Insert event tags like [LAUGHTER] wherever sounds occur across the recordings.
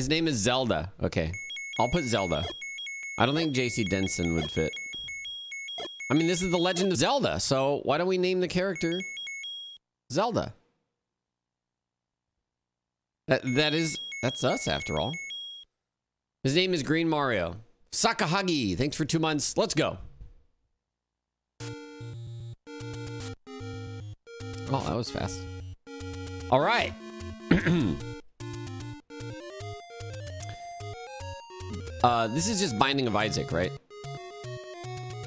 His name is Zelda. Okay. I'll put Zelda. I don't think JC Denton would fit. I mean, this is the Legend of Zelda, so why don't we name the character Zelda? That that is that's us after all. His name is Green Mario. Sakahagi, thanks for two months. Let's go. Oh, that was fast. All right. [CLEARS THROAT] uh, this is just Binding of Isaac, right?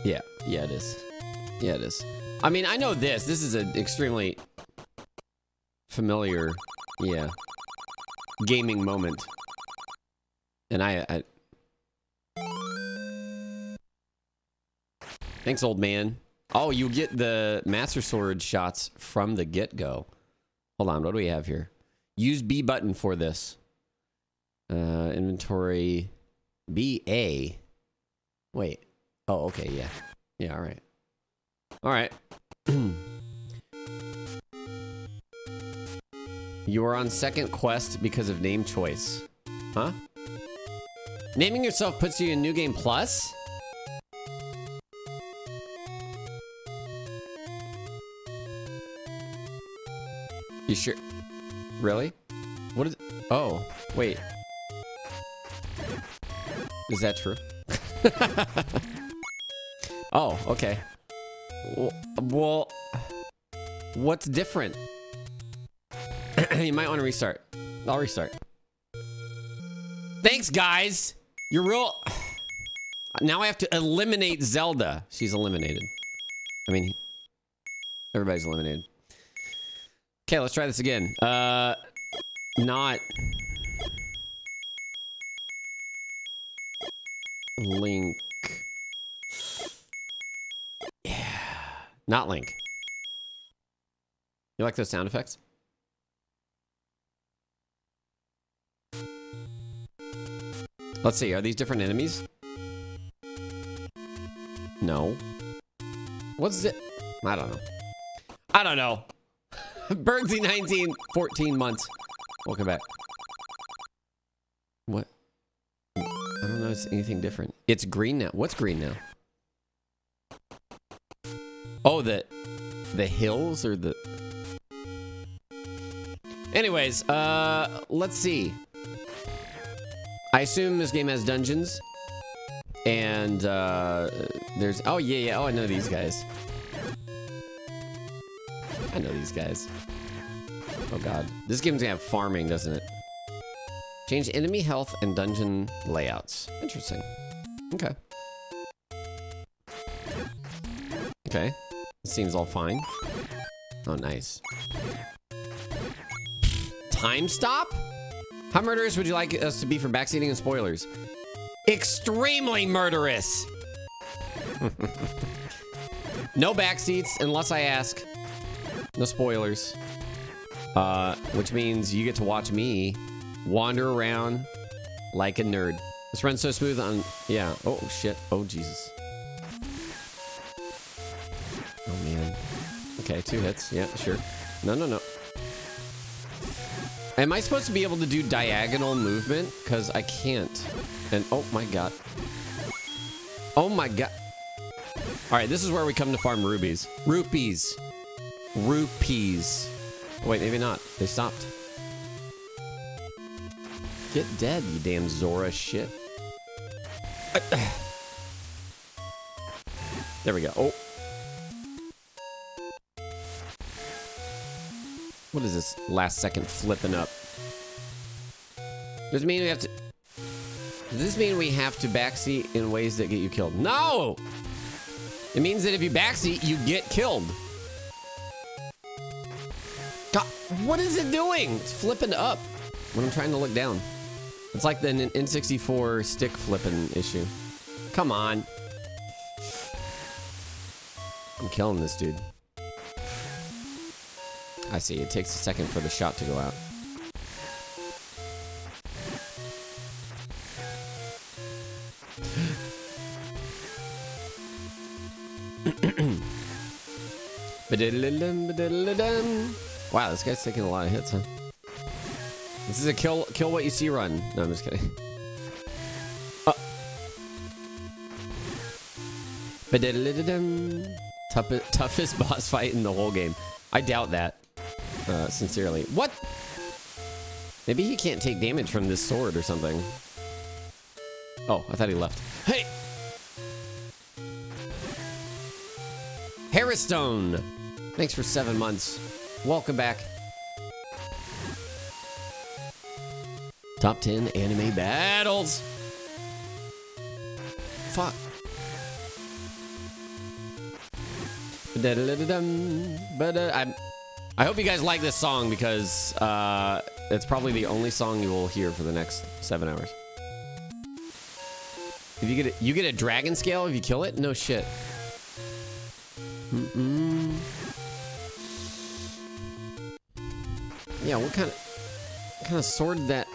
Yeah, yeah, it is. Yeah, it is. I mean, I know this. This is an extremely familiar, yeah, gaming moment. And I, I... Thanks, old man. Oh, you get the Master Sword shots from the get-go. Hold on, what do we have here? Use B button for this. Uh, inventory B A. Wait. Oh, okay, yeah. Yeah, all right. All right. [CLEARS THROAT] you are on second quest because of name choice. Huh? Naming yourself puts you in New Game Plus? You sure? Really? What is... Oh, wait. Is that true? [LAUGHS] oh, okay. Well, what's different? [CLEARS THROAT] you might want to restart. I'll restart. Thanks, guys. You're real... [SIGHS] Now I have to eliminate Zelda. She's eliminated. I mean, everybody's eliminated. Okay, let's try this again. Uh, not... Link. Yeah. Not Link. You like those sound effects? Let's see, are these different enemies? No. What's it? I don't know. I don't know. [LAUGHS] Birdsy 19, 14 months. Welcome back. What? Notice anything different. It's green now. What's green now? Oh, the the hills or the Anyways, uh let's see. I assume this game has dungeons. And uh there's oh yeah, yeah. Oh, I know these guys. I know these guys. Oh god. This game's gonna have farming, doesn't it? Change enemy health and dungeon layouts. Interesting. Okay. Okay. Seems all fine. Oh, nice. Time stop? How murderous would you like us to be for backseating and spoilers? Extremely murderous! [LAUGHS] no backseats unless I ask. No spoilers. Uh, which means you get to watch me wander around like a nerd. This runs so smooth on... Yeah. Oh, shit. Oh, Jesus. Oh, man. Okay, two hits. Yeah, sure. No, no, no. Am I supposed to be able to do diagonal movement? Because I can't. And, oh my god. Oh my god. Alright, this is where we come to farm rubies. Rupees. Rupees. Wait, maybe not. They stopped. Get dead, you damn Zora shit. There we go. Oh. What is this last second flipping up? Does this mean we have to... Does this mean we have to backseat in ways that get you killed? No! It means that if you backseat, you get killed. God, what is it doing? It's flipping up when I'm trying to look down. It's like the N64 stick flipping issue. Come on. I'm killing this dude. I see. It takes a second for the shot to go out. [CLEARS THROAT] Wow, this guy's taking a lot of hits, huh? This is a kill kill what you see run. No, I'm just kidding. Uh. Toughest, toughest [LAUGHS] boss fight in the whole game. I doubt that. Uh, sincerely. What? Maybe he can't take damage from this sword or something. Oh, I thought he left. Hey! Harristone! Thanks for seven months. Welcome back. Top 10 anime battles. Fuck. But I, I hope you guys like this song because uh, it's probably the only song you will hear for the next seven hours. If you get a, you get a dragon scale if you kill it, no shit. Mm -mm. Yeah, what kind of what kind of sword that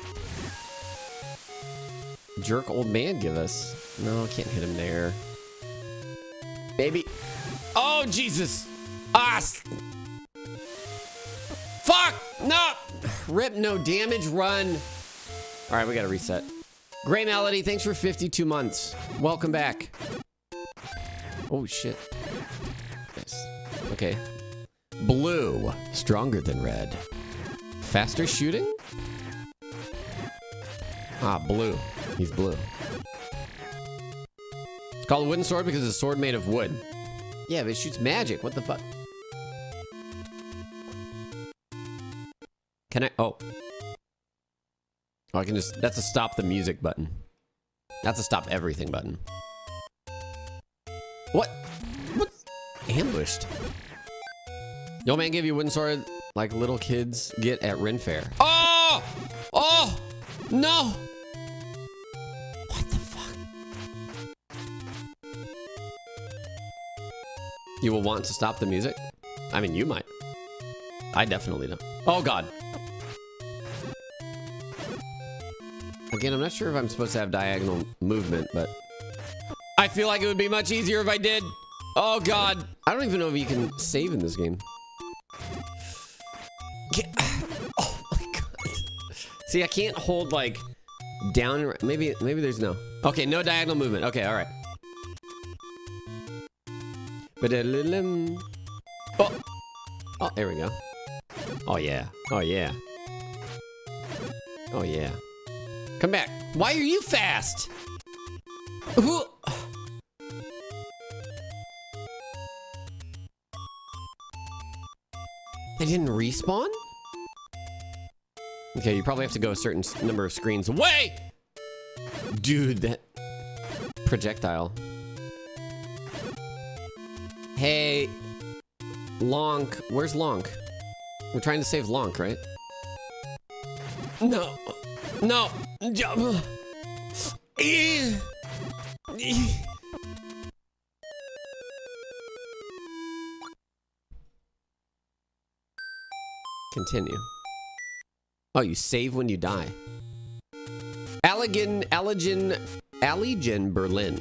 jerk old man give us? No, can't hit him there. Baby. Oh, Jesus. Ah. Fuck. No. Rip, no damage. Run. All right, we got to reset. Gray Melody, thanks for 52 months. Welcome back. Oh, shit. Okay. Blue. Stronger than red. Faster shooting? Ah, blue. He's blue. It's called a wooden sword because it's a sword made of wood. Yeah, but it shoots magic. What the fuck? Can I? Oh. Oh, I can just... That's a stop the music button. That's a stop everything button. What? What? Ambushed. Yo, man gave you wooden sword like little kids get at Ren Fair. Oh! Oh! No! You will want to stop the music? I mean, you might. I definitely don't. Oh, God. Again, I'm not sure if I'm supposed to have diagonal movement, but I feel like it would be much easier if I did. Oh, God. I don't even know if you can save in this game. Get, [SIGHS] oh, my God. See, I can't hold, like, down. Maybe, maybe there's no. Okay, no diagonal movement. Okay, all right. Oh, oh, there we go. Oh, yeah. Oh, yeah. Oh, yeah. Come back. Why are you fast? Ooh. They didn't respawn? Okay, you probably have to go a certain number of screens away! Dude, that projectile. Hey, Lonk. Where's Lonk? We're trying to save Lonk, right? No. No. Continue. Oh, you save when you die. Allegan, Allegan, Allegan Berlin.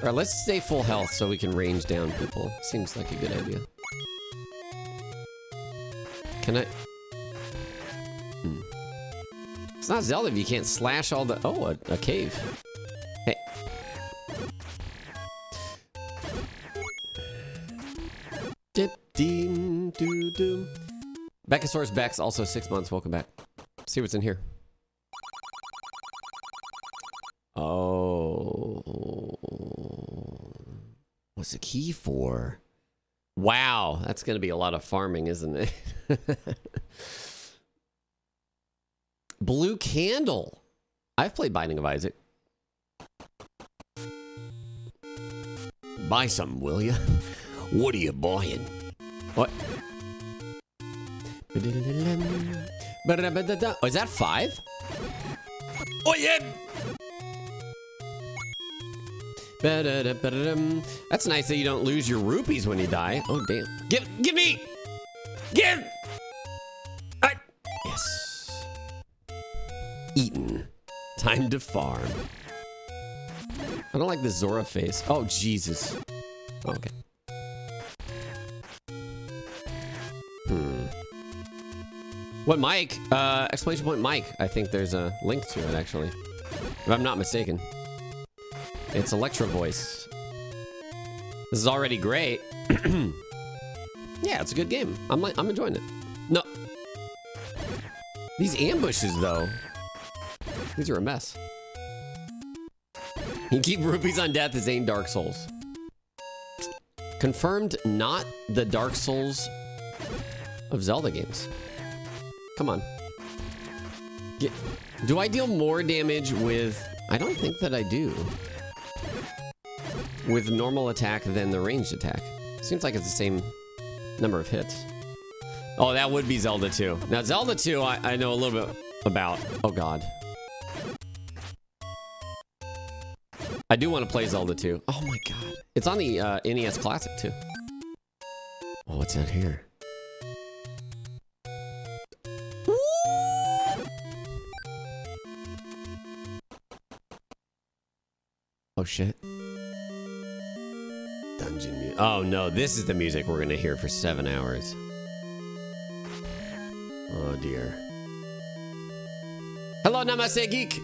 All right, let's stay full health so we can range down people. Seems like a good idea. Can I? Hmm. It's not Zelda if you can't slash all the... Oh, a, a cave. Hey. Dip, dee, doo, doo. Beckosaurus Bex, also six months. Welcome back. See what's in here. What's the key for? Wow, that's going to be a lot of farming, isn't it? [LAUGHS] Blue Candle. I've played Binding of Isaac. Buy something, will you? What are you buying? What? Oh, is that five? Oh, yeah! That's nice that you don't lose your rupees when you die. Oh, damn. Give, give me! Give! I, yes. Eaten. Time to farm. I don't like the Zora face. Oh, Jesus. Okay. Hmm. What Mike? Uh, exclamation point Mike. I think there's a link to it actually, if I'm not mistaken. It's Electro Voice. This is already great. [CLEARS THROAT] yeah, it's a good game. I'm I'm enjoying it. No, these ambushes though, these are a mess. You keep rupees on death as ain't Dark Souls. Confirmed not the Dark Souls of Zelda games. Come on. Get, do I deal more damage with... I don't think that I do. With normal attack than the ranged attack. Seems like it's the same number of hits. Oh, that would be Zelda 2. Now, Zelda 2, I, I know a little bit about. Oh, God. I do want to play Zelda 2. Oh, my God. It's on the uh, NES Classic, too. Oh, what's in here? Oh shit. Dungeon music. Oh no, this is the music we're gonna hear for seven hours. Oh dear. Hello, Namaste Geek!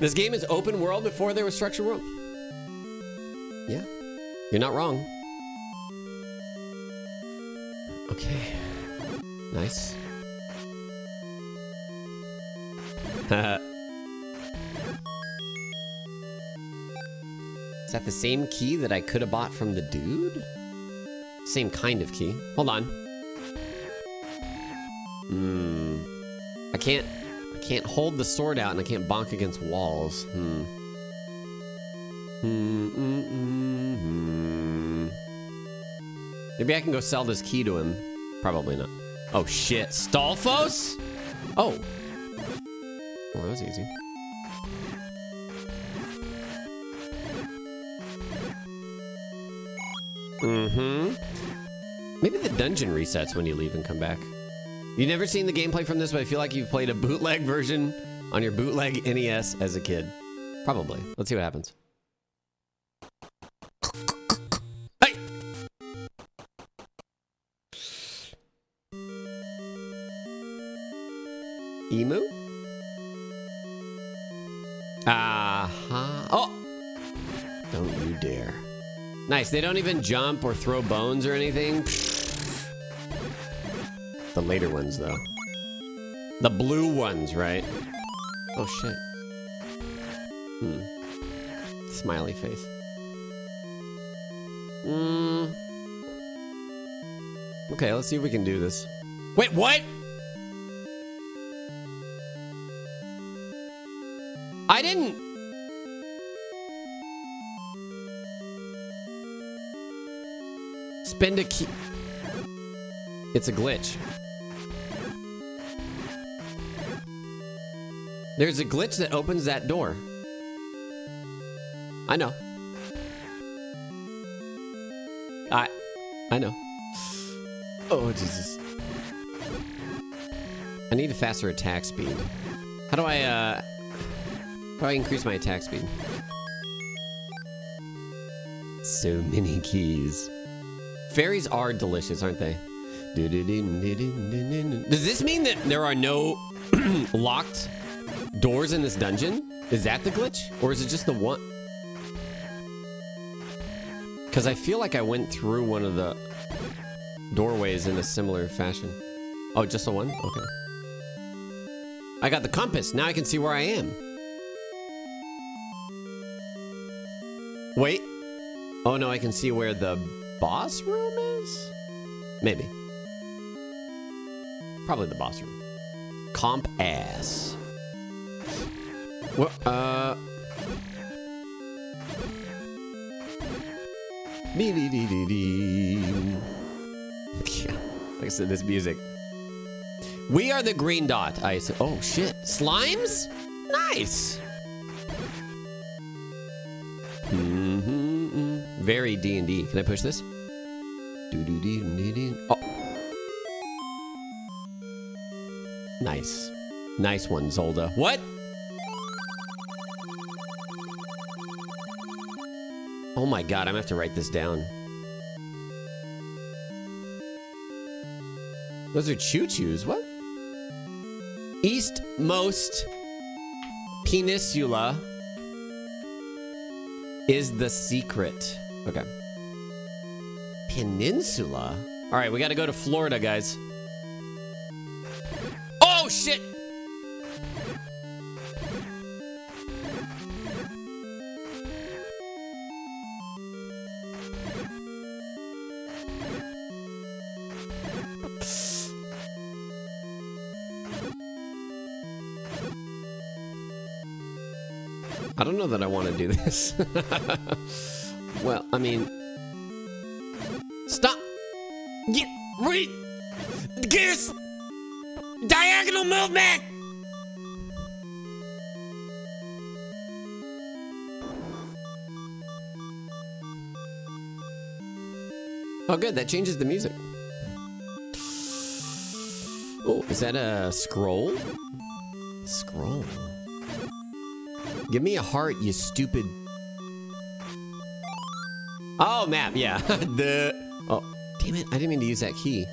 This game is open world before there was structured world. Yeah, you're not wrong. Okay. Nice. [LAUGHS] [LAUGHS] Is that the same key that I could have bought from the dude? Same kind of key. Hold on. Hmm. I can't... I can't hold the sword out and I can't bonk against walls. Hmm. Hmm, mm, mm, hmm. Maybe I can go sell this key to him. Probably not. Oh, shit. Stalfos? Oh. Well, that was easy. Mm-hmm. Maybe the dungeon resets when you leave and come back. You've never seen the gameplay from this, but I feel like you've played a bootleg version on your bootleg NES as a kid. Probably. Let's see what happens. Hey! Emu? Uh-huh. Nice. They don't even jump or throw bones or anything. The later ones, though. The blue ones, right? Oh, shit. Hmm. Smiley face. Hmm. Okay, let's see if we can do this. Wait, what? I didn't... Spend a key. It's a glitch. There's a glitch that opens that door. I know. I I know. Oh Jesus. I need a faster attack speed. How do I uh how do I increase my attack speed? So many keys. Fairies are delicious, aren't they? Does this mean that there are no [CLEARS THROAT] locked doors in this dungeon? Is that the glitch? Or is it just the one? Because I feel like I went through one of the doorways in a similar fashion. Oh, just the one? Okay. I got the compass. Now I can see where I am. Wait. Oh, no, I can see where the boss room is? Maybe. Probably the boss room. Comp ass. Well, uh... Me dee dee dee dee. Yeah, like I said, this music. We are the green dot. I said, oh shit, slimes? Nice. Very D and D. Can I push this? Oh. Nice. Nice one, Zolda. What? Oh my god, I'm gonna have to write this down. Those are choo-choos. What? Eastmost Peninsula is the secret. Okay. Peninsula? All right, we got to go to Florida, guys. Oh, shit! I don't know that I want to do this. [LAUGHS] well, I mean, stop. Get read. Gears. Diagonal movement. Oh, good. That changes the music. Oh, is that a scroll? Scroll. Give me a heart, you stupid. Oh, map, yeah. [LAUGHS] the. Oh, damn it. I didn't mean to use that key.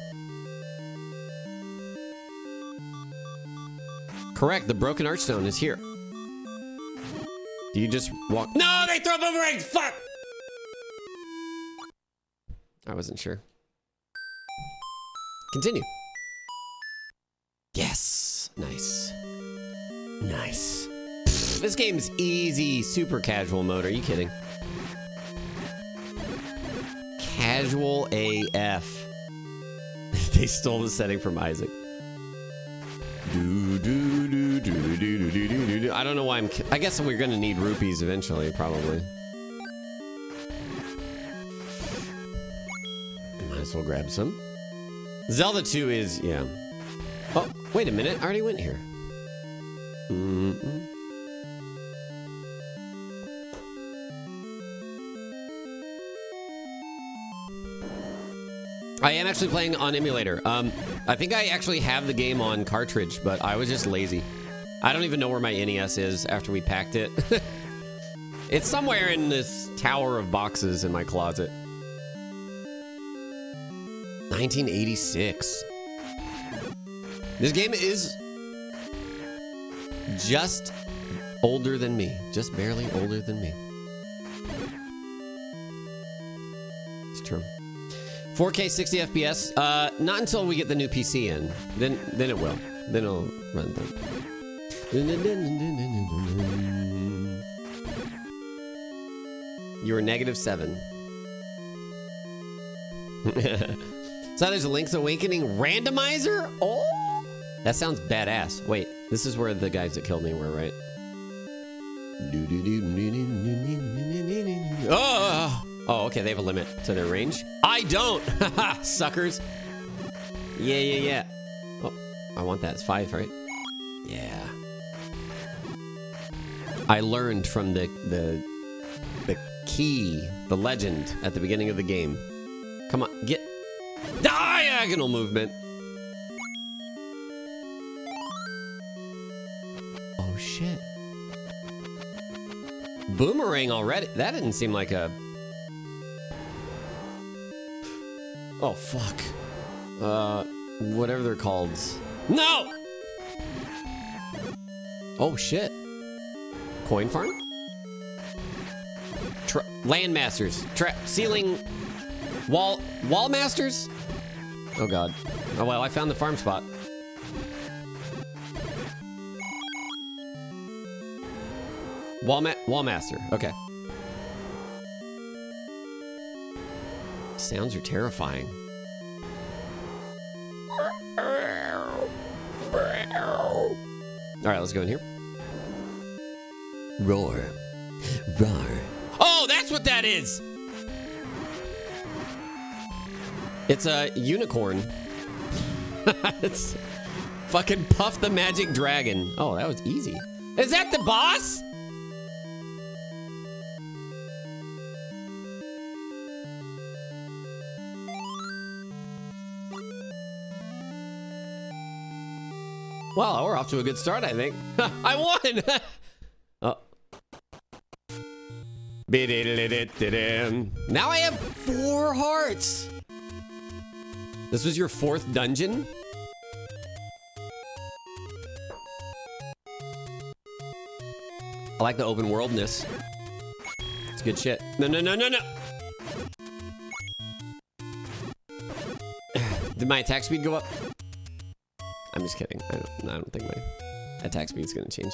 Correct. The broken archstone is here. Do you just walk? No, they throw boomerangs. Fuck. I wasn't sure. Continue. Yes. Nice. Nice. This game's easy, super casual mode. Are you kidding? Casual AF. [LAUGHS] they stole the setting from Isaac. Do, do, do. I don't know why I'm. I guess we're gonna need rupees eventually, probably. Might as well grab some. Zelda 2 is, yeah. Oh, wait a minute. I already went here. -mm. I am actually playing on emulator. Um, I think I actually have the game on cartridge, but I was just lazy. I don't even know where my NES is after we packed it. [LAUGHS] it's somewhere in this tower of boxes in my closet. 1986. This game is just older than me. Just barely older than me. 4K 60 FPS. Uh, not until we get the new PC in. Then, then it will. Then it'll run them. You are negative seven. so there's a Link's Awakening randomizer. Oh, that sounds badass. Wait, this is where the guys that killed me were, right? Oh. Oh, okay, they have a limit to their range. I don't! [LAUGHS] Suckers! Yeah, yeah, yeah. Oh, I want that. It's five, right? Yeah. I learned from the, the, the key, the legend at the beginning of the game. Come on, get diagonal movement. Oh, shit. Boomerang already? That didn't seem like a Oh, fuck. Uh, whatever they're called. No! Oh, shit. Coin farm? Tra Landmasters. Trap. Ceiling. Wall. Wall masters? Oh, God. Oh, well, I found the farm spot. Wall, ma wall master. Okay. Sounds are terrifying. All right, let's go in here. Roar. Roar. Oh, that's what that is! It's a unicorn. [LAUGHS] it's fucking Puff the Magic Dragon. Oh, that was easy. Is that the boss? Wow, we're off to a good start, I think. [LAUGHS] I won! [LAUGHS] oh. Now I have four hearts! This was your fourth dungeon? I like the open worldness. It's good shit. No, no, no, no, no! [SIGHS] Did my attack speed go up? I'm just kidding. I don't, I don't think my attack speed is gonna change.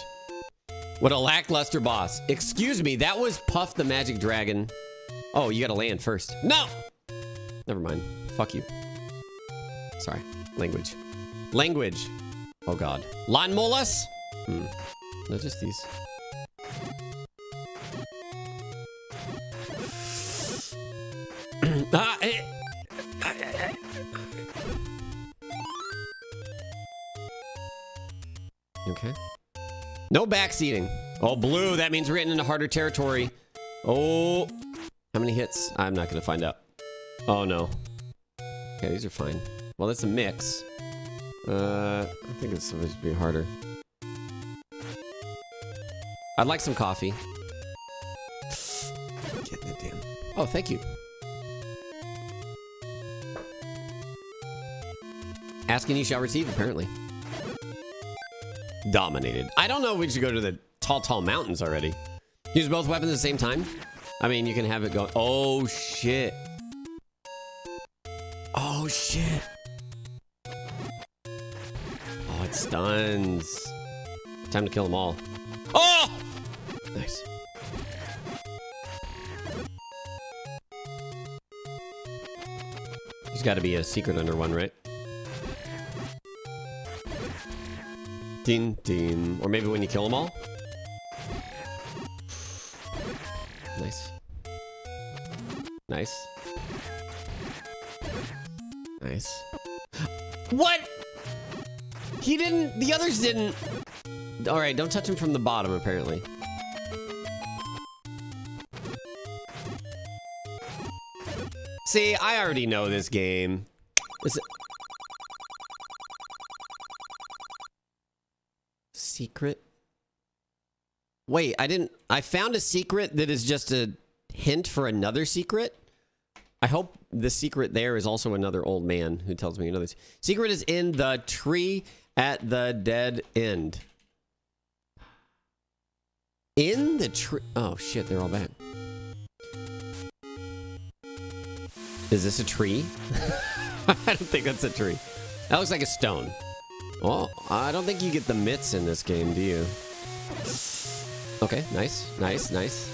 What a lackluster boss. Excuse me, that was Puff the Magic Dragon. Oh, you gotta land first. No! Never mind. Fuck you. Sorry. Language. Language. Oh god. Lanmolas? Hmm. No, just these. [CLEARS THROAT] ah, Okay. No backseating. Oh, blue. That means we're getting into harder territory. Oh. How many hits? I'm not going to find out. Oh, no. Okay, these are fine. Well, that's a mix. Uh, I think it's supposed to be harder. I'd like some coffee. Oh, thank you. Asking you shall receive, apparently. Dominated. I don't know if we should go to the tall, tall mountains already. Use both weapons at the same time? I mean, you can have it go. Oh, shit. Oh, shit. Oh, it stuns. Time to kill them all. Oh! Nice. There's got to be a secret under one, right? Din din. Or maybe when you kill them all? Nice. Nice. Nice. What? He didn't. The others didn't. All right, don't touch him from the bottom, apparently. See, I already know this game. Secret. Wait, I didn't. I found a secret that is just a hint for another secret. I hope the secret there is also another old man who tells me another secret is in the tree at the dead end. In the tree. Oh shit, they're all back. Is this a tree? [LAUGHS] I don't think that's a tree. That looks like a stone. Well, I don't think you get the mitts in this game, do you? Okay, nice, nice, nice.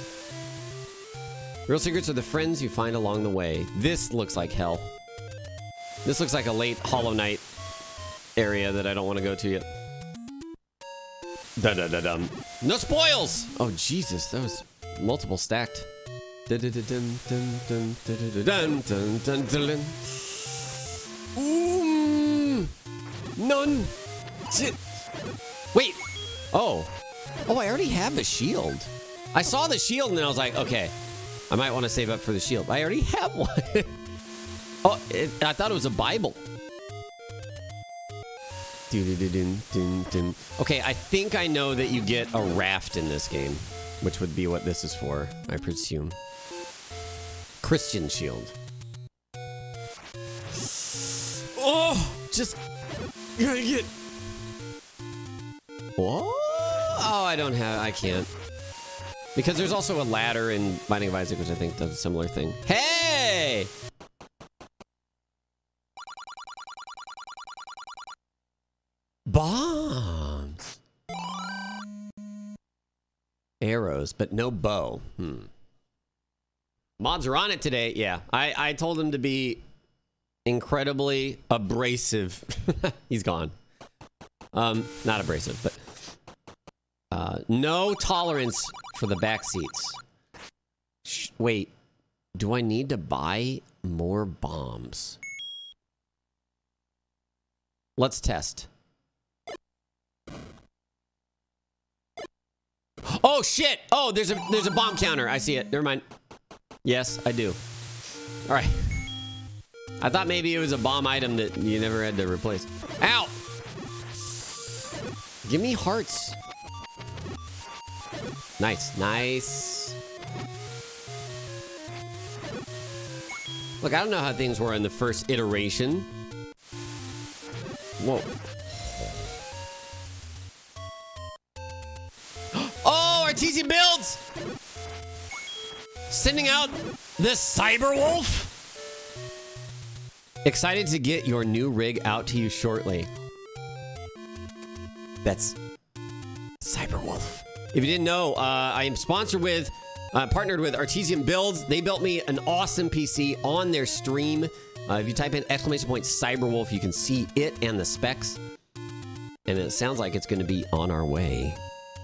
Real secrets are the friends you find along the way. This looks like hell. This looks like a late Hollow Knight area that I don't want to go to yet. Da da da dum. No spoils! Oh, Jesus, that was multiple stacked. Dun none. Wait. Oh. Oh, I already have the shield. I saw the shield and I was like, okay, I might want to save up for the shield. I already have [LAUGHS] one. oh, it, I thought it was a Bible. Okay, I think I know that you get a raft in this game, which would be what this is for, I presume. Christian shield. Oh, just gotta get. What? Oh, I don't have. I can't. Because there's also a ladder in Binding of Isaac, which I think does a similar thing. Hey! Bombs. Arrows, but no bow. Hmm. Mods are on it today. Yeah, I, I told them to be incredibly abrasive. [LAUGHS] He's gone. Um, not abrasive, but uh, no tolerance for the back seats. Wait, do I need to buy more bombs? Let's test. Oh shit! Oh, there's a there's a bomb counter. I see it. Never mind. Yes, I do. All right. I thought maybe it was a bomb item that you never had to replace. Ow! Give me hearts. Nice, nice. Look, I don't know how things were in the first iteration. Whoa. [GASPS] Oh, Artesian Builds! Sending out the Cyberwolf. Excited to get your new rig out to you shortly. That's Cyberwolf. If you didn't know, uh, I am sponsored with, uh, partnered with Artesian Builds. They built me an awesome PC on their stream. Uh, if you type in exclamation point Cyberwolf, you can see it and the specs. And it sounds like it's going to be on our way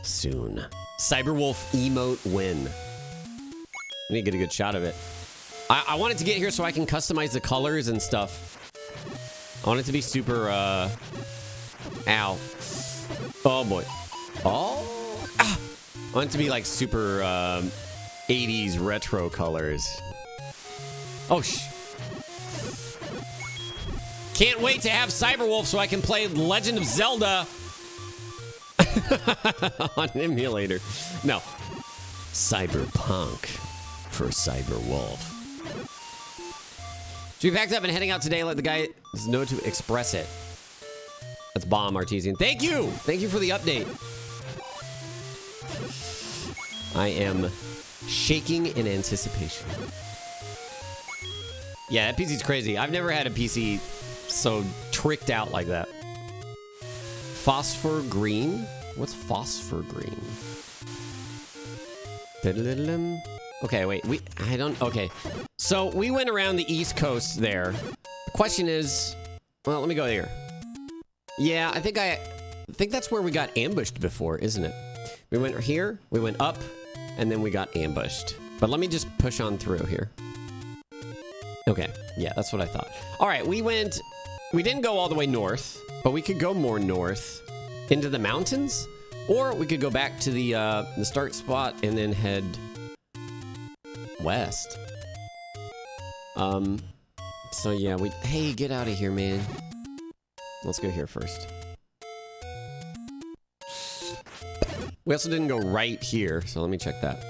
soon. Cyberwolf emote win. I need to get a good shot of it. I, I want it to get here so I can customize the colors and stuff. I want it to be super, uh... Ow. Oh, boy. Oh! Ah! I want it to be, like, super, um... 80s retro colors. Oh, sh... Can't wait to have Cyberwolf so I can play Legend of Zelda [LAUGHS] on emulator. No. Cyberpunk for Cyberwolf. Should be packed up and heading out today. Let the guy know to express it. That's bomb, Artesian. Thank you! Thank you for the update. I am shaking in anticipation. Yeah, that PC's crazy. I've never had a PC so tricked out like that. Phosphor green? What's phosphor green? Okay, wait. We I don't okay. So we went around the east coast there. The question is, well, let me go here. Yeah, I think I, I think that's where we got ambushed before, isn't it? We went here, we went up, and then we got ambushed. But let me just push on through here. Okay, yeah, that's what I thought. All right, we went, we didn't go all the way north, but we could go more north into the mountains, or we could go back to the uh, the start spot and then head west. Um, so yeah, we, hey, get out of here, man. Let's go here first. We also didn't go right here, so let me check that.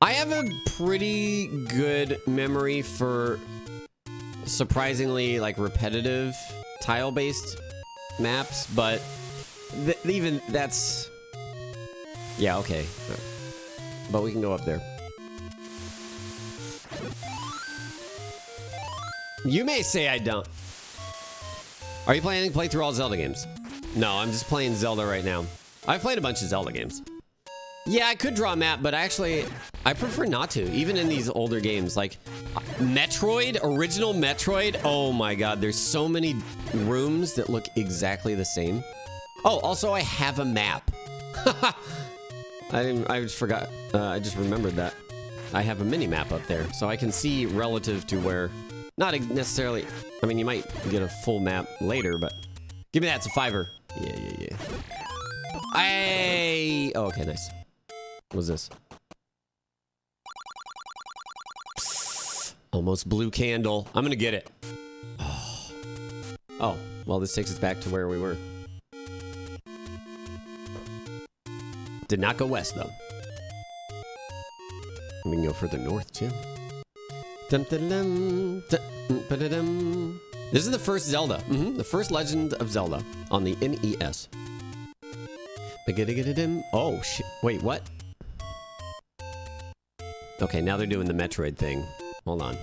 I have a pretty good memory for surprisingly like repetitive tile-based maps, but th even that's yeah okay. But we can go up there. You may say I don't. Are you planning to play through all Zelda games? No, I'm just playing Zelda right now. I've played a bunch of Zelda games. Yeah, I could draw a map, but I actually, I prefer not to, even in these older games. Like, Metroid, original Metroid, oh my god, there's so many rooms that look exactly the same. Oh, also, I have a map. [LAUGHS] I, I just forgot, uh, I just remembered that. I have a mini map up there, so I can see relative to where not necessarily... I mean, you might get a full map later, but... Give me that, it's a fiver. Yeah, yeah, yeah. I. Oh, okay, nice. What's this? Almost blue candle. I'm gonna get it. Oh. oh, well, this takes us back to where we were. Did not go west, though. We can go further north, too. This is the first Zelda. Mm -hmm. The first Legend of Zelda on the NES. Oh, shit. Wait, what? Okay, now they're doing the Metroid thing. Hold on.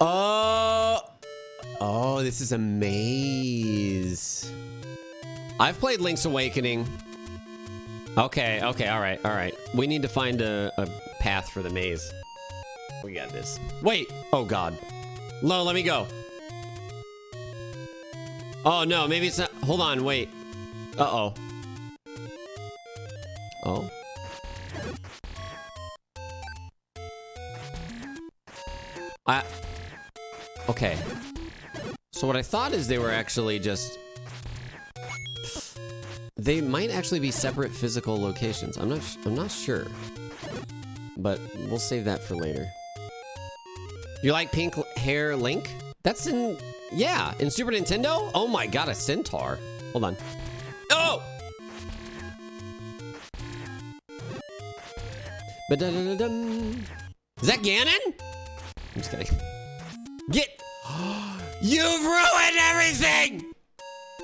Oh! Oh, this is a maze. I've played Link's Awakening. Okay, okay, all right, all right. We need to find a, a path for the maze. We got this. Wait! Oh, God. No, let me go. Oh, no, maybe it's not. Hold on, wait. Uh-oh. Oh. I... Okay. So what I thought is they were actually just... They might actually be separate physical locations. I'm not I'm not sure. But we'll save that for later. You like pink hair Link? That's in... Yeah, in Super Nintendo? Oh my god, a centaur. Hold on. Oh! Is that Ganon? I'm just kidding. Get... [GASPS] You've ruined everything!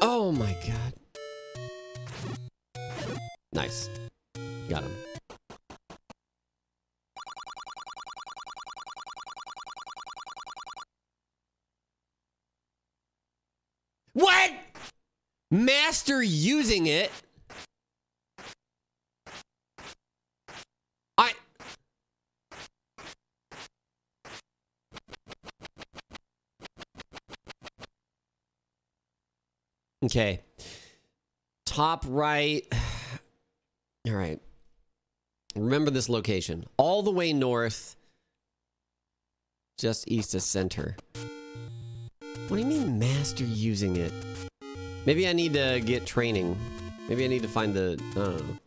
Oh my god. Nice. Got him. What? Master using it? I... Okay. Top right. [SIGHS] All right. Remember this location. All the way north, just east of center. What do you mean master using it? Maybe I need to get training. Maybe I need to find the... I don't know.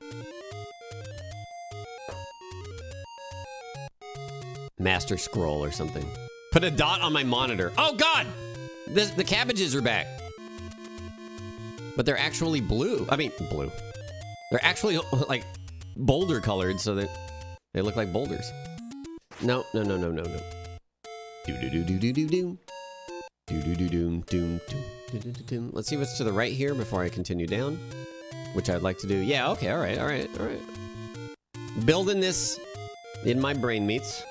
Master scroll or something. Put a dot on my monitor. Oh god! This, the cabbages are back. But they're actually blue. I mean, blue. They're actually [LAUGHS] like boulder colored so that they look like boulders. No, no, no, no, no, no. Do do do do do do do. Let's see what's to the right here before I continue down, which I'd like to do. Yeah, okay, all right, all right, all right. Building this in my brain meats.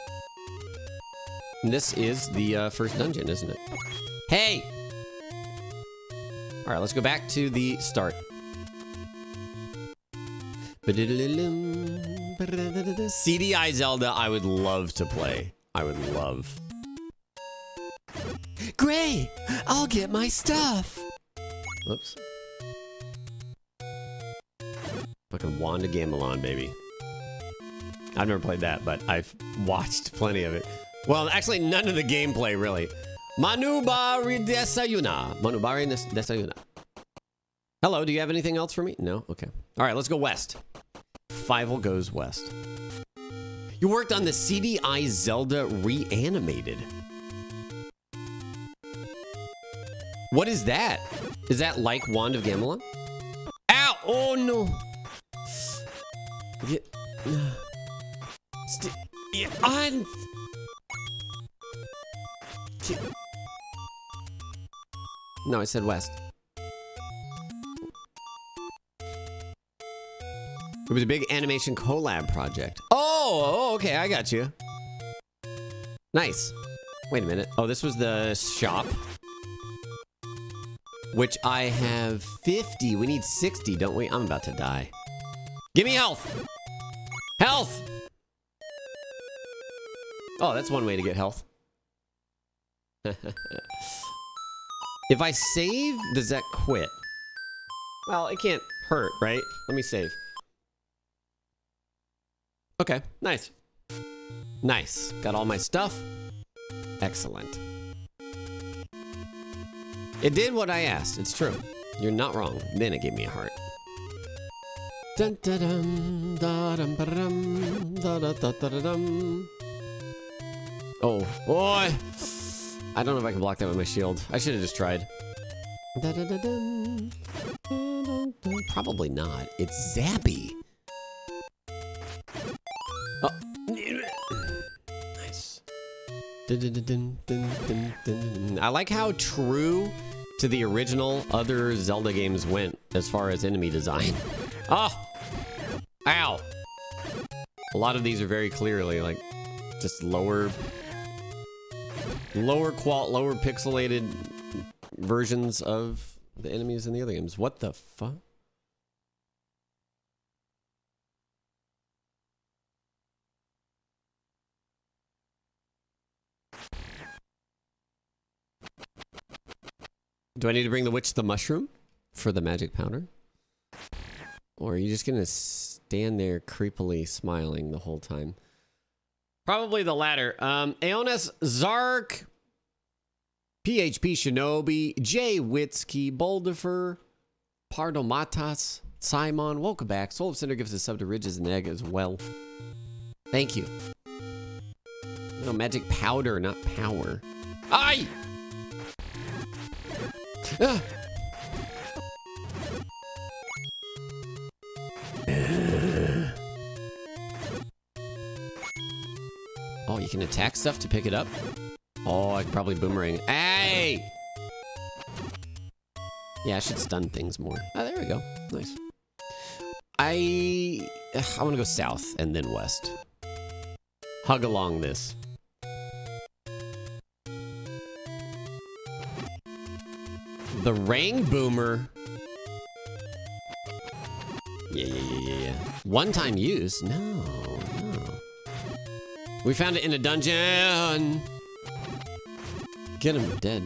This is the uh, first dungeon, isn't it? Hey! All right, let's go back to the start. CDI Zelda, I would love to play. I would love. Gray, I'll get my stuff. Whoops. Fucking Wand of Gamelon, baby. I've never played that, but I've watched plenty of it. Well, actually, none of the gameplay, really. Manubari Desayuna. Manubari Desayuna. Hello, do you have anything else for me? No? Okay. All right, let's go west. Fievel goes west. You worked on the CDI Zelda Reanimated. What is that? Is that like Wand of Gamelon? Ow! Oh no! Yeah. Yeah, I'm... No, I said west. It was a big animation collab project. Oh, oh, okay, I got you. Nice. Wait a minute. Oh, this was the shop. Which I have 50. We need 60, don't we? I'm about to die. Give me health. Health! Oh, that's one way to get health. [LAUGHS] if I save, does that quit? Well, it can't hurt, right? Let me save. Okay, nice. Nice. Got all my stuff. Excellent. It did what I asked. It's true. You're not wrong. Then it gave me a heart. Dun, dun, dun, da, dum, dum, da, da, da, da, da, dum. Oh, boy. I don't know if I can block that with my shield. I should have just tried. Da, da, da, dum. Probably not. It's Zappy. Oh. I like how true to the original other Zelda games went as far as enemy design. Oh! Ow! A lot of these are very clearly like just lower lower qual lower pixelated versions of the enemies in the other games. What the fuck? Do I need to bring the witch the mushroom for the magic powder? Or are you just going to stand there creepily smiling the whole time? Probably the latter. Um, Aeonis Zark, PHP Shinobi, Jay Witzke, Boldifer, Pardomatas, Simon, welcome back. Soul of Cinder gives a sub to Ridges and Egg as well. Thank you. No, magic powder, not power. Aye! [SIGHS] Oh, you can attack stuff to pick it up? Oh, I could probably boomerang. Hey! Yeah, I should stun things more. Oh, there we go. Nice. I I want to go south and then west. Hug along this. The Rang Boomer. Yeah, yeah, yeah, yeah, yeah. One time use? No, no. We found it in a dungeon. Get him dead.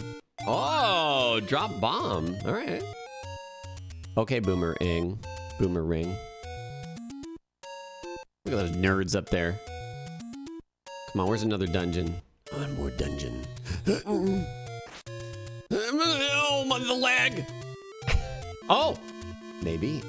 Oh, drop bomb. All right. Okay, Boomerang. Boomerang. Look at those nerds up there. Come on, where's another dungeon? One more dungeon. [LAUGHS] on the leg. oh, maybe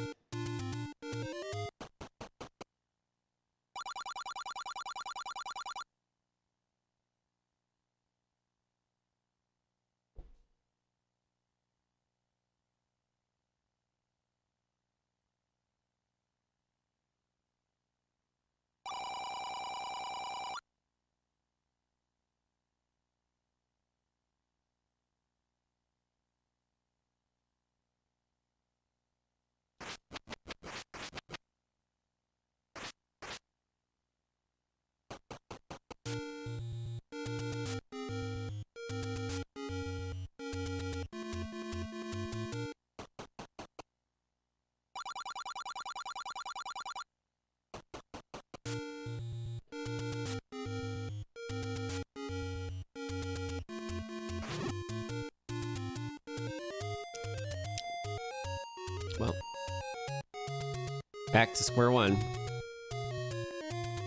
back to square one.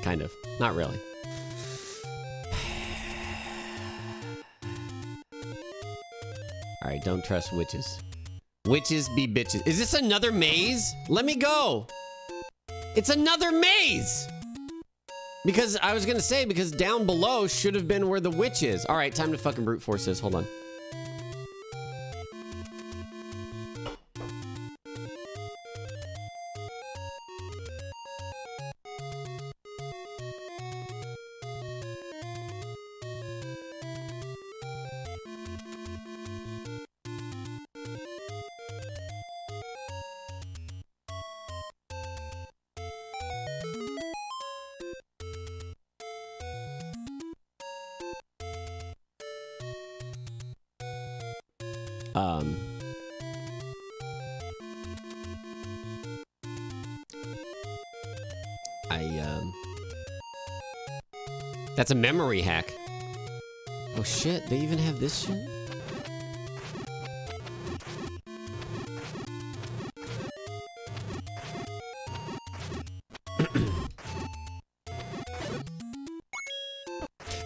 Kind of. Not really. All right, don't trust witches. Witches be bitches. Is this another maze? Let me go. It's another maze. Because I was to say, because down below should have been where the witch is. All right, time to fucking brute force this. Hold on. That's a memory hack. Oh shit, they even have this shit?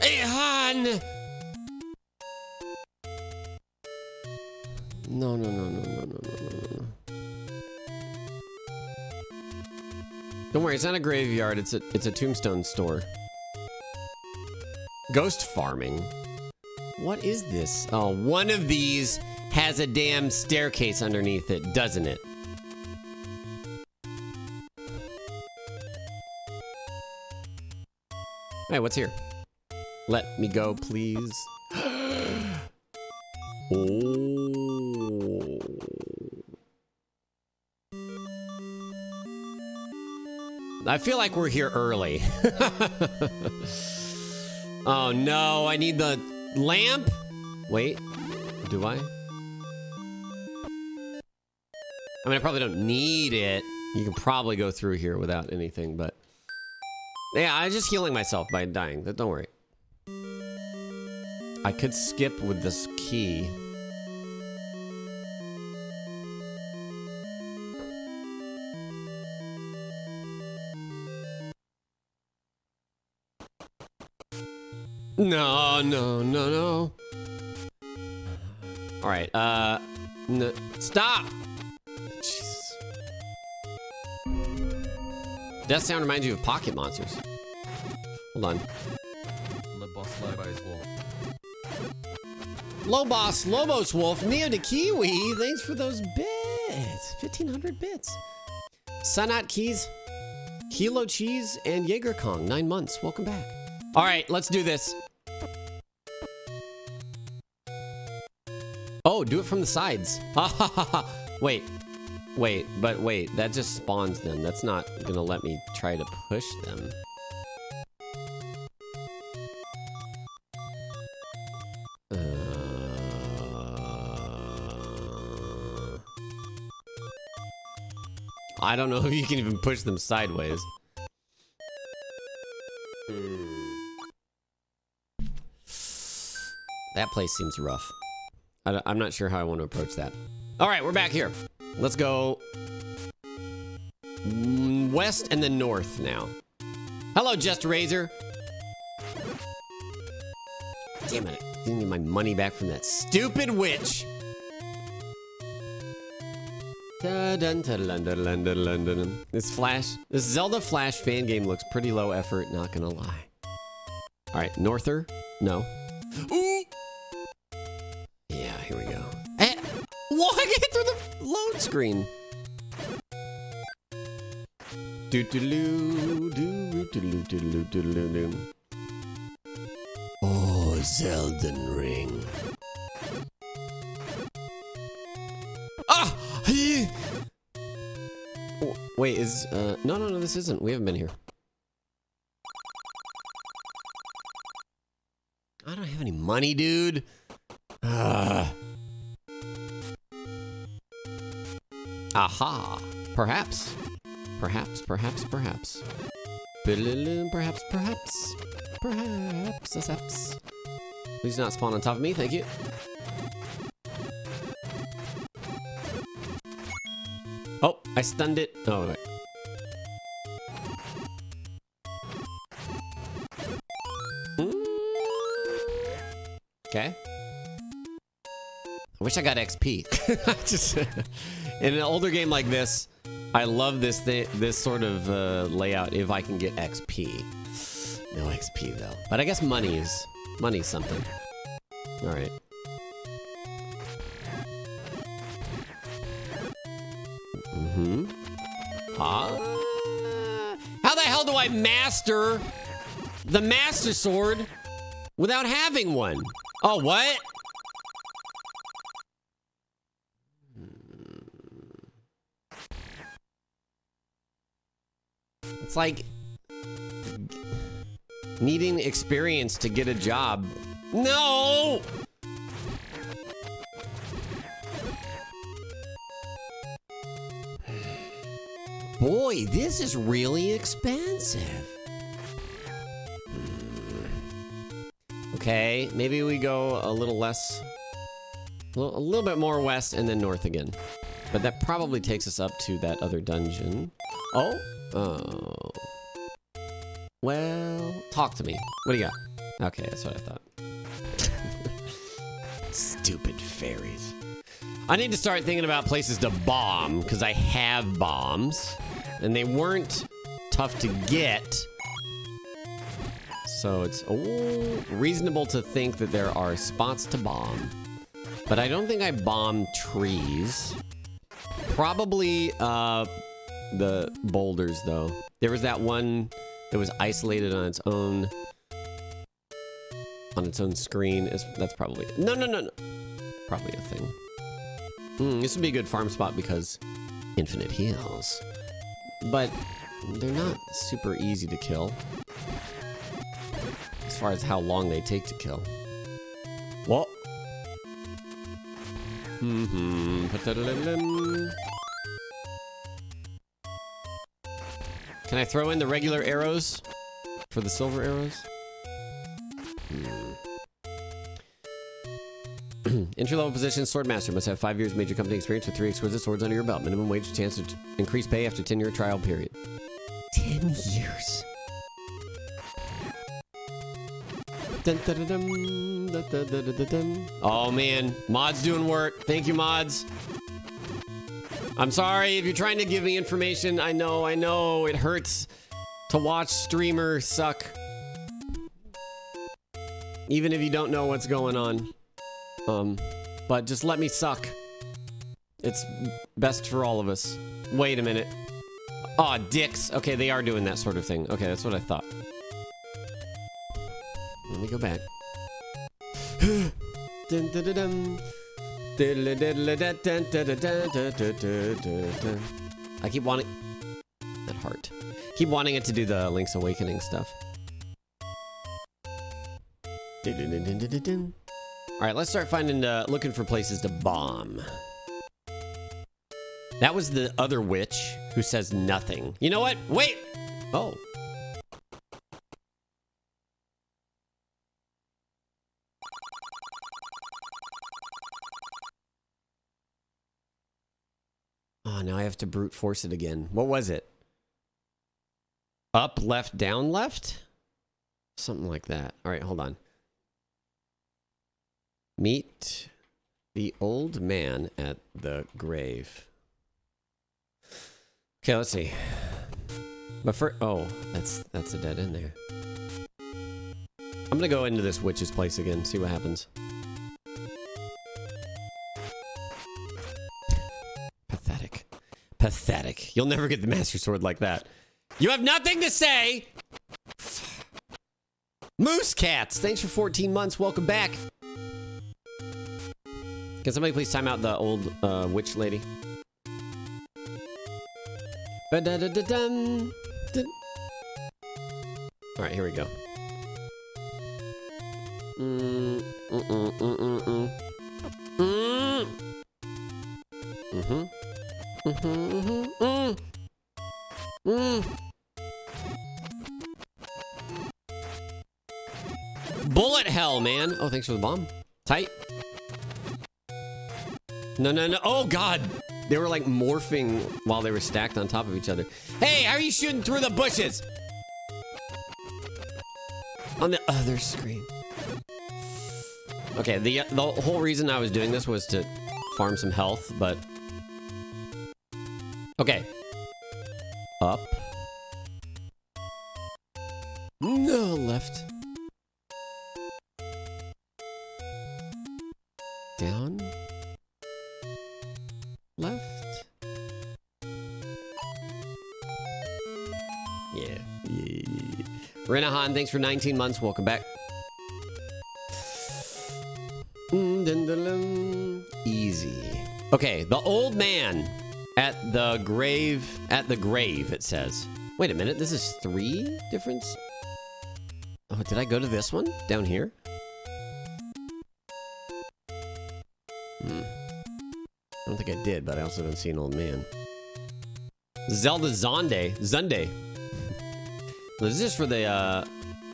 hey, No, no, no, no, no, no, no, no, Don't worry, it's not a graveyard, it's a, it's a tombstone store. Ghost farming. What is this? Oh, one of these has a damn staircase underneath it, doesn't it? Hey, what's here? Let me go, please. [GASPS] oh. I feel like we're here early. [LAUGHS] oh no, I need the lamp. Wait, do I? I mean, I probably don't need it. You can probably go through here without anything, but yeah, I'm just healing myself by dying. Don't worry. I could skip with this key. No, no, no, no. All right. Uh, n stop. Jesus. Death sound reminds you of pocket monsters. Hold on. Boss Lobo's Wolf. Lobos, Lobos Wolf, Neo de Kiwi. Thanks for those bits. 1500 bits. Sunat Keys, Kilo Cheese, and Jaeger Kong. Nine months. Welcome back. All right, let's do this. Oh, do it from the sides. [LAUGHS] Wait. Wait, but wait, that just spawns them. That's not gonna let me try to push them. Uh, I don't know [LAUGHS] if you can even push them sideways. That place seems rough. I am not sure how I want to approach that. All right, we're back here. Let's go west and then north now. Hello, Just Razor. Damn it. I didn't get my money back from that stupid witch. This Flash, this Zelda Flash fan game looks pretty low effort, not gonna lie. All right, Norther? No. Ooh! It through the load screen. Do do do do do do do do do. Oh, Zelden Ring. Ah! He- Oh, Wait, is uh no no no this isn't. We haven't been here. I don't have any money, dude. Aha. Perhaps. Perhaps, perhaps, perhaps. Perhaps, perhaps. Perhaps, perhaps. Please not spawn on top of me, thank you. Oh, I stunned it. Oh, wait. Hmm. Okay. I wish I got XP. [LAUGHS] I just in an older game like this, I love this thi- this sort of uh, layout if I can get XP. No XP though, but I guess money is money's something. All right. Mm-hmm. Huh? How the hell do I master the Master Sword without having one? Oh, what? Like needing experience to get a job. No! Boy, this is really expensive. Okay, maybe we go a little less, a little, bit more west and then north again. But that probably takes us up to that other dungeon. Oh, oh. Well, talk to me. What do you got? Okay, that's what I thought. [LAUGHS] Stupid fairies. I need to start thinking about places to bomb because I have bombs and they weren't tough to get. So it's oh, reasonable to think that there are spots to bomb. But I don't think I bomb trees. Probably uh, the boulders, though. There was that one that was isolated on its own on its own screen. Is that's probably no, no, no, no. Probably a thing. Hmm, this would be a good farm spot because infinite heals. But they're not super easy to kill. As far as how long they take to kill. What? Mm-hmm. Can I throw in the regular arrows for the silver arrows? Hmm. [CLEARS THROAT] Entry level position, swordmaster must have five years major company experience with three exquisite swords under your belt. Minimum wage chance to increase pay after 10 year trial period. 10 years. Oh man, mods doing work. Thank you, mods. I'm sorry if you're trying to give me information. I know, I know, it hurts to watch streamers suck. Even if you don't know what's going on. Um, but just let me suck. It's best for all of us. Wait a minute. Aw, dicks. Okay, they are doing that sort of thing. Okay, that's what I thought. Let me go back. [GASPS] dun, dun, dun. I keep wanting that heart. Keep wanting it to do the Link's Awakening stuff. All right, let's start finding, uh, looking for places to bomb. That was the other witch who says nothing. You know what? Wait. Oh. Oh, now I have to brute force it again. What was it? Up, left, down, left? Something like that. All right, hold on. Meet the old man at the grave. Okay, let's see. But for oh, that's that's a dead end there. I'm gonna go into this witch's place again, see what happens. Pathetic. You'll never get the Master Sword like that. You have nothing to say! Moose Cats, thanks for 14 months. Welcome back. Can somebody please time out the old uh, witch lady? All right, here we go. Mm, mm, mm, mm, mm, mm. Mm. Mhm. Mhm, mhm, mm. Mm. Bullet hell, man. Oh, thanks for the bomb. Tight. No, no, no. Oh, God. They were like morphing while they were stacked on top of each other. Hey, how are you shooting through the bushes? On the other screen. Okay, the the whole reason I was doing this was to farm some health, but okay. Up. No, left. Down. Left. Yeah. yeah. Renahan, thanks for 19 months. Welcome back. Mm. Easy. Okay, the old man at the grave. At the grave, it says. Wait a minute, this is three different. Oh, did I go to this one down here? Hmm. I don't think I did, but I also don't see an old man. Zelda Zonde. Zunde. [LAUGHS] this is for the uh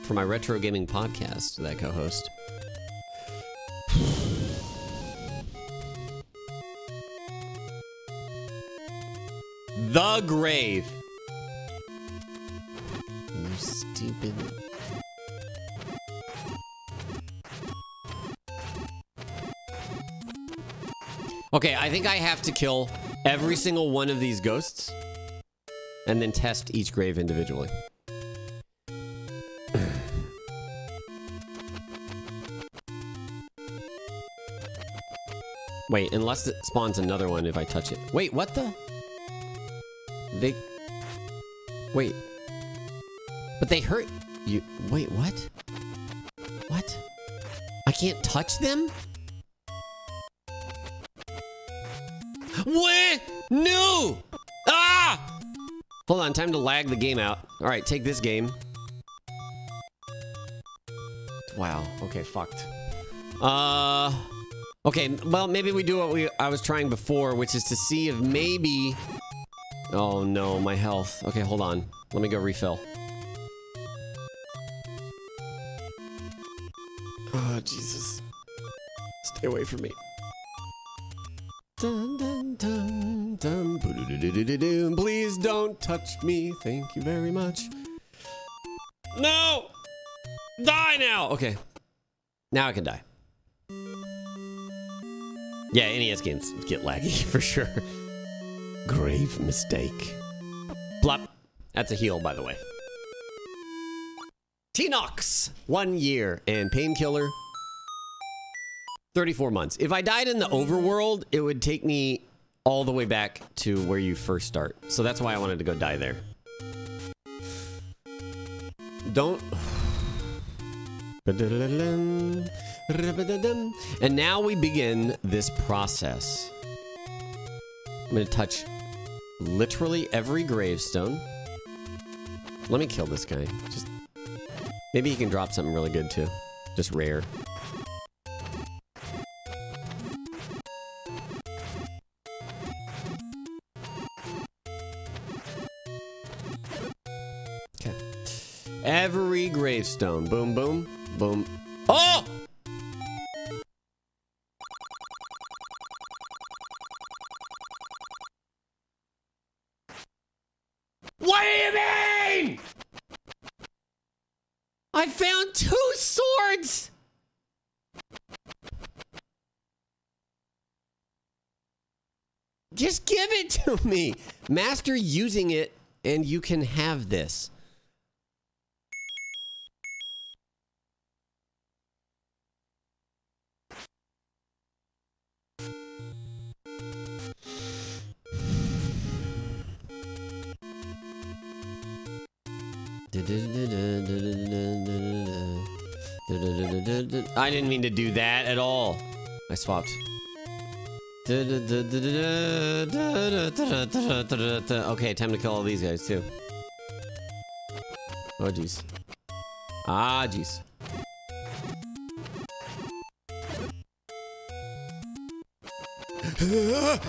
for my retro gaming podcast that I co-host. The grave. You stupid. Okay, I think I have to kill every single one of these ghosts and then test each grave individually. [SIGHS] Wait, unless it spawns another one if I touch it. Wait, what the? They... Wait. But they hurt you. Wait, what? What? I can't touch them? What? No! Ah! Hold on, time to lag the game out. All right, take this game. Wow. Okay, fucked. Uh. Okay. Well, maybe we do what we I was trying before, which is to see if maybe. Oh no, my health. Okay, hold on. Let me go refill. Oh Jesus! Stay away from me. Dun, dun, dun, dun. Please don't touch me. Thank you very much. No! Die now! Okay. Now I can die. Yeah, NES games get laggy [LAUGHS] for sure. Grave mistake. Plop. That's a heal, by the way. T-Nox. One year. And Painkiller. 34 months. If I died in the overworld, it would take me all the way back to where you first start. So that's why I wanted to go die there. Don't. [SIGHS] And now we begin this process. I'm to touch literally every gravestone. Let me kill this guy. Just maybe he can drop something really good too. Just rare. Okay. Every gravestone. Boom, boom, boom. Just give it to me. Master using it, and you can have this. I didn't mean to do that at all. I swapped. Okay, time to kill all these guys too. Oh jeez. Ah jeez.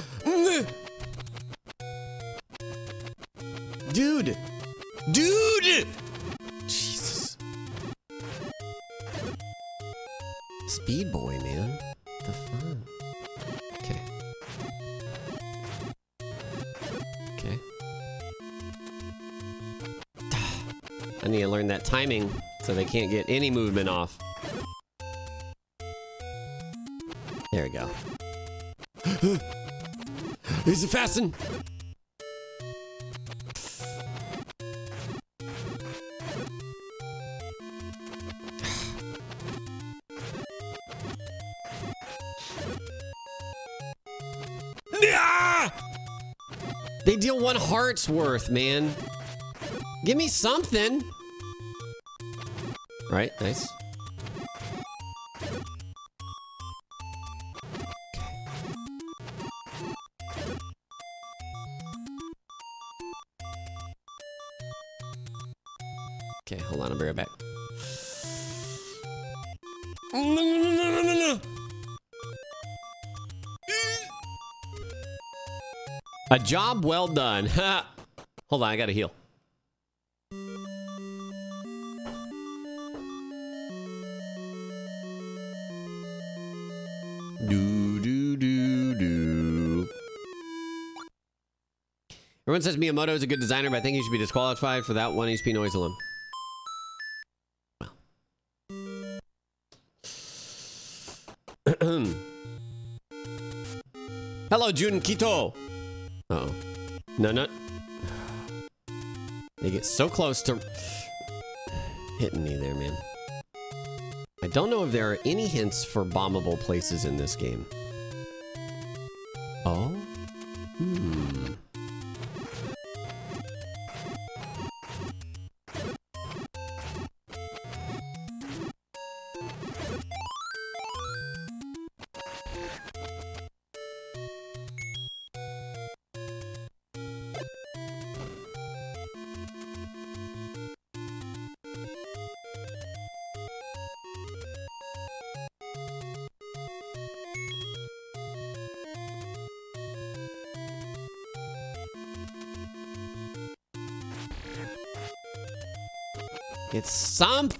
[GASPS] so they can't get any movement off. There we go. [GASPS] Is it fasten? [SIGHS] They deal one heart's worth, man. Give me something. Right, nice. Okay, hold on, I'll be right back. No, no, no, no, no, no. A job well done. [LAUGHS] Hold on, I gotta heal. Everyone says Miyamoto is a good designer, but I think he should be disqualified for that one HP noise alone. Well. [CLEARS THROAT] Hello, Jun Kito. Uh oh. No, no. They get so close to hitting me there, man. I don't know if there are any hints for bombable places in this game. Oh?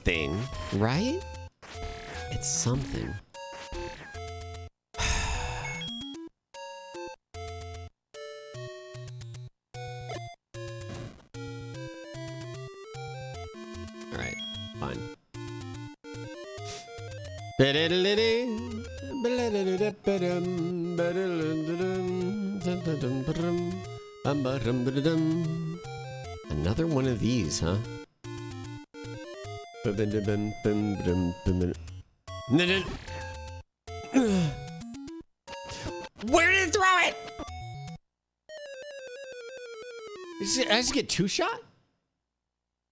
Something, right? It's something. [SIGHS] All right, fine. Another one of these, huh? Where did it throw it? Did I just get two shot?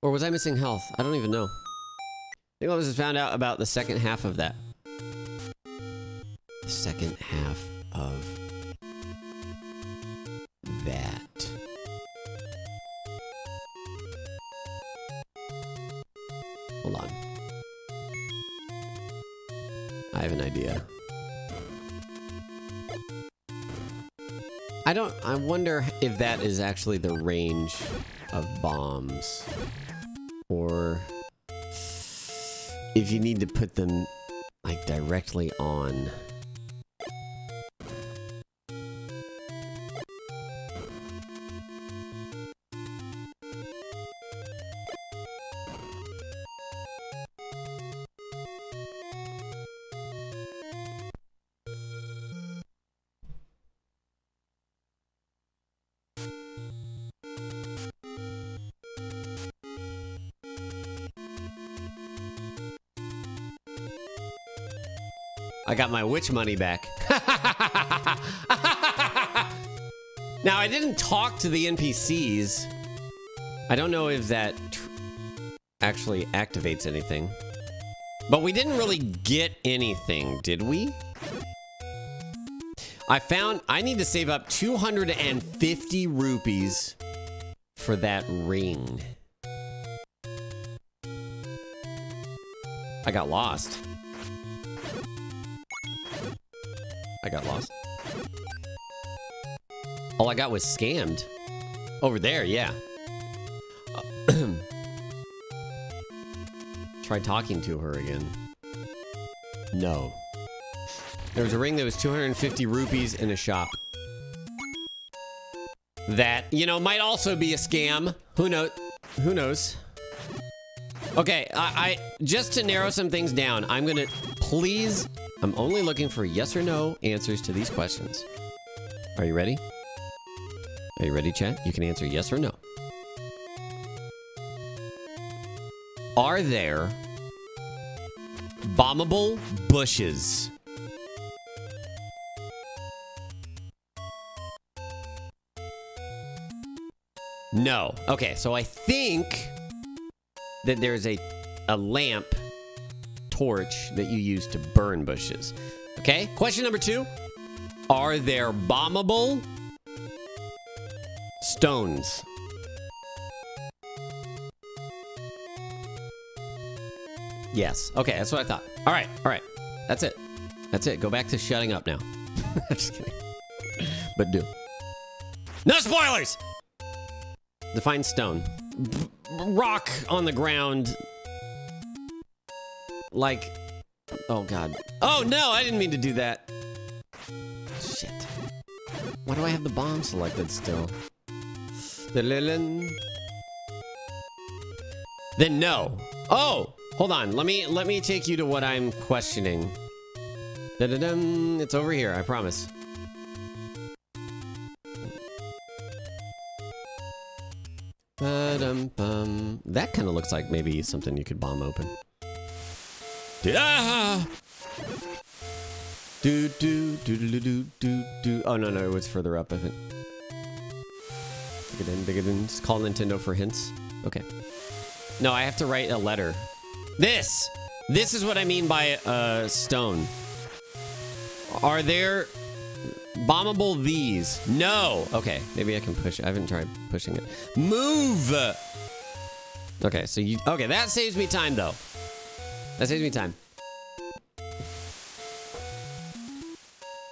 Or was I missing health? I don't even know. I think I just found out about the second half of that. second half of wonder if that is actually the range of bombs, or if you need to put them like directly on. My witch money back. [LAUGHS] now, I didn't talk to the NPCs. I don't know if that actually activates anything. But we didn't really get anything, did we? I found I need to save up 250 rupees for that ring. I got lost. I got lost. All I got was scammed. Over there, yeah. [CLEARS THROAT] Try talking to her again. No. There was a ring that was 250 rupees in a shop. That, you know, might also be a scam. Who knows? Who knows? Okay, I, I just to narrow some things down, I'm gonna please I'm only looking for yes or no answers to these questions. Are you ready? Are you ready, chat? You can answer yes or no. Are there bombable bushes? No. Okay, so I think that there's a a lamp torch that you use to burn bushes. Okay, question number two Are there bombable stones? Yes. Okay, that's what I thought. All right, all right. That's it. That's it. Go back to shutting up now. [LAUGHS] Just kidding. But do. No spoilers! Define stone. B- rock on the ground like, oh god. Oh no, I didn't mean to do that. Shit. Why do I have the bomb selected still? Then no. Oh, hold on. Let me let me take you to what I'm questioning. It's over here. I promise. That kind of looks like maybe something you could bomb open. Ah! Do do do do do do do. Oh no no, it was further up. I think. Dig it in, it in. Just call Nintendo for hints. Okay. No, I have to write a letter. This, this is what I mean by uh stone. Are there bombable these? No. Okay, maybe I can push. It. I haven't tried pushing it. Move. Okay, so you. Okay, that saves me time though. That saves me time.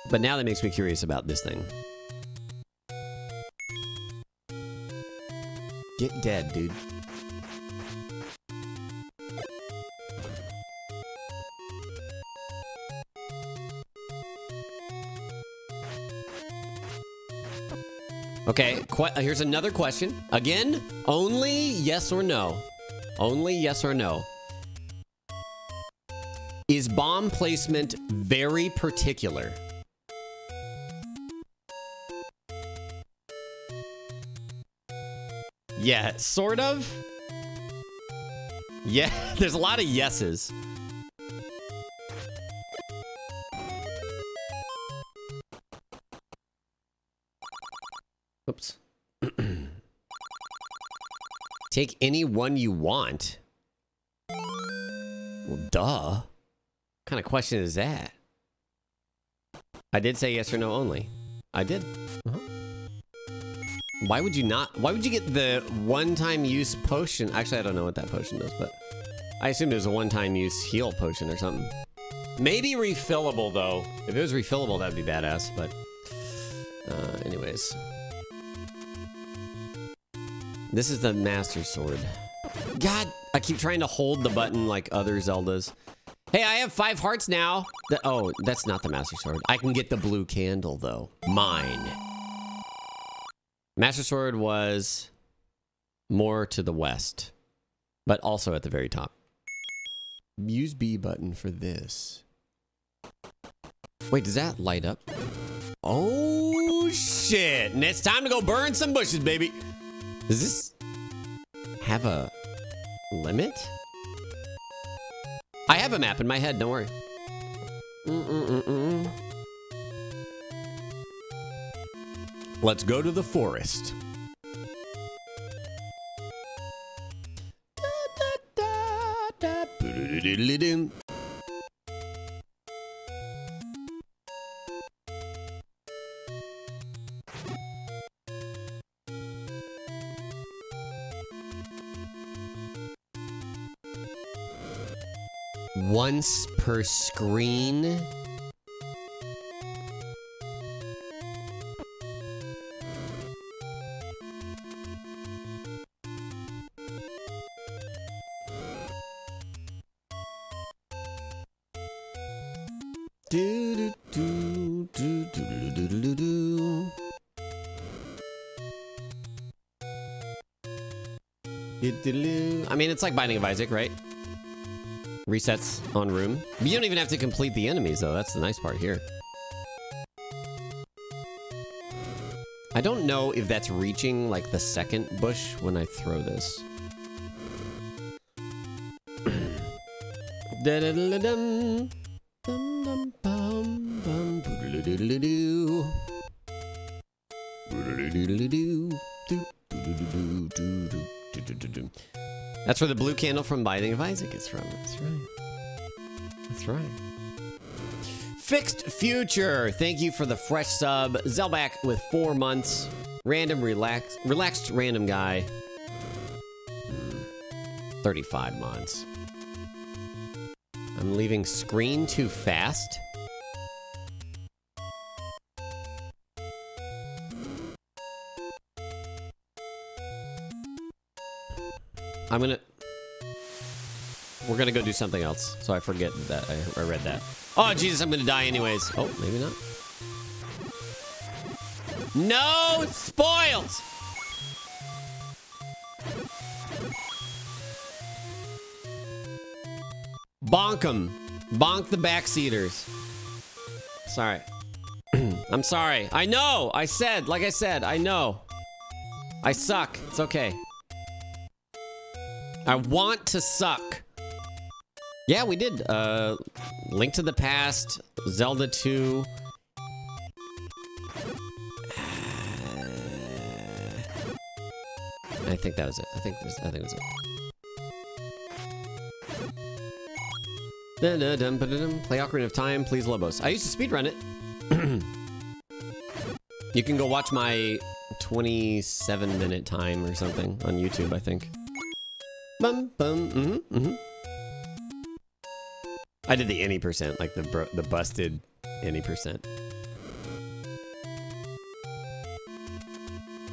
But now that makes me curious about this thing. Get dead, dude. Okay, uh, here's another question. Again, only yes or no. Only yes or no. Is bomb placement very particular? Yeah, sort of. Yeah, [LAUGHS] there's a lot of yeses. Oops. [CLEARS THROAT] Take any one you want. Well, duh kind of question is that? I did say yes or no only. I did. Uh-huh. Why would you not? Why would you get the one-time use potion? Actually, I don't know what that potion does, but I assumed it was a one-time use heal potion or something. Maybe refillable though. If it was refillable, that'd be badass. But uh, anyways, this is the Master Sword. God, I keep trying to hold the button like other Zeldas. Hey, I have five hearts now. The, oh, that's not the Master Sword. I can get the blue candle, though. Mine. Master Sword was more to the west, but also at the very top. Use B button for this. Wait, does that light up? Oh, shit. And it's time to go burn some bushes, baby. Does this have a limit? I have a map in my head, don't worry. Mm-mm-mm-mm. Let's go to the forest. Once per screen. seconds per screen. I mean, it's like Binding of Isaac, right? Resets on room. You don't even have to complete the enemies, though. That's the nice part here. I don't know if that's reaching, like, the second bush when I throw this. [CLEARS THROAT] That's where the blue candle from Binding of Isaac is from. That's right. That's right. Fixed Future. Thank you for the fresh sub. Zelback with four months. Random relax relaxed random guy. Hmm. 35 months. I'm leaving screen too fast. I'm gonna. We're gonna go do something else, so I forget that I, I read that. Oh Jesus, I'm gonna die anyways. Oh, maybe not. No, it's spoiled. Bonk 'em. Bonk the backseaters. Sorry. [CLEARS THROAT] I'm sorry. I know. I said, like I said, I know. I suck. It's okay. I want to suck. Yeah, we did. Uh, Link to the Past, Zelda 2. I think that was it. I think this, I think it was it. Play Ocarina of Time, please Lobos. I used to speedrun it. [CLEARS THROAT] you can go watch my 27 minute time or something on YouTube, I think. Bum bum. Mm-hmm. Mm-hmm. I did the any percent, like the bro- the busted any percent.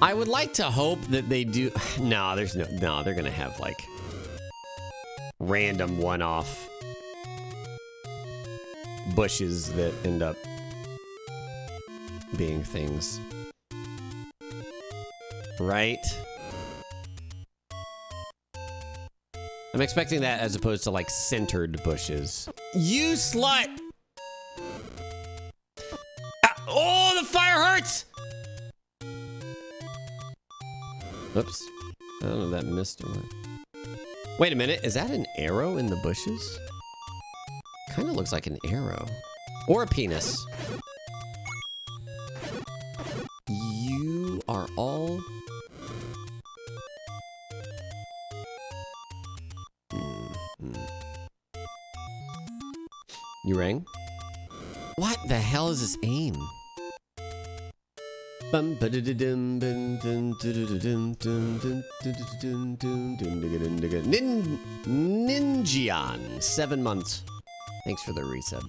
I would like to hope that they do. [SIGHS] No, there's no. No, they're gonna have like random one-off bushes that end up being things, right? I'm expecting that as opposed to like centered bushes. You slut! Ah, oh, the fire hurts! Oops. I don't know if that missed or what. Wait a minute, is that an arrow in the bushes? Kind of looks like an arrow. Or a penis. You are all You rang? What the hell is this aim? Nin Ninjian, seven months. Thanks for the resub.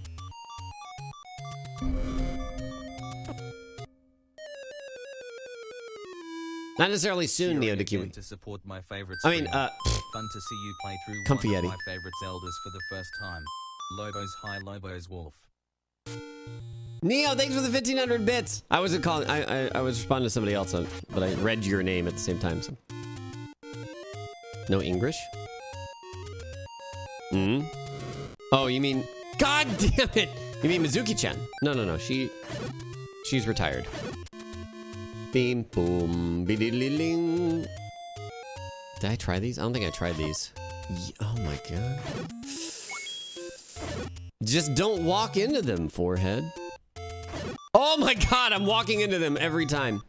Not necessarily soon, Neo Cheering to support my favorite. I mean, uh, fun to see you play through Comfy one Eddie. of my favorite Zeldas for the first time. Lobos High, Lobos Wolf. Neo, thanks for the 1500 bits. I wasn't calling, I, I, I was responding to somebody else, uh, but I read your name at the same time. So. No English? Hmm? Oh, you mean, God [LAUGHS] damn it. You mean Mizuki-chan? No, no, no. She, she's retired. Beam, boom. Did I try these? I don't think I tried these. Oh my god. Just don't walk into them, forehead. Oh my god, I'm walking into them every time.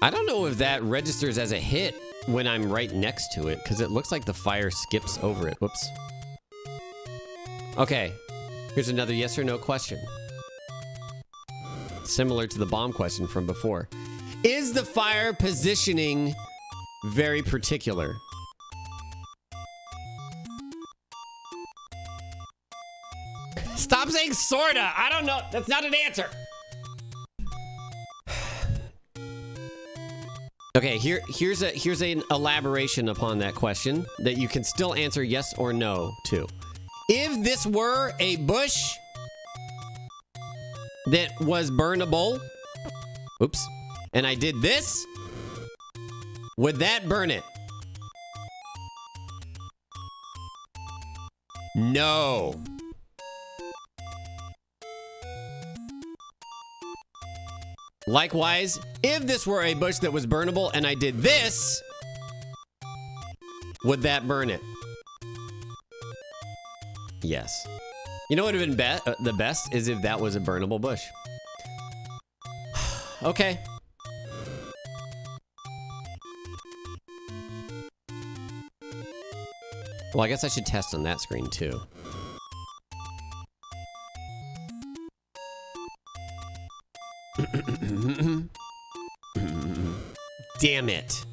I don't know if that registers as a hit when I'm right next to it, because it looks like the fire skips over it. Whoops. Okay, here's another yes or no question. Similar to the bomb question from before. Is the fire positioning very particular? Stop saying sorta. I don't know. That's not an answer. Okay, here here's a here's an elaboration upon that question that you can still answer yes or no to. If this were a bush that was burnable, oops, and I did this, would that burn it? No. Likewise, if this were a bush that was burnable and I did this, would that burn it? Yes. You know what would have been be- uh, the best is if that was a burnable bush. [SIGHS] okay. Well, I guess I should test on that screen too. Damn it.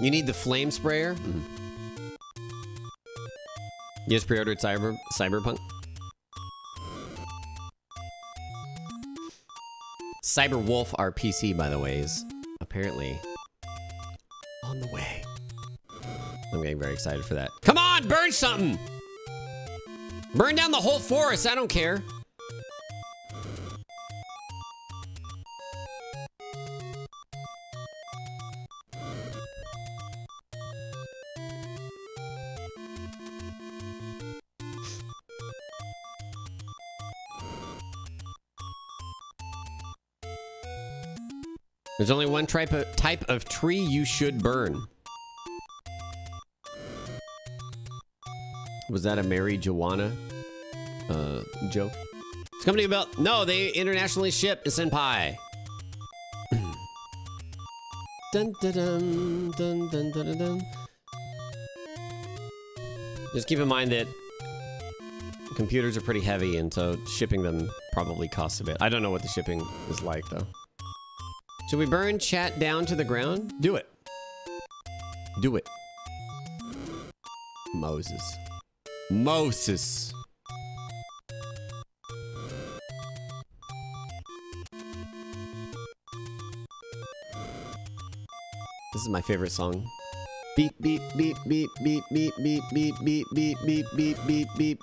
You need the flame sprayer? Mhm. You just pre-ordered Cyber Cyberpunk? Cyber Wolf RPC, by the way, is apparently on the way. I'm getting very excited for that. Come on, burn something! Burn down the whole forest, I don't care. There's only one type of, type of tree you should burn. Was that a Mary Joanna uh, joke? It's company about no, they internationally ship senpai. [CLEARS THROAT] dun, dun, dun, dun, dun, dun, dun, dun. Just keep in mind that computers are pretty heavy, and so shipping them probably costs a bit. I don't know what the shipping is like though. Should we burn chat down to the ground? Do it. Do it. Moses. Moses. This is my favorite song. Beep beep beep beep beep beep beep beep beep beep beep beep beep beep.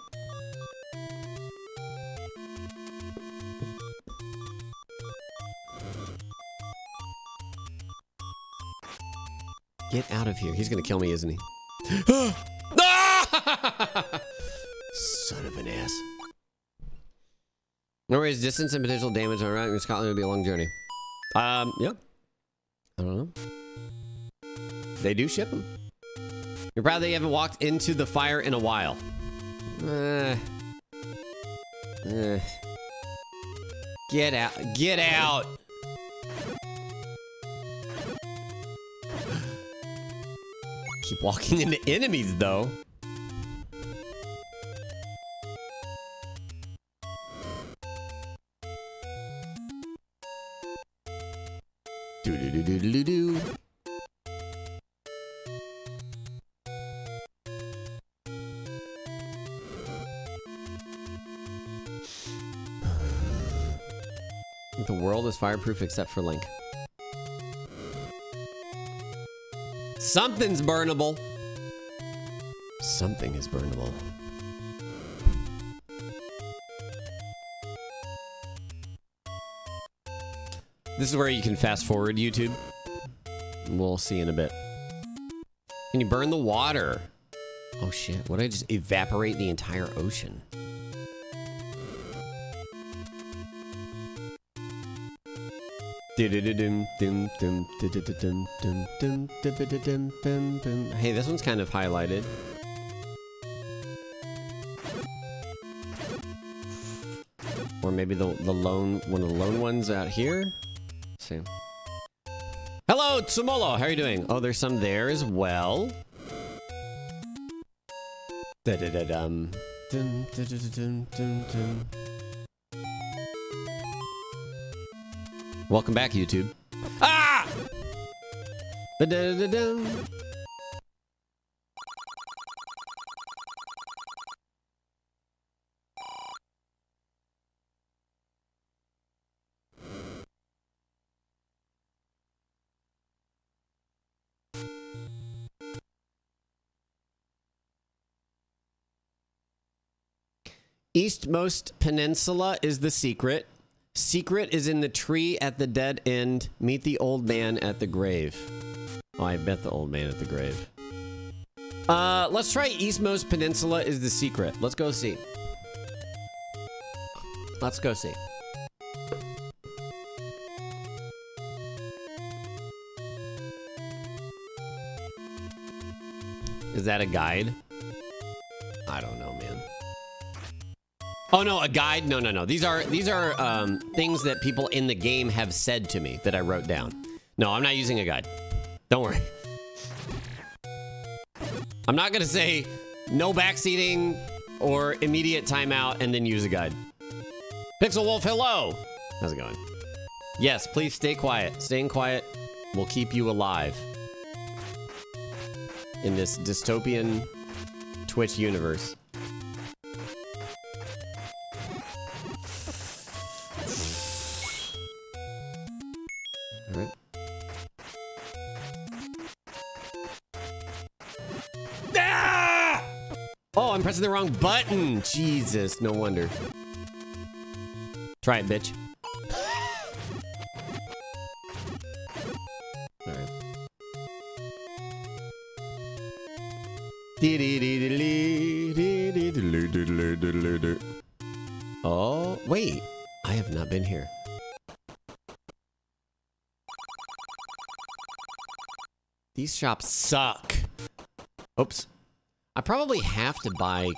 Get out of here. He's gonna kill me, isn't he? [GASPS] Son of an ass. No worries, distance and potential damage on arriving in Scotland would be a long journey. Um, yeah. I don't know. They do ship them. You're proud that you haven't walked into the fire in a while. Uh, uh, get out. Get out. Keep walking [LAUGHS] into enemies, though. Do do do do do do. The world is fireproof except for Link. Something's burnable. Something is burnable. This is where you can fast forward YouTube. We'll see in a bit. Can you burn the water? Oh shit, what did I just evaporate the entire ocean? Hey, this one's kind of highlighted. Or maybe the the lone one of the lone ones out here. Let's see. Hello, Tsumolo. How are you doing? Oh, there's some there as well. Da da da dum. Dum, dum, dum. Welcome back, YouTube. Ah! Da da da dum. Eastmost Peninsula is the secret. Secret is in the tree at the dead end. Meet the old man at the grave. Oh, I bet the old man at the grave. Uh, let's try Eastmost Peninsula is the secret. Let's go see. Let's go see. Is that a guide? I don't know, man. Oh no, a guide? No, no, no. These are these are um, things that people in the game have said to me that I wrote down. No, I'm not using a guide. Don't worry. [LAUGHS] I'm not gonna say no backseating or immediate timeout and then use a guide. Pixel Wolf, hello. How's it going? Yes, please stay quiet. Staying quiet will keep you alive in this dystopian Twitch universe. I'm pressing the wrong button. Jesus, no wonder. Try it, bitch. Oh, wait. I have not been here. These shops suck. Oops. I probably have to buy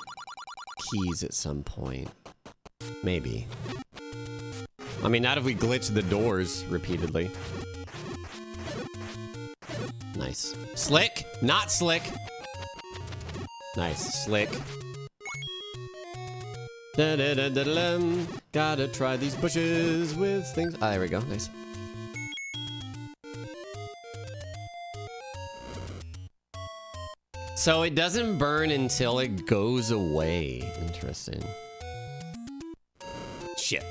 keys at some point. Maybe. I mean, not if we glitch the doors repeatedly. Nice. Slick, not slick. Nice, slick. Da -da -da. Gotta try these bushes with things. Ah, there we go. Nice. So it doesn't burn until it goes away. Interesting. Shit.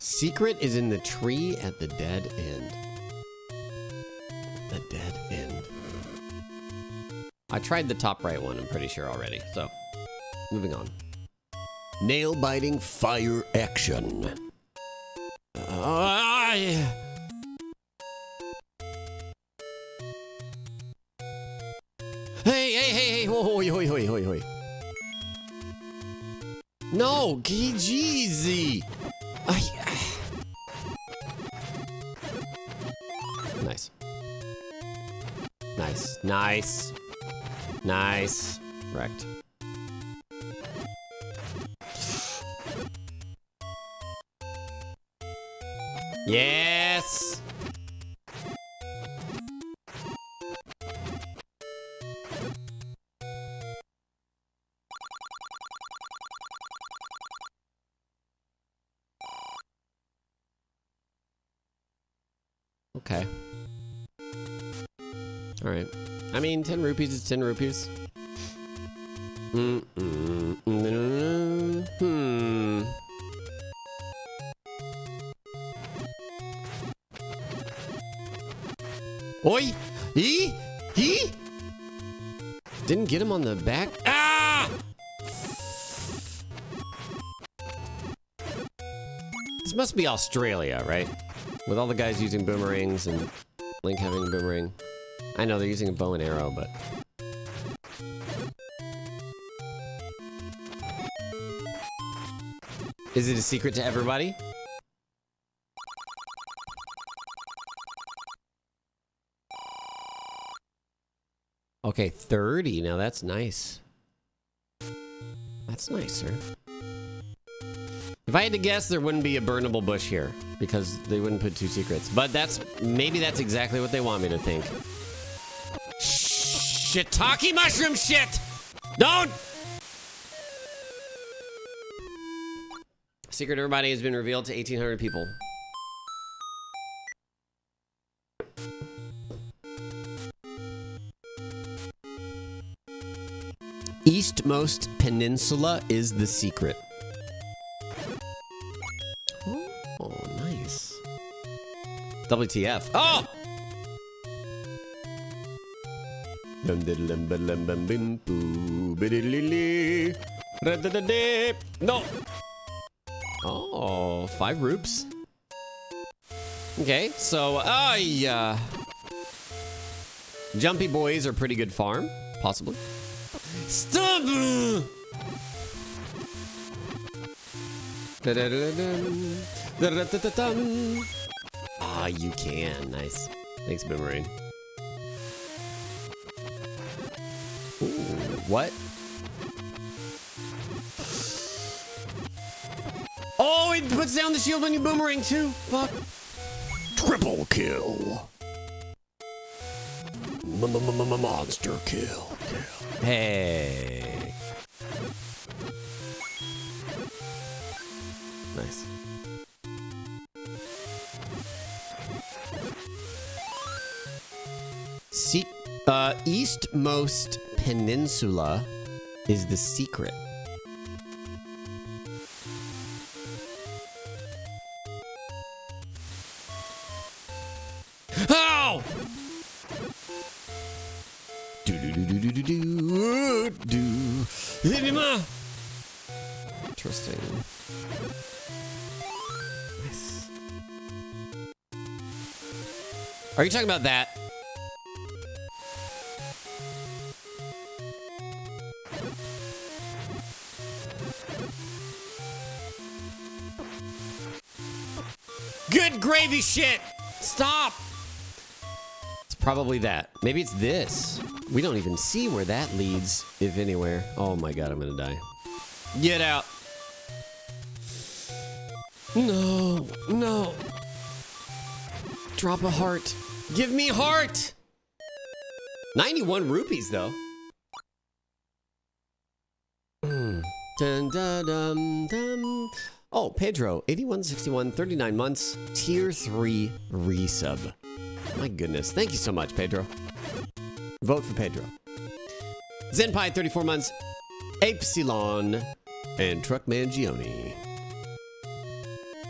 Secret is in the tree at the dead end. The dead end. I tried the top right one, I'm pretty sure already. So, moving on. Nail biting fire action. Yeah. Hey, hey, hey, hey, hoi, hoi, hoi, hoi, hoi. No, Jeezy. Nice. Nice. Nice. Nice. Wrecked. Yes. Okay. All right. I mean, 10 rupees is 10 rupees. Mm -mm, must be Australia, right? With all the guys using boomerangs and Link having a boomerang. I know they're using a bow and arrow, but... Is it a secret to everybody? Okay, 30. Now that's nice. That's nice, sir. If I had to guess, there wouldn't be a burnable bush here because they wouldn't put two secrets. But that's maybe that's exactly what they want me to think. Shiitake mushroom shit! Don't! Secret everybody has been revealed to 1,800 people. Eastmost Peninsula is the secret. WTF. Oh! No. Oh, five roops. Okay, so, uh, yeah. Jumpy boys are pretty good farm, possibly. Stop! Ah, you can. Nice. Thanks, Boomerang. Ooh, what? Oh, it puts down the shield when you boomerang too. Fuck. Triple kill. Monster kill. Hey. Eastmost peninsula is the secret. How? Do do do do do do do do. Interesting. Nice. Are you talking about that? Shit! Stop! It's probably that. Maybe it's this. We don't even see where that leads, if anywhere. Oh my god, I'm gonna die. Get out! No, no. Drop a heart. Give me heart! 91 rupees, though. Hmm. Dun, dun, dum. Oh, Pedro, 8161, 39 months, tier 3 resub. My goodness. Thank you so much, Pedro. Vote for Pedro. Zenpai, 34 months, Epsilon, and Truckman Gioni.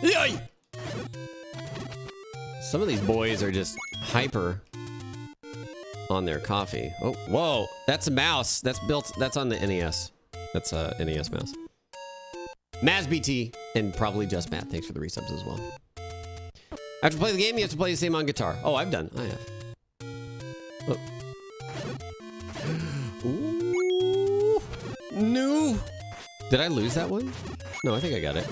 Yay! Some of these boys are just hyper on their coffee. Oh, whoa. That's a mouse. That's built, that's on the NES. That's a NES mouse. MazBT, and probably just Matt. Thanks for the resubs as well. After play the game, you have to play the same on guitar. Oh, I've done. I have. Oh. Ooh. No. Did I lose that one? No, I think I got it.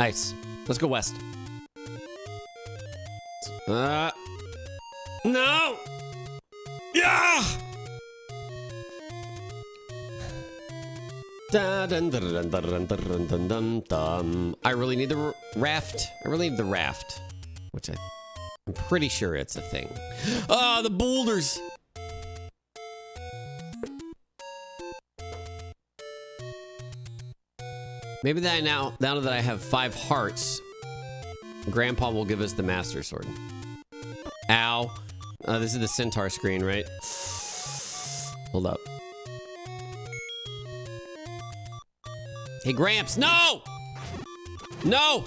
Nice. Let's go west. Uh, no! Yeah! I really need the raft. I really need the raft, which I, I'm pretty sure it's a thing. Ah, oh, the boulders! Maybe that now, now that I have five hearts, Grandpa will give us the Master Sword. Ow. Uh, this is the Centaur screen, right? Hold up. Hey, Gramps, no! No!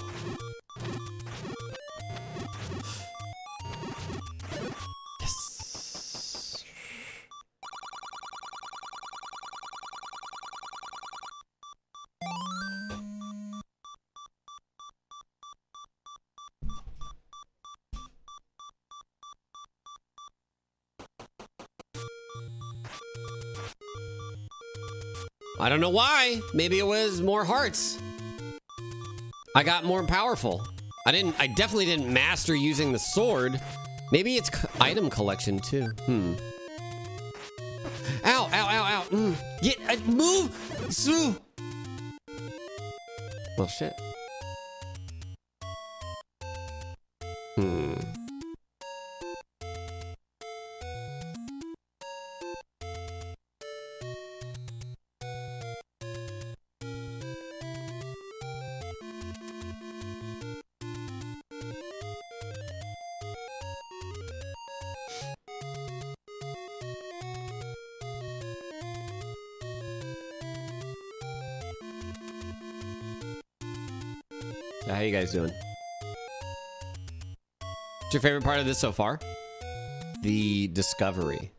I don't know why. Maybe it was more hearts. I got more powerful. I didn't. I definitely didn't master using the sword. Maybe it's item collection too. Hmm. Ow! Ow! Ow! Ow! Mm. Get uh, move. Sue. Well, shit. Your favorite part of this so far? The discovery.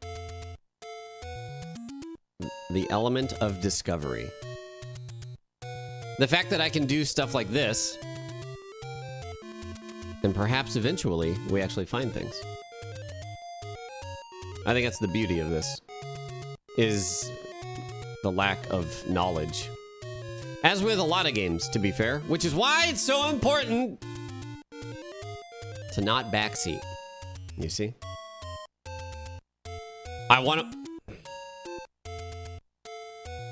The element of discovery. The fact that I can do stuff like this, and perhaps eventually we actually find things. I think that's the beauty of this, is the lack of knowledge. As with a lot of games, to be fair, which is why it's so important to not backseat. You see? I want to.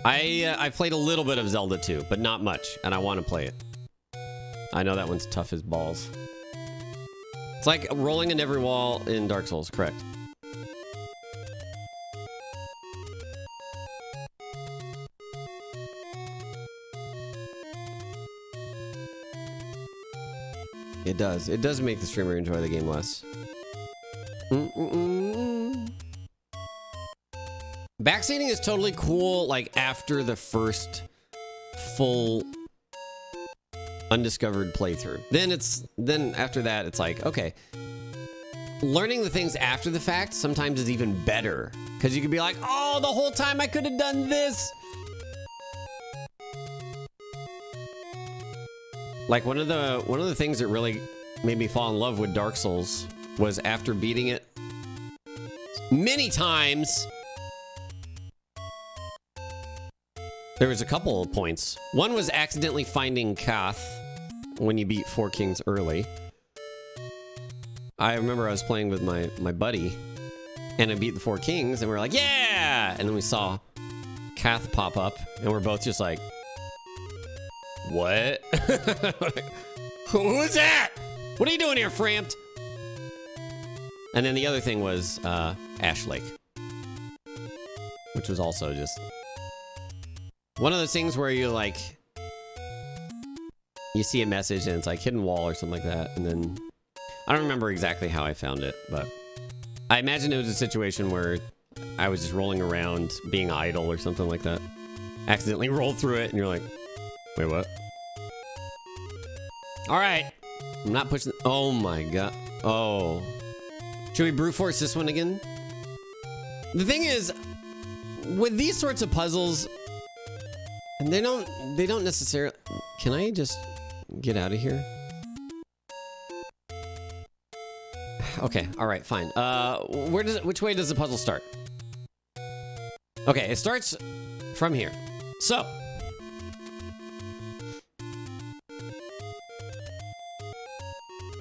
I uh, I played a little bit of Zelda 2, but not much, and I want to play it. I know that one's tough as balls. It's like rolling in every wall in Dark Souls, correct? It does. It does make the streamer enjoy the game less. Mm-mm-mm. Backseating is totally cool, like after the first full undiscovered playthrough. Then it's then after that it's like, okay. Learning the things after the fact sometimes is even better. Because you can be like, oh, the whole time I could have done this. Like one of the one of the things that really made me fall in love with Dark Souls was after beating it many times. There was a couple of points. One was accidentally finding Kaathe when you beat Four Kings early. I remember I was playing with my my buddy, and I beat the Four Kings, and we were like, "Yeah!" And then we saw Kaathe pop up, and we're both just like, What? [LAUGHS] Who's that? What are you doing here, Frampt? And then the other thing was uh, Ash Lake, which was also just one of those things where you like you see a message and it's like hidden wall or something like that, and then I don't remember exactly how I found it, but I imagine it was a situation where I was just rolling around being idle or something like that. Accidentally [LAUGHS] rolled through it, and you're like, wait, what? All right. I'm not pushing. Oh my god. Oh. Should we brute force this one again? The thing is, with these sorts of puzzles, and they don't they don't necessarily. Can I just get out of here? [SIGHS] Okay. All right. Fine. Uh, where does which way does the puzzle start? Okay, it starts from here. So.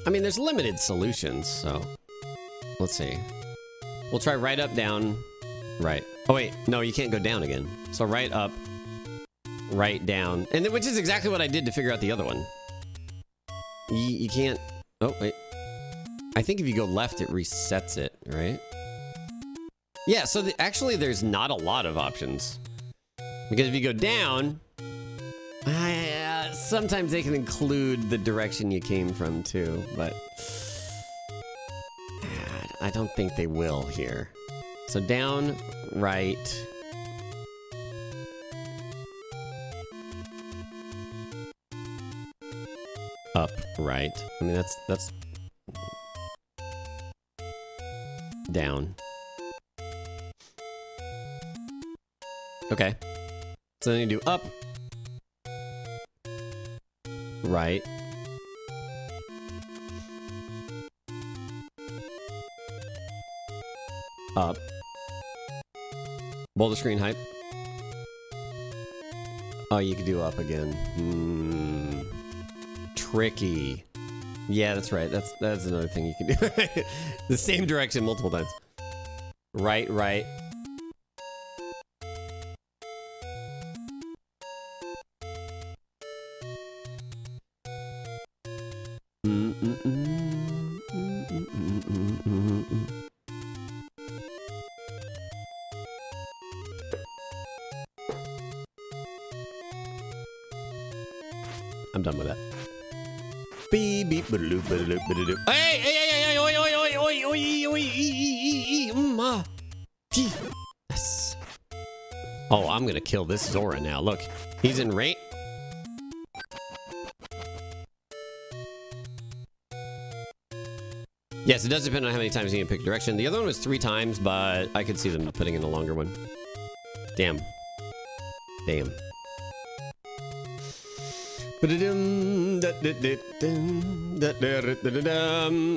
I mean, there's limited solutions, so let's see. We'll try right up, down, right. Oh wait, no, you can't go down again. So right up, right down, and which is exactly what I did to figure out the other one. You, you can't. Oh wait, I think if you go left, it resets it, right? Yeah. So the, actually, there's not a lot of options because if you go down, uh, sometimes they can include the direction you came from too, but I don't think they will here. So down, right. Up, right. I mean, that's, that's down. Okay. So then you do up, right, up. Boulder screen height. Oh, you could do up again. Hmm. Tricky. Yeah, that's right. That's that's another thing you can do. [LAUGHS] the same direction multiple times. Right, right. Hey, hey, hey, hey, oi, oi, oi, oi, oi, oi, mm, ah. Yes. Oh, I'm gonna kill this Zora now. Look, he's in range. Yes, it does depend on how many times you can pick direction. The other one was three times, but I could see them putting in a longer one. Damn. Damn. I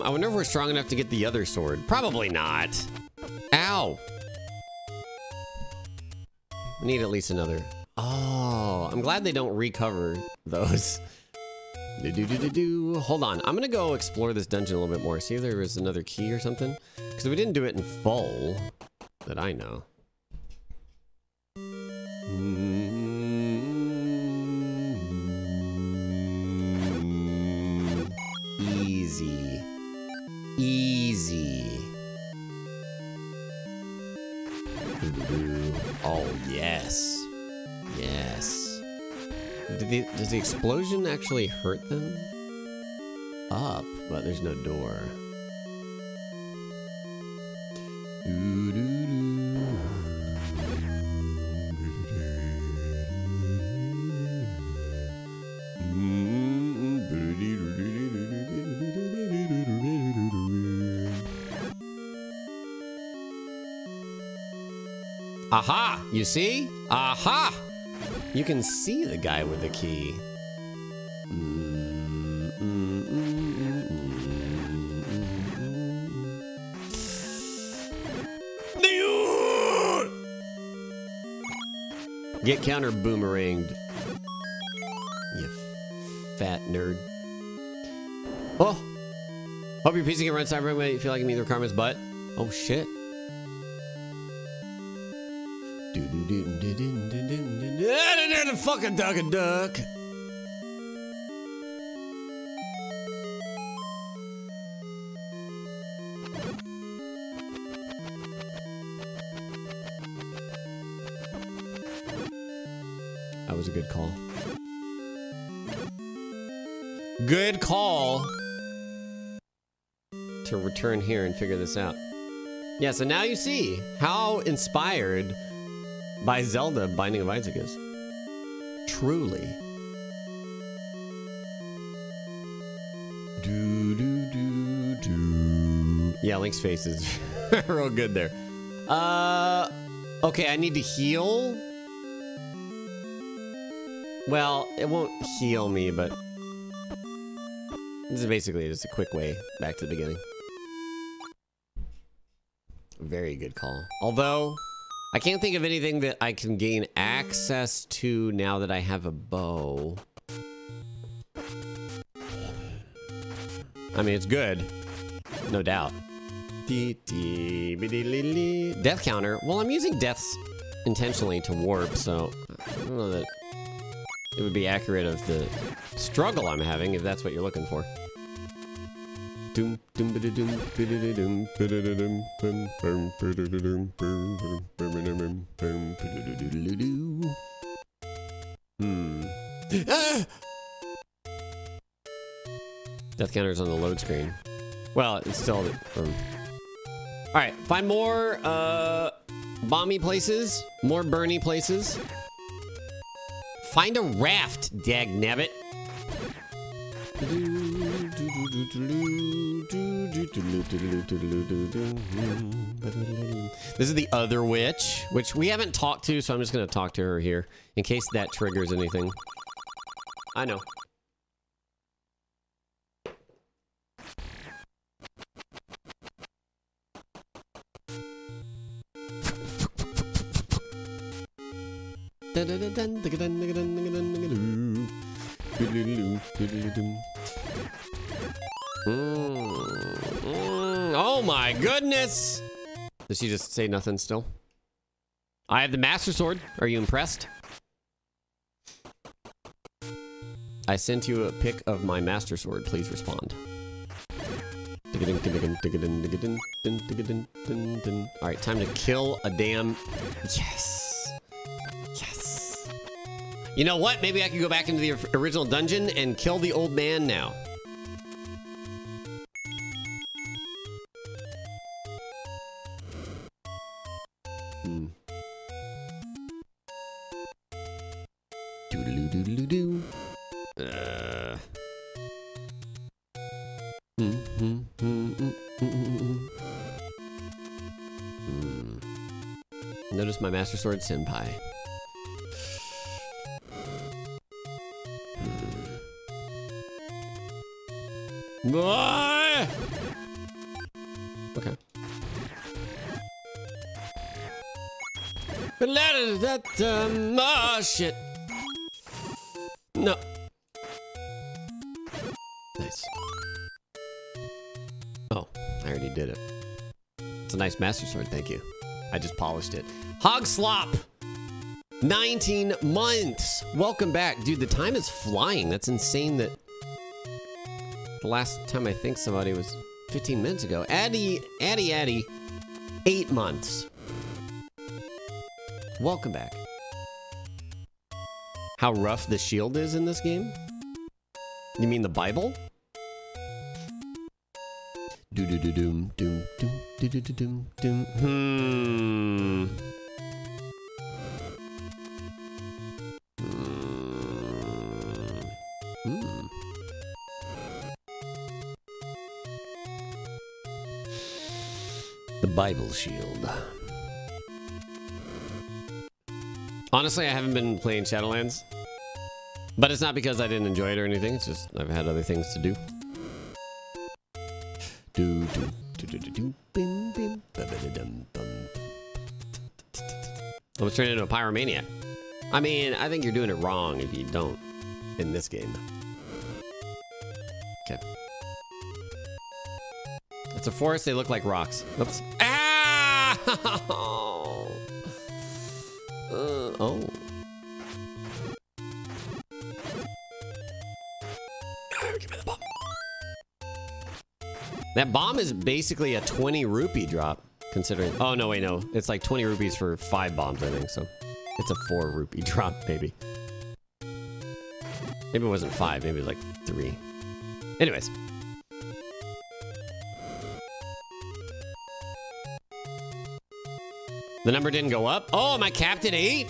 wonder if we're strong enough to get the other sword. Probably not. Ow. We need at least another. Oh, I'm glad they don't recover those. Hold on. I'm going to go explore this dungeon a little bit more. See if there is another key or something. Because we didn't do it in full that I know. Mm. Oh, yes. Yes. The, does the explosion actually hurt them? Up, but there's no door. Aha! You see? Aha! You can see the guy with the key. Get counter boomeranged. You fat nerd. Oh! Hope your PC can run cyber when you feel like I'm either Karma's butt. Oh shit. Fucking duck duck. That was a good call. Good call to return here and figure this out. Yeah, so now you see how inspired by Zelda Binding of Isaac is. Truly. Do, do, do, do. Yeah, Link's face is [LAUGHS] real good there. Uh, okay, I need to heal. Well, it won't heal me, but this is basically just a quick way back to the beginning. Very good call. Although, I can't think of anything that I can gain access to now that I have a bow. I mean, it's good. No doubt. Death counter. Well, I'm using deaths intentionally to warp, so I don't know that it would be accurate of the struggle I'm having, if that's what you're looking for. Death counter's on the load screen. Well, it's still. Um... All right, find more uh, bomby places, more burny places. Find a raft, dag nabbit. This is the other witch, which we haven't talked to, so I'm just going to talk to her here in case that triggers anything. I know. Mm, mm. Oh my goodness! Does she just say nothing still? I have the Master Sword. Are you impressed? I sent you a pic of my Master Sword. Please respond. Alright, time to kill a damn... Yes! Yes! You know what? Maybe I can go back into the original dungeon and kill the old man now. Master Sword Senpai. Hmm. Ah! Okay. But that is that um oh shit. No. Nice. Oh, I already did it. It's a nice master sword, thank you. I just polished it. Hog slop! 19 months! Welcome back. Dude, the time is flying. That's insane that the last time I think somebody was 15 minutes ago. Addy, Addy, Addy, eight months. Welcome back. How rough the shield is in this game? You mean the Bible? Do do do doom doom doom do do do doom doom. Hmm. Bible shield. Honestly, I haven't been playing Shadowlands. But it's not because I didn't enjoy it or anything. It's just I've had other things to do. Do do do do do do bim bim ba ba da dum bum. I was turning into a pyromaniac. I mean, I think you're doing it wrong if you don't in this game. Okay. It's a forest. They look like rocks. Oops. Ah! Uh, oh. That bomb is basically a 20 rupee drop, considering. Oh, no, wait, no. It's like 20 rupees for five bombs, I think. So it's a four rupee [LAUGHS] drop, baby. Maybe it wasn't five. Maybe it was like three. Anyways. The number didn't go up. Oh, am I capped at eight?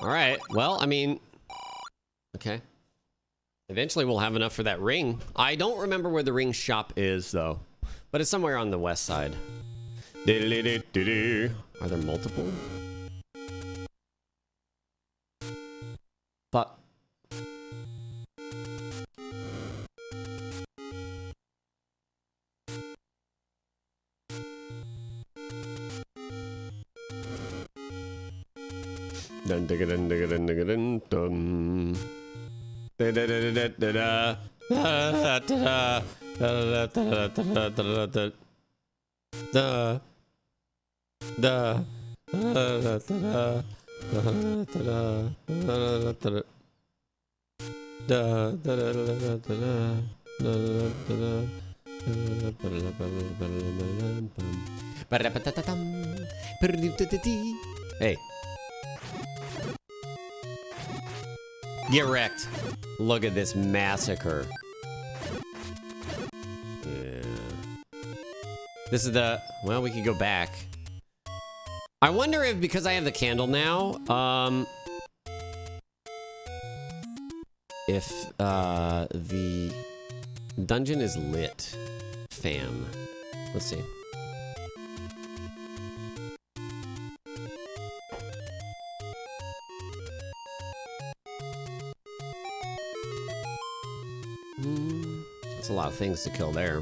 All right. Well, I mean, okay. Eventually, we'll have enough for that ring. I don't remember where the ring shop is, though, but it's somewhere on the west side. Are there multiple? Hey. Get wrecked. Look at this massacre. Yeah. This is the... Well, we could go back. I wonder if, because I have the candle now, um... If, uh, the dungeon is lit. Fam. Let's see. Lot of things to kill there.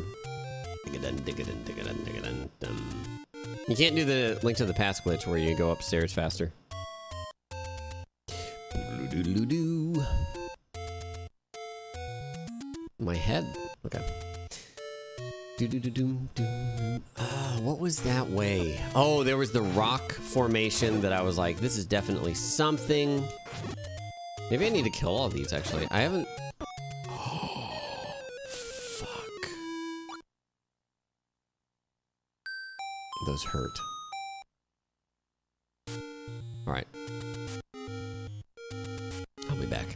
You can't do the link to the past glitch where you go upstairs faster. My head. Okay. Ah, what was that way? Oh, there was the rock formation that I was like, this is definitely something. Maybe I need to kill all these actually. I haven't Those hurt. Alright. I'll be back.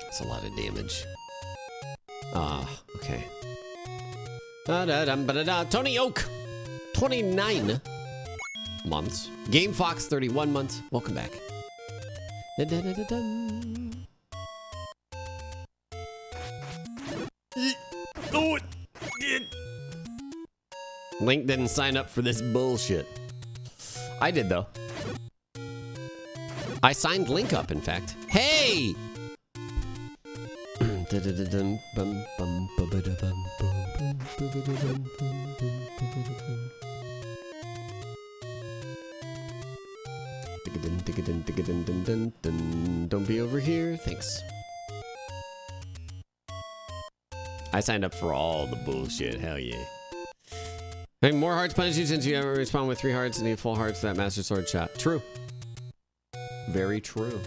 That's a lot of damage. Ah, okay. Tony Oak, 29 months. Game Fox, 31 months. Welcome back. Link didn't sign up for this bullshit. I did though. I signed Link up, in fact. Hey! Don't be over here. Thanks. I signed up for all the bullshit. Hell yeah. Hey, more hearts punish you since you ever respawn with three hearts and need full hearts for that Master Sword shot. True. Very true.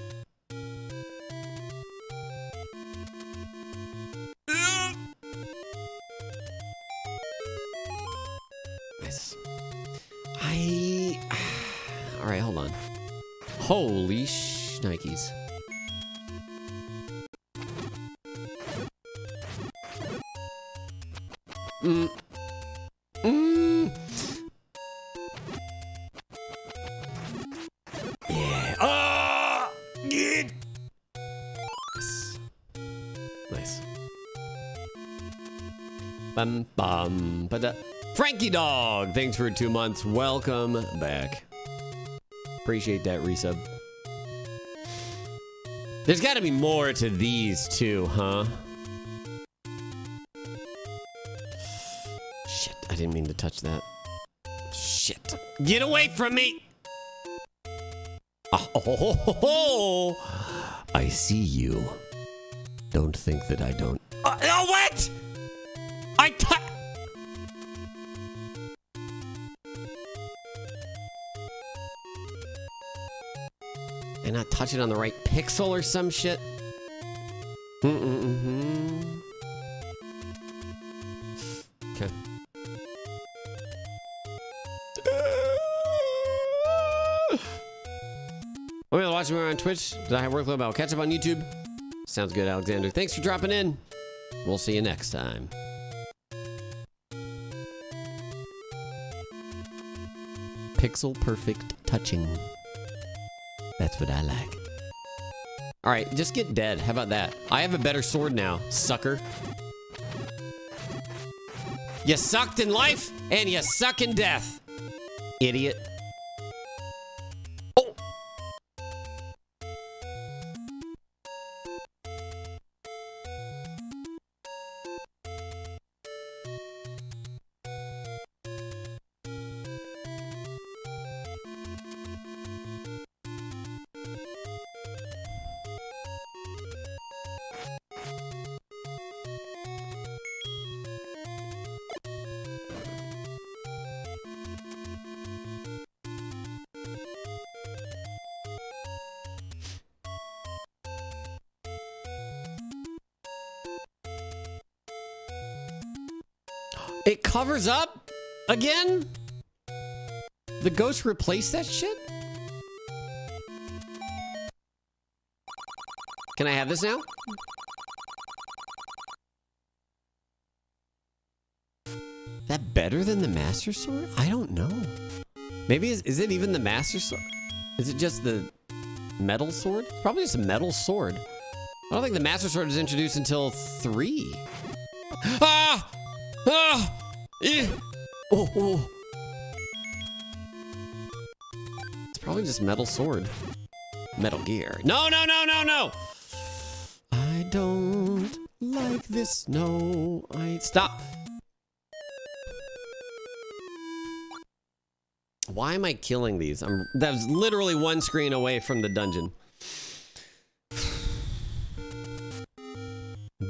Dog, thanks for two months. Welcome back. Appreciate that resub. There's got to be more to these two, huh? Shit, I didn't mean to touch that. Shit. Get away from me! Oh, ho, ho, ho. I see you. Don't think that I don't. Uh, oh, what? touch it on the right pixel or some shit? Mm -mm -mm okay. Hope you're watching me on Twitch. Did I have workload? I'll catch up on YouTube. Sounds good, Alexander. Thanks for dropping in. We'll see you next time. Pixel perfect touching. That's what I like. All right, just get dead. How about that? I have a better sword now, sucker. You sucked in life and you suck in death. Idiot. Covers up again? The ghost replaced that shit? Can I have this now? That better than the Master Sword? I don't know. Maybe is, is it even the Master Sword? Is it just the metal sword? Probably just a metal sword. I don't think the Master Sword was introduced until three. [GASPS] Ah! Oh, oh. It's probably just metal sword. Metal Gear. No, no, no, no, no! I don't like this. No, I stop. Why am I killing these? I'm that was literally one screen away from the dungeon.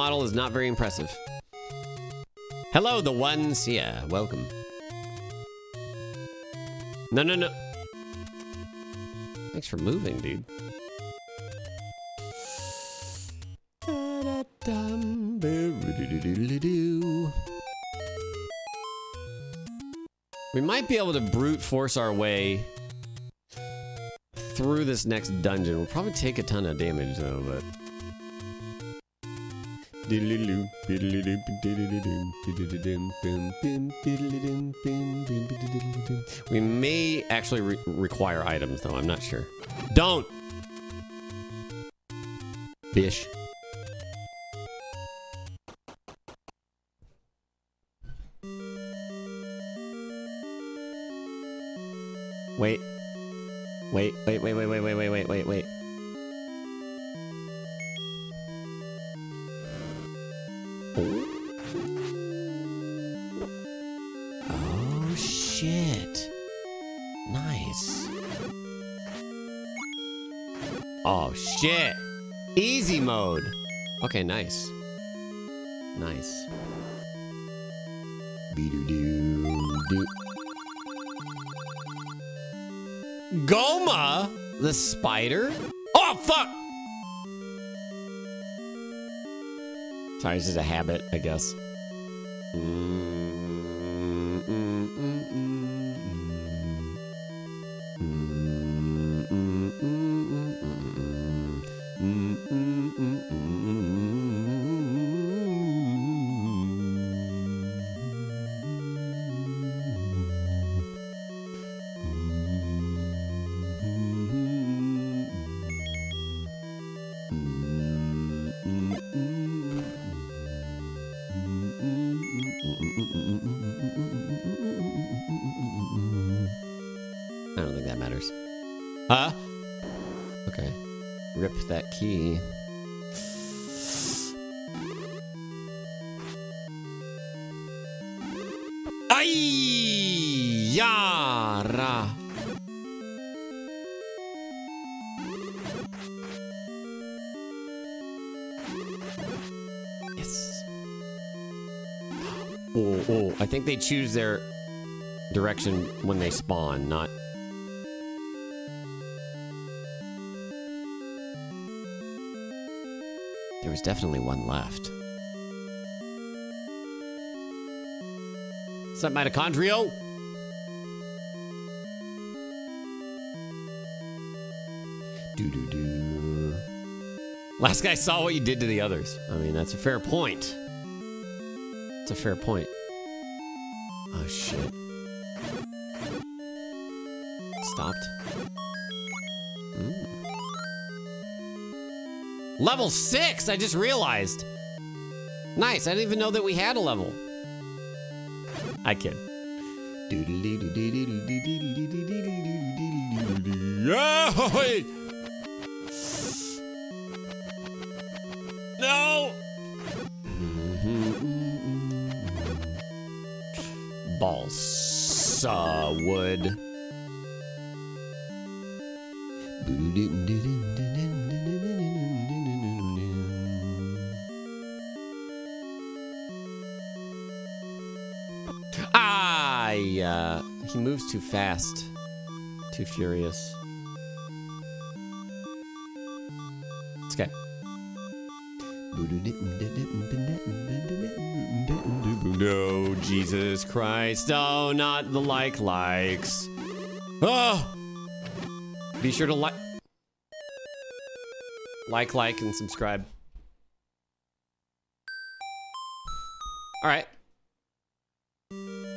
model is not very impressive. Hello, the ones. Yeah, welcome. No, no, no. Thanks for moving, dude. We might be able to brute force our way through this next dungeon. We'll probably take a ton of damage though, but. We may actually re require items though, I'm not sure. Don't! Bish. Wait. Wait, wait, wait, wait, wait, wait, wait, wait, wait, Okay, nice. Nice. Gohma, the spider. Oh fuck! Sorry, it's just a habit, I guess. Think they choose their direction when they spawn, not. There was definitely one left. What's up, mitochondrio? Do do do. Last guy saw what you did to the others. I mean, that's a fair point. It's a fair point. Level six. I just realized. Nice. I didn't even know that we had a level. I kid. Yay! Too fast. Too furious. It's okay. No, Jesus Christ. Oh, not the like likes. Oh! Be sure to like. Like, like, and subscribe. Alright.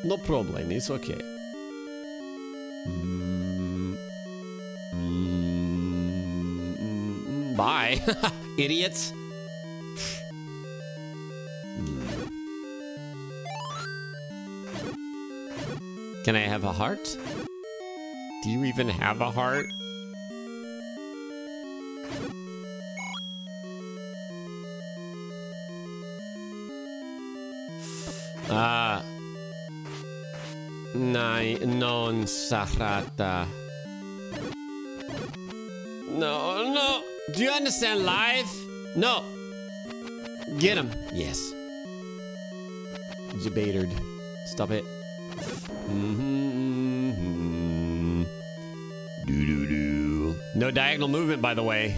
No problem, it's okay. Bye, [LAUGHS] idiots. Can I have a heart? Do you even have a heart? Non. No, no. Do you understand life? No. Get him. Yes. Debated. Stop it. Mm-hmm. Do do do. No diagonal movement, by the way.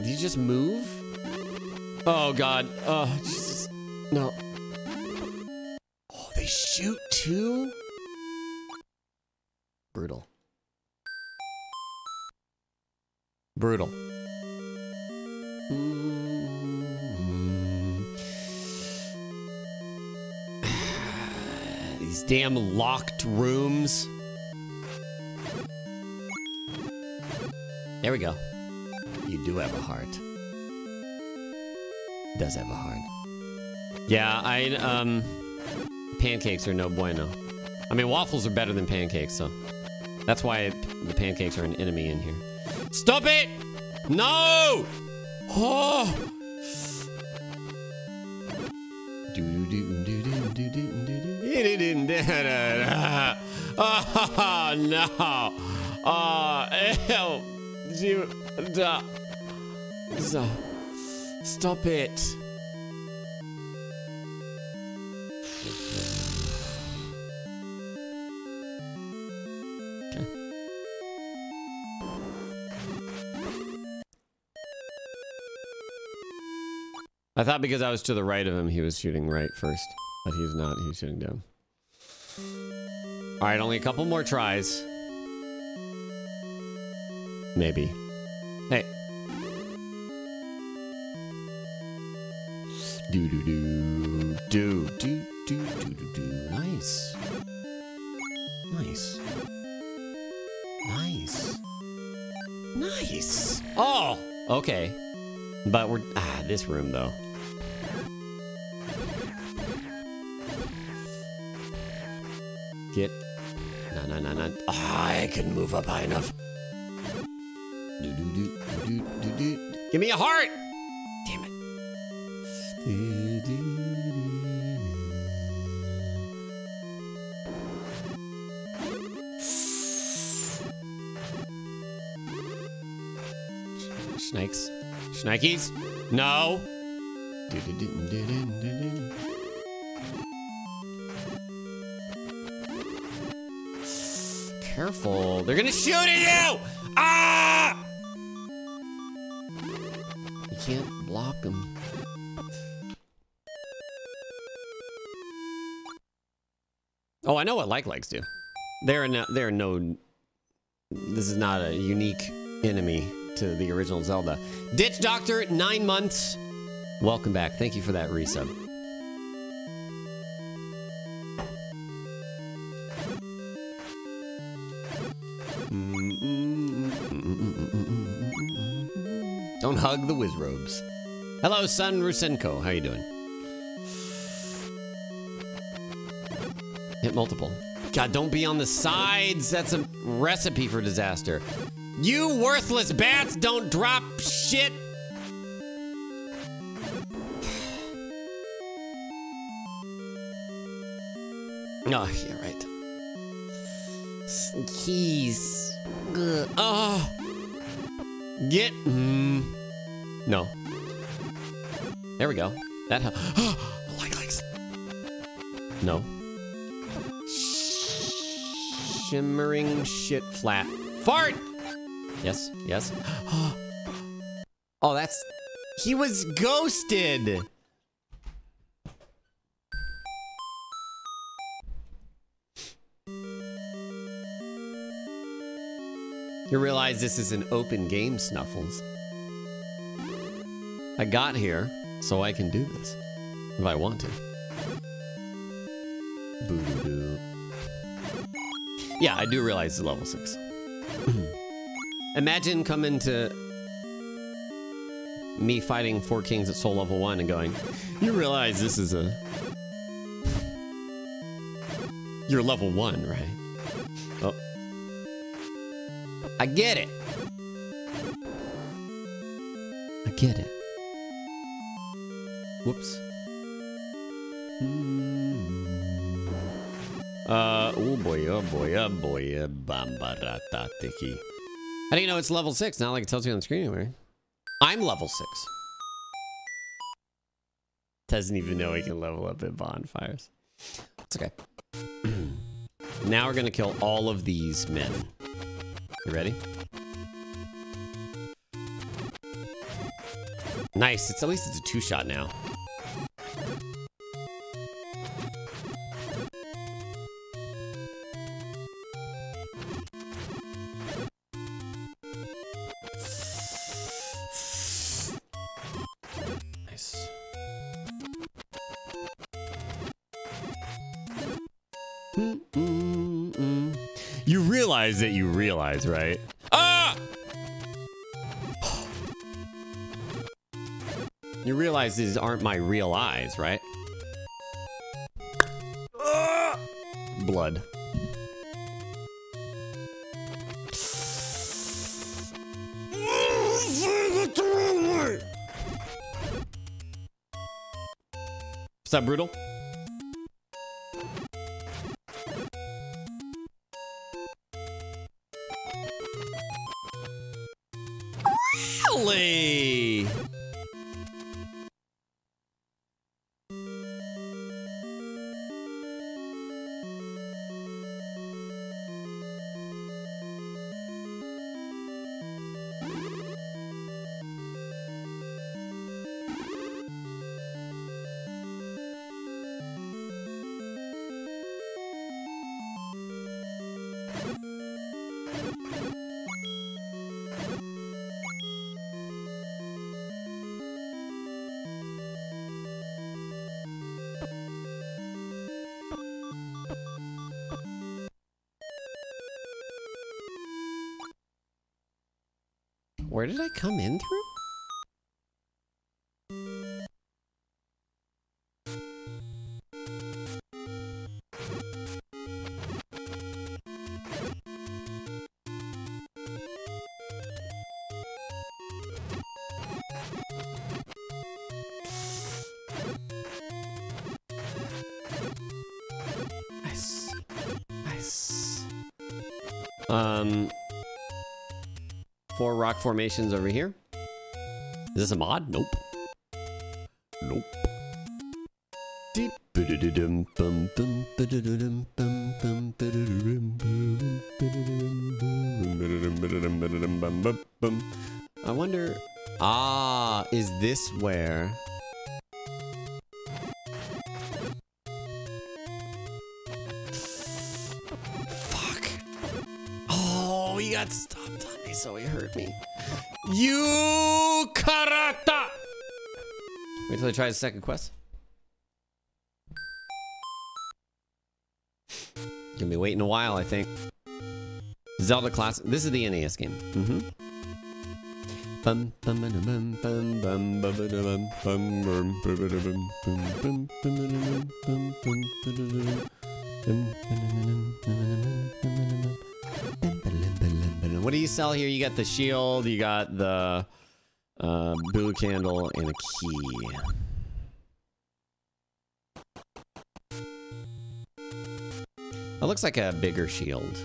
Did you just move? Oh god. Oh Jesus. No. Oh, they shoot too? Brutal. Brutal. [SIGHS] These damn locked rooms. There we go. You do have a heart. Does have a heart. Yeah, I um pancakes are no bueno. I mean waffles are better than pancakes, so that's why the pancakes are an enemy in here. Stop it! No! Oh! [LAUGHS] [LAUGHS] Oh no! [LAUGHS] Oh, ew! So, stop it! I thought because I was to the right of him, he was shooting right first. But he's not. He's shooting down. Alright, only a couple more tries. Maybe. Hey. Do do do do do do do do do. Nice. Nice. Nice. Nice. Oh, okay. But we're ah this room though. Get no no no no. Ah, I can move up high enough. Do, do, do, do, do, do. Give me a heart! Snakes. Shnikes? No. Careful. They're gonna shoot at you! Ah! You can't block them. I know what like likes do. They're no, they're no. This is not a unique enemy to the original Zelda. Ditch Doctor, nine months. Welcome back. Thank you for that resub. Don't hug the Wizrobes. Hello, son Rusenko. How you doing? Hit multiple. God, don't be on the sides. That's a recipe for disaster. You worthless bats don't drop shit. [SIGHS] Oh, yeah, right. Keys. Ugh. Oh. Get. Mm. No. There we go. That help. [GASPS] like. No. Shimmering shit flat. Fart! Yes, yes. [GASPS] oh, that's. He was ghosted! You realize this is an open game, Snuffles. I got here so I can do this. If I want to. Boo. Yeah, I do realize it's level 6. [CLEARS THROAT] Imagine coming to me fighting four kings at soul level 1 and going, You realize this is a. You're level 1, right? Oh. I get it. I get it. Whoops. Hmm. Uh, oh boy, oh boy, oh boy, uh, bambarata tiki. How do you know it's level 6? Not like it tells you on the screen anywhere. I'm level 6. Doesn't even know he can level up at bonfires. It's okay. [CLEARS THROAT] now we're gonna kill all of these men. You ready? Nice. It's at least it's a two shot now. That realize, right? Ah! You realize these aren't my real eyes, right? Ah! Blood. What's up, Brutal? Where did I come in through? Rock formations over here. Is this a mod? Nope. Nope. I wonder. Ah, is this where? I try the second quest. Gonna be waiting a while, I think. Zelda class. This is the NES game. Mm-hmm. What do you sell here? You got the shield, you got the uh, blue candle, and a key. That looks like a bigger shield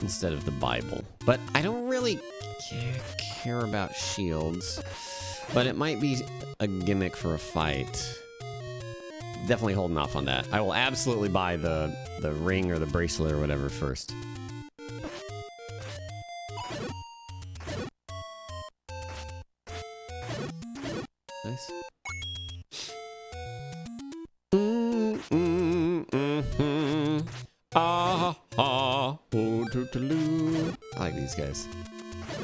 instead of the Bible. But I don't really care about shields. But it might be a gimmick for a fight. Definitely holding off on that. I will absolutely buy the the ring or the bracelet or whatever first.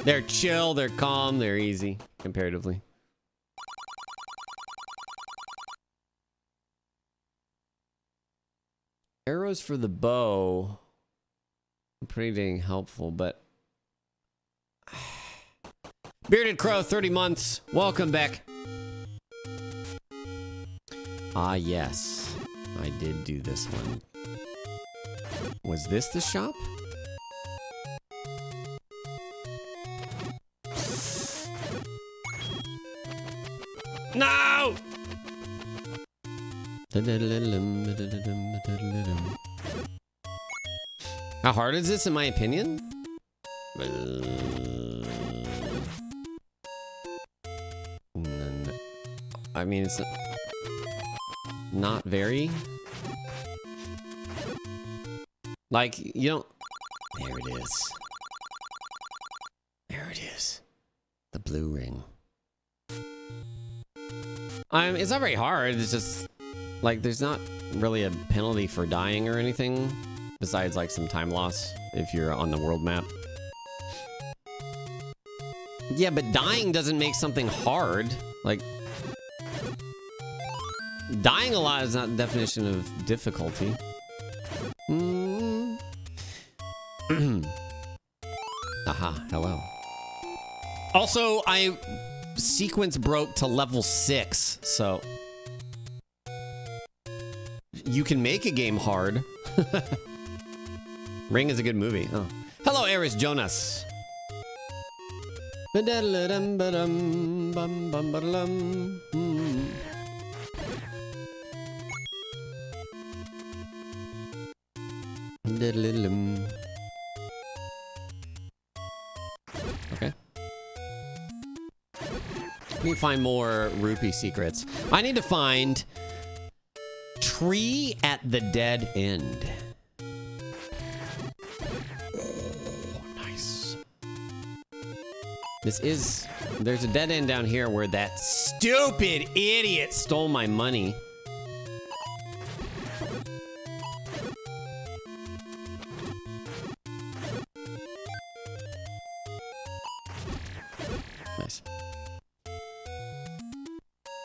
They're chill, they're calm, they're easy comparatively. Arrows for the bow. Pretty dang helpful, but. [SIGHS] Bearded Crow, 30 months. Welcome back. Ah, yes. I did do this one. Was this the shop? No! How hard is this in my opinion? I mean, it's not very. Like, you don't. There it is. There it is. The blue ring. It's not very hard. It's just like there's not really a penalty for dying or anything, besides like some time loss if you're on the world map. Yeah, but dying doesn't make something hard. Like dying a lot is not the definition of difficulty. Mm. [CLEARS THROAT] Aha, hello. Also, I sequence broke to level six, so you can make a game hard. [LAUGHS] Ring is a good movie. Oh. Hello, Eris Jonas. Me find more rupee secrets. I need to find tree at the dead end. Oh, nice. This is there's a dead end down here where that stupid idiot stole my money.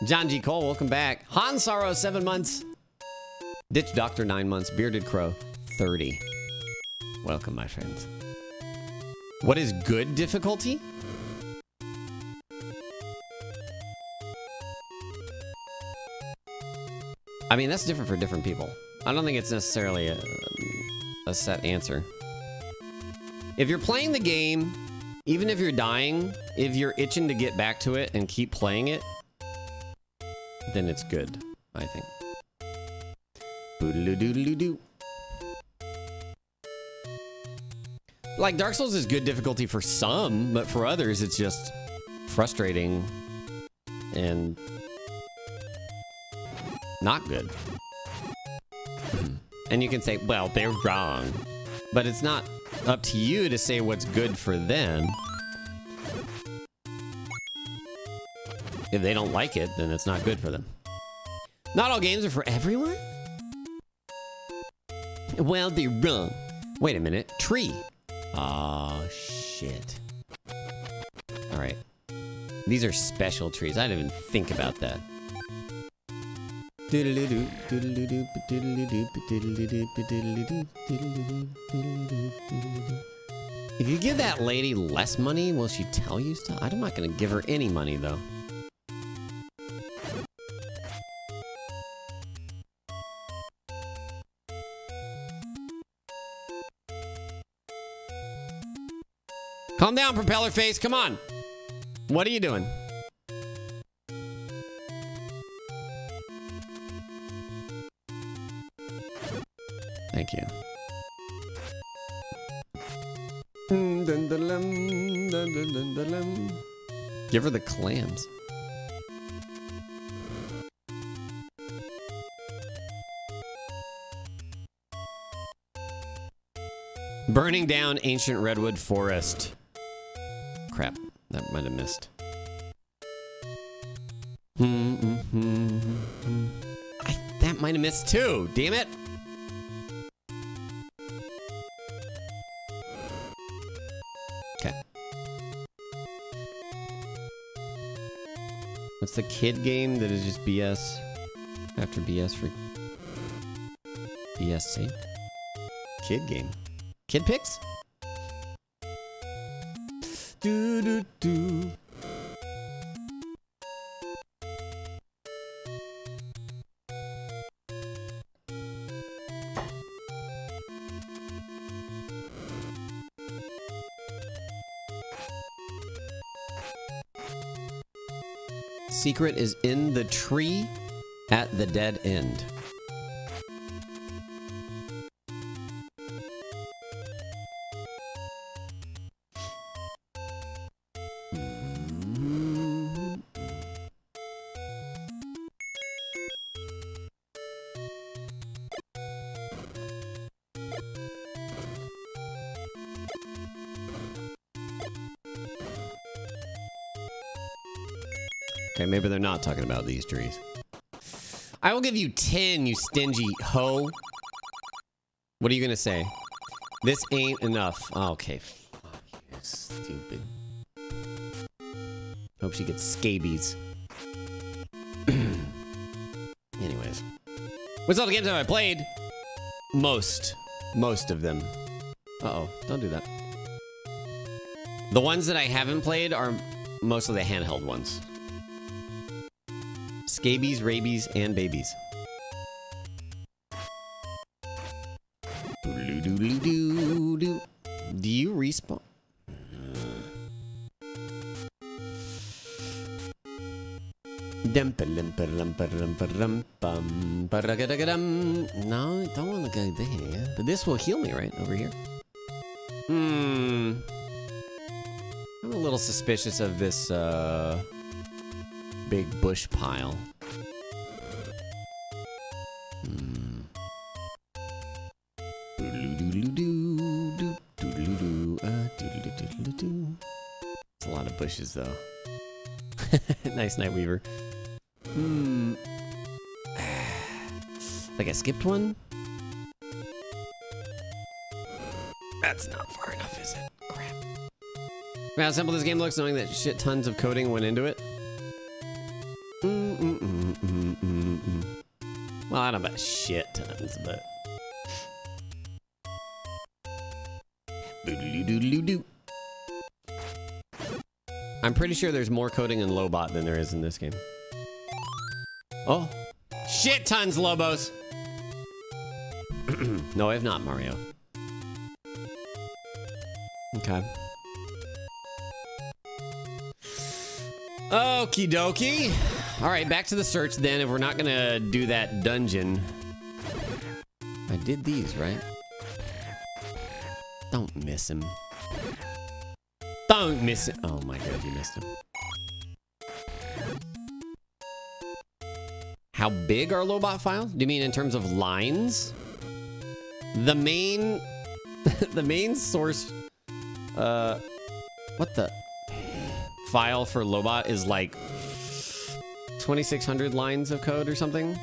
John G. Cole, welcome back. Han Sorrow, seven months. Ditch Doctor, nine months. Bearded Crow, 30. Welcome, my friends. What is good difficulty? I mean, that's different for different people. I don't think it's necessarily a, a set answer. If you're playing the game, even if you're dying, if you're itching to get back to it and keep playing it, then it's good, I think. Like Dark Souls is good difficulty for some, but for others it's just frustrating and not good. and you can say, well, they're wrong. But it's not up to you to say what's good for them. If they don't like it, then it's not good for them. Not all games are for everyone? Well, they're wrong. Wait a minute. Tree. Oh, shit. Alright. These are special trees. I didn't even think about that. If you give that lady less money, will she tell you stuff? I'm not gonna give her any money, though. Calm down, propeller face. Come on. What are you doing? Thank you. Give her the clams. Burning down ancient redwood forest. Crap, that might have missed. I, that might have missed too. Damn it. Okay. What's the kid game that is just BS after BS for BS? Kid game. Kid pics? Do do do. Secret is in the tree at the dead end. Talking about these trees. I will give you 10, you stingy hoe. What are you gonna say? This ain't enough. Okay. Fuck you, stupid. Hope she gets scabies. [CLEARS THROAT] Anyways. What's all the games have I played? Most. Most of them. Uh-oh, don't do that. The ones that I haven't played are mostly the handheld ones. Scabies, rabies, and babies. Do you respawn? No, I don't want to go there. But this will heal me, right? Over here. Hmm. I'm a little suspicious of this, uh big bush pile. Hmm. It's a lot of bushes, though. [LAUGHS] nice Nightweaver. Hmm. [SIGHS] like I skipped one? That's not far enough, is it? Crap. How simple this game looks, knowing that shit tons of coding went into it. I don't know about shit tons, but. I'm pretty sure there's more coding in Lobot than there is in this game. Oh. Shit tons, Lobos! [CLEARS THROAT] no, I have not, Mario. Okay. Okie dokie. All right, back to the search then. If we're not gonna do that dungeon, I did these right. Don't miss him. Don't miss it. Oh my god, you missed him. How big are Lobot files? Do you mean in terms of lines? The main [LAUGHS] the main source uh what the file for Lobot is like 2600 lines of code or something.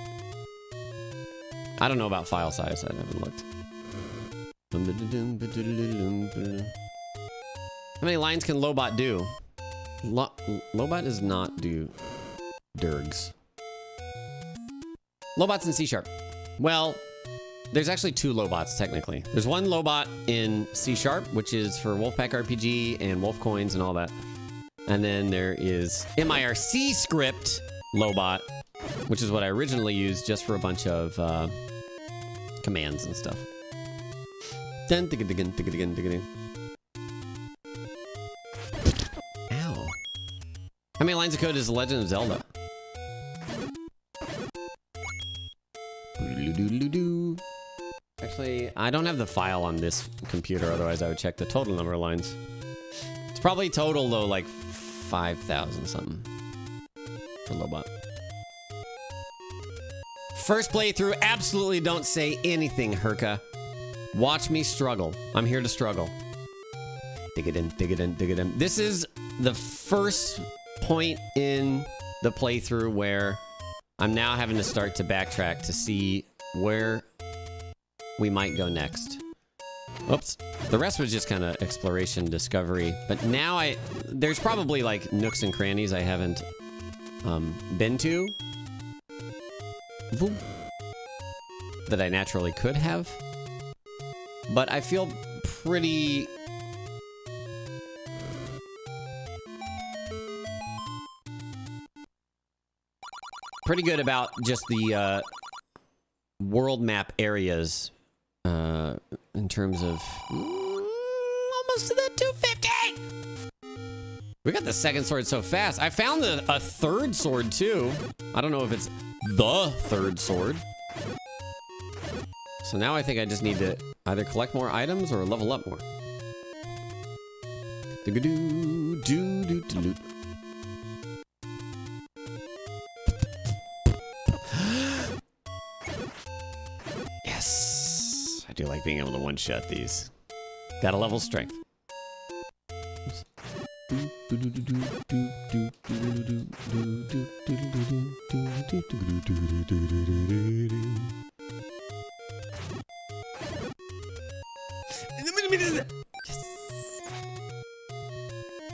I don't know about file size. I haven't looked. How many lines can Lobot do? Lo Lobot does not do dirgs. Lobot's in C Sharp. Well, there's actually two Lobots, technically. There's one Lobot in C Sharp, which is for Wolfpack RPG and Wolf Coins and all that. And then there is MIRC script Lobot, which is what I originally used just for a bunch of uh, commands and stuff. Ow. How many lines of code is The Legend of Zelda? Actually, I don't have the file on this computer, otherwise I would check the total number of lines. It's probably total, though, like 5,000 something for Lobot. First playthrough, absolutely don't say anything, Herka. Watch me struggle. I'm here to struggle. Dig it in, dig it in, dig it in. This is the first point in the playthrough where I'm now having to start to backtrack to see where we might go next. Oops. The rest was just kind of exploration, discovery. But now I... There's probably like nooks and crannies I haven't um, been to. That I naturally could have. But I feel pretty... Pretty good about just the uh, world map areas uh, in terms of mm, almost to that 250. We got the second sword so fast. I found a, a third sword too. I don't know if it's the third sword. So now I think I just need to either collect more items or level up more. [GASPS] Yes. I do like being able to one-shot these. Got a level strength.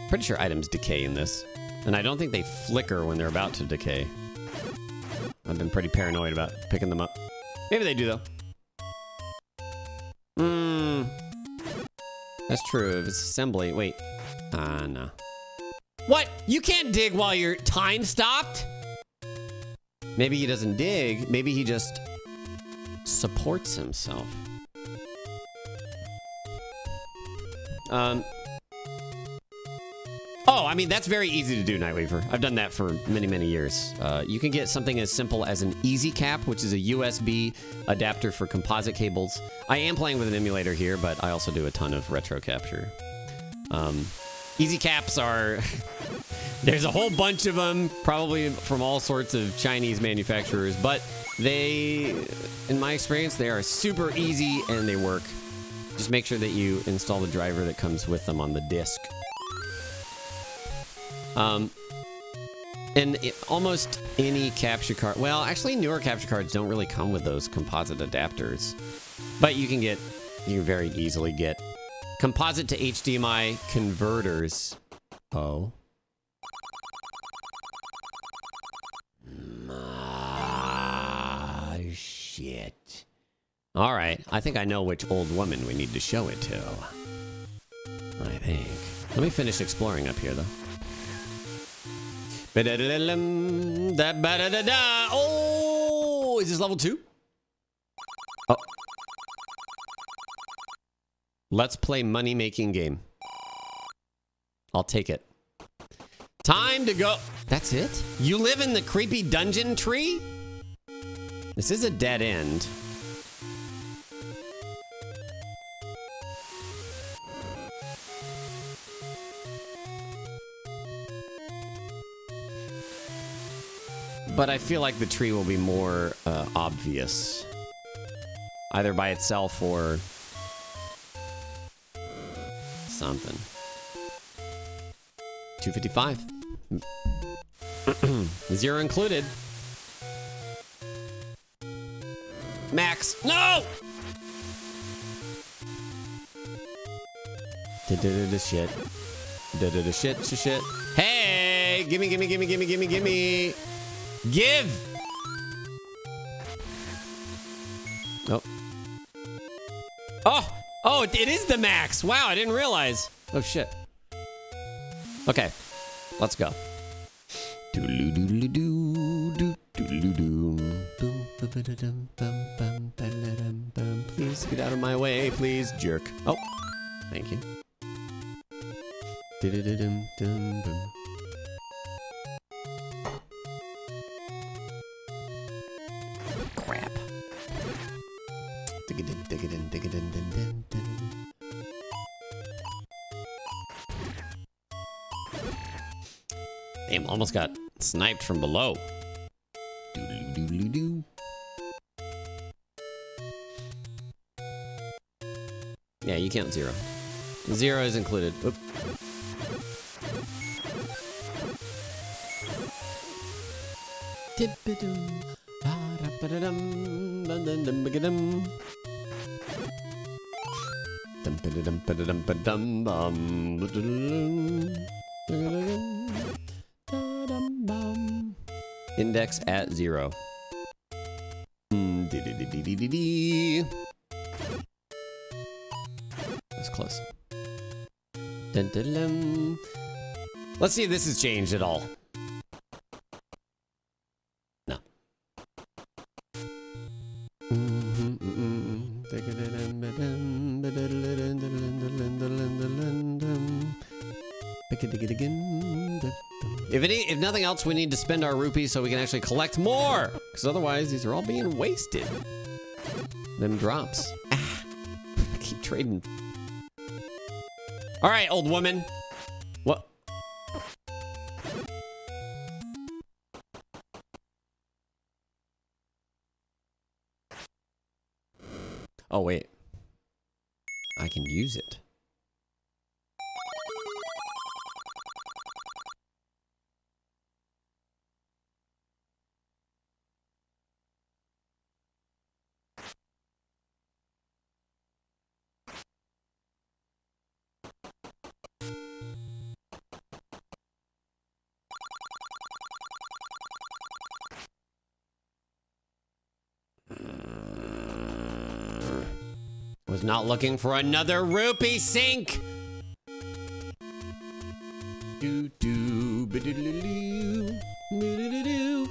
Pretty sure items decay in this. And I don't think they flicker when they're about to decay. I've been pretty paranoid about picking them up. Maybe they do, though. Hmm. That's true. If it's assembly. Wait. Ah, uh, no. What? You can't dig while your time stopped? Maybe he doesn't dig. Maybe he just supports himself. Um. Oh, I mean, that's very easy to do, Nightweaver. I've done that for many, many years. Uh, you can get something as simple as an Easy Cap, which is a USB adapter for composite cables. I am playing with an emulator here, but I also do a ton of retro capture. Um, easy Caps are... [LAUGHS] there's a whole bunch of them, probably from all sorts of Chinese manufacturers, but they, in my experience, they are super easy and they work. Just make sure that you install the driver that comes with them on the disc. Um, and it, almost any capture card, well, actually newer capture cards don't really come with those composite adapters, but you can get, you very easily get composite to HDMI converters. Oh. Ah, shit. All right, I think I know which old woman we need to show it to. I think. Let me finish exploring up here, though. Oh, is this level two? Oh. Let's play money making game. I'll take it. Time to go. That's it? You live in the creepy dungeon tree? This is a dead end. But I feel like the tree will be more uh, obvious. Either by itself or something. 255. [CLEARS THROAT] Zero included. Max. No! Da-da-da-da shit. Da-da-da shit, shit, shit. Hey! Gimme, gimme, gimme, gimme, gimme, gimme. Give! Oh. Oh! Oh, it is the max! Wow, I didn't realize. Oh, shit. Okay. Let's go. Please get out of my way, please, jerk. Oh, thank you. Damn, almost got sniped from below. Doodle-doo-doo-doo. Yeah, you count zero. Zero is included. Oop. Tippidum, ba-da-ba-da-dum, ba-dum-dum-ba-ga-dum. Index at zero. Mm. That's close. Let's see if this has changed at all. Nothing else, we need to spend our rupees so we can actually collect more. Because otherwise, these are all being wasted. Them drops. Ah, I [LAUGHS] keep trading. All right, old woman. What? Oh, wait. Not looking for another rupee sink. Do do ba-do-do-do-do, ba-do-do-do,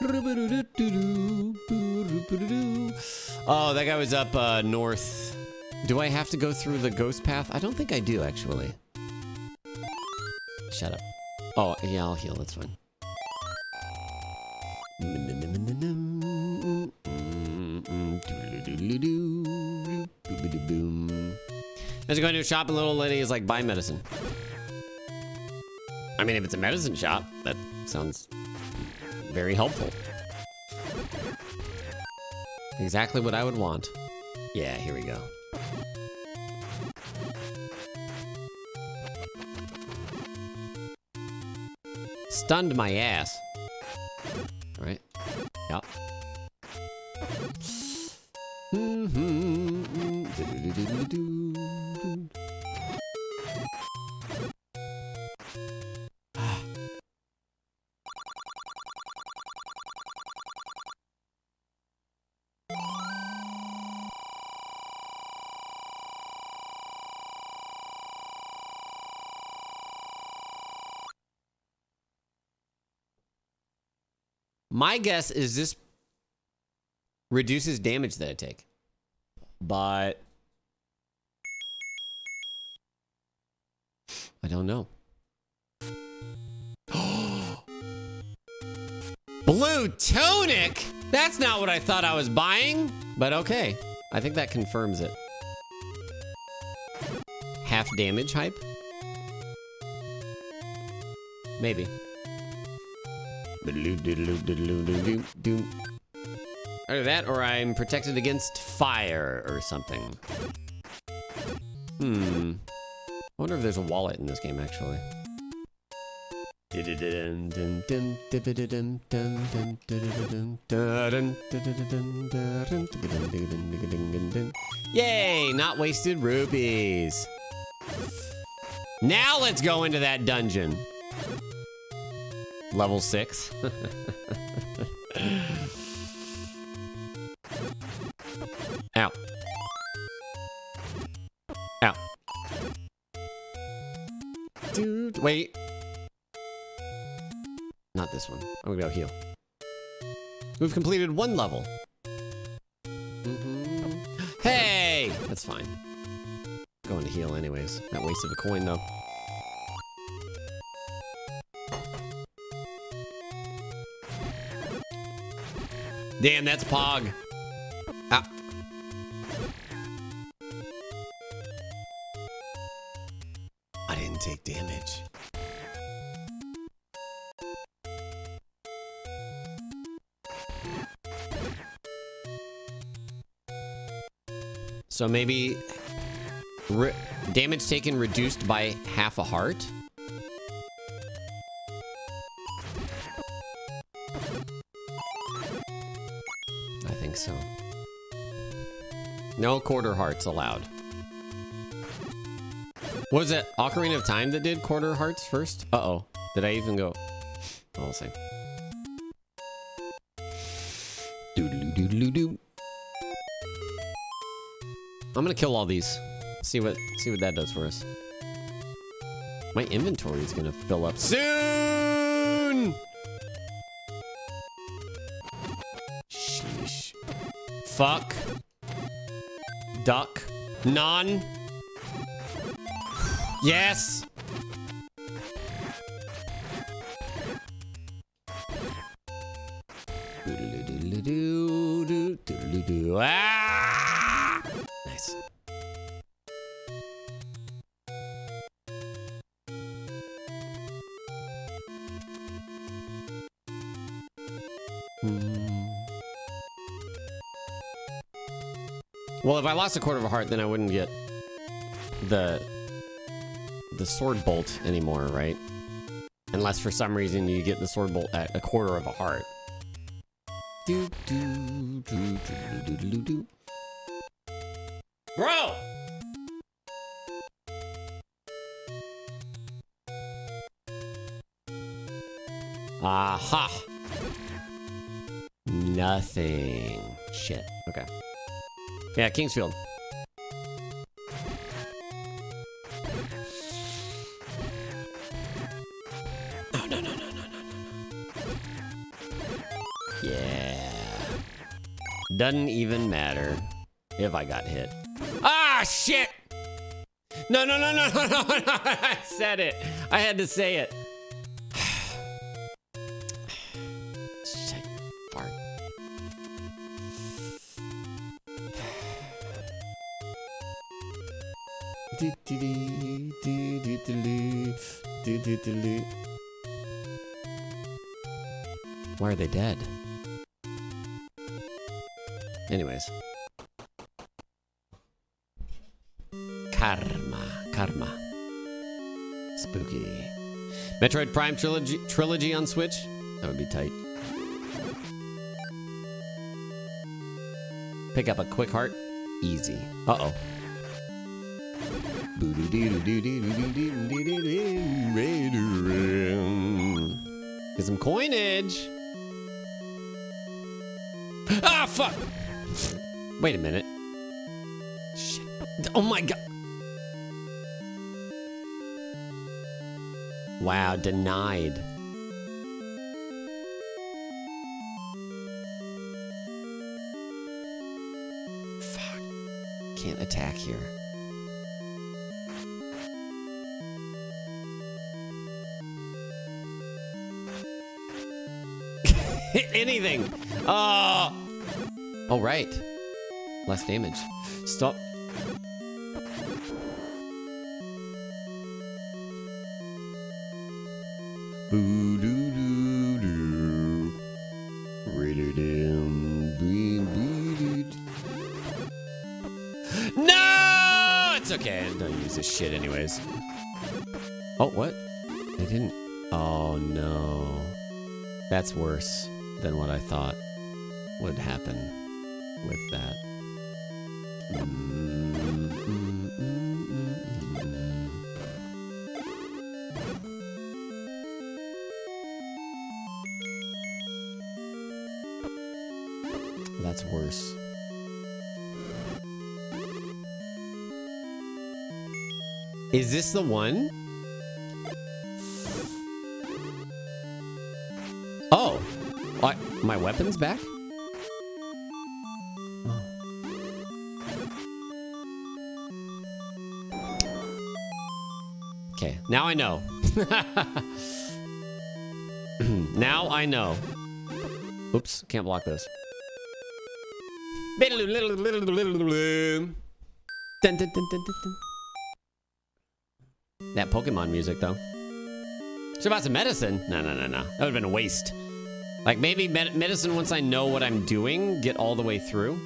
ru-ba-do-do-do-do, ru-ba-do-do. Oh, that guy was up uh, north. Do I have to go through the ghost path? I don't think I do, actually. Shut up. Oh, yeah, I'll heal. That's fine. As I go into a shop, a little lady is like, buy medicine. I mean, if it's a medicine shop, that sounds very helpful. Exactly what I would want. Yeah, here we go. Stunned my ass. My guess is this reduces damage that I take. But I don't know. [GASPS] Blue tonic? That's not what I thought I was buying, but okay. I think that confirms it. Half damage hype? Maybe. Either that or I'm protected against fire or something. Hmm. I wonder if there's a wallet in this game, actually. Yay! Not wasted rupees. Now let's go into that dungeon. Level six. [LAUGHS] Ow. Ow. Dude, wait. Not this one. I'm gonna go heal. We've completed one level. Mhm. Hey! That's fine. Going to heal anyways. That waste of a coin though. Damn, that's Pog. Ah. I didn't take damage. So maybe damage taken reduced by half a heart? No quarter hearts allowed. Was it Ocarina of Time that did quarter hearts first? Uh-oh. Did I even go? Oh, I'll see. Doodaloo doo. I'm gonna kill all these. See what see what that does for us. My inventory is gonna fill up soon. Sheesh. Fuck. Duck. None. Yes. I lost a quarter of a heart, then I wouldn't get the the sword bolt anymore, right? Unless for some reason you get the sword bolt at a quarter of a heart. Yeah, King's Field. No, no, no, no, no, no. Yeah. Doesn't even matter if I got hit. Ah, shit! No, no, no, no, [LAUGHS] no, no, no. I said it. I had to say it. Why are they dead? Anyways. Karma. Karma. Spooky. Metroid Prime trilogy trilogy on Switch? That would be tight. Pick up a quick heart. Easy. Uh-oh. Get some coinage. Fuck! Wait a minute. Shit. Oh my god. Wow, denied. Fuck. Can't attack here. Hit [LAUGHS] anything. Oh. All right. Less damage. Stop. Boo doo doo doo. Really damn. No! It's okay. I don't use this shit anyways. Oh, what? They didn't. Oh, no. That's worse than what I thought would happen with that. That's worse. Is this the one? Oh, I, my weapon's back? Now I know. [LAUGHS] now I know. Oops, can't block this. That Pokemon music, though. So about some medicine? No, no, no, no. That would have been a waste. Like, maybe med medicine, once I know what I'm doing, get all the way through.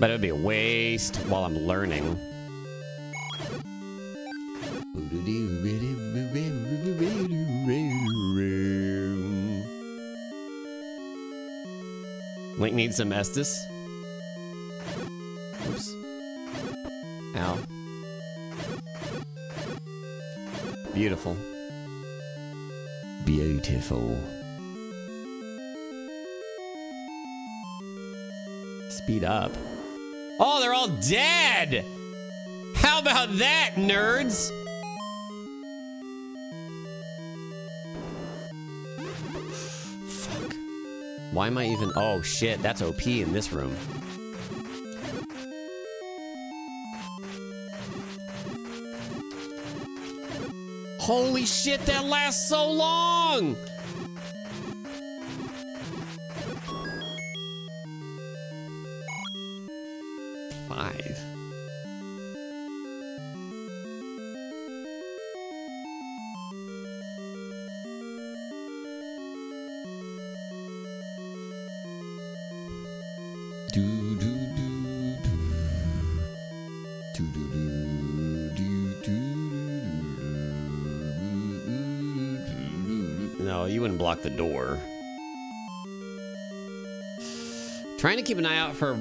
But it would be a waste while I'm learning. Some Estus. Oops. Ow. Beautiful. Beautiful. Speed up. Oh, they're all dead! How about that, nerds? Why am I even... Oh, shit. That's OP in this room. Holy shit, that lasts so long! Wouldn't block the door. Trying to keep an eye out for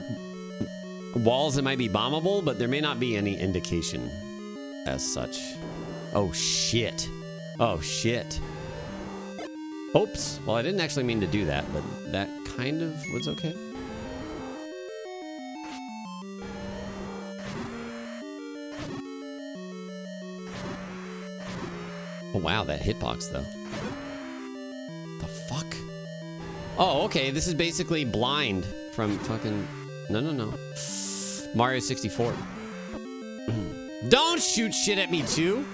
walls that might be bombable, but there may not be any indication as such. Oh shit. Oh shit. Oops. Well, I didn't actually mean to do that, but that kind of was okay. Oh wow, that hitbox though. Oh, okay. This is basically blind from fucking. No, no, no. Mario 64. [CLEARS THROAT] Don't shoot shit at me too.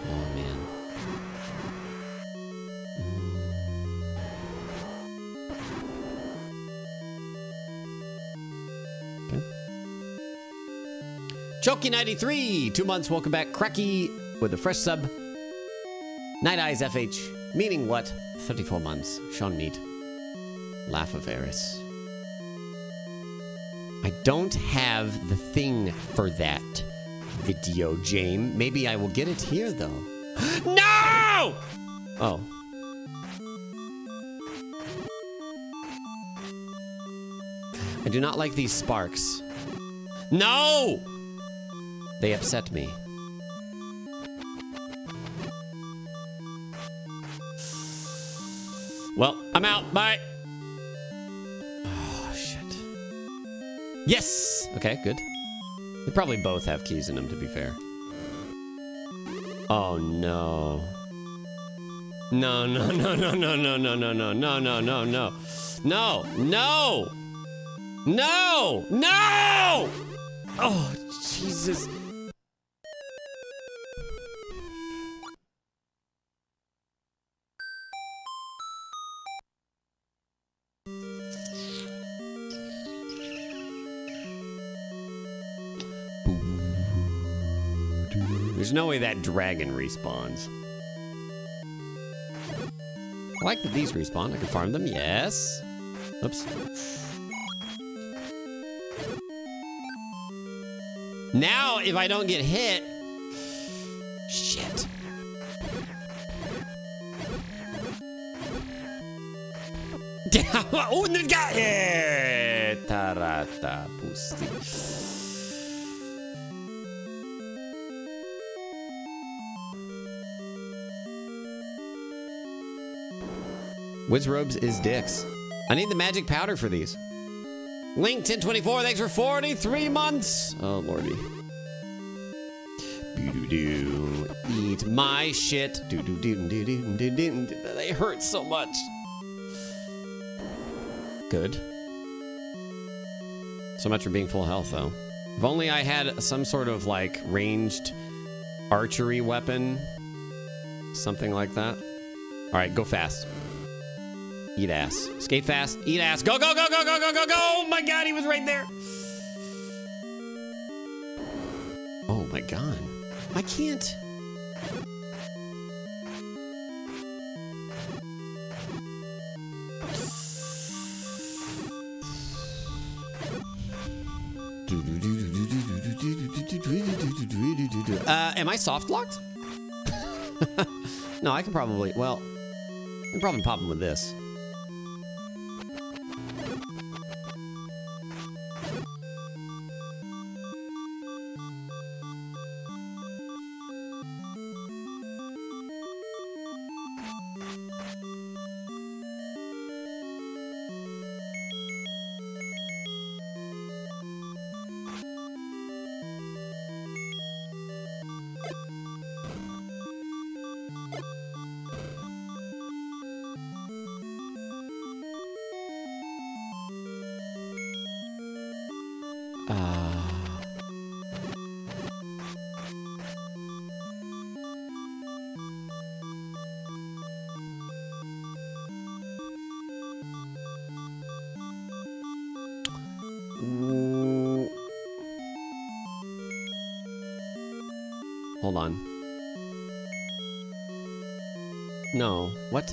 Oh man. Okay. Choki93, two months, welcome back. Cracky with a fresh sub. Night Eyes FH, meaning what? 34 months. Sean Meat. Laugh of Eris. I don't have the thing for that video, James. Maybe I will get it here, though. [GASPS] no! Oh. I do not like these sparks. No! They upset me. I'm out. Bye. Oh, shit. Yes! Okay, good. They probably both have keys in them, to be fair. Oh, no. No, no, no, no, no, no, no, no, no, no, no, no, no. No, no! No! No! Oh, Jesus. No way that dragon respawns. I like that these respawn. I can farm them. Yes. Oops. Now, if I don't get hit, shit. [LAUGHS] oh, got it! Tarata pusti. Wizzrobes is dicks. I need the magic powder for these. Link 1024, thanks for 43 months. Oh, lordy. Doo-doo-doo. Eat my shit. Doo-doo-doo-doo-doo-doo-doo. They hurt so much. Good. So much for being full health, though. If only I had some sort of, like, ranged archery weapon. Something like that. All right, go fast. Eat ass. Skate fast. Eat ass. Go, go, go, go, go, go, go, go. Oh my god, he was right there. Oh my god. I can't. Uh, am I soft locked? [LAUGHS] no, I can probably, well, I can probably pop him with this.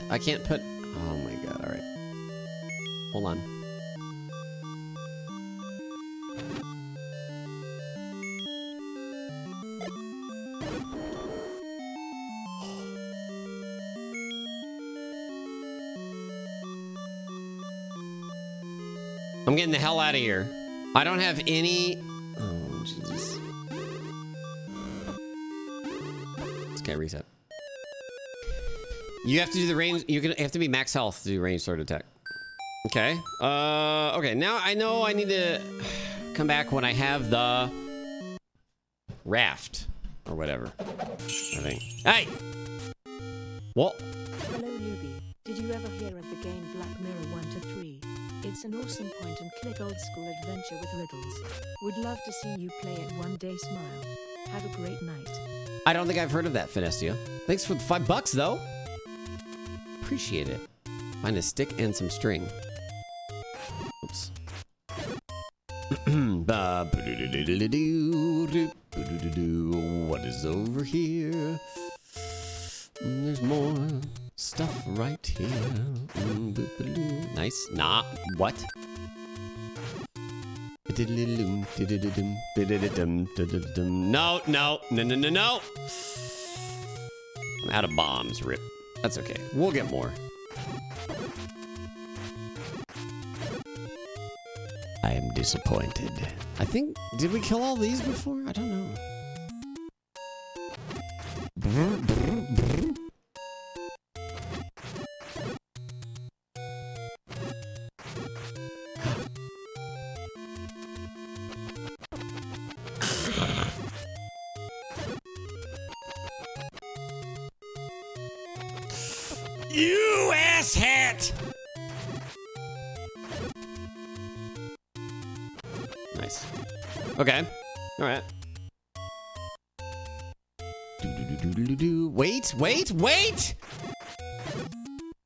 I can't put... Oh my god, alright. Hold on. I'm getting the hell out of here. I don't have any... You have to do the range... You have to be max health to do range sword attack. Okay. Uh, okay, now I know I need to come back when I have the raft or whatever. I think. Hey! What? Hello, Luby. Did you ever hear of the game Black Mirror 1 to 3? It's an awesome point and click old school adventure with riddles. Would love to see you play it one day, smile. Have a great night. I don't think I've heard of that, Finestia. Thanks for the five bucks, though. Appreciate it. Find a stick and some string. Oops. What is over here? Mm, There's more stuff right here. Mm. Nice. Nah. What? No, no, no, no, no, no. I'm out of bombs, Rip. That's okay. We'll get more. I am disappointed. I think, did we kill all these before? I don't know. Asshat! Nice. Okay. All right. Do-do-do-do-do-do. Wait, wait, wait!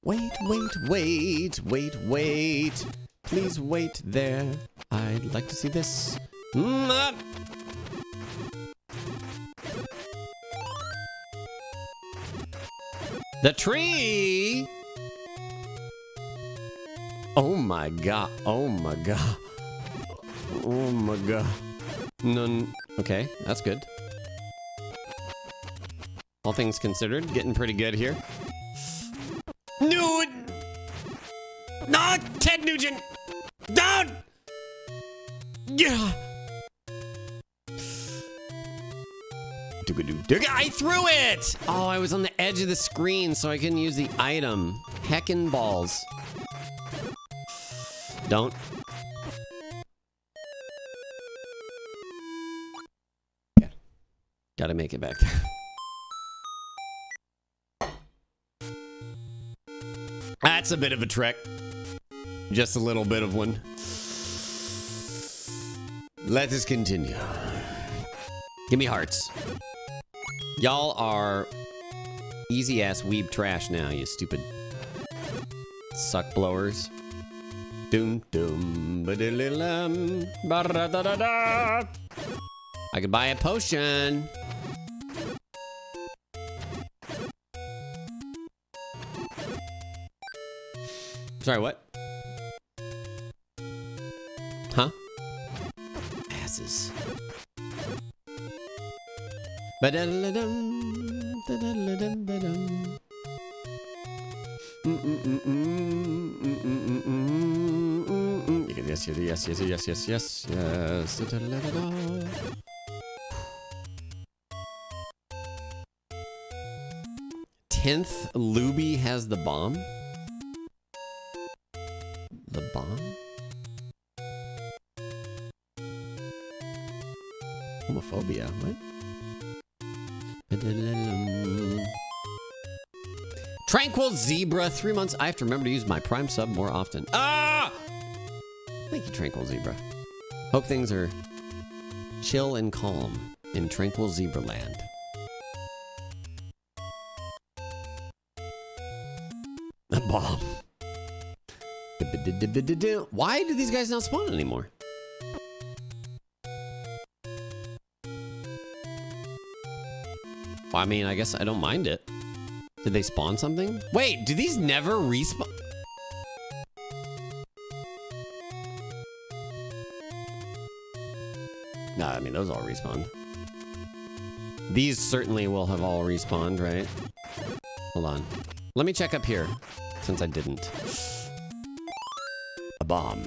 Wait, wait, wait, wait, wait. Please wait there. I'd like to see this. Mm, ah. The tree! Oh my god. Oh my god. Oh my god. None. Okay, that's good. All things considered, getting pretty good here. No! No! Ted Nugent! Don't! Yeah! I threw it! Oh, I was on the edge of the screen, so I couldn't use the item. Heckin' balls. Don't. Yeah. Gotta make it back there. That's a bit of a trek. Just a little bit of one. Let us continue. Give me hearts. Y'all are easy ass weeb trash now, you stupid suck blowers. Doom doom. I could buy a potion. Sorry, what? Huh? Asses. Ba-da-da-dum, da-da-da-dum, ba-dum. Yes, yes, yes, yes, yes, yes, yes, yes. Tenth Luby has the bomb. Tranquil Zebra, three months. I have to remember to use my Prime sub more often. Ah! Thank you, Tranquil Zebra. Hope things are chill and calm in Tranquil Zebra Land. A bomb. Why do these guys not spawn anymore? Well, I mean, I guess I don't mind it. Did they spawn something? Wait, do these never respawn? Nah, I mean, those all respawned. These certainly will have all respawned, right? Hold on. Let me check up here, since I didn't. A bomb.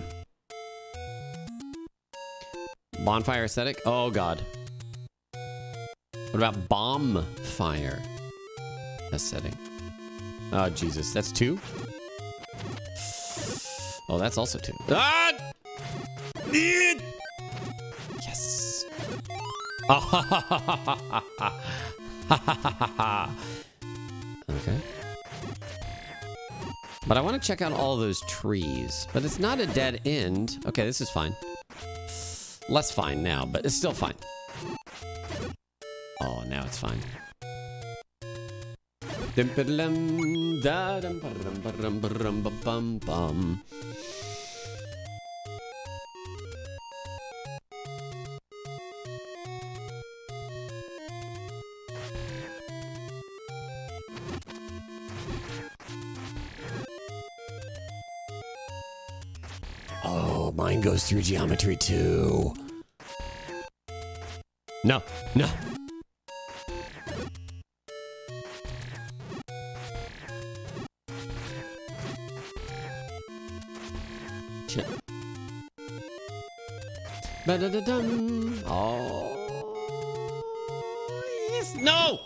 Bonfire aesthetic? Oh, God. What about bomb fire? Aesthetic. Oh, Jesus. That's two? Oh, that's also two. Ah! Yes. [LAUGHS] okay. But I want to check out all those trees. But it's not a dead end. Okay, this is fine. Less fine now, but it's still fine. Oh, now it's fine. Oh, mine goes through geometry too. No, no. Ba -da -da -dum. Oh. Yes. No!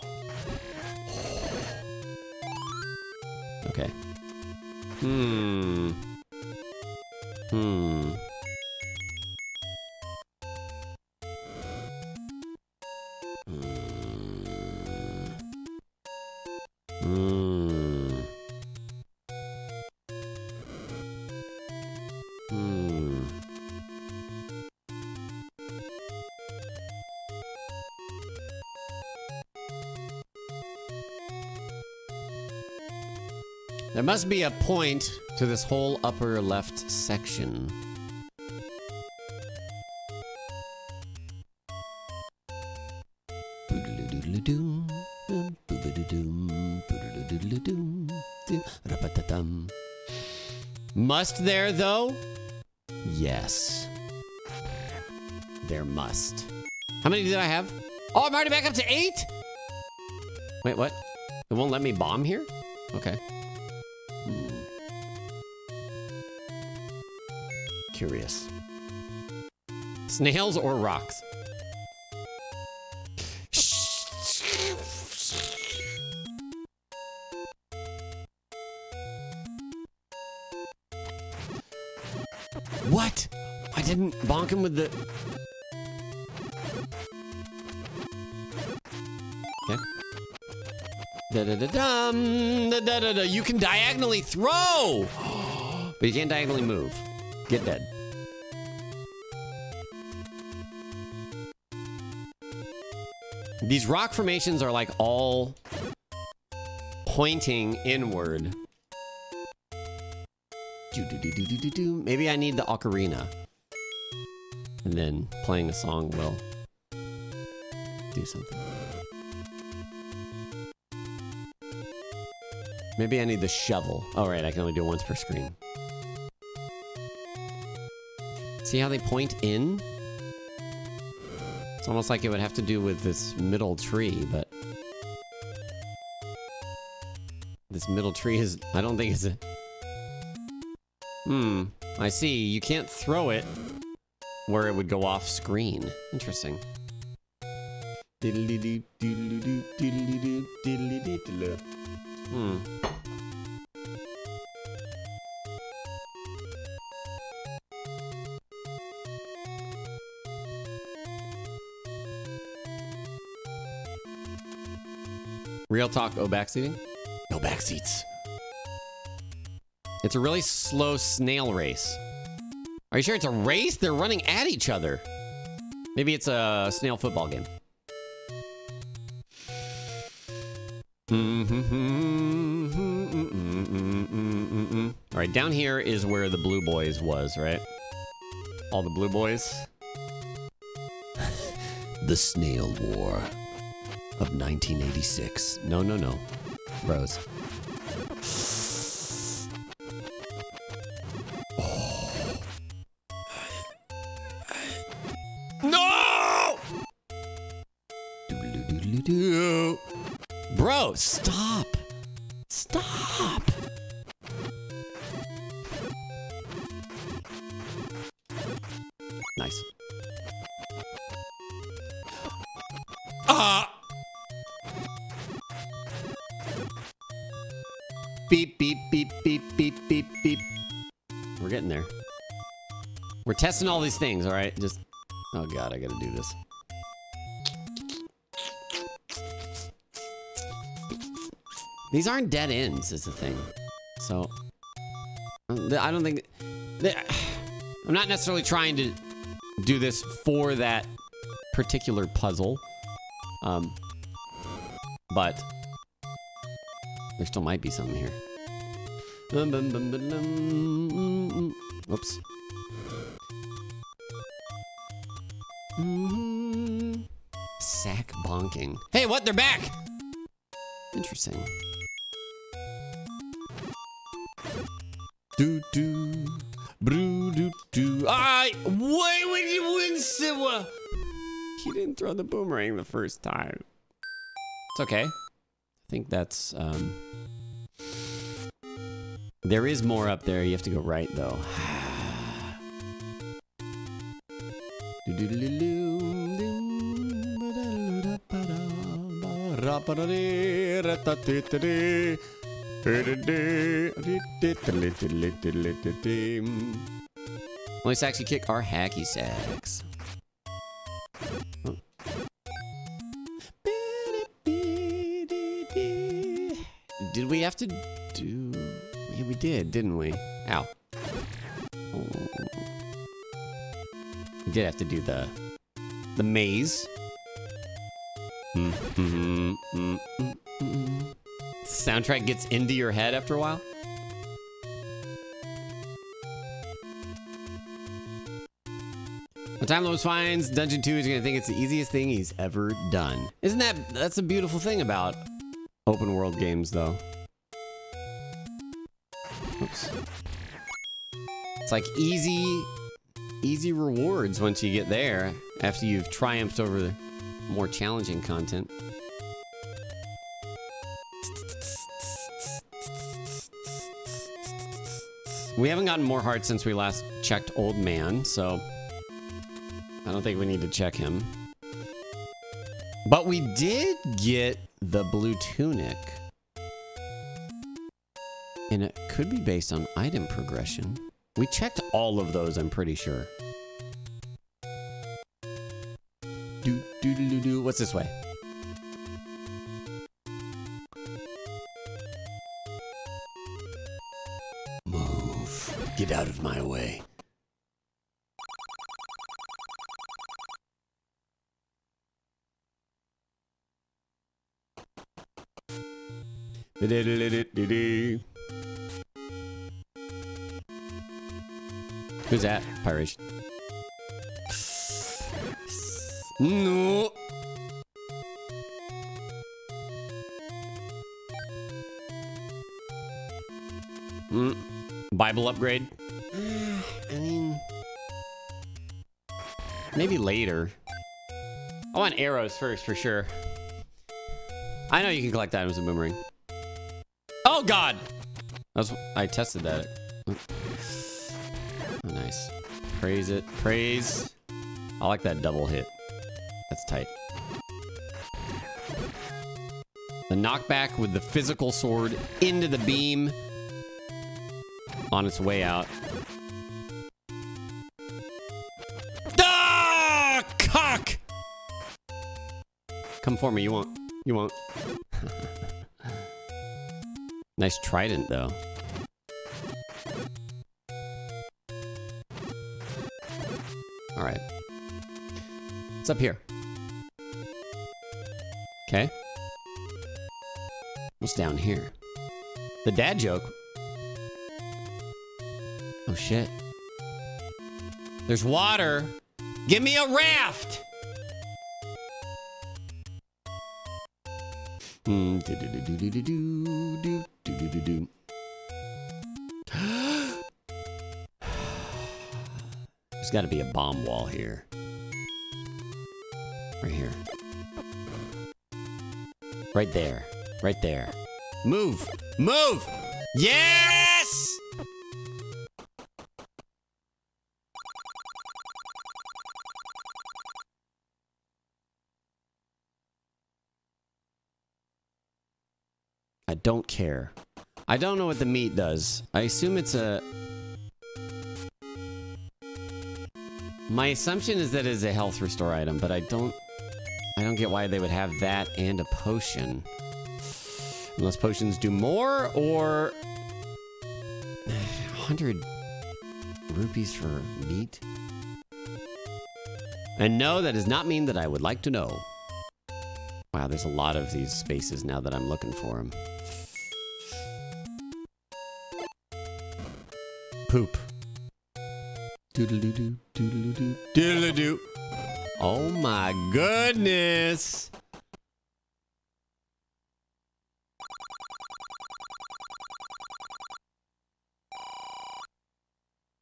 Okay. Hmm. Must be a point to this whole upper left section. Must there, though? Yes. There must. How many did I have? Oh, I'm already back up to eight? Wait, what? It won't let me bomb here? Okay. Curious. Snails or rocks? What? I didn't bonk him with the... Okay. Da da da dum, da da da da. You can diagonally throw, [GASPS] but you can't diagonally move. Get dead. These rock formations are like all pointing inward. Maybe I need the ocarina. And then playing a song will do something. Maybe I need the shovel. Oh, right, I can only do it once per screen. See how they point in? It's almost like it would have to do with this middle tree, but... This middle tree is... I don't think it's a... Hmm, I see. You can't throw it where it would go off screen. Interesting. Hmm. Talk, oh backseating? No backseats. It's a really slow snail race. Are you sure it's a race? They're running at each other. Maybe it's a snail football game. All right, down here is where the blue boys was, right? All the blue boys. [LAUGHS] the Snail War of 1986. No, no, no. Rose. We're all these things, all right? Just, oh god, I gotta do this. These aren't dead ends, is the thing. So, I don't think. I'm not necessarily trying to do this for that particular puzzle. Um, but there still might be something here. Bum, bum, bum. Mm, mm, mm. Whoops. Hey, what? They're back! Interesting. Do do. Brew do do. I wait when you win, Siwa. He didn't throw the boomerang the first time. It's okay. I think that's um. There is more up there. You have to go right though. Only sacks you kick are hacky sacks. Did we have to do... Yeah, we did, didn't we? Ow. We did have to do the... The maze. Mm, mm, mm, mm, mm. Soundtrack gets into your head after a while? When Time finds Dungeon 2 is gonna think it's the easiest thing he's ever done. Isn't that that's a beautiful thing about open world games though? Oops. It's like easy easy rewards once you get there. after you've triumphed over the more challenging content. We haven't gotten more hearts since we last checked Old Man, so I don't think we need to check him. But we did get the blue tunic. And it could be based on item progression. We checked all of those, I'm pretty sure. Do, do, do, do, do. What's this way? Get out of my way. Who's that? Pyration. No. Upgrade? [SIGHS] I mean, maybe later. I want arrows first for sure. I know you can collect items in Boomerang. Oh God! That was, I tested that. Oh, nice. Praise it. Praise. I like that double hit. That's tight. The knockback with the physical sword into the beam on its way out. Ah! Cock! Come for me. You won't. You won't. [LAUGHS] nice trident, though. All right. What's up here? Okay. What's down here? The dad joke shit. There's water. Give me a raft! There's gotta be a bomb wall here. Right here. Right there. Right there. Move! Move! Yes! I don't care. I don't know what the meat does. I assume it's a... My assumption is that it's a health restore item, but I don't... I don't get why they would have that and a potion. Unless potions do more, or... [SIGHS] 100 rupees for meat? And no, that does not mean that I would like to know. Wow, there's a lot of these spaces now that I'm looking for them. Poop. Doodle-doo-doo, doodle-doo-doo, doodle-doo. Oh my goodness!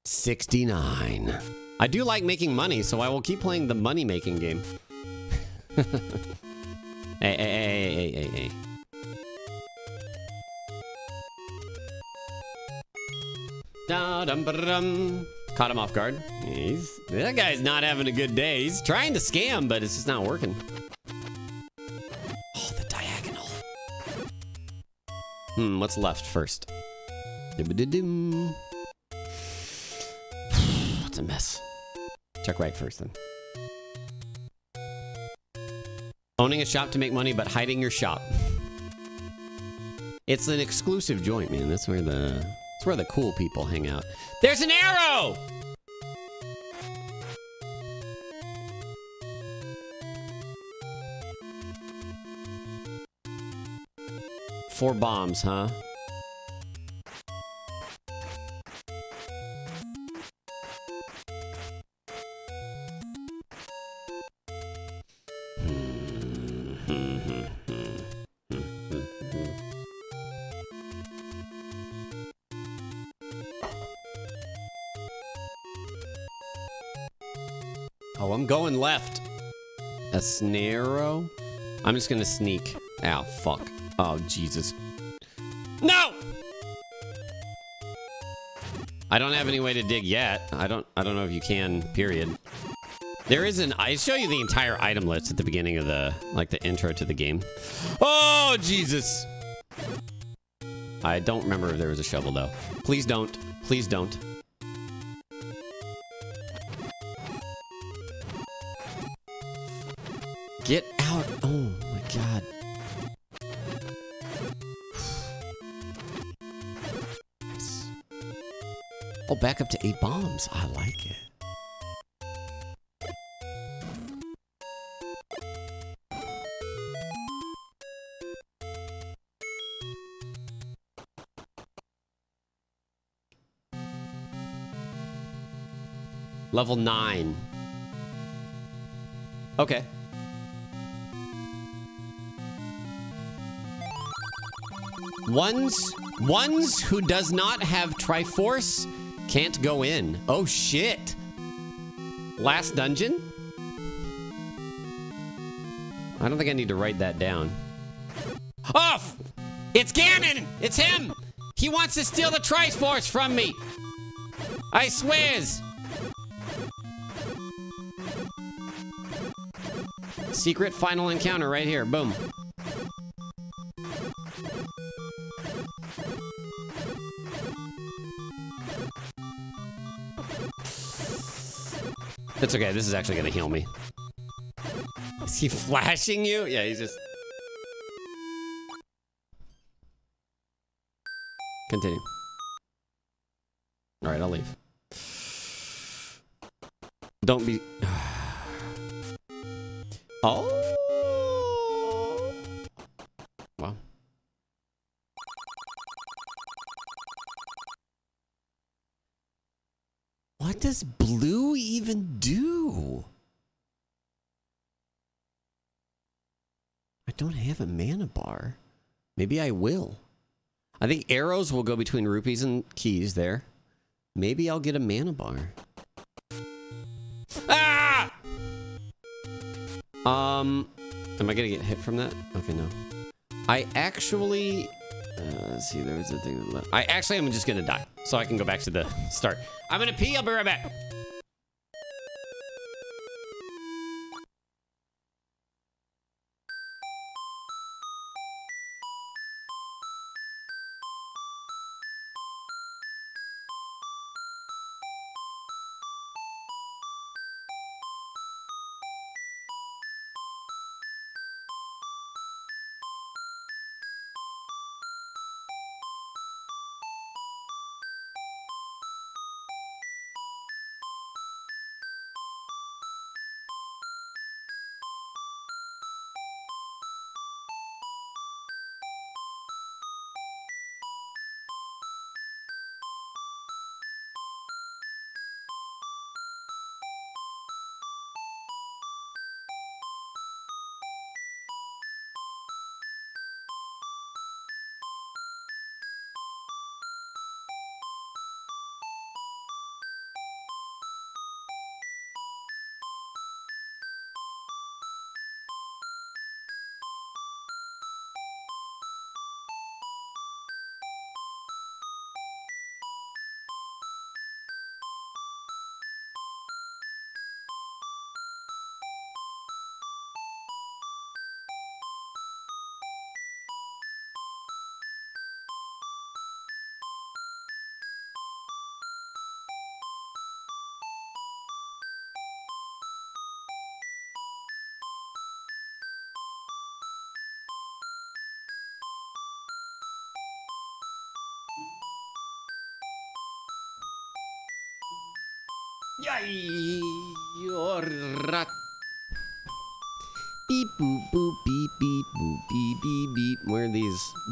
Sixty-nine. I do like making money, so I will keep playing the money-making game. [LAUGHS] hey, hey, hey, hey, hey, hey. Da dum dum. Caught him off guard. He's that guy's not having a good day. He's trying to scam, but it's just not working. Oh, the diagonal. Hmm, what's left first? [SIGHS] It's a mess. Check right first then. Owning a shop to make money, but hiding your shop. It's an exclusive joint, man. That's where the that's where the cool people hang out. There's an arrow! Four bombs, huh? I'm going left. A snarrow? I'm just gonna sneak. Ow, fuck. Oh, Jesus. No! I don't have any way to dig yet. I don't I don't know if you can, period. There is an I show you the entire item list at the beginning of the like the intro to the game. Oh Jesus. I don't remember if there was a shovel though. Please don't. Please don't. Oh, back up to eight bombs. I like it. Level 9. Okay. Ones ones who does not have Triforce can't go in. Oh shit. Last dungeon? I don't think I need to write that down. Off! It's Ganon! It's him! He wants to steal the Triforce from me! I swears! Secret final encounter right here. Boom. It's okay. This is actually going to heal me. Is he flashing you? Yeah, he's just... Continue. All right, I'll leave. Don't be... [SIGHS] Oh! Wow. What does blue even do? I don't have a mana bar. Maybe I will. I think arrows will go between rupees and keys there. Maybe I'll get a mana bar. Ah! Um, am I gonna get hit from that? Okay, no. I actually, uh, let's see, there was a thing. I actually am just gonna die, so I can go back to the start. I'm gonna pee. I'll be right back.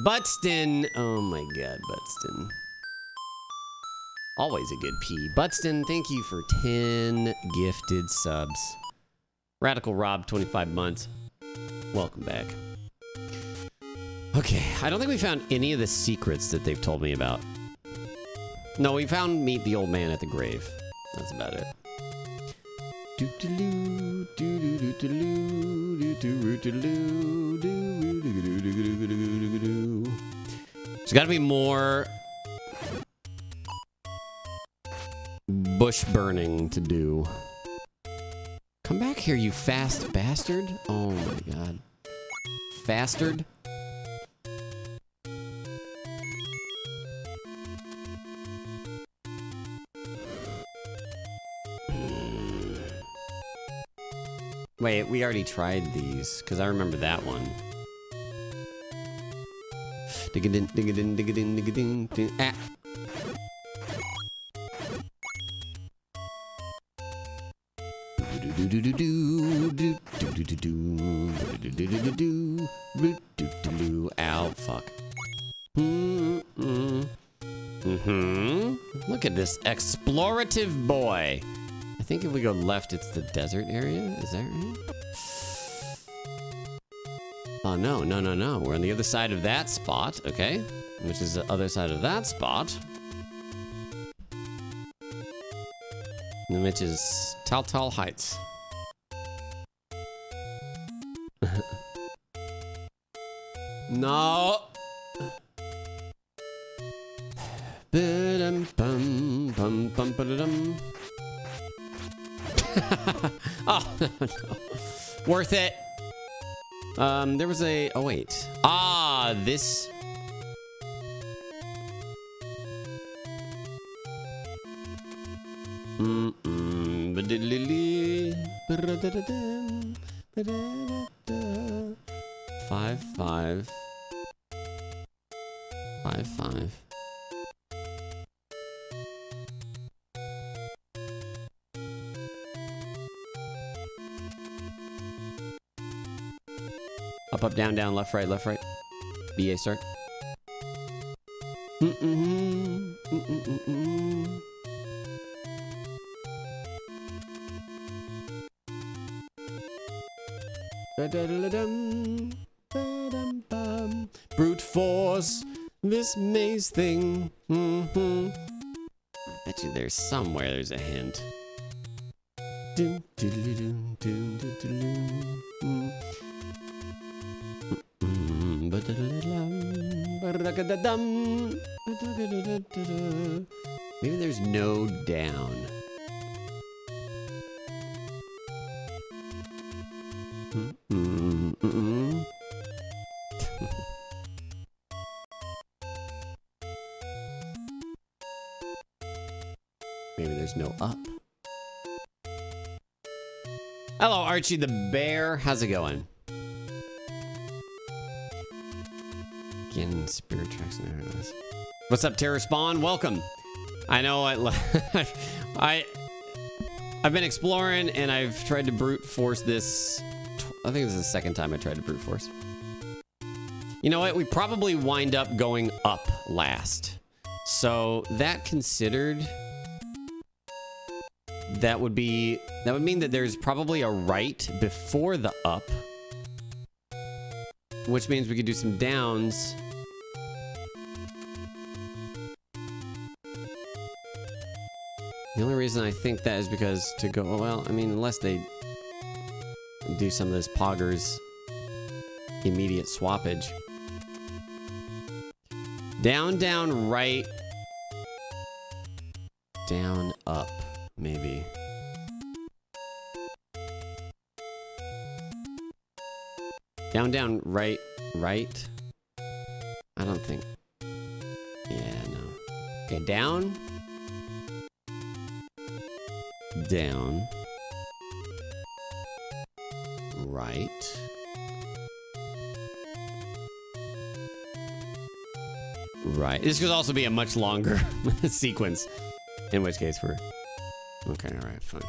Butston! Oh my god, Butston. Always a good P. Butston, thank you for 10 gifted subs. Radical Rob, 25 months. Welcome back. Okay, I don't think we found any of the secrets that they've told me about. No, we found Meet the Old Man at the Grave. That's about it. There's got to be more bush burning to do. Come back here, you fast bastard. Oh my god. Fastard? Hmm. Wait, we already tried these, because I remember that one. Dig-a-din, dig-a-din, dig-a-din, dig-a-din, dig- ah. Ow, fuck. Mm-hmm. Look at this explorative boy. I think if we go left, it's the desert area. Is that right? No, no, no, no. We're on the other side of that spot, okay? Which is the other side of that spot. Which is Tal Tal Heights. [LAUGHS] no! [LAUGHS] Oh, [LAUGHS] no. Worth it. Um, there was a. Oh, wait. Ah, this. Down, down, left, right, left, right. BA start. Mm-mm-mm, mm-mm-mm-mm. Ba-da-da-da-dum, ba-dum-bum. Brute force, this maze thing. Mm-hmm. Bet you there's somewhere there's a hint. Dun, diddly-dun, Archie the bear. How's it going? Again, spirit tracks. There. What's up, Terror Spawn? Welcome. I know I, [LAUGHS] I, I've been exploring and I've tried to brute force this. I think this is the second time I tried to brute force. You know what? We probably wind up going up last. So that considered, that would be that would mean that there's probably a right before the up, which means we could do some downs. The only reason I think that is because to go well, I mean, unless they do some of this poggers immediate swappage. Down, down, right. Down, Down, down, right, right. I don't think. Yeah, no. Okay, down. Down. Right. Right. This could also be a much longer [LAUGHS] sequence. In which case we're okay. All right, fine.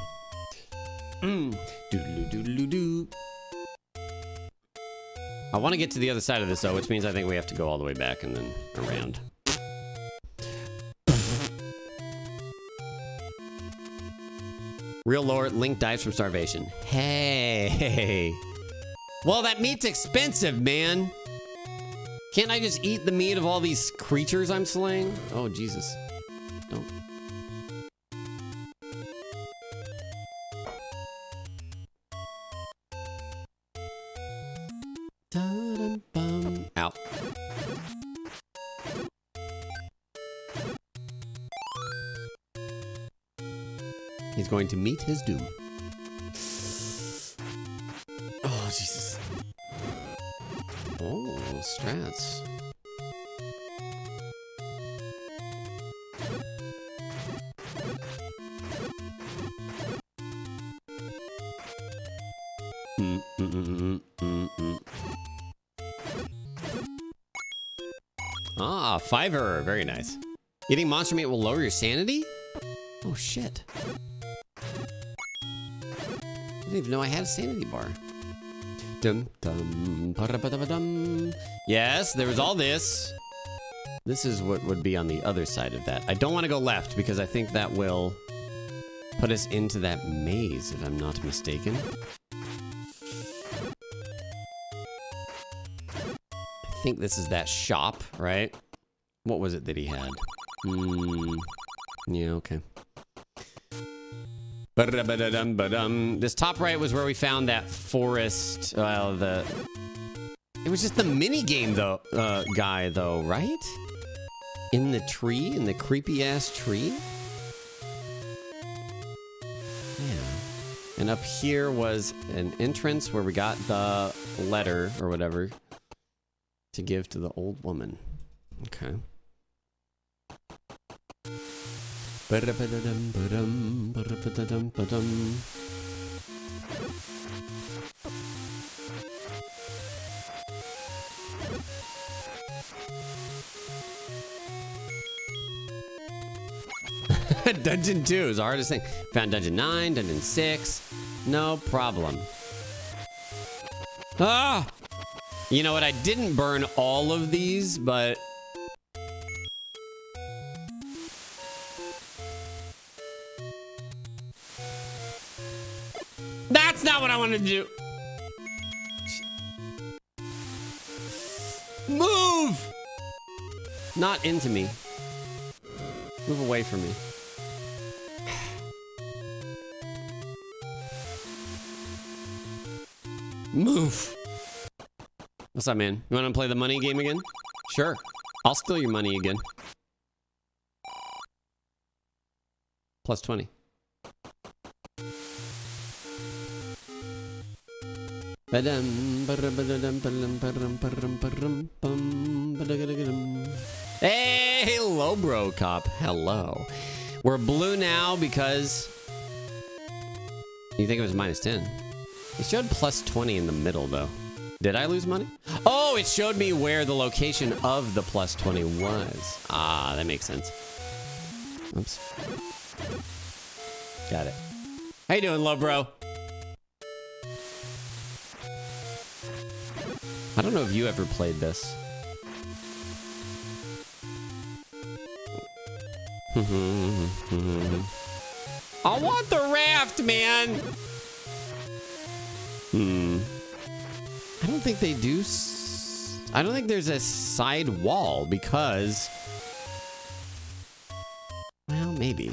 Mm. Doodle doodle doo. I want to get to the other side of this though, which means I think we have to go all the way back and then around. Real Lord, Link dies from starvation. Hey. Well, that meat's expensive, man. Can't I just eat the meat of all these creatures I'm slaying? Oh, Jesus. To meet his doom. Oh, Jesus. Oh, strats. Mm. Ah, fiver. Very nice. Eating monster meat will lower your sanity? Oh, shit. Didn't even know I had a sanity bar. Dum, dum, ba-da-ba-da-ba-dum. Yes, there was all this. This is what would be on the other side of that. I don't want to go left because I think that will put us into that maze, if I'm not mistaken. I think this is that shop, right? What was it that he had? Hmm. Yeah, okay. This top right was where we found that forest. Well, the. It was just the mini game, though, uh, guy, though, right? In the tree, in the creepy ass tree. Yeah. And up here was an entrance where we got the letter or whatever to give to the old woman. Okay. [LAUGHS] dungeon 2 is the hardest thing. Found Dungeon 9, Dungeon 6. No problem. Ah! You know what? I didn't burn all of these, but Wanted to do. Move! Not into me. Move away from me. Move. What's up, man? You want to play the money game again? Sure. I'll steal your money again. Plus 20. Hey, hello, bro cop. Hello. We're blue now because you think it was minus 10. It showed plus 20 in the middle, though. Did I lose money? Oh, it showed me where the location of the plus 20 was. Ah, that makes sense. Oops. Got it. How you doing, low bro? I don't know if you ever played this. [LAUGHS] I want the raft, man. Hmm. I don't think they do. S- I don't think there's a side wall because. Well, maybe.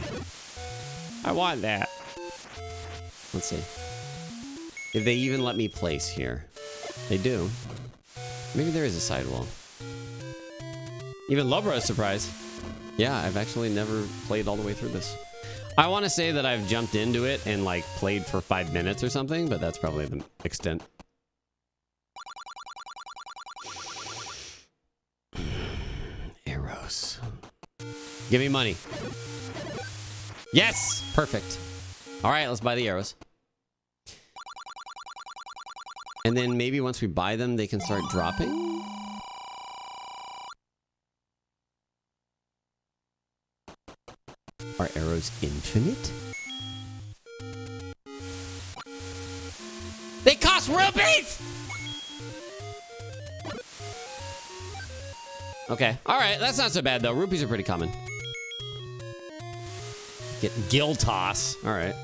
I want that. Let's see. If they even let me place here. They do. Maybe there is a sidewall. Even Lobra is surprised. Yeah, I've actually never played all the way through this. I want to say that I've jumped into it and like played for five minutes or something, but that's probably the extent. [SIGHS] Arrows. Give me money. Yes! Perfect. All right, let's buy the arrows. And then maybe once we buy them, they can start dropping? Are arrows infinite? They cost rupees! Okay. Alright, that's not so bad though. Rupees are pretty common. Get gill toss. Alright.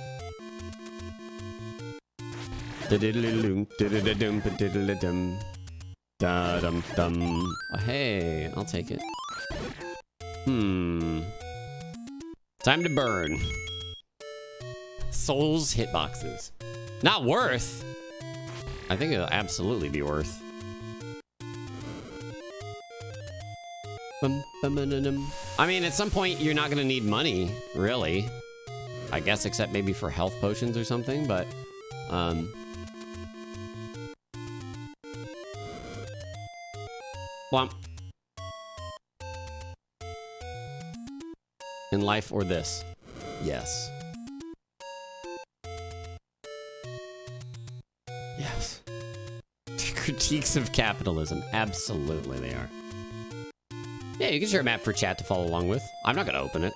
Oh, hey, I'll take it. Hmm. Time to burn. Souls hitboxes. Not worth. I think it'll absolutely be worth. I mean, at some point, you're not going to need money, really. I guess, except maybe for health potions or something, but. Um, Blump. In life or this? Yes. Yes. [LAUGHS] Critiques of capitalism. Absolutely, they are. Yeah, you can share a map for chat to follow along with. I'm not going to open it.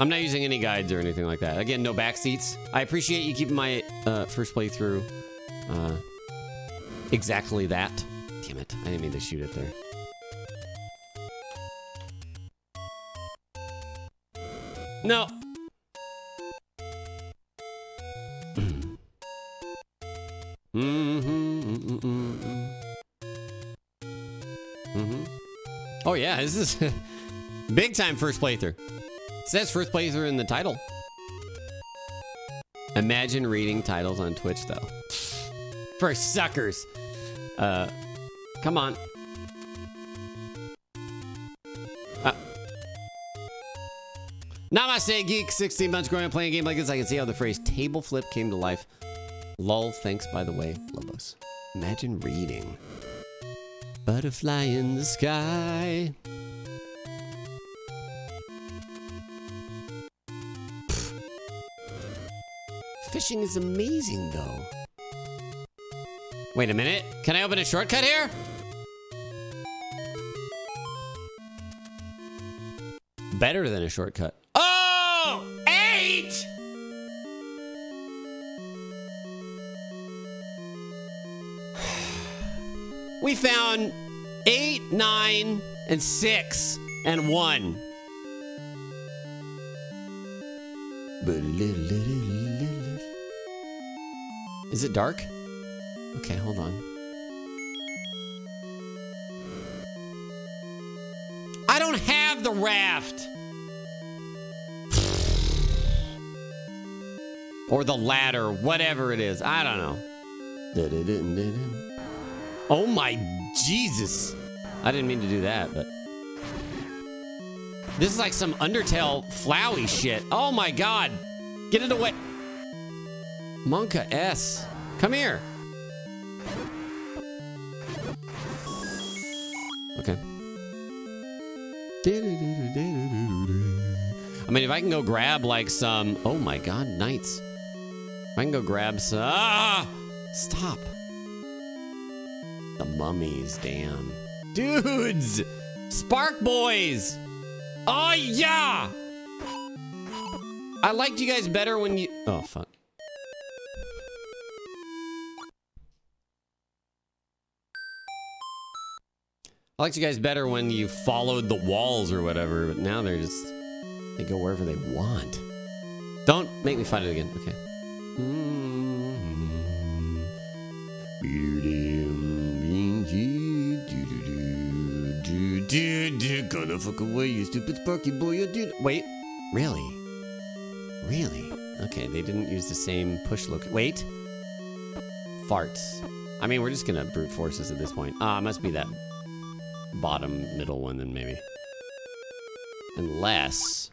I'm not using any guides or anything like that. Again, no backseats. I appreciate you keeping my uh, first playthrough uh, exactly that. Damn it. I didn't mean to shoot it there. No. [CLEARS THROAT] Mm-hmm, mm-hmm, mm-hmm. Oh yeah, [LAUGHS] this is big time first playthrough. It says first playthrough in the title. Imagine reading titles on Twitch though. [SIGHS] For suckers. Uh come on. Uh, Namaste, geek. 16 months growing up playing a game like this. I can see how the phrase table flip came to life. Lol, thanks by the way, Lobos. Imagine reading. Butterfly in the sky. Pfft. Fishing is amazing, though. Wait a minute. Can I open a shortcut here? Better than a shortcut. Oh, eight! We found eight, nine, and six, and one. Is it dark? Okay, hold on. I don't have the raft. Or the ladder, whatever it is. I don't know. Oh my Jesus. I didn't mean to do that, but. This is like some Undertale flowy shit. Oh my god. Get it away. Monka S. Come here. Okay. I mean, if I can go grab like some. Oh my god, knights. I can go grab some. Ah! Stop. The mummies, damn. Dudes! Spark Boys! Oh, yeah! I liked you guys better when you... Oh, fuck. I liked you guys better when you followed the walls or whatever, but now they're just... They go wherever they want. Don't make me fight it again. Okay. Dude, dude, go the fuck away, you stupid Sparky boy, you dude. Wait, really? Really? Okay, they didn't use the same push look. Wait. Farts. I mean, we're just gonna brute forces at this point. Ah, must be that bottom middle one then maybe. Unless...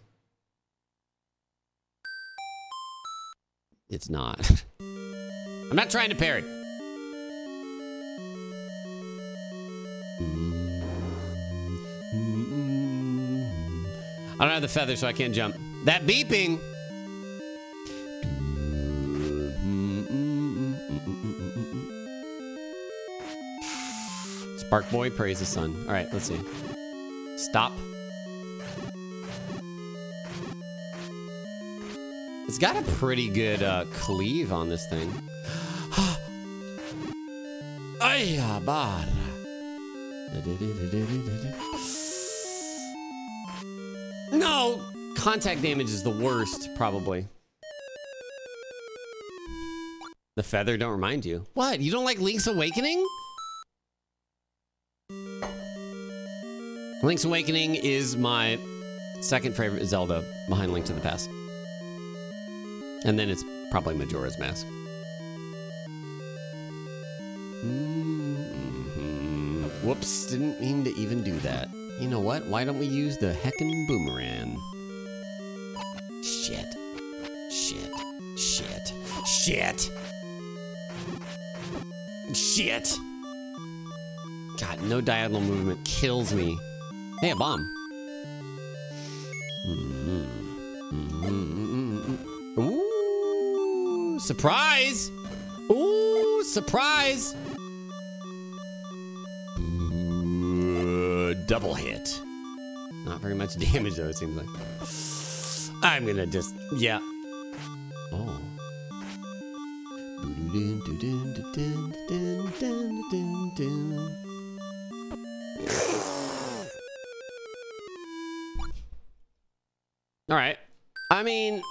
It's not. [LAUGHS] I'm not trying to parry. I don't have the feather, so I can't jump. That beeping. Spark Boy praise the sun. All right, let's see. Stop. It's got a pretty good uh, cleave on this thing. [GASPS] No! Contact damage is the worst, probably. The feather don't remind you. What? You don't like Link's Awakening? Link's Awakening is my second favorite Zelda behind Link to the Past. And then it's probably Majora's Mask. Mm -hmm. Whoops, didn't mean to even do that. You know what? Why don't we use the heckin' boomerang? Shit. Shit. Shit. Shit. Shit. God, no diagonal movement kills me. Hey, a bomb. Mm-hmm. Mm-hmm. Ooh, surprise! Ooh, surprise! Ooh, double hit. Not very much damage though, it seems like. I'm gonna just, yeah. Oh. All right. I mean,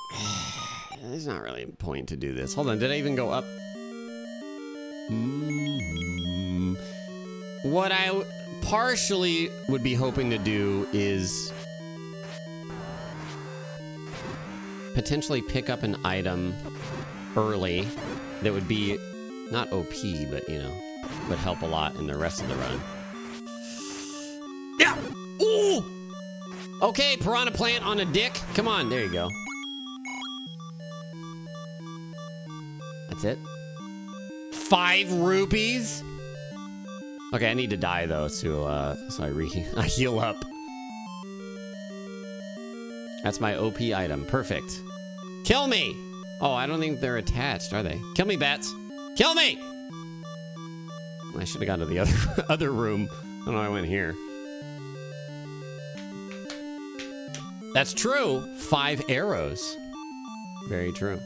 there's not really a point to do this. Hold on, did I even go up? Mm. What I partially would be hoping to do is potentially pick up an item early that would be not OP, but you know, would help a lot in the rest of the run. Yeah. Ooh. Okay, piranha plant on a dick. Come on, there you go. That's it. Five rupees. Okay, I need to die though, so uh, so I re [LAUGHS] I heal up. That's my OP item. Perfect. Kill me. Oh, I don't think they're attached, are they? Kill me, bats. Kill me. I should have gone to the [LAUGHS] other other room. I don't know. I went here. That's true. Five arrows. Very true.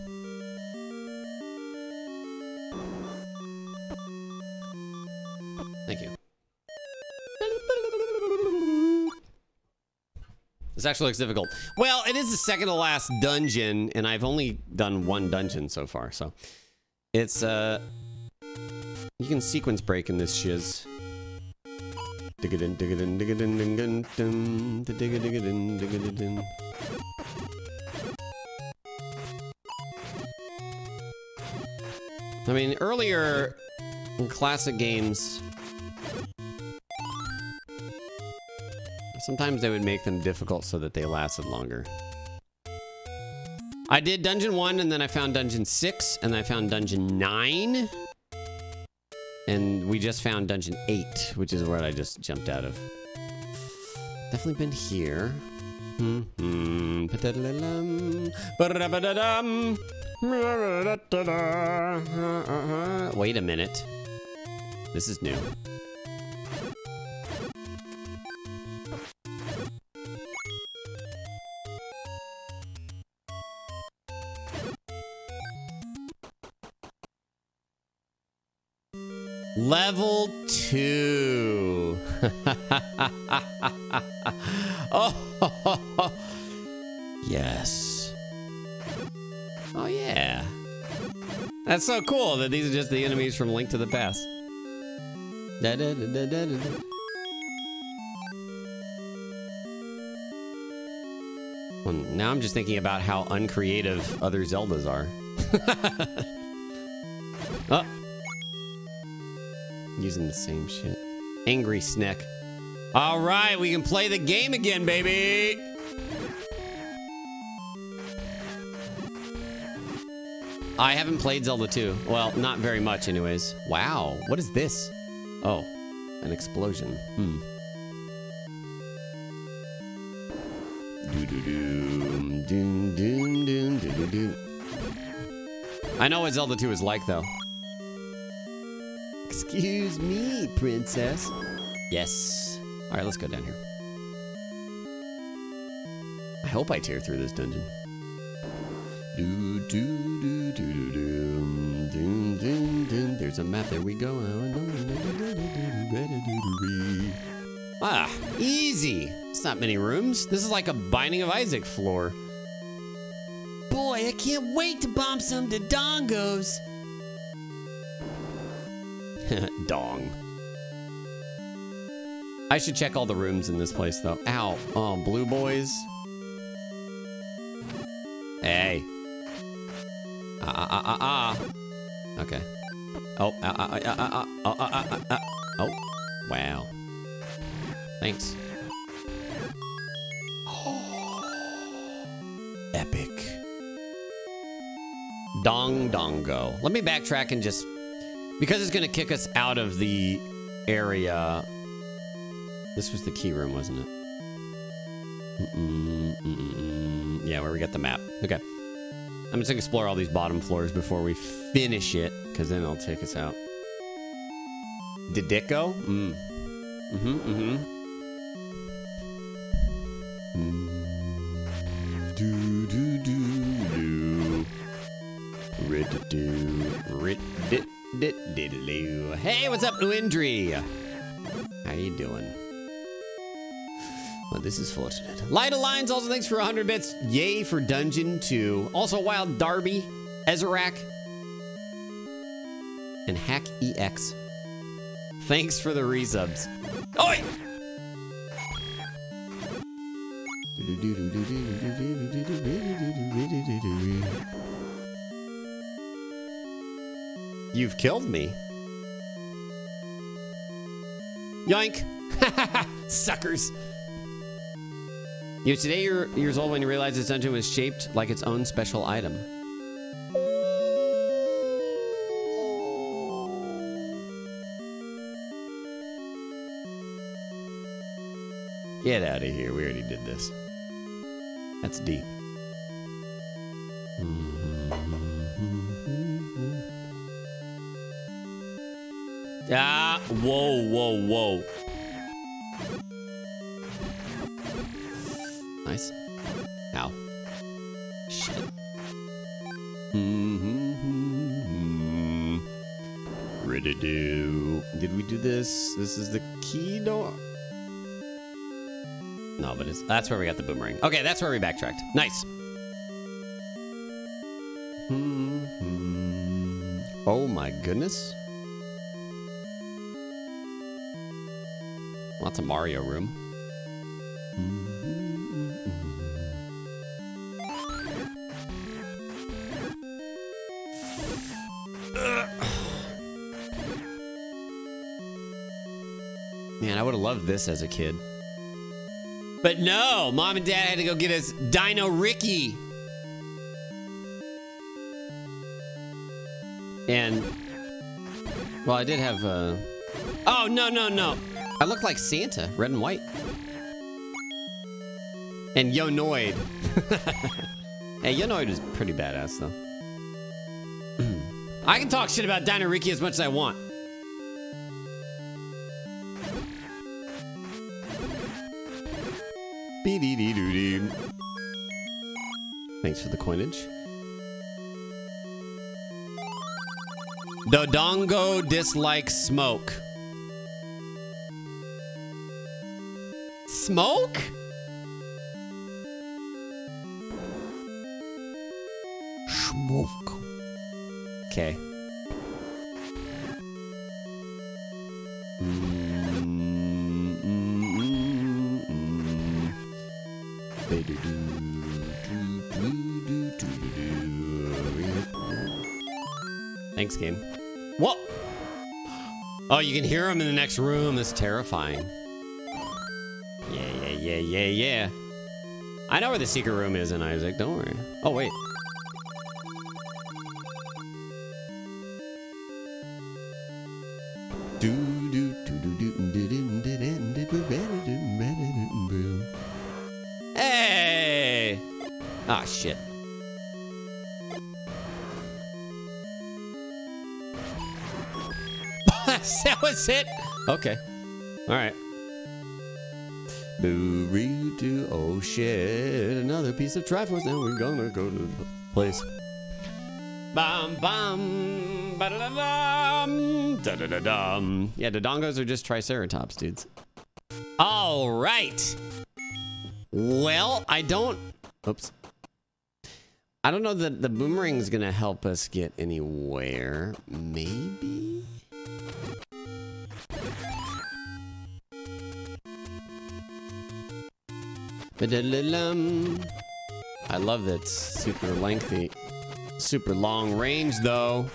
Thank you. This actually looks difficult. Well, it is the second to last dungeon, and I've only done one dungeon so far, so it's uh you can sequence break in this shiz. I mean, earlier in classic games, sometimes they would make them difficult so that they lasted longer. I did dungeon one, and then I found dungeon six, and I found dungeon nine. And we just found dungeon eight, which is where I just jumped out of. Definitely been here. Mm-hmm. Pa-da-da-da-dum. Ba-da-da-ba-da-dum. Wait a minute. This is new. Level two. [LAUGHS] oh, [LAUGHS] yes. Oh, yeah. That's so cool that these are just the enemies from Link to the Past. Da, da, da. Well, now I'm just thinking about how uncreative other Zeldas are. [LAUGHS] oh. Using the same shit. Angry Snick. All right, we can play the game again, baby. I haven't played Zelda 2. Well, not very much anyways. Wow, what is this? Oh, an explosion. Hmm. I know what Zelda 2 is like, though. Excuse me, princess. Yes. All right, let's go down here. I hope I tear through this dungeon. Do, do, do. There's a map. There we go. Ah, easy. It's not many rooms. This is like a Binding of Isaac floor. Boy, I can't wait to bomb some Dodongos. Dong. I should check all the rooms in this place, though. Ow. Oh, blue boys. Hey. Ah, ah, ah, ah. Okay. Oh, ah, ah, ah, ah, ah, ah, ah, ah. Oh, wow. Thanks. Epic. Dong dong go. Let me backtrack and just because it's gonna kick us out of the area. This was the key room, wasn't it? Mm-mm, mm-mm. Yeah, where we got the map. Okay. I'm just gonna explore all these bottom floors before we finish it, because then it'll take us out. Did Dick go? Mm. Mm-hmm, mm-hmm. Nuindri? How you doing? Well, this is fortunate. Light Alliance also thanks for 100 bits. Yay for Dungeon 2. Also, Wild Darby, Ezerak, and Hack EX. Thanks for the resubs. Oi! You've killed me. Yoink! [LAUGHS] Suckers! You today you're years old when you realize this dungeon was shaped like its own special item. Get out of here. We already did this. That's deep. Mm-hmm. Ah, whoa, whoa, whoa. Nice. Ow. Shit. Mm-hmm. Do. Did we do this? This is the key door. No, but it's that's where we got the boomerang. Okay, that's where we backtracked. Nice. Mhm. Oh my goodness. Lots of Mario room. Man, I would have loved this as a kid. But no, mom and dad had to go get us Dino Riki. And, well, I did have, uh, oh, no, no, no. I look like Santa, red and white. And Yo! Noid. [LAUGHS] hey, Yo! Noid is pretty badass, though. [CLEARS THROAT] I can talk shit about Dino Riki as much as I want. Thanks for the coinage. Dodongo dislikes smoke. Smoke? Smoke. Okay. Mm, mm, mm, mm. Thanks, game. What? Oh, you can hear him in the next room. That's terrifying. Yeah, yeah. I know where the secret room is in Isaac. Don't worry. Oh, wait. Hey! Ah, shit. that was it. Okay. All right. Burrito. Oh shit! Another piece of Triforce. Now we're gonna go to the place. Bam bam. Ba da da dum. Da da da dum. Yeah, the dongos are just Triceratops, dudes. All right. Well, I don't. Oops. I don't know that the boomerang's gonna help us get anywhere. Maybe. I love that it's super lengthy, super long range though.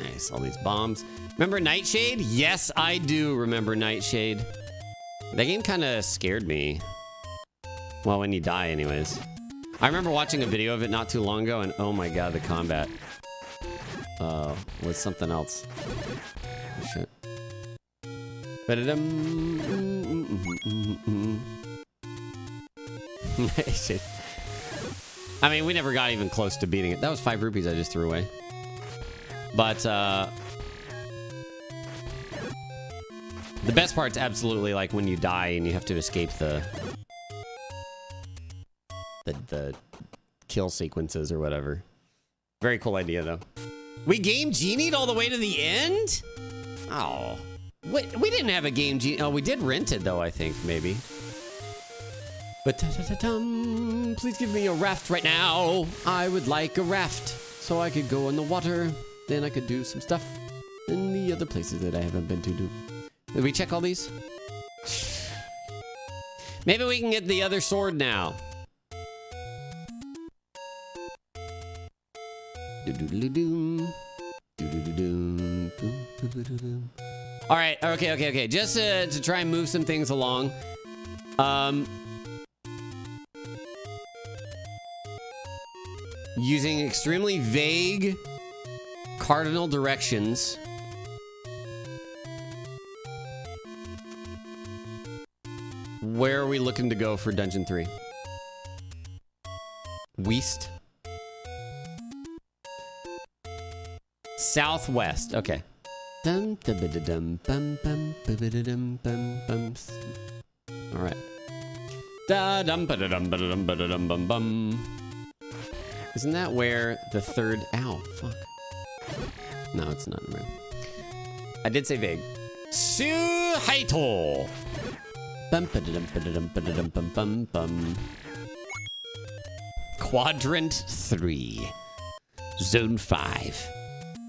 Nice, all these bombs. Remember Nightshade? Yes, I do remember Nightshade. That game kind of scared me. Well, when you die anyways. I remember watching a video of it not too long ago, and oh my god, the combat uh, was something else. I mean, we never got even close to beating it. That was five rupees I just threw away. But, uh... The best part's absolutely like when you die and you have to escape the... The, the kill sequences or whatever. Very cool idea, though. We game genied all the way to the end? Oh. We, we didn't have a game genie. Oh, we did rent it, though, I think, maybe. But ta ta ta please give me a raft right now. I would like a raft so I could go in the water. Then I could do some stuff in the other places that I haven't been to do. Did we check all these? Maybe we can get the other sword now. All right, okay, okay, okay. Just to, to try and move some things along. Um, using extremely vague cardinal directions. Where are we looking to go for Dungeon 3? West? Southwest. Okay. Dum, dum, bum, bum, bum, bum. All right. Da dum ba dum ba dum ba dum bum bum. Isn't that where the third? Ow! Fuck. No, it's not. Right. I did say vague. Suhaito. Bum ba dum ba dum ba dum bum bum bum. Quadrant three. Zone five.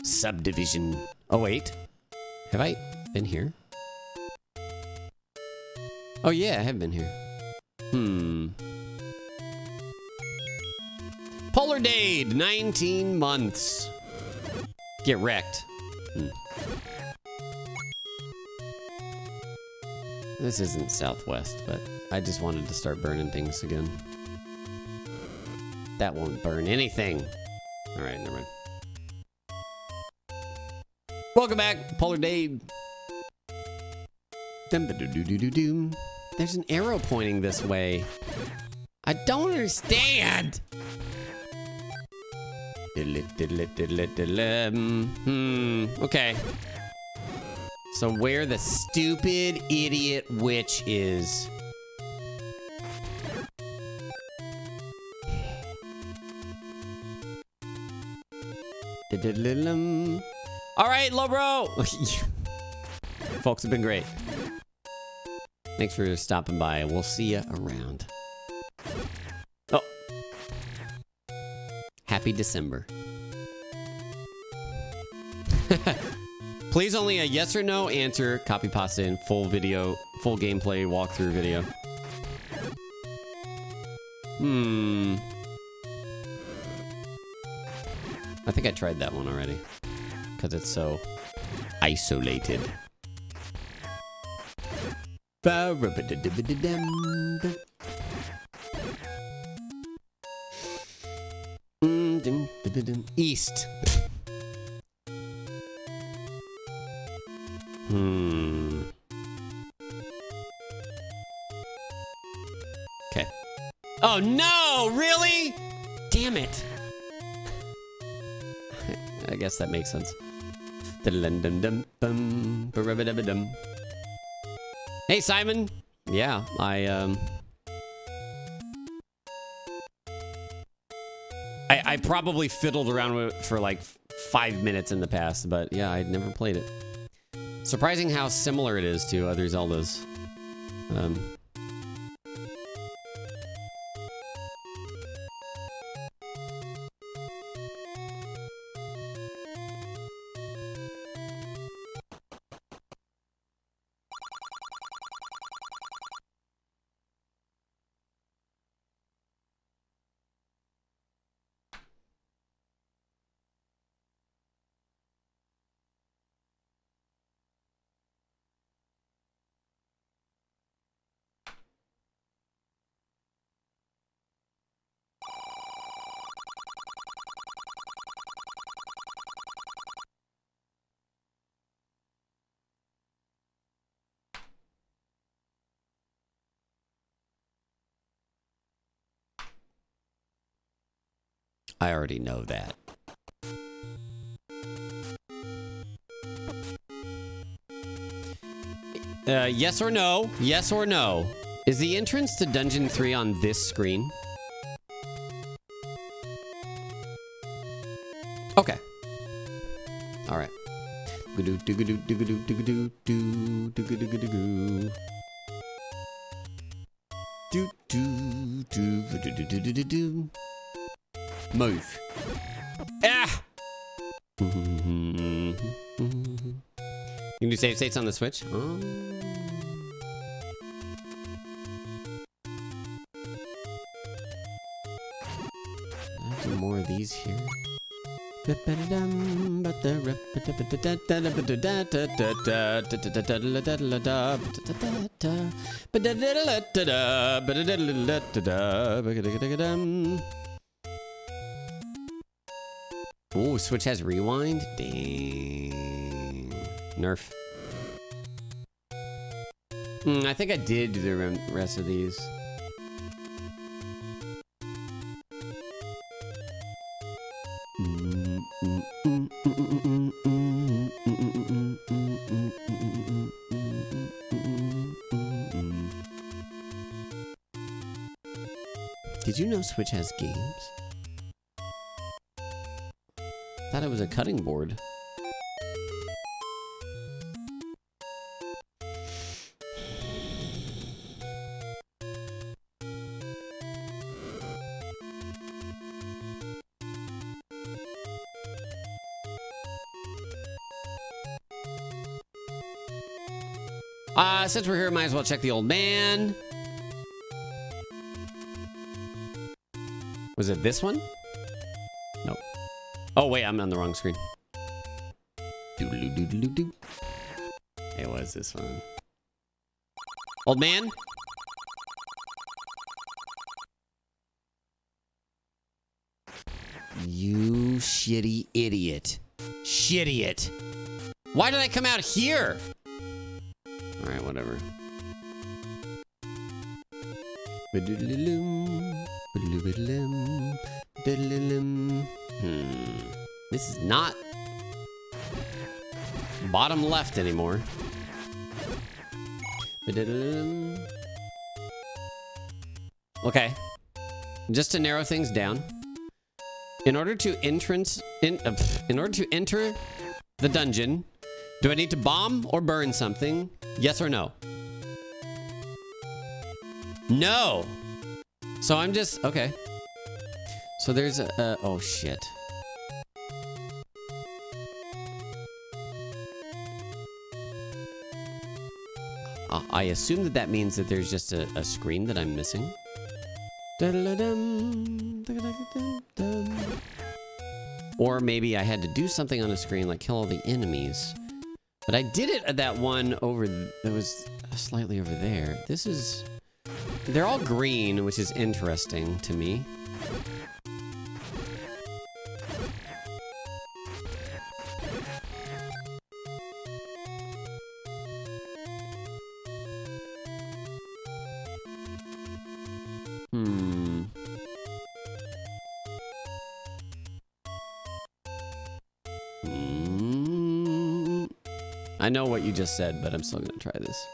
Subdivision. Oh wait. Have I been here? Oh yeah, I have been here. Hmm. Polar Dade, 19 months. Get wrecked. Hmm. This isn't Southwest, but I just wanted to start burning things again. That won't burn anything. All right, never mind. Welcome back, Polar Dade. There's an arrow pointing this way. I don't understand. Hmm. Okay. So where the stupid idiot witch is. All right, Lobro. [LAUGHS] Folks have been great. Thanks for stopping by. We'll see you around. Oh. Happy December. [LAUGHS] Please only a yes or no answer. Copy pasta in full video, full gameplay walkthrough video. Hmm. I think I tried that one already. Because it's so isolated. East. Hmm. Okay. Oh no! Really? Damn it. [LAUGHS] I guess that makes sense. Hey Simon. Yeah, I um I, I probably fiddled around with it for like five minutes in the past, but yeah, I'd never played it. Surprising how similar it is to other Zeldas. Um, I already know that. Uh, yes or no? Yes or no? Is the entrance to Dungeon 3 on this screen? Okay. All right. Do do do do do do do do do do move. Ah. You can do save states on the switch. Oh. I do more of these here Oh, Switch has rewind? Dang. Nerf. Hmm, I think I did do the rest of these. Did you know Switch has games? Was a cutting board. Uh, since we're here, might as well check the old man. Was it this one? Oh, wait, I'm on the wrong screen. Doo. It was this one. Old man? You shitty idiot. Shittiot. Why did I come out here? Alright, whatever. Bottom left anymore. Okay. Just to narrow things down. In order to entrance in uh, in order to enter the dungeon, do I need to bomb or burn something? Yes or no? No. So I'm just okay. So there's a uh, oh shit. I assume that that means that there's just a, a screen that I'm missing. Or maybe I had to do something on a screen like kill all the enemies. But I did it at that one over, th- that was slightly over there. This is, they're all green, which is interesting to me. Know what you just said, but I'm still gonna try this.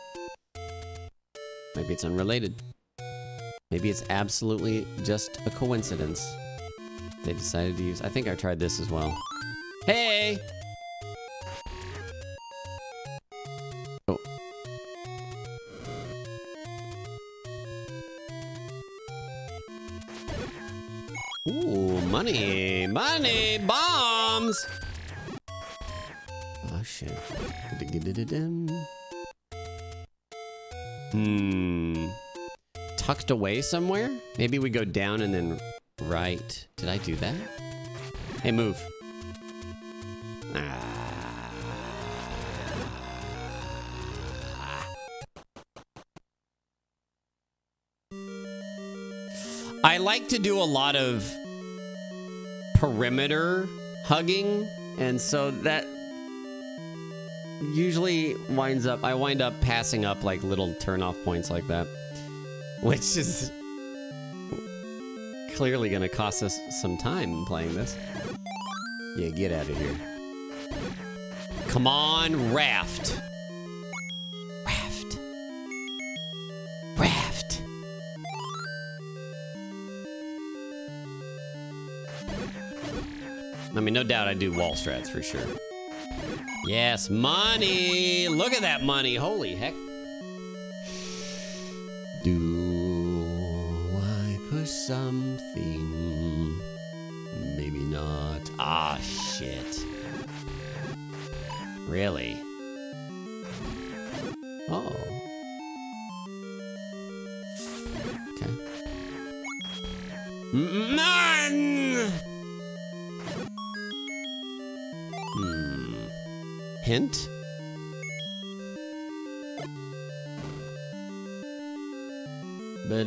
Maybe it's unrelated. Maybe it's absolutely just a coincidence. They decided to use. I think I tried this as well. Hey! Hmm. Tucked away somewhere? Maybe we go down and then right. Did I do that? Hey, move. I like to do a lot of perimeter hugging, and so that usually winds up I wind up passing up like little turn off points like that. Which is clearly going to cost us some time playing this. Yeah, get out of here. Come on, raft. Raft. Raft. I mean, no doubt I do wall strats for sure. Yes, money! Look at that money! Holy heck. Do I push something? Maybe not. Ah, shit. Really?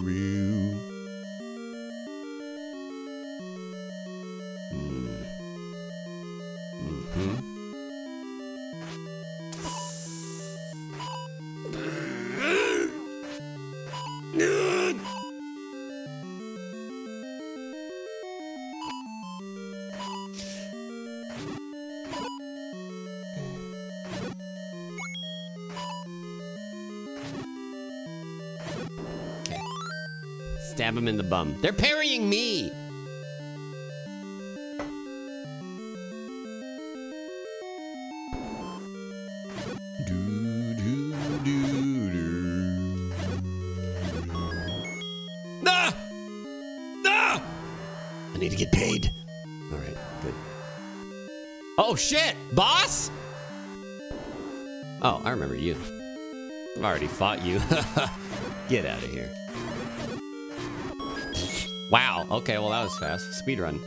Okay. Stab him in the bum. They're parrying me! Ah! Ah! I need to get paid. All right, good. Oh shit, boss! Oh, I remember you. I've already fought you. [LAUGHS] get out of here. Wow. Okay, well that was fast. Speed run.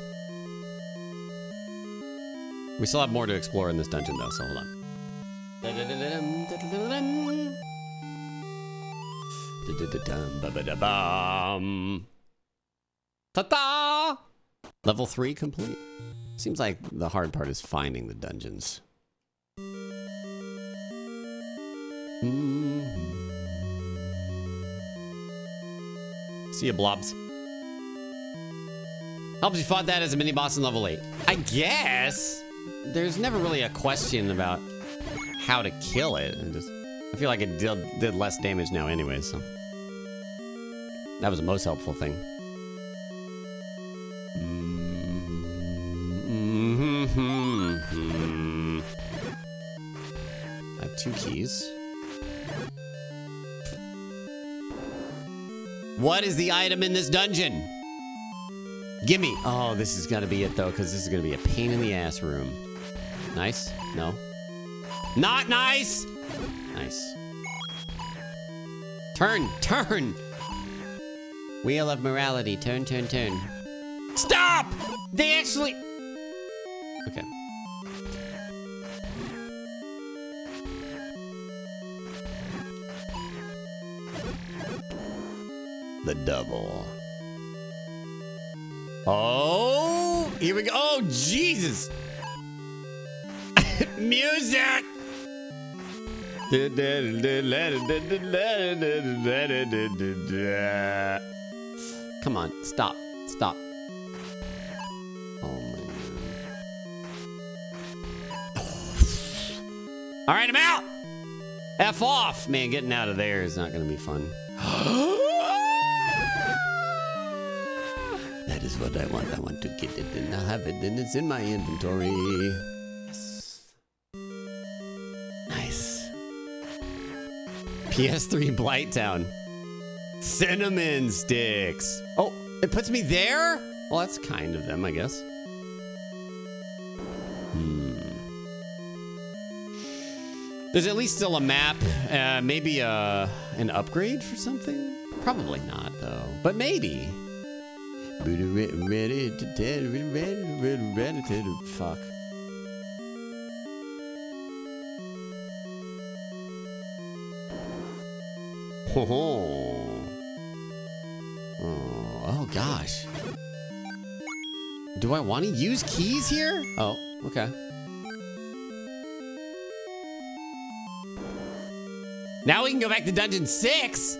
We still have more to explore in this dungeon though, so hold on. Ta-da! Level 3 complete. Seems like the hard part is finding the dungeons. Mm-hmm. See ya, blobs. Helps you fought that as a mini boss in level 8. I guess. There's never really a question about how to kill it. I just I feel like it did, did less damage now anyway, so. That was the most helpful thing. Mm-hmm. I have two keys. What is the item in this dungeon? Gimme. Oh, this is gonna be it though, because this is gonna be a pain in the ass room. Nice? No? Not nice! Nice. Turn, turn! Wheel of morality, turn, turn, turn. Stop! They actually. Okay. The double. Oh, here we go. Oh, Jesus. [LAUGHS] Music. Come on, stop, stop. Oh my god. All right, I'm out. F off, man. Getting out of there is not going to be fun. [GASPS] [GASPS] [GASPS] is what I want. I want to get it, and I'll have it, and it's in my inventory. Yes. Nice. PS3 Blighttown. Cinnamon sticks. Oh, it puts me there? Well, that's kind of them, I guess. Hmm. There's at least still a map. Uh, maybe uh, an upgrade for something? Probably not, though. But maybe. Fuck. Oh, oh gosh. Do I want to use keys here? Oh, okay. Now we can go back to dungeon six.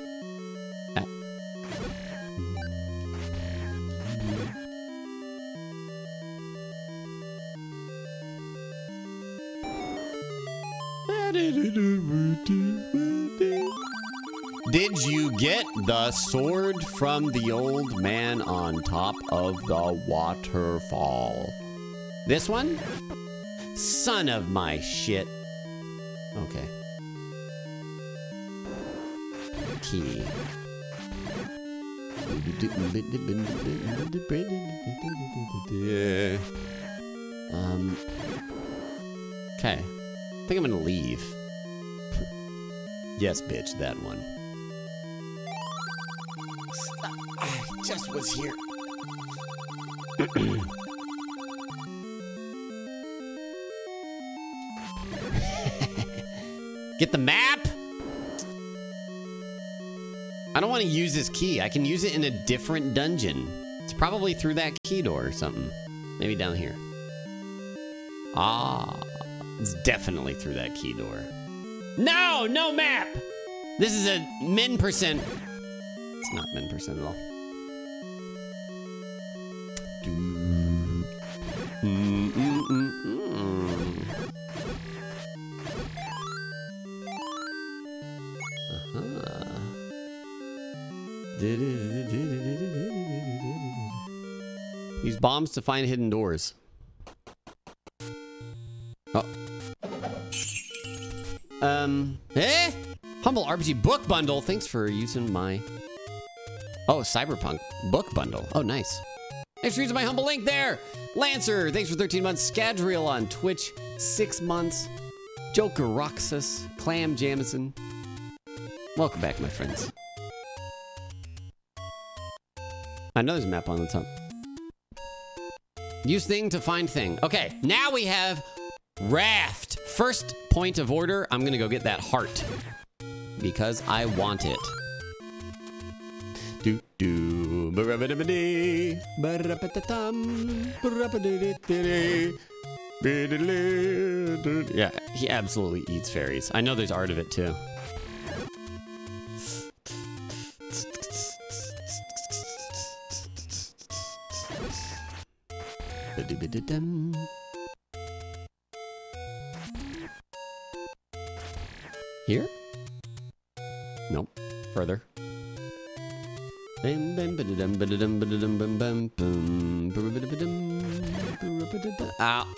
The sword from the old man on top of the waterfall? This one? Son of my shit. Okay. Key. Um. Okay. I think I'm gonna leave. [LAUGHS] yes, bitch, that one. Was here. [LAUGHS] Get the map? I don't want to use this key. I can use it in a different dungeon. It's probably through that key door or something. Maybe down here. Ah, it's definitely through that key door. No, no map. This is a min percent. It's not min percent at all. Bombs to find hidden doors. Oh. Um, eh? Humble RPG book bundle. Thanks for using my. Oh, Cyberpunk book bundle. Oh, nice. Thanks for using my humble link there. Lancer, thanks for 13 months. Scadriel on Twitch, six months. Joker Roxas, Clam Jamison. Welcome back, my friends. I know there's a map on the top. Use thing to find thing. Okay, now we have raft. First point of order, I'm gonna go get that heart. Because I want it. Yeah, he absolutely eats fairies. I know there's art of it too. Here? Nope. Further. Bam,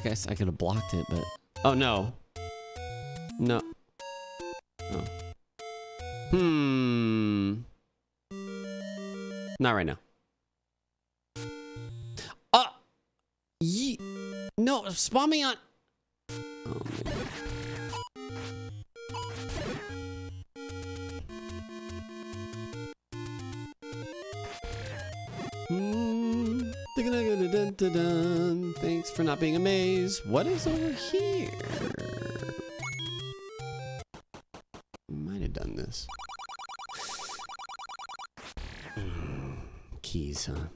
I guess I could have blocked it, but... Oh, no. No. Oh. Hmm. Not right now. Uh. Ye no, spawn me on. Oh, man. Hmm. Dun-dun-dun-dun-dun. Thanks for not being amazed. What is over here? Might have done this. Keys, huh? [LAUGHS]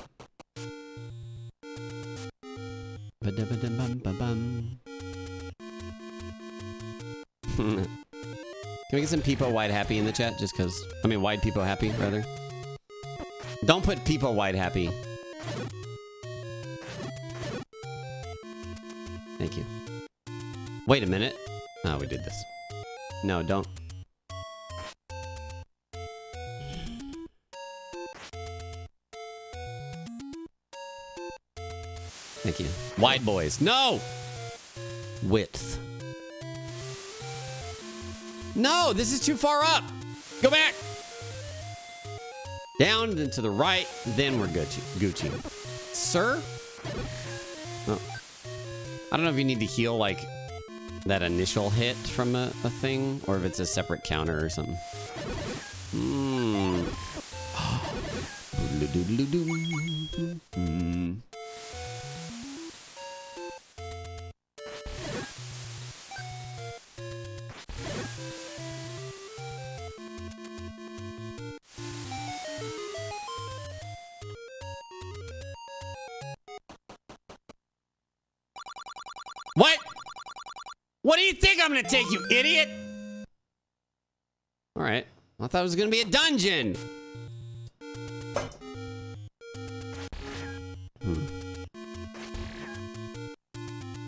Can we get some people wide happy in the chat? Just because. I mean, wide people happy, rather. Don't put people wide happy. Wait a minute. Oh, we did this. No, don't. Thank you. Wide boys. No! Width. No, this is too far up. Go back. Down and to the right, then we're Gucci. Gucci. Sir? Oh. I don't know if you need to heal like that initial hit from a, a thing or if it's a separate counter or something. Hmm. [GASPS] [GASPS] gonna take, you idiot? All right. I thought it was gonna be a dungeon. Hmm.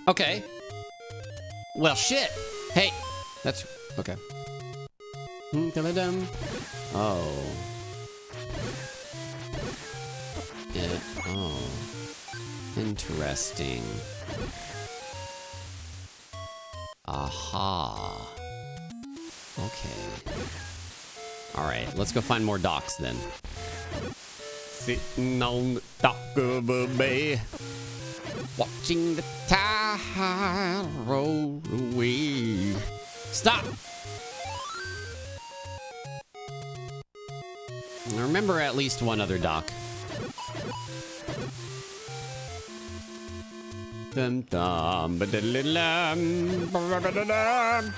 Okay. Well, shit. Hey, that's okay. Hmm. Oh. Yeah. Oh. Interesting. Aha. Okay. All right, let's go find more docks then. Sitting on the dock of a bay, watching the tide roll away. Stop! I remember at least one other dock. Dum dum ba da dum ba da dum.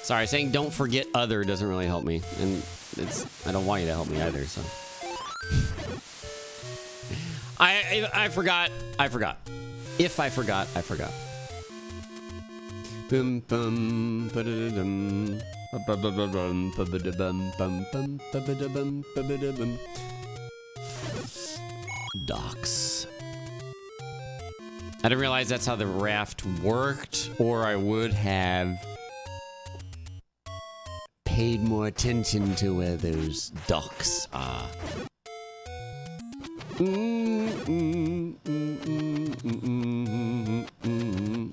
Sorry, saying don't forget other doesn't really help me, and it's I don't want you to help me either. So [LAUGHS] I I, I forgot. I forgot. If I forgot, I forgot. Bum bum ba da dum. Ba-ba-ba-ba-bum, I didn't realize that's how the raft worked, or I would have paid more attention to where those docks are. Mm, mm, mm.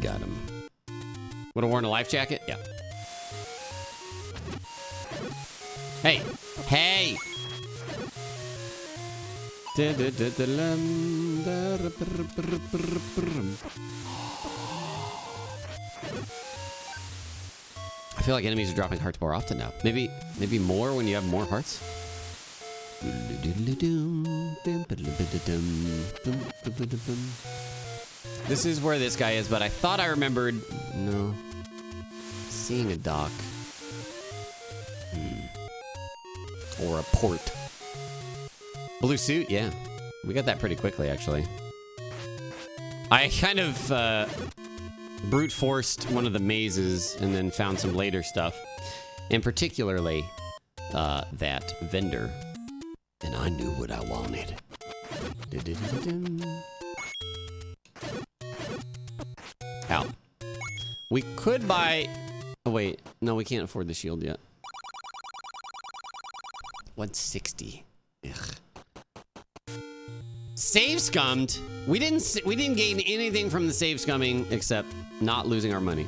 Got him. Would have worn a life jacket? Yeah. Hey! Hey! I feel like enemies are dropping hearts more often now. Maybe, maybe more when you have more hearts. This is where this guy is, but I thought I remembered. No, seeing a dock Hmm. or a port. Blue suit, yeah, we got that pretty quickly actually. I kind of uh, brute forced one of the mazes and then found some later stuff, and particularly uh, that vendor, and I knew what I wanted. Du-du-du-du-dum. Out. We could buy. Oh wait, no, we can't afford the shield yet. 160. Ugh. Save scummed. We didn't. We didn't gain anything from the save scumming except not losing our money.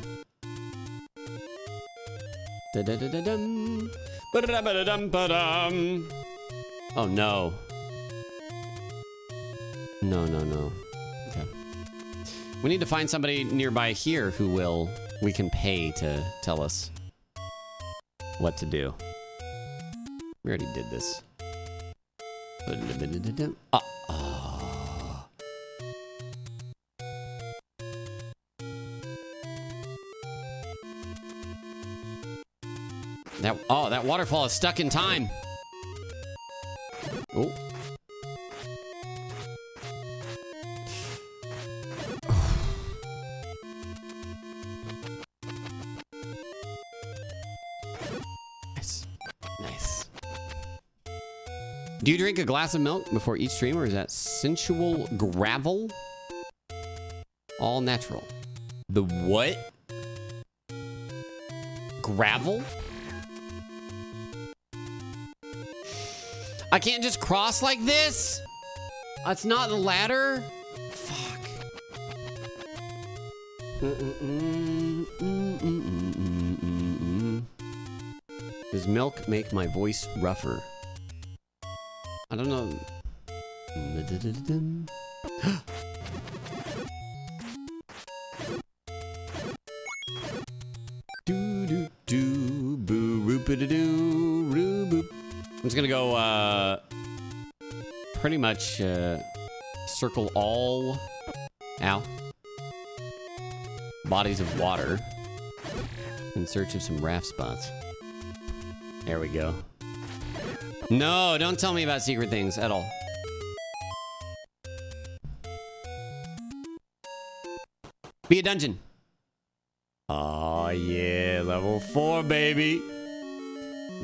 Oh no. No, no, no. Okay. We need to find somebody nearby here who will we can pay to tell us what to do. We already did this. Ah, ah. That oh, that waterfall is stuck in time. Oh. Nice. Nice. Do you drink a glass of milk before each stream, or is that sensual gravel? All natural. The what? Gravel? I can't just cross like this? That's not the ladder? Fuck. Does milk make my voice rougher? I don't know. Much uh circle all ow bodies of water in search of some raft spots. There we go. No, don't tell me about secret things at all. Be a dungeon. Oh, yeah. Level four, baby.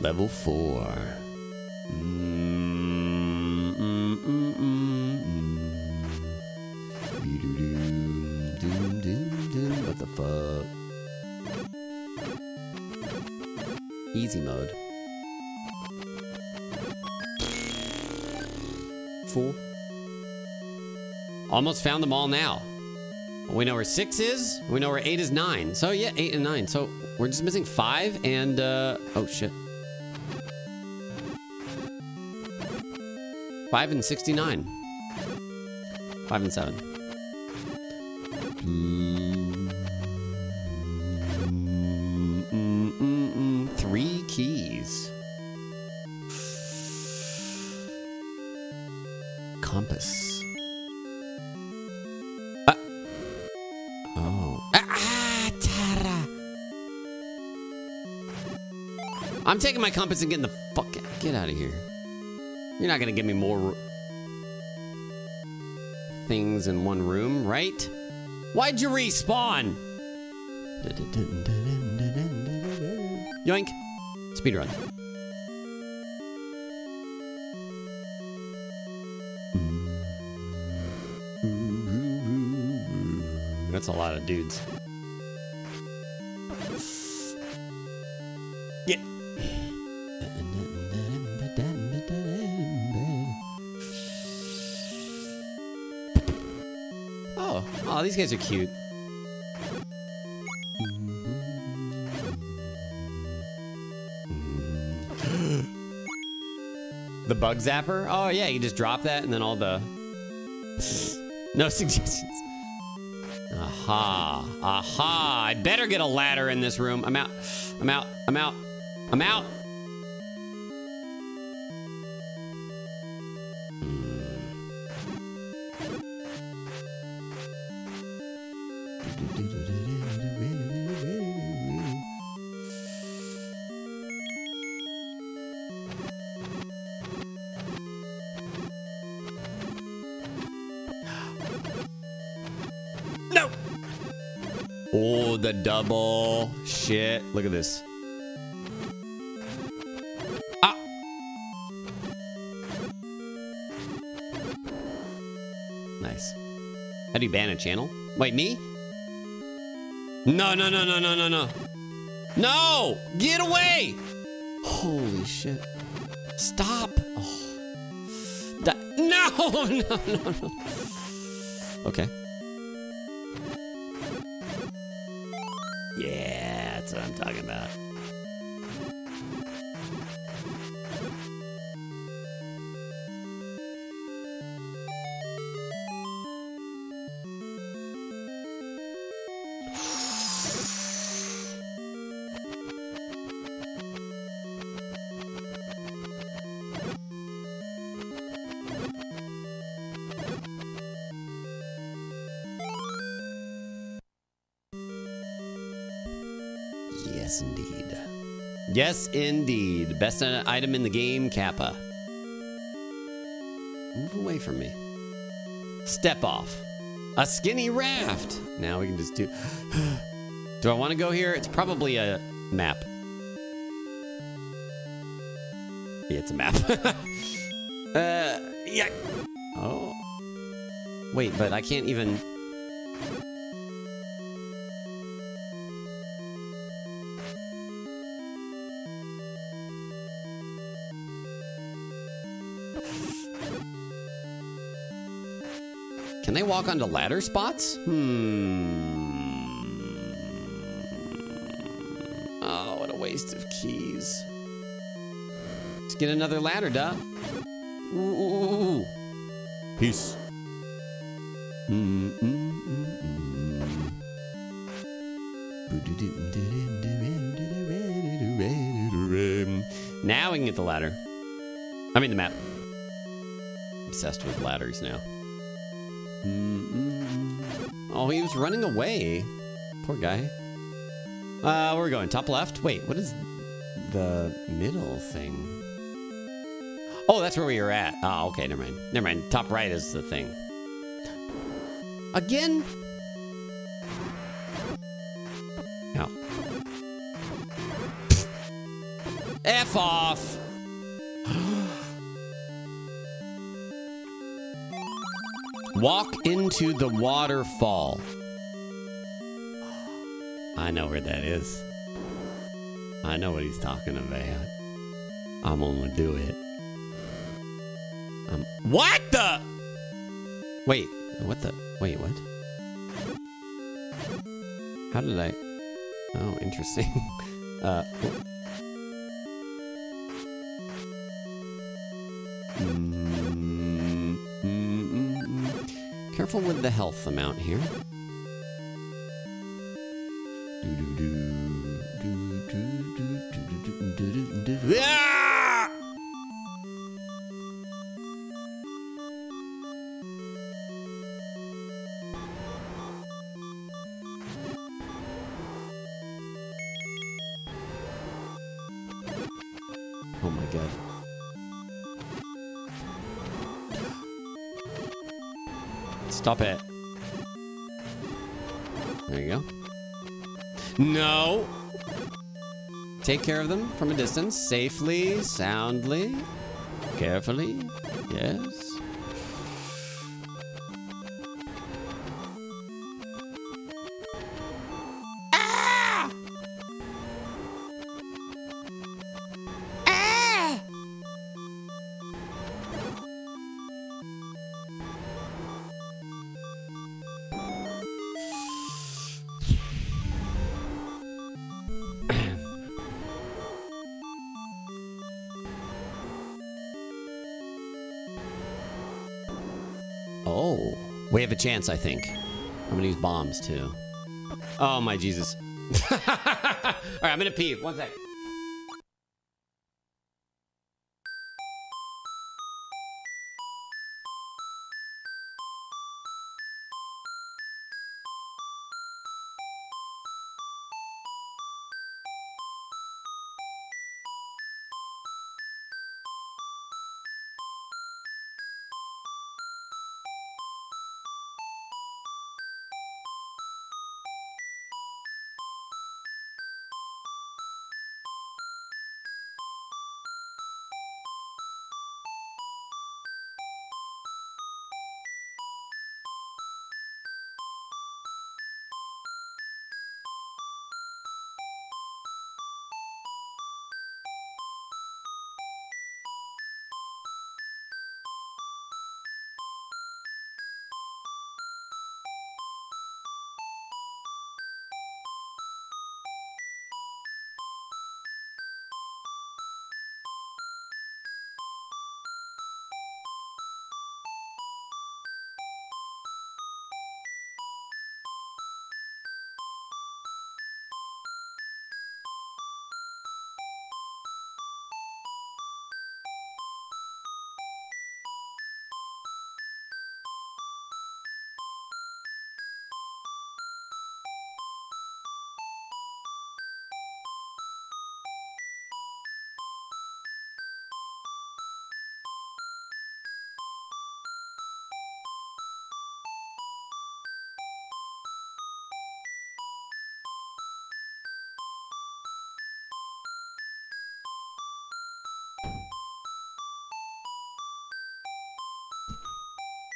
Level four. Mm, Easy mode. Fool. Almost found them all now. We know where six is. We know where eight is nine. So yeah, eight and nine. So we're just missing five and uh oh shit. Five and sixty-nine. Five and seven. I'm taking my compass and getting the fuck out. Get out of here. You're not gonna give me more things in one room, right? Why'd you respawn? Yoink. Speedrun. That's a lot of dudes. These guys are cute. [GASPS] The bug zapper? Oh yeah, you just drop that and then all the [LAUGHS] no [LAUGHS] suggestions. Aha. Aha. I better get a ladder in this room. I'm out. I'm out. I'm out. I'm out. Shit. Look at this. Ah. Nice. How do you ban a channel? Wait, me? No, no, no, no, no, no, no. No! Get away! Holy shit. Stop. Oh. That, [LAUGHS] no, no, no, no. Okay. Yes, indeed. Best item in the game, Kappa. Move away from me. Step off. A skinny raft. Now we can just do. [GASPS] do I want to go here? It's probably a map. Yeah, it's a map. [LAUGHS] uh, yeah. Oh. Wait, but I can't even. Walk onto ladder spots? Hmm. Oh, what a waste of keys. Let's get another ladder, duh. Ooh. Peace. Now we can get the ladder. I mean the map. Obsessed with ladders now. Oh, he was running away. Poor guy. Uh, where we're going top left. Wait, what is the middle thing? Oh, that's where we were at. Oh, okay, never mind. Never mind. Top right is the thing. Again? Walk into the waterfall. I know where that is. I know what he's talking about. I'm gonna do it. Um, what the? Wait, what the? Wait, what? How did I? Oh, interesting. [LAUGHS] uh, Careful with the health amount here. Stop it. There you go. No! Take care of them from a distance, safely, soundly, carefully. Yes. Chance, I think. I'm gonna use bombs too. Oh my Jesus. [LAUGHS] All right, I'm gonna pee. One sec.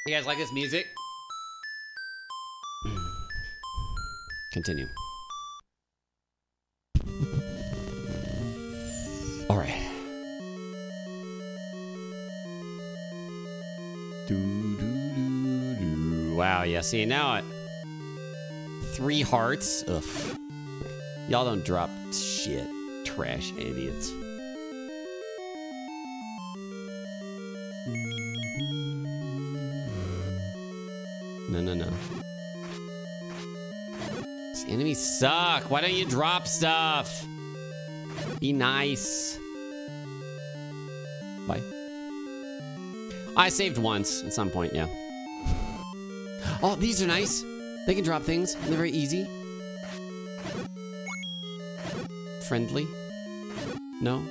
You guys like this music? Continue. All right. Wow, yeah, see, now it. Three hearts. Ugh. Y'all don't drop shit. Trash idiots. Suck. Why don't you drop stuff? Be nice. Bye. I saved once at some point, yeah. Oh, these are nice. They can drop things. They're very easy. Friendly. No?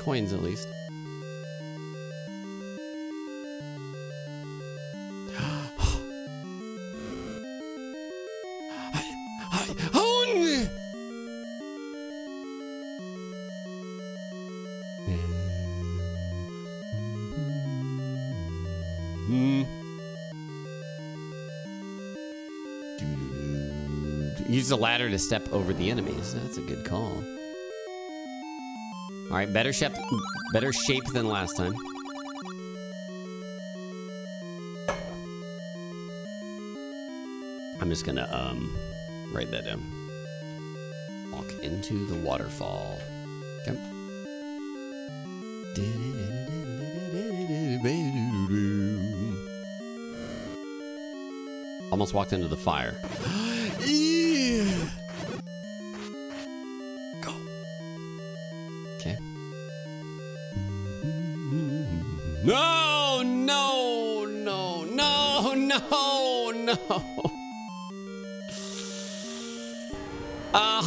Coins, at least. Use the ladder to step over the enemies. That's a good call. All right, better shape, better shape than last time. I'm just gonna um write that down. Walk into the waterfall. Okay. Almost walked into the fire. [GASPS] [GASPS] [GASPS] no, no. Ah,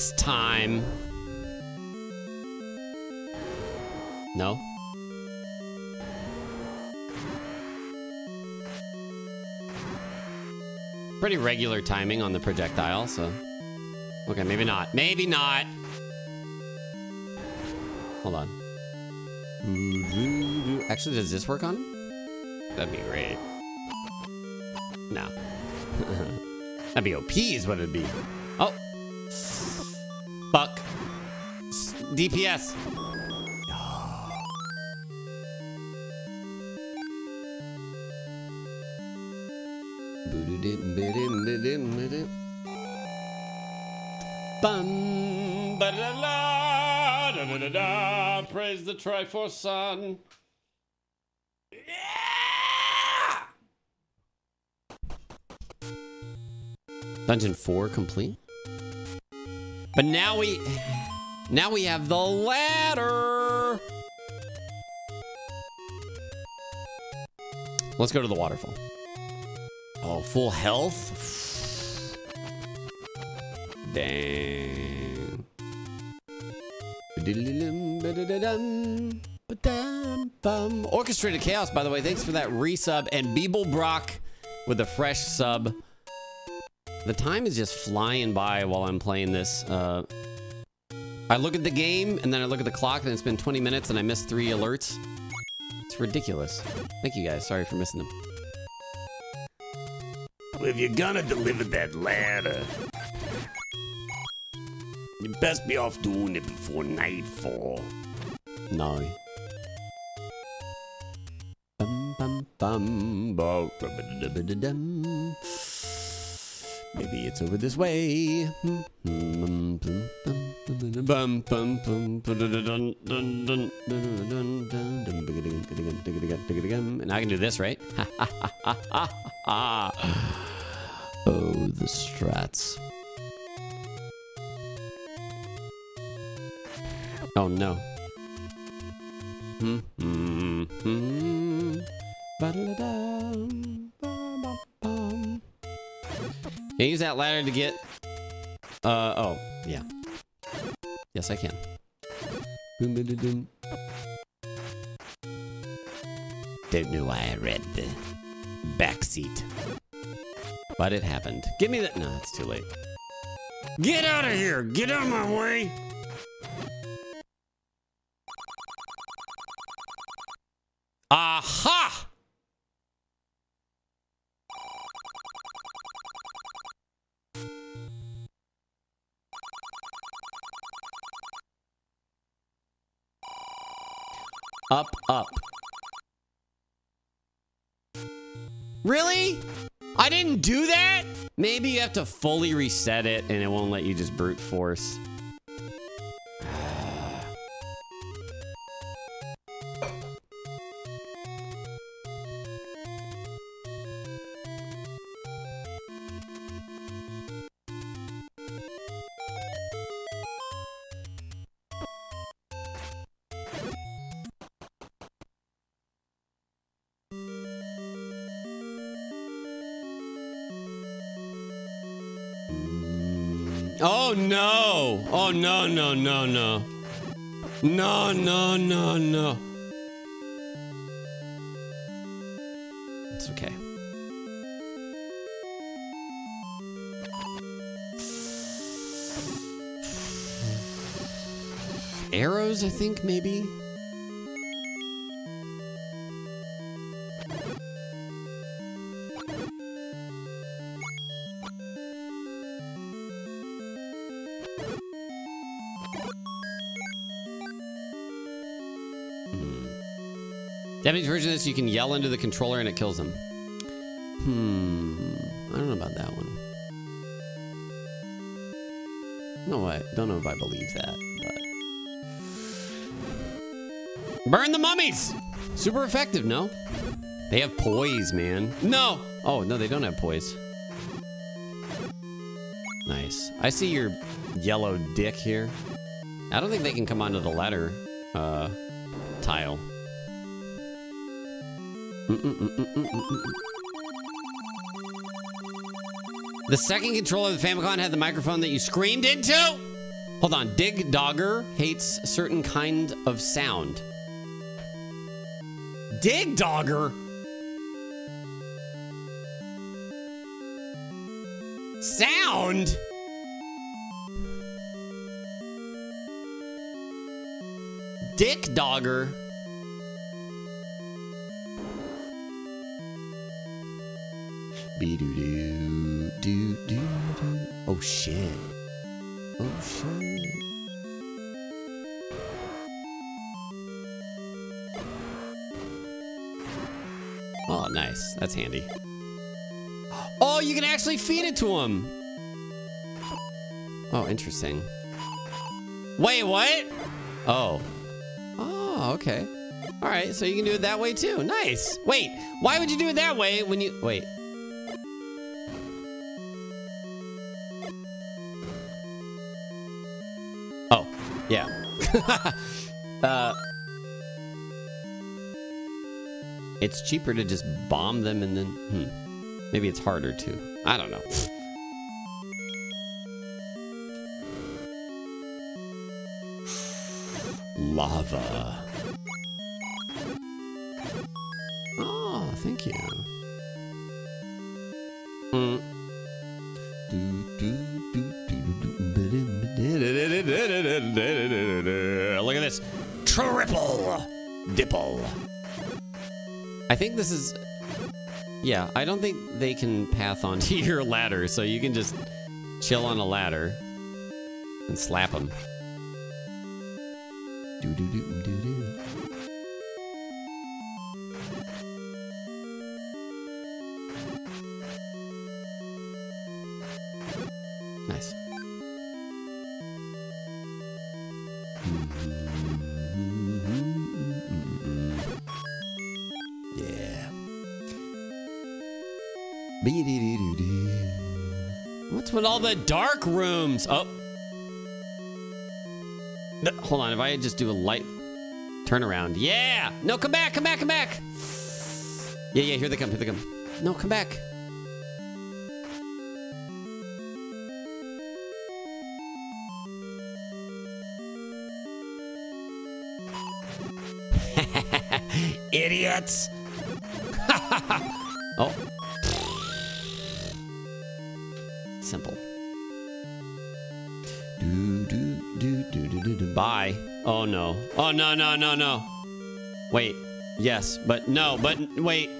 this time. No. Pretty regular timing on the projectile, so. Okay, maybe not. Maybe not. Hold on. Actually, does this work on? That'd be great. No. [LAUGHS] That'd be OP is what it'd be. DPS. Bum. Praise the Triforce Sun. Yeah! Dungeon 4 complete. But now we now we have the ladder. Let's go to the waterfall. Oh, full health? Dang. Orchestrated Chaos, by the way. Thanks for that resub. And Beeble Brock with a fresh sub. The time is just flying by while I'm playing this. Uh, I look at the game and then I look at the clock and it's been 20 minutes and I missed three alerts. It's ridiculous. Thank you guys. Sorry for missing them. Well, if you're gonna deliver that ladder, you best be off doing it before nightfall. No. Bum, bum, bum, ba-ba-da-da-ba-da-dum. Maybe it's over this way. Hmm, hmm, hmm, And I can do this, right? [LAUGHS] oh, the strats. Oh no. Hmm. Hmm. Can use that ladder to get? Uh oh, yeah. Yes, I can. Boom, boom, boom, boom. Don't know why I read the back seat, but it happened. Give me that. No, it's too late. Get out of here! Get out of my way! Have to fully reset it and it won't let you just brute force. No! No no no! No no no no! It's okay. Arrows, I think maybe. Japanese version of this, you can yell into the controller and it kills them. Hmm. I don't know about that one. No, I don't know if I believe that, but. Burn the mummies! Super effective, no? They have poise, man. No! Oh, no, they don't have poise. Nice. I see your yellow dick here. I don't think they can come onto the ladder uh, tile. The second controller of the Famicom had the microphone that you screamed into? Hold on. Digdogger hates certain kind of sound. Digdogger? Sound? Dick Dogger? Be doo doo doo doo doo. Oh shit. Oh shit. Oh, nice. That's handy. Oh, you can actually feed it to him. Oh, interesting. Wait, what? Oh. Oh, okay. All right, so you can do it that way too. Nice. Wait, why would you do it that way when you... Wait. [LAUGHS] uh, it's cheaper to just bomb them and then... Hmm. Maybe it's harder to. I don't know. Lava. I think this is. Yeah, I don't think they can path onto [LAUGHS] your ladder, so you can just chill on a ladder and slap them. Do do do the dark rooms? Oh. Hold on, if I just do a light turnaround. Yeah! No, come back, come back, come back! Yeah, yeah, here they come, here they come. No, come back. [LAUGHS] Idiots! No. Oh no, no, no, no. Wait. Yes, but no, but wait.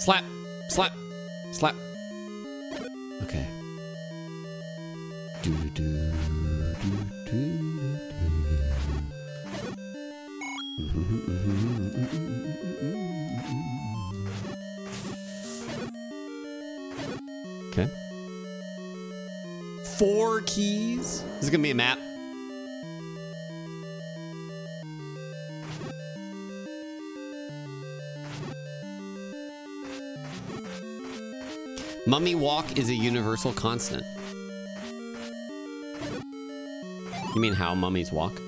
Slap. Slap. Mummy walk is a universal constant. You mean how mummies walk?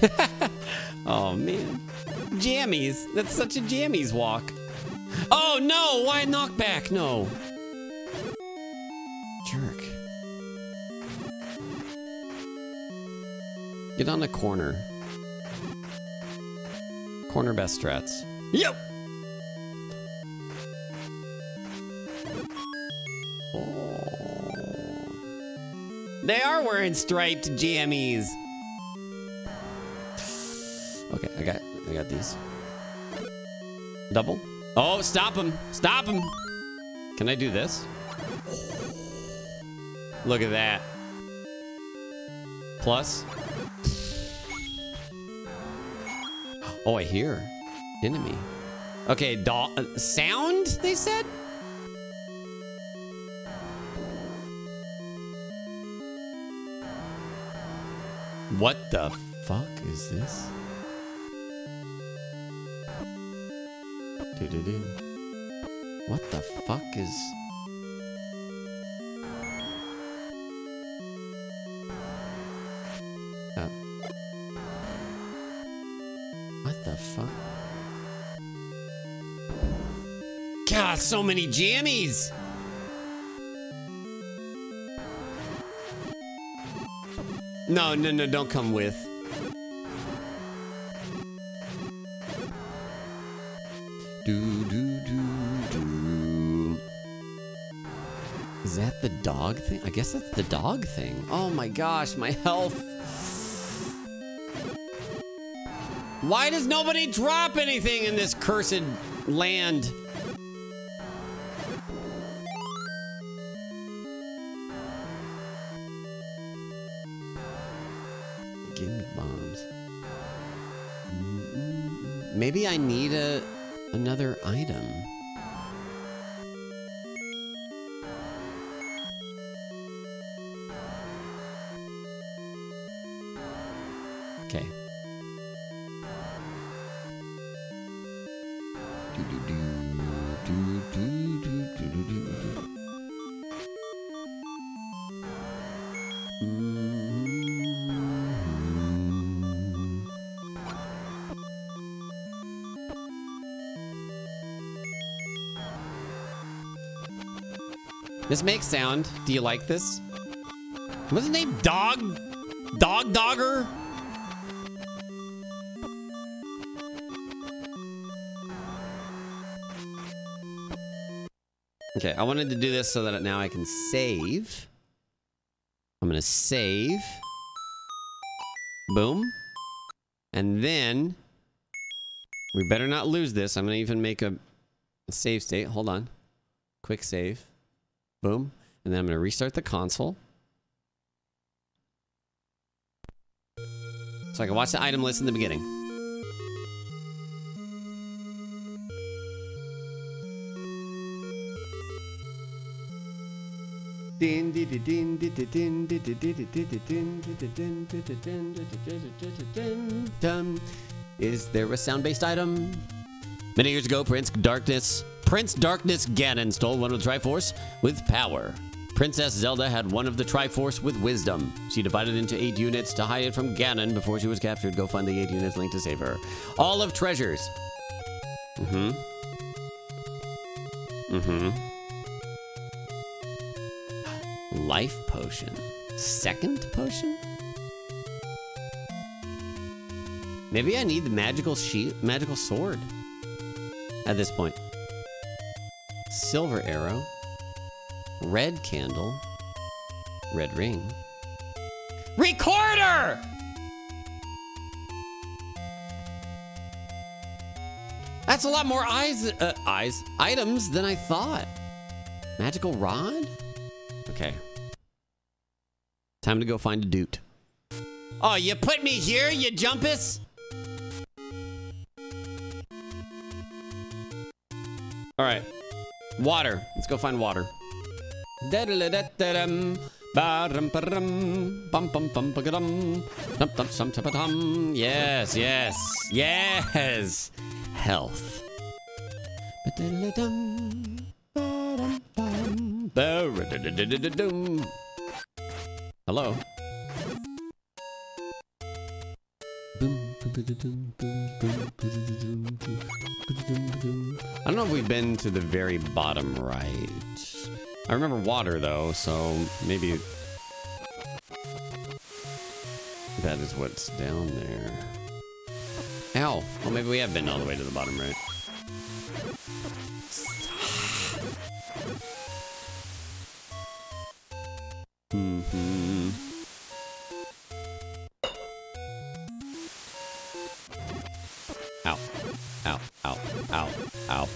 [LAUGHS] oh man. Jammies. That's such a jammies walk. Oh no! Why knockback? No. Jerk. Get on the corner. Corner best strats. Yep. They are wearing striped jammies. Okay, I got I got these. Double? Oh, stop him. Stop him. Can I do this? Look at that. Plus. Oh, I hear. Enemy. Okay, do- uh, sound, they said? What the fuck is this? Doo-doo-doo. What the fuck is... so many jammies! No, no, no, don't come with. Do, do, do, do. Is that the dog thing? I guess that's the dog thing. Oh my gosh, my health. Why does nobody drop anything in this cursed land? Maybe I need a another item. This makes sound. Do you like this? What's his name? Dog? Dog Dogger? Okay, I wanted to do this so that now I can save. I'm gonna save. Boom. And then we better not lose this. I'm gonna even make a, a save state. Hold on. Quick save. Boom. And then I'm gonna restart the console. So I can watch the item list in the beginning. Is there a sound-based item? Many years ago, Prince Darkness, Prince Darkness Ganon stole one of the Triforce with power. Princess Zelda had one of the Triforce with wisdom. She divided into eight units to hide it from Ganon before she was captured. Go find the eight units linked to save her. All of treasures. Mm-hmm. Mm-hmm. Life potion. Second potion? Maybe I need the magical sheet, magical sword at this point. Silver arrow. Red candle. Red ring. Recorder! That's a lot more eyes, uh, eyes, items than I thought. Magical rod? Okay. Time to go find a doot. Oh, you put me here, you jumpus? All right. Water. Let's go find water. Yes, yes, yes. Health. Hello. I don't know if we've been to the very bottom right. I remember water though, so maybe that is what's down there. Ow! Well, maybe we have been all the way to the bottom right. [SIGHS] Mm-hmm. Ow. Ow.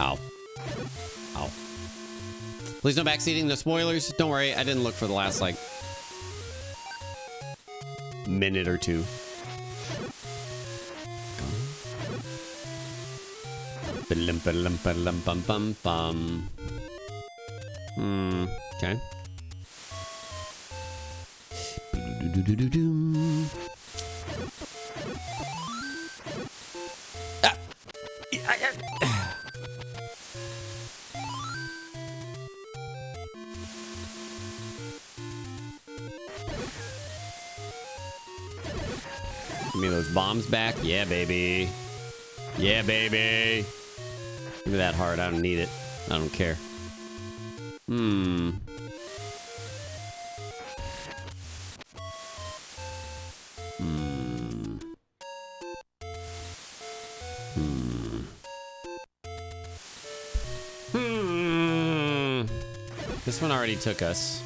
Ow. Ow. Please no backseating, no spoilers. Don't worry, I didn't look for the last, like, minute or two. Hmm, okay. Bombs back. Yeah, baby. Yeah, baby. Give me that heart. I don't need it. I don't care. Hmm. Hmm. Hmm. Hmm. This one already took us.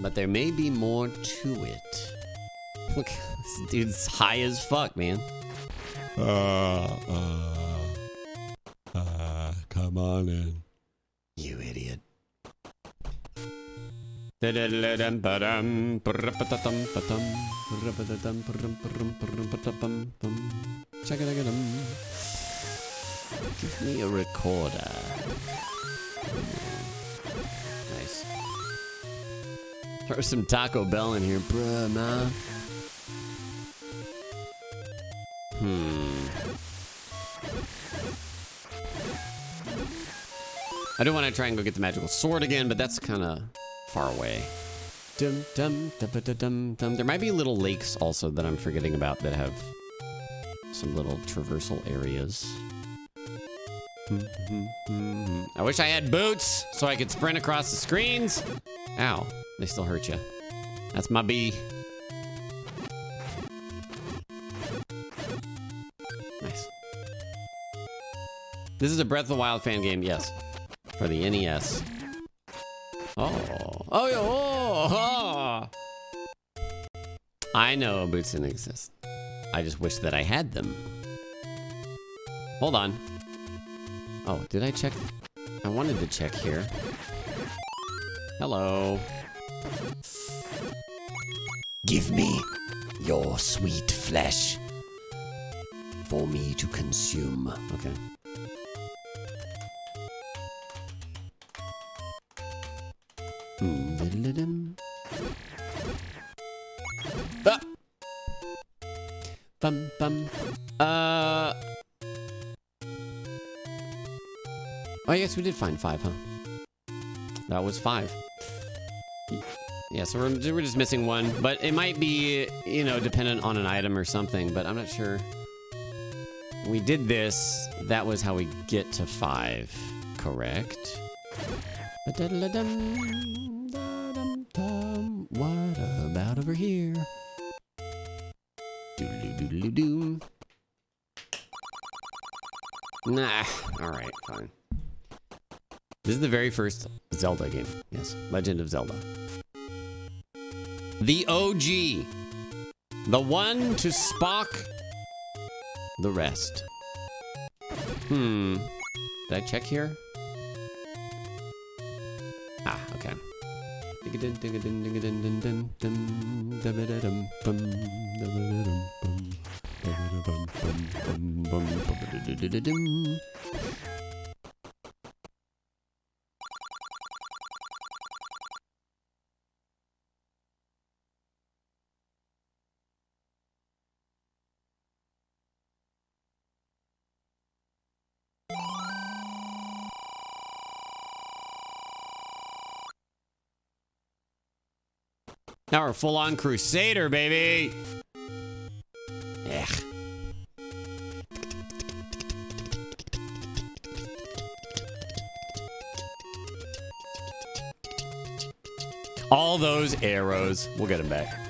But there may be more to it. [LAUGHS] Look, this dude's high as fuck, man. Uh, uh, uh, come on in. You idiot. Give me a recorder. Nice. Throw some Taco Bell in here, bruh, man. Hmm. I do want to try and go get the magical sword again, but that's kind of far away. Dum, dum, dum. There might be little lakes also that I'm forgetting about that have some little traversal areas. Hmm, hmm, hmm. I wish I had boots so I could sprint across the screens. Ow, they still hurt you. That's my bee. This is a Breath of the Wild fan game, yes. For the NES. Oh. Oh, yeah, oh, oh. I know boots didn't exist. I just wish that I had them. Hold on. Oh, did I check? I wanted to check here. Hello. Give me your sweet flesh for me to consume. Okay. Ah! Bum bum. Uh. Oh, I guess we did find five, huh? That was five. Yeah, so we're, we're just missing one, but it might be, you know, dependent on an item or something, but I'm not sure. We did this. That was how we get to five, correct? What about over here? Doodle-doo-doodle-doo. Nah, alright, fine. This is the very first Zelda game. Yes, Legend of Zelda. The OG. The one to Spock the rest. Hmm. Did I check here? Ah, okay. Now we're full on Crusader, baby. All those arrows. We'll get them back.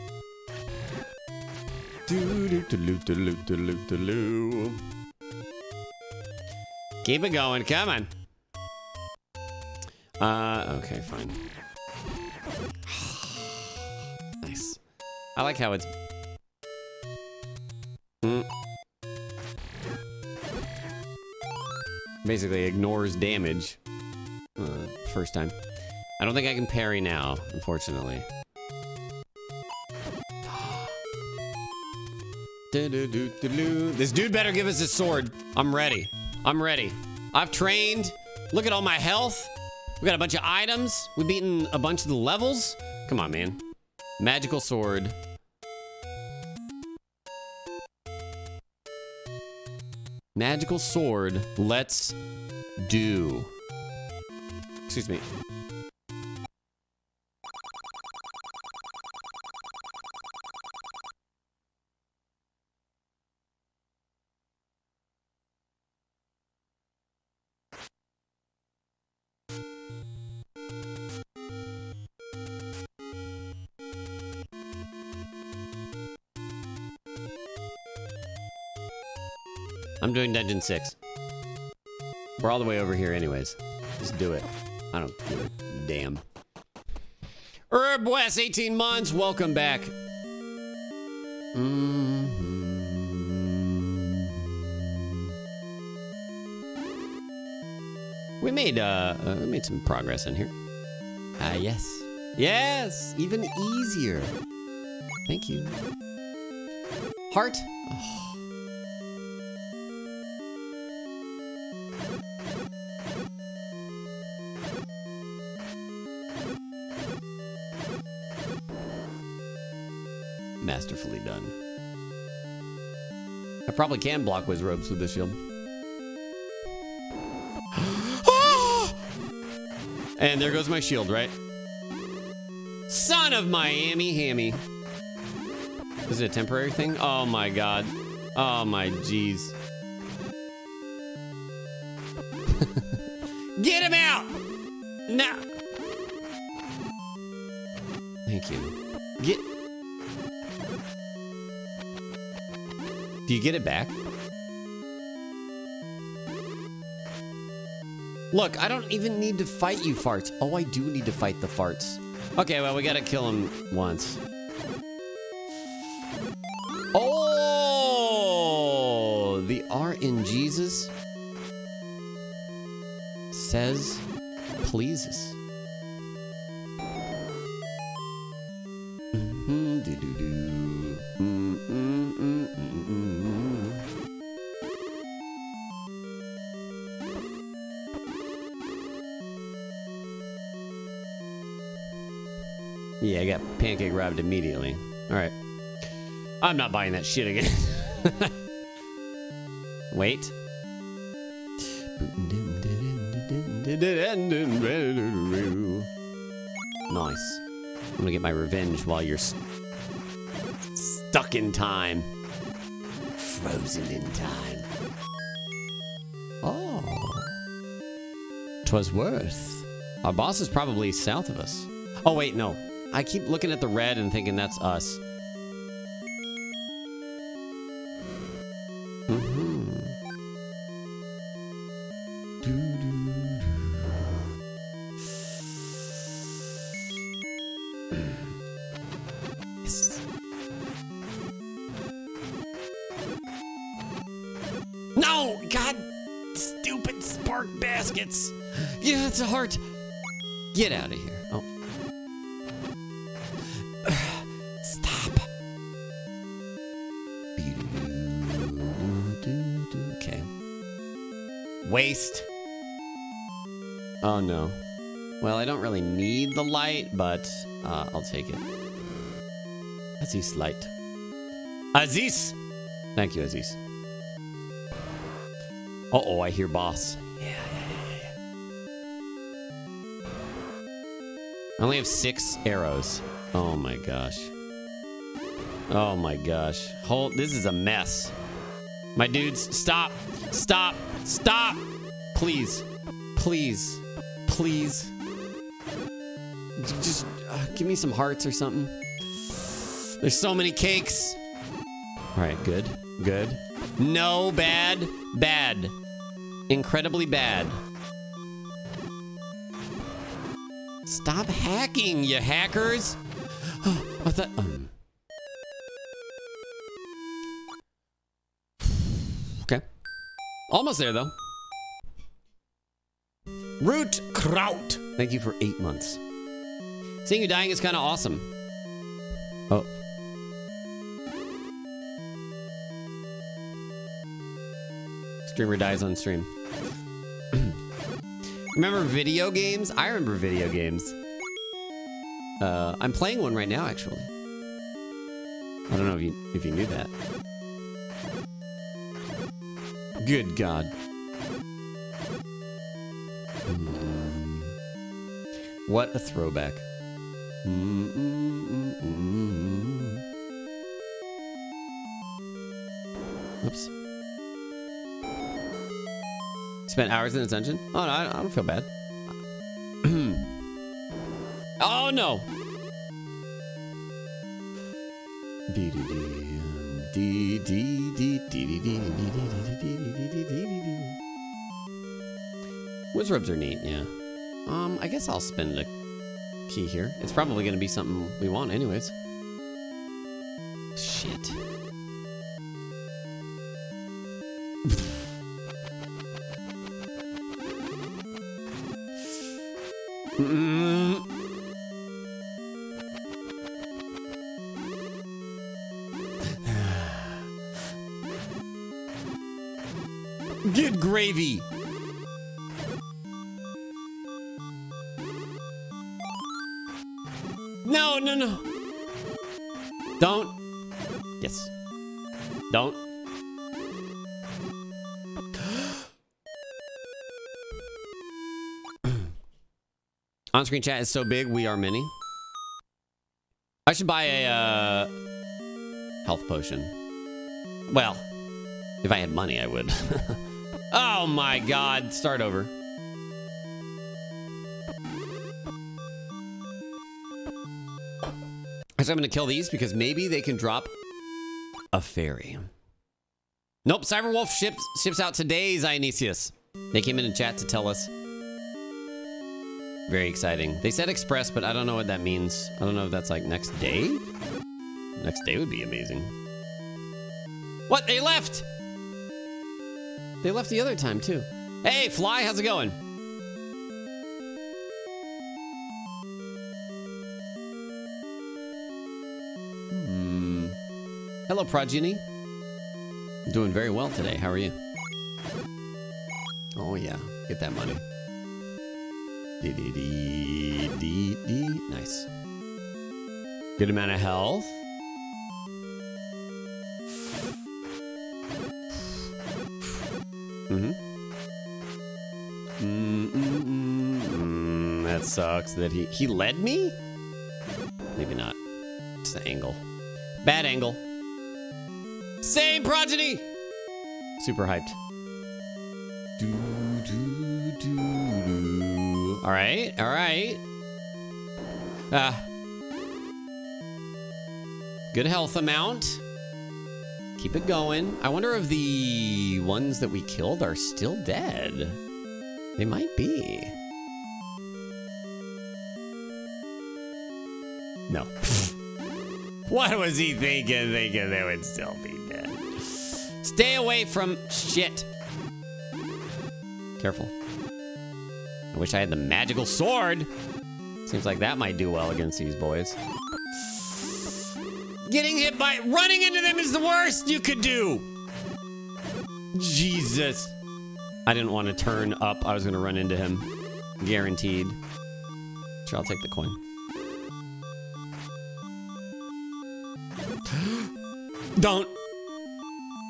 Keep it going. Come on. Uh, okay, fine. I like how it's. Basically ignores damage. Uh, first time. I don't think I can parry now, unfortunately. [GASPS] This dude better give us his sword. I'm ready. I'm ready. I've trained. Look at all my health. We got a bunch of items. We've beaten a bunch of the levels. Come on, man. Magical sword. Magical sword. Let's do. Excuse me. 6. We're all the way over here anyways. Just do it. I don't give a damn. Herb West, 18 months. Welcome back. Mhm. We made uh, uh we made some progress in here. Ah, yes. Yes, even easier. Thank you. Heart. Oh. Masterfully done. I probably can block with ropes with this shield. [GASPS] and there goes my shield, right? Son of Miami Hammy. Is it a temporary thing? Oh my god. Oh my jeez. Get it back? Look, I don't even need to fight you farts. Oh, I do need to fight the farts. Okay, well, we gotta kill him once. Oh! The R in Jesus says pleases. Immediately. All right. I'm not buying that shit again. [LAUGHS] Wait. Nice. I'm gonna get my revenge while you're s stuck in time. Frozen in time. Oh. Twas worth. Our boss is probably south of us. Oh, wait, no. I keep looking at the red and thinking that's us. Light, but uh, I'll take it. Aziz light. Aziz! Thank you, Aziz. Uh oh, I hear boss. Yeah, yeah, yeah, yeah. I only have six arrows. Oh my gosh. Oh my gosh. Hold. This is a mess. My dudes, stop. Stop. Stop. Please. Please. Please. Just uh, give me some hearts or something. There's so many cakes. All right, good. Good. No, bad. Bad. Incredibly bad. Stop hacking, you hackers. [GASPS] I thought. Um. Okay. Almost there, though. Root Kraut. Thank you for eight months. Seeing you dying is kind of awesome. Oh. Streamer dies on stream. [CLEARS THROAT] remember video games? I remember video games. Uh, I'm playing one right now, actually. I don't know if you if you knew that. Good God. Mm. What a throwback. Mm-hmm. Oops. Spent hours in the dungeon? Oh, no, I don't feel bad. [CLEARS THROAT] oh, no! Wizards are neat, yeah. Um, I guess I'll spend a key here. It's probably gonna be something we want anyways. Shit. On-screen chat is so big, we are many. I should buy a uh, health potion. Well, if I had money, I would. [LAUGHS] oh my god, start over. I'm gonna kill these because maybe they can drop a fairy. Nope, Cyberwolf ships ships out today, Dionysius. They came in and chat to tell us. Very exciting. They said express, but I don't know what that means. I don't know if that's like next day. Next day would be amazing. What? They left! They left the other time too. Hey, Fly, how's it going? Hmm. Hello, Progeny. Doing very well today. How are you? Oh yeah, get that money. Nice. Good amount of health. Mm-hmm. Mm, mm, mm, mm. That sucks that he he led me? Maybe not. It's the angle. Bad angle. Same progeny! Super hyped. Do. All right, all right. Ah. Good health amount. Keep it going. I wonder if the ones that we killed are still dead. They might be. No. [LAUGHS] what was he thinking? Thinking they would still be dead. Stay away from shit. Careful. I wish I had the magical sword. Seems like that might do well against these boys. Getting hit by running into them is the worst you could do. Jesus. I didn't want to turn up. I was going to run into him. Guaranteed. Sure, I'll take the coin. [GASPS] Don't.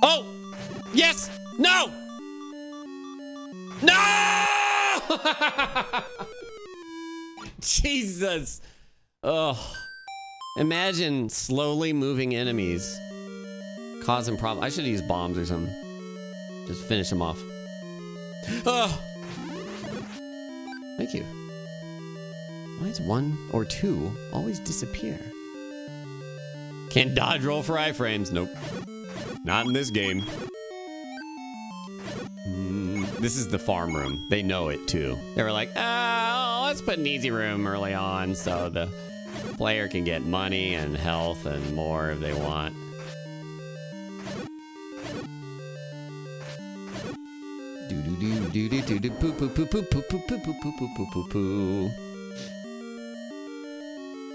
Oh! Yes! No! No! [LAUGHS] Jesus. Oh. Imagine slowly moving enemies causing problems. I should use bombs or something. Just finish them off. Oh! Thank you. Why does one or two always disappear? Can't dodge roll for iframes. Nope. Not in this game. Mm, this is the farm room. They know it too. They were like, oh, let's put an easy room early on so the player can get money and health and more if they want. Do do do do do do do poo poo poo poo poo poo poo poo poo poo poo poo.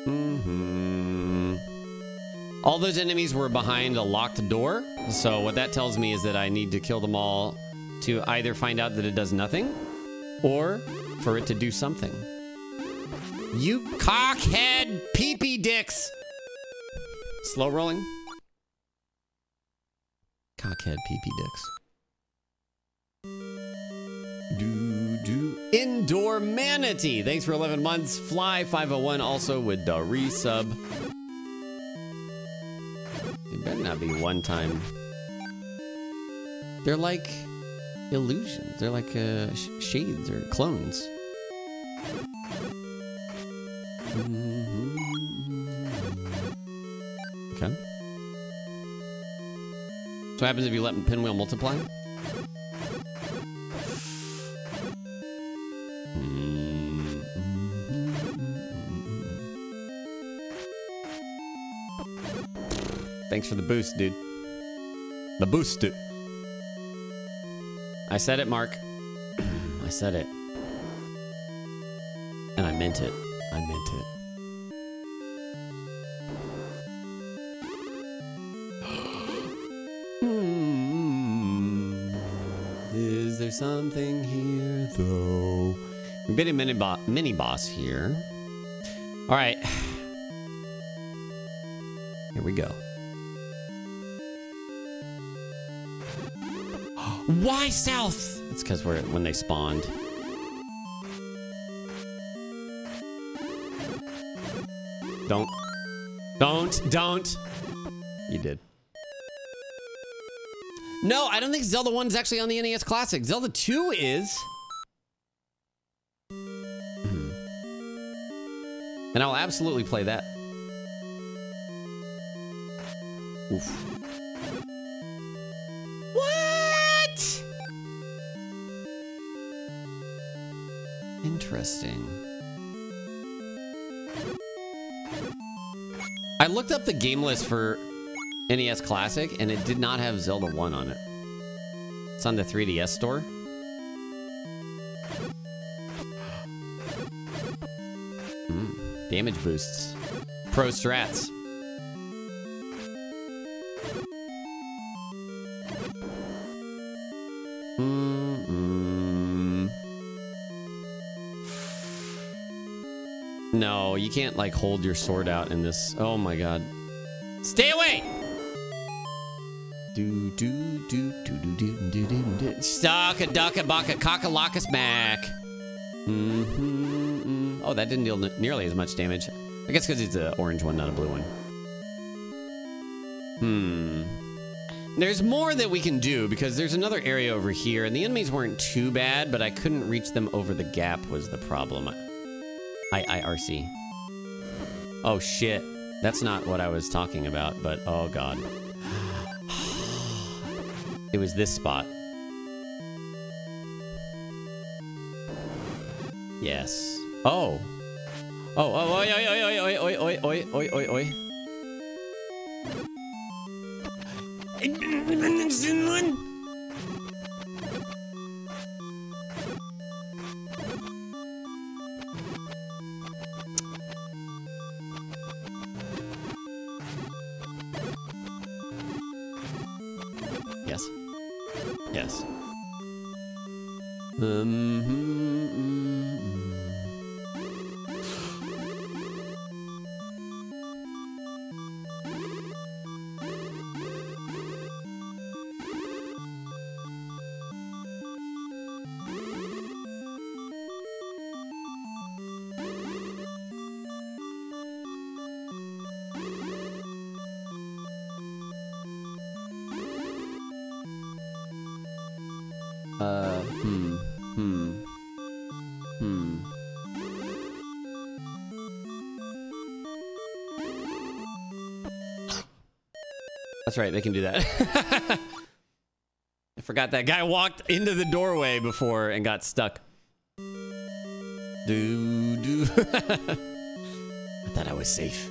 Mm-hmm. All those enemies were behind a locked door, so what that tells me is that I need to kill them all to either find out that it does nothing, or for it to do something. You cockhead peepee dicks! Slow rolling. Cockhead peepee dicks. Do do indoor manatee. Thanks for 11 months. Fly 501 also with the resub. It better not be one time. They're like illusions. They're like uh, sh- shades or clones. Okay. So what happens if you let pinwheel multiply? Thanks for the boost, dude. The boost. I said it, Mark. I said it. And I meant it. I meant it. [GASPS] Hmm. There something here, though? We've been a mini, bo- mini boss here. All right. [SIGHS] Here we go. Why south? It's because we're when they spawned. Don't. Don't. Don't. You did. No, I don't think Zelda 1 is actually on the NES Classic. Zelda 2 is. Hmm. And I'll absolutely play that. Oof. Interesting. I looked up the game list for NES Classic and it did not have Zelda 1 on it. It's on the 3DS store. Mm, damage boosts. Pro strats. You can't like hold your sword out in this. Oh my god. Stay away! Do do do do do do do do do. Staka ducka baka kakalaka smack. Mm-hmm. Oh, that didn't deal nearly as much damage. I guess because it's an orange one, not a blue one. Hmm. There's more that we can do because there's another area over here, and the enemies weren't too bad, but I couldn't reach them over the gap was the problem. IIRC. Oh shit. That's not what I was talking about, but oh god. [SIGHS] It was this spot. Yes. Oh. Oh, oh, oi, oi, oi, oi, oi, oi, oi, oi, oi, oi. Yes. That's right, they can do that. [LAUGHS] I forgot that guy walked into the doorway before and got stuck. Do. [LAUGHS] I thought I was safe.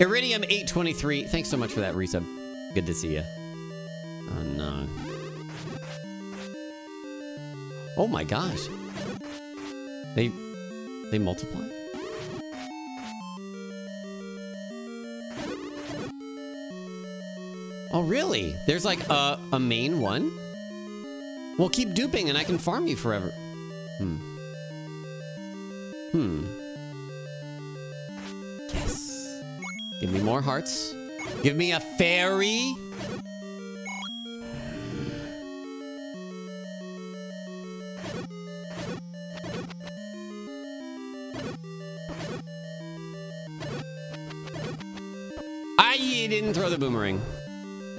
Iridium 823, thanks so much for that resub. Good to see you. Oh no. Oh my gosh. They they multiply? Oh really? There's like a, a main one? Well keep duping and I can farm you forever. Hmm. Hmm. Yes. Give me more hearts. Give me a fairy.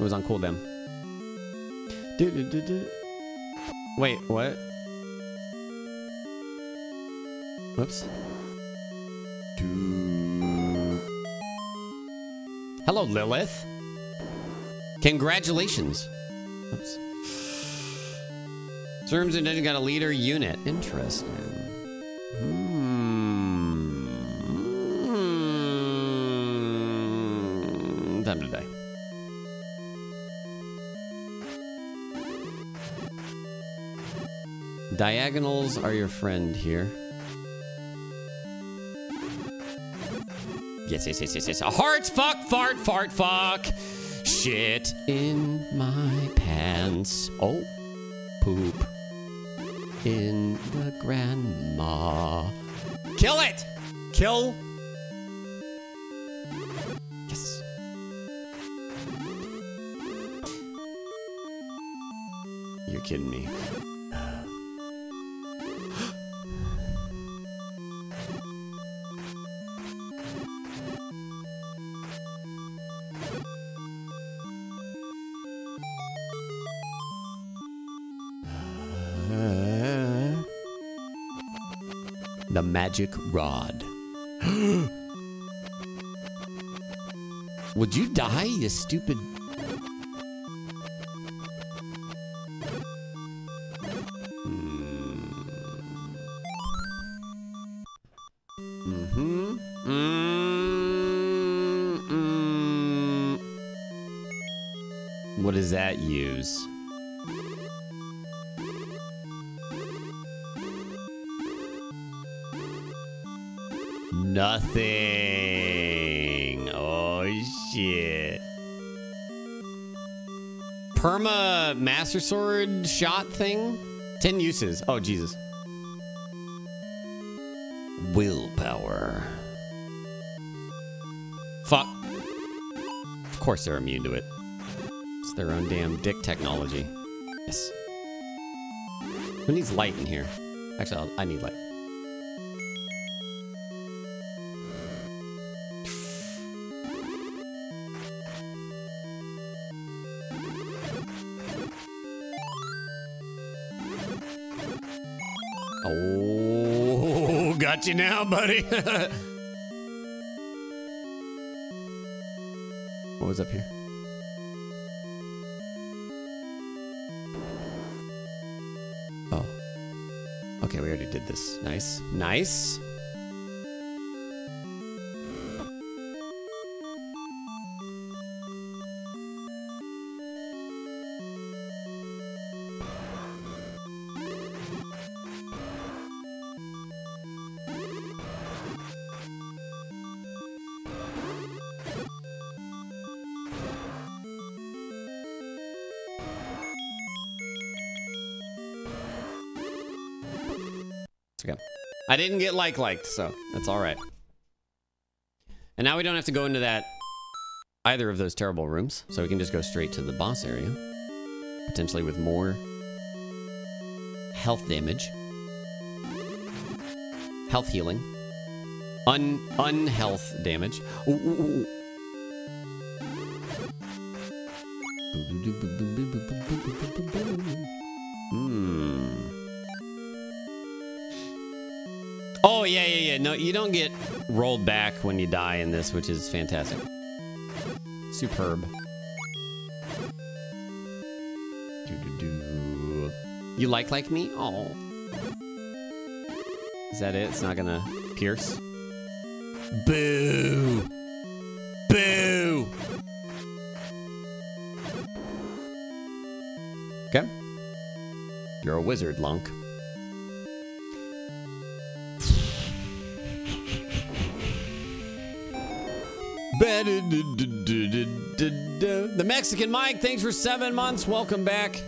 It was on cooldown. Do, do, do, do. Wait, what? Whoops. Hello, Lilith. Congratulations. Oops. Serms and Dungeon got a leader unit. Interesting. Diagonals are your friend here. Yes, yes, yes, yes, yes. A Hearts, fuck, fart, fart, fuck. Shit in my pants. Oh, poop in the grandma. Kill it! Kill. Yes. You're kidding me. Magic rod. [GASPS] Would you die, you stupid? Master Sword shot thing? 10 uses. Oh Jesus. Willpower. Fuck. Of course they're immune to it. It's their own damn dick technology. Yes. Who needs light in here? Actually, I'll, I need light. Got you now, buddy. [LAUGHS] what was up here? Oh. Okay, we already did this. Nice. Nice. I didn't get like liked, so that's all right. And now we don't have to go into that either of those terrible rooms, so we can just go straight to the boss area, potentially with more health damage, health healing, un unhealth damage. Ooh, ooh, ooh. Hmm. You don't get rolled back when you die in this, which is fantastic. Superb. You like like me? Oh. Is that it? It's not gonna pierce. Boo! Boo! Okay. You're a wizard, Lunk. The Mexican Mike, thanks for seven months. Welcome back.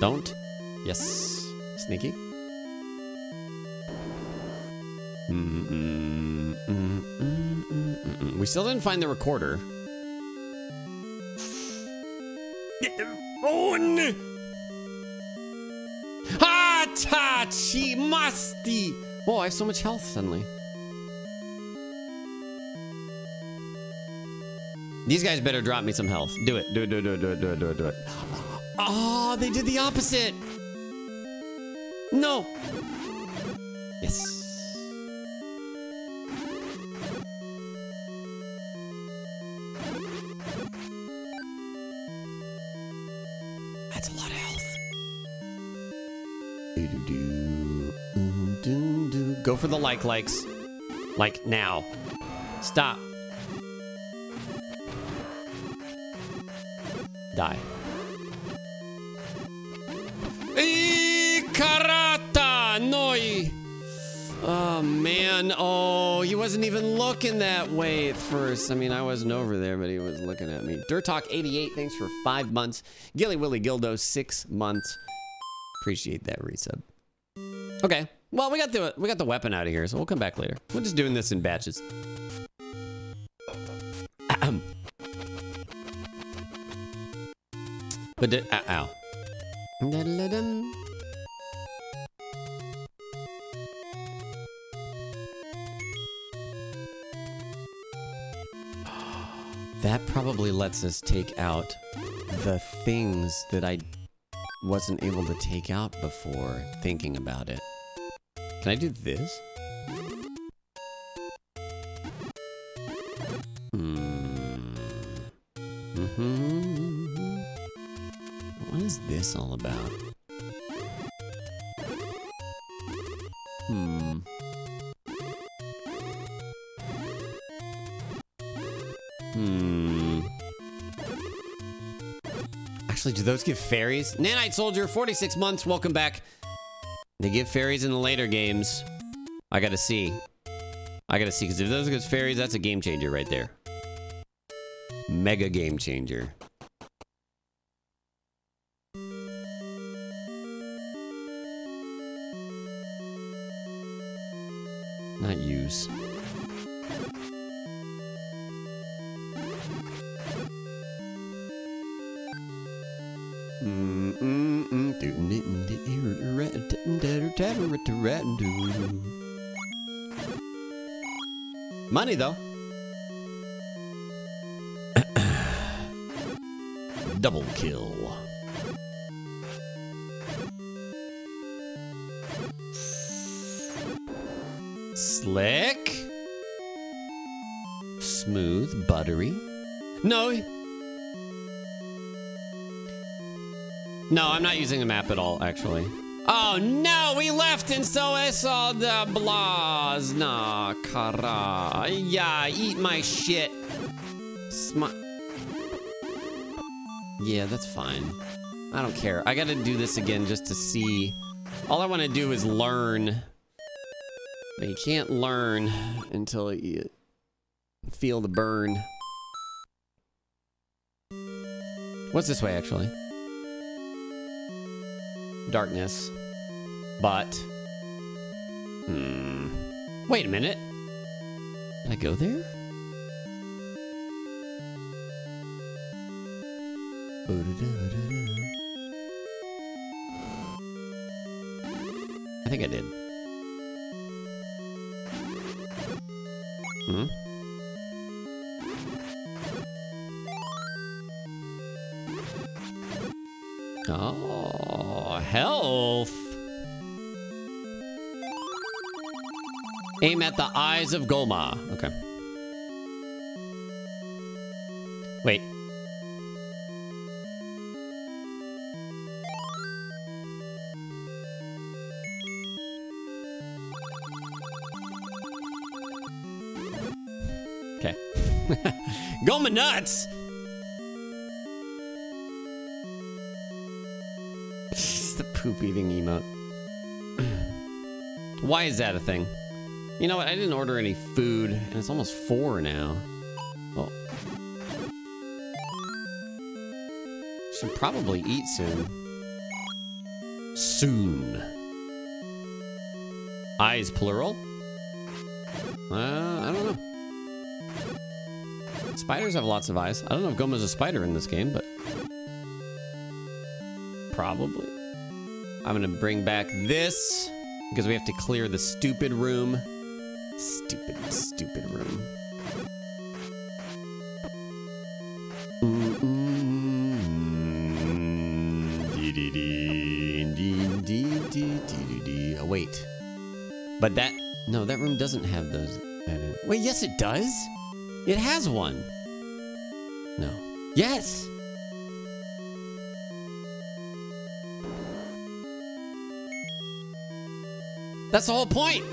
Don't. Yes. Sneaky. We still didn't find the recorder. Phone! Hatachi Masti. Whoa, I have so much health suddenly. These guys better drop me some health. Do it. Do it, do it, do it, do it, do it, do it, do it. Oh, they did the opposite. No. Yes. That's a lot of health. Doo-doo-doo, doo-doo-doo. Mm-hmm. Go for the like likes. Like now. Stop. Die. Ikarata noi. Oh man. Oh, he wasn't even looking that way at first. I mean, I wasn't over there, but he was looking at me. Dirt Talk 88, thanks for five months. Gilly Willy Gildo, six months. Appreciate that resub. Okay. Well, we got the we got the weapon out of here, so we'll come back later. We're just doing this in batches. But di- uh, ow. That probably lets us take out the things that I wasn't able to take out before thinking about it. Can I do this? Those give fairies? Nanite Soldier, 46 months, welcome back. They give fairies in the later games. I gotta see. I gotta see, because if those give fairies, that's a game changer right there. Mega game changer. Money though. [CLEARS THROAT] Double kill. Slick. Smooth, buttery. No. No, I'm not using a map at all, actually. Oh no, we left and so I saw the blazna kara. Yeah, eat my shit. Smi yeah, that's fine. I don't care. I gotta do this again just to see. All I want to do is learn. But you can't learn until you feel the burn. What's this way, actually? Darkness. But. Hmm. Wait a minute. Did I go there? I think I did. Hmm? Oh, health. Aim at the eyes of Gohma. Okay. Wait. Okay. [LAUGHS] Gohma nuts! Poop eating emote. [CLEARS THROAT] Why is that a thing? You know what? I didn't order any food, and it's almost four now. Oh. Should probably eat soon. Soon. Eyes plural? Uh, I don't know. Spiders have lots of eyes. I don't know if Gohma's a spider in this game, but probably. I'm gonna bring back this because we have to clear the stupid room. Stupid, stupid room. Oh, wait. But that, no, that room doesn't have those. Wait, yes, it does. It has one. No. Yes. That's the whole point.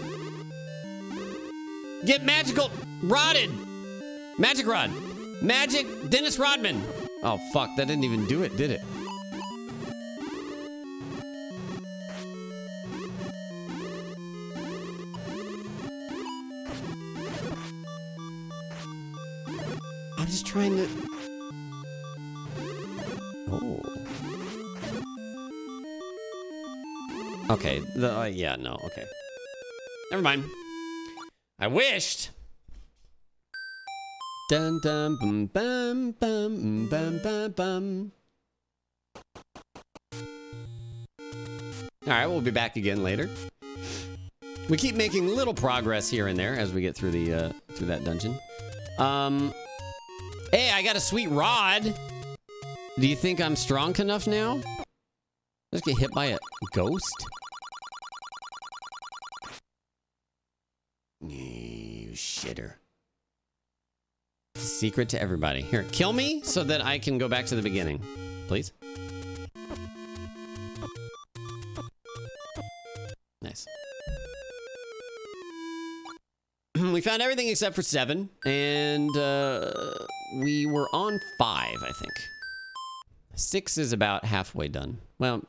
Get magical rotted. Magic rod. Magic Dennis Rodman. Oh fuck, that didn't even do it, did it? Okay, the uh, yeah, no, okay. Never mind. I wished. Dun dun bum bum bum bum bum bum. All right, we'll be back again later. We keep making little progress here and there as we get through the uh, through that dungeon. Um, hey, I got a sweet rod. Do you think I'm strong enough now? Let's get hit by a ghost. Shitter. Secret to everybody. Here, kill me so that I can go back to the beginning. Please. Nice. [CLEARS THROAT] we found everything except for seven, and uh, we were on five, I think. Six is about halfway done. Well,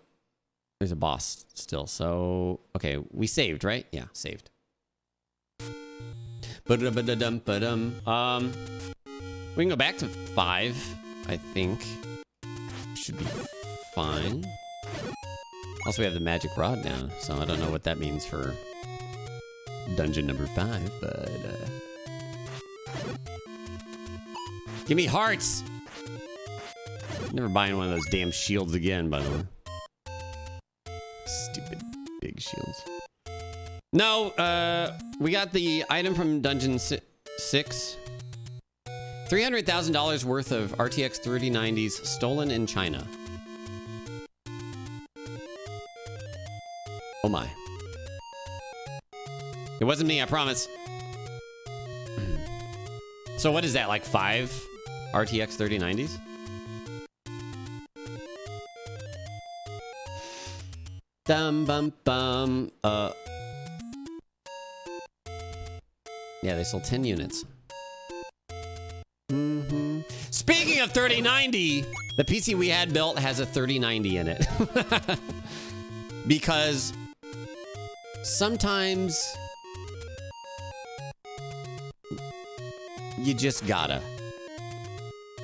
there's a boss still, so okay, we saved, right? Yeah, saved. Um, we can go back to five, I think. Should be fine. Also, we have the magic rod now, so I don't know what that means for dungeon number five, but uh... give me hearts. Never buying one of those damn shields again, by the way. Stupid big shields. No, uh, we got the item from Dungeon si Six. Three hundred thousand dollars worth of RTX 3090s stolen in China. Oh my! It wasn't me, I promise. so what is that? Like five RTX 3090s? Dum bum bum. Uh. Yeah, they sold 10 units. Mm-hmm. Speaking of 3090, the PC we had built has a 3090 in it. [LAUGHS] because sometimes you just gotta.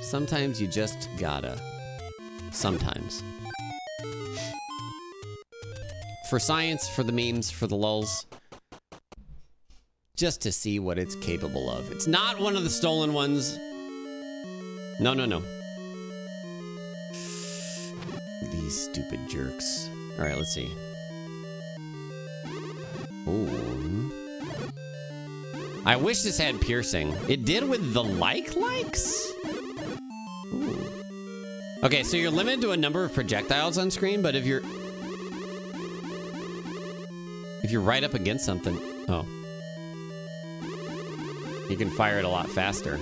Sometimes you just gotta. Sometimes. For science, for the memes, for the lulls. Just to see what it's capable of. It's not one of the stolen ones. No, no, no. These stupid jerks. All right, let's see. Ooh. I wish this had piercing. It did with the like likes? Ooh. Okay, so you're limited to a number of projectiles on screen, but if you're if you're right up against something, oh. You can fire it a lot faster.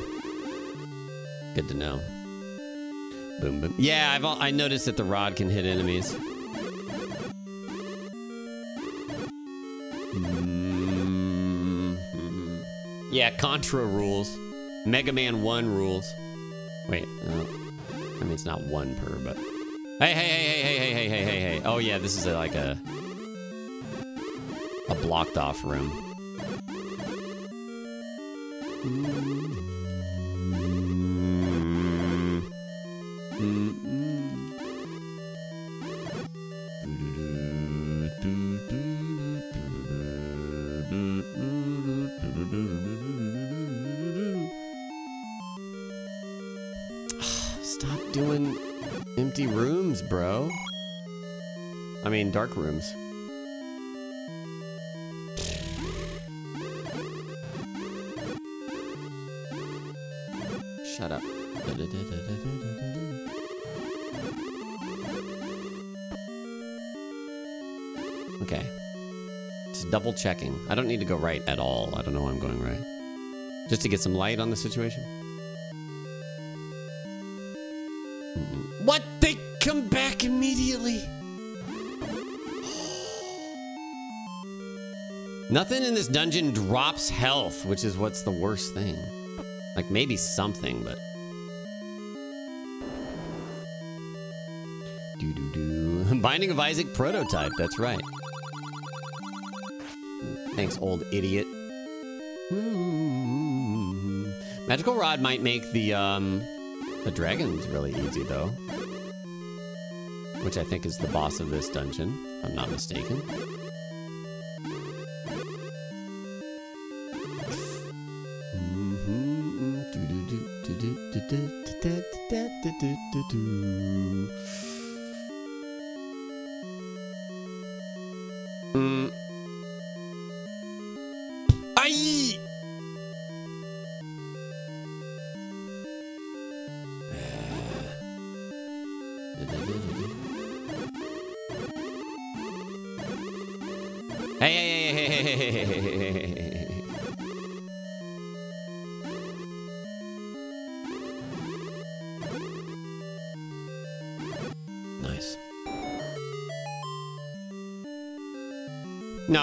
Good to know. Boom, boom. Yeah, I've al- I noticed that the rod can hit enemies. Mhm. Yeah, Contra rules. Mega Man 1 rules. Wait, I mean, it's not one per, but. Hey, hey, hey, hey, hey, hey, hey, hey, hey, hey. Oh, yeah, this is a, like a. A blocked off room. [SIGHS] Stop doing empty rooms, bro. I mean, dark rooms. Double checking. I don't need to go right at all. I don't know why I'm going right. Just to get some light on the situation. Mm-mm. What? They come back immediately. [GASPS] Nothing in this dungeon drops health, which is what's the worst thing. Like maybe something, but. Do do do. [LAUGHS] Binding of Isaac prototype. That's right. Thanks, old idiot. Hmm. Magical rod might make the um the dragons really easy though, which I think is the boss of this dungeon, if I'm not mistaken.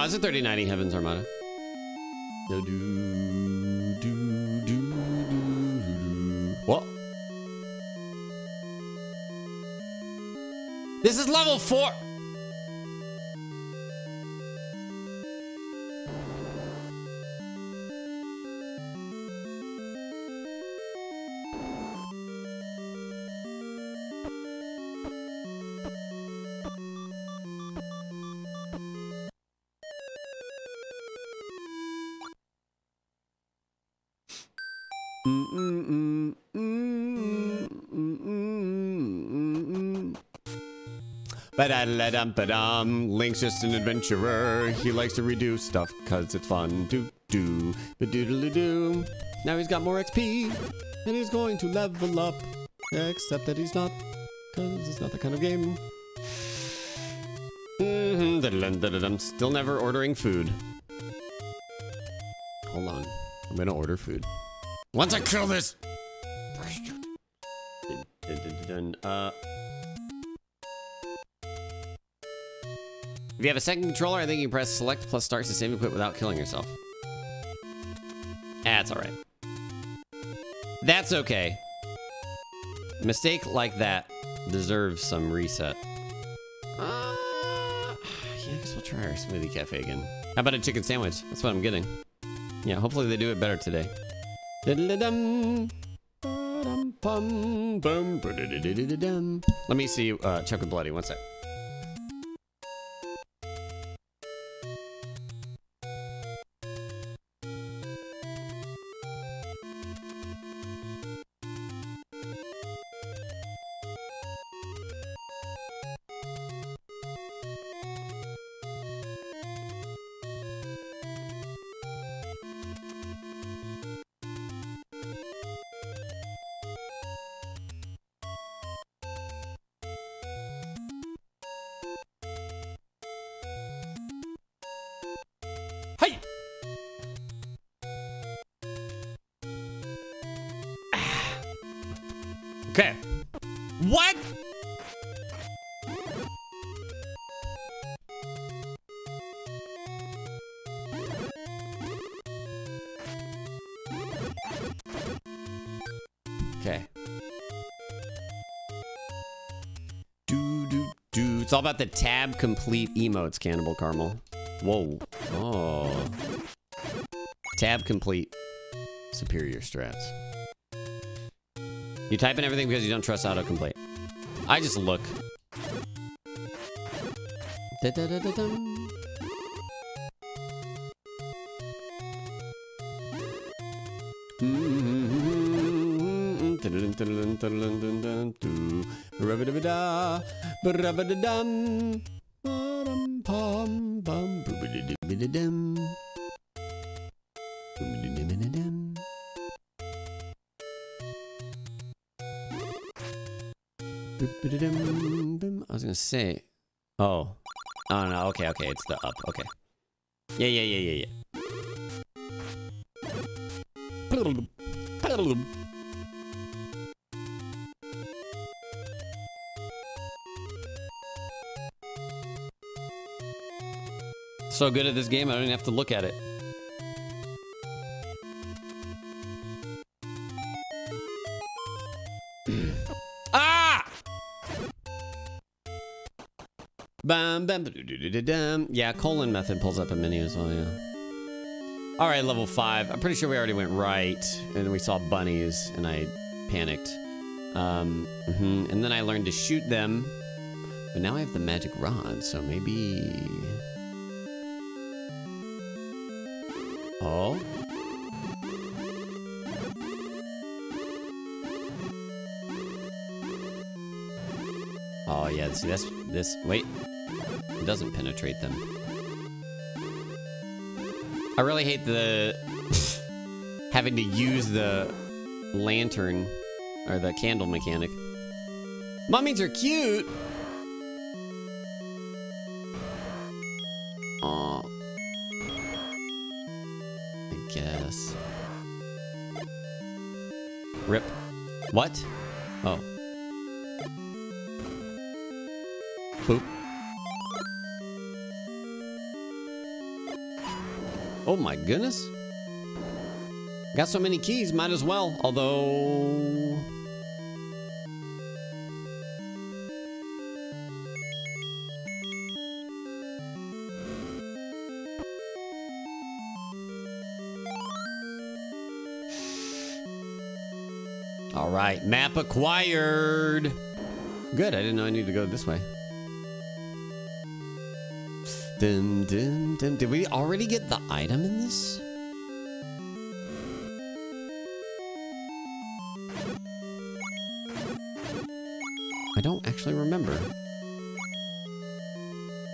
It's a 3090 Heavens Armada. Do, do, do, do, do, do. What? This is level four. Ba-da-da-dum-ba-dum. Link's just an adventurer. He likes to redo stuff because it's fun to do. Ba-doodle-doo. Now he's got more XP, and he's going to level up. Except that he's not, because it's not that kind of game. Mhm, da-da-dum-da-da-dum. Still never ordering food. Hold on. I'm gonna order food. Once I kill this. Have a second controller, I think you can press select plus start to save and quit without killing yourself. That's alright. That's okay. Mistake like that deserves some reset. Uh, yeah, I guess we'll try our smoothie cafe again. How about a chicken sandwich? That's what I'm getting. Yeah, hopefully they do it better today. Let me see uh, Chuck with Bloody. One sec. Okay. What? Okay. Do do do. It's all about the tab complete emotes, Cannibal Caramel. Whoa. Oh. Tab complete. Superior strats. You type in everything because you don't trust autocomplete. I just look. Da-da-da-da-dum. Mm-hmm. Dun-dun, I was gonna say. Oh. Oh no, okay, okay, it's the up. Okay. Yeah, yeah, yeah, yeah, yeah. So good at this game, I don't even have to look at it. Yeah, colon method pulls up a menu as well, yeah. All right, level five. I'm pretty sure we already went right, and we saw bunnies, and I panicked. Um, mhm. And then I learned to shoot them, but now I have the magic rod, so maybe... Oh? Oh yeah, see that's this wait. Doesn't penetrate them. I really hate the [LAUGHS] having to use the lantern or the candle mechanic. Mummies are cute. I guess. Rip. What? Oh. Boop. Oh my goodness. Got so many keys, might as well. Although... All right, map acquired. Good, I didn't know I needed to go this way. Dun, dun, dun. Did we already get the item in this? I don't actually remember.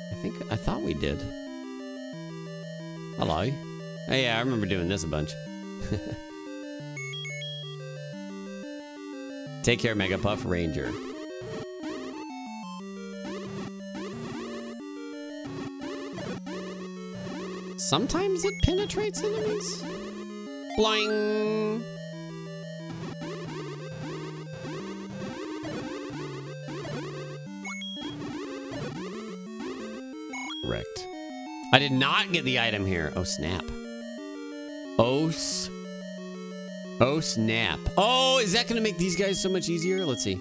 I think I thought we did. Hello. Oh yeah, I remember doing this a bunch. [LAUGHS] Take care, Mega Puff Ranger. Sometimes it penetrates enemies. Bling. Wrecked. I did not get the item here. Oh, snap. Oh, Oh, snap. Oh, is that going to make these guys so much easier? Let's see.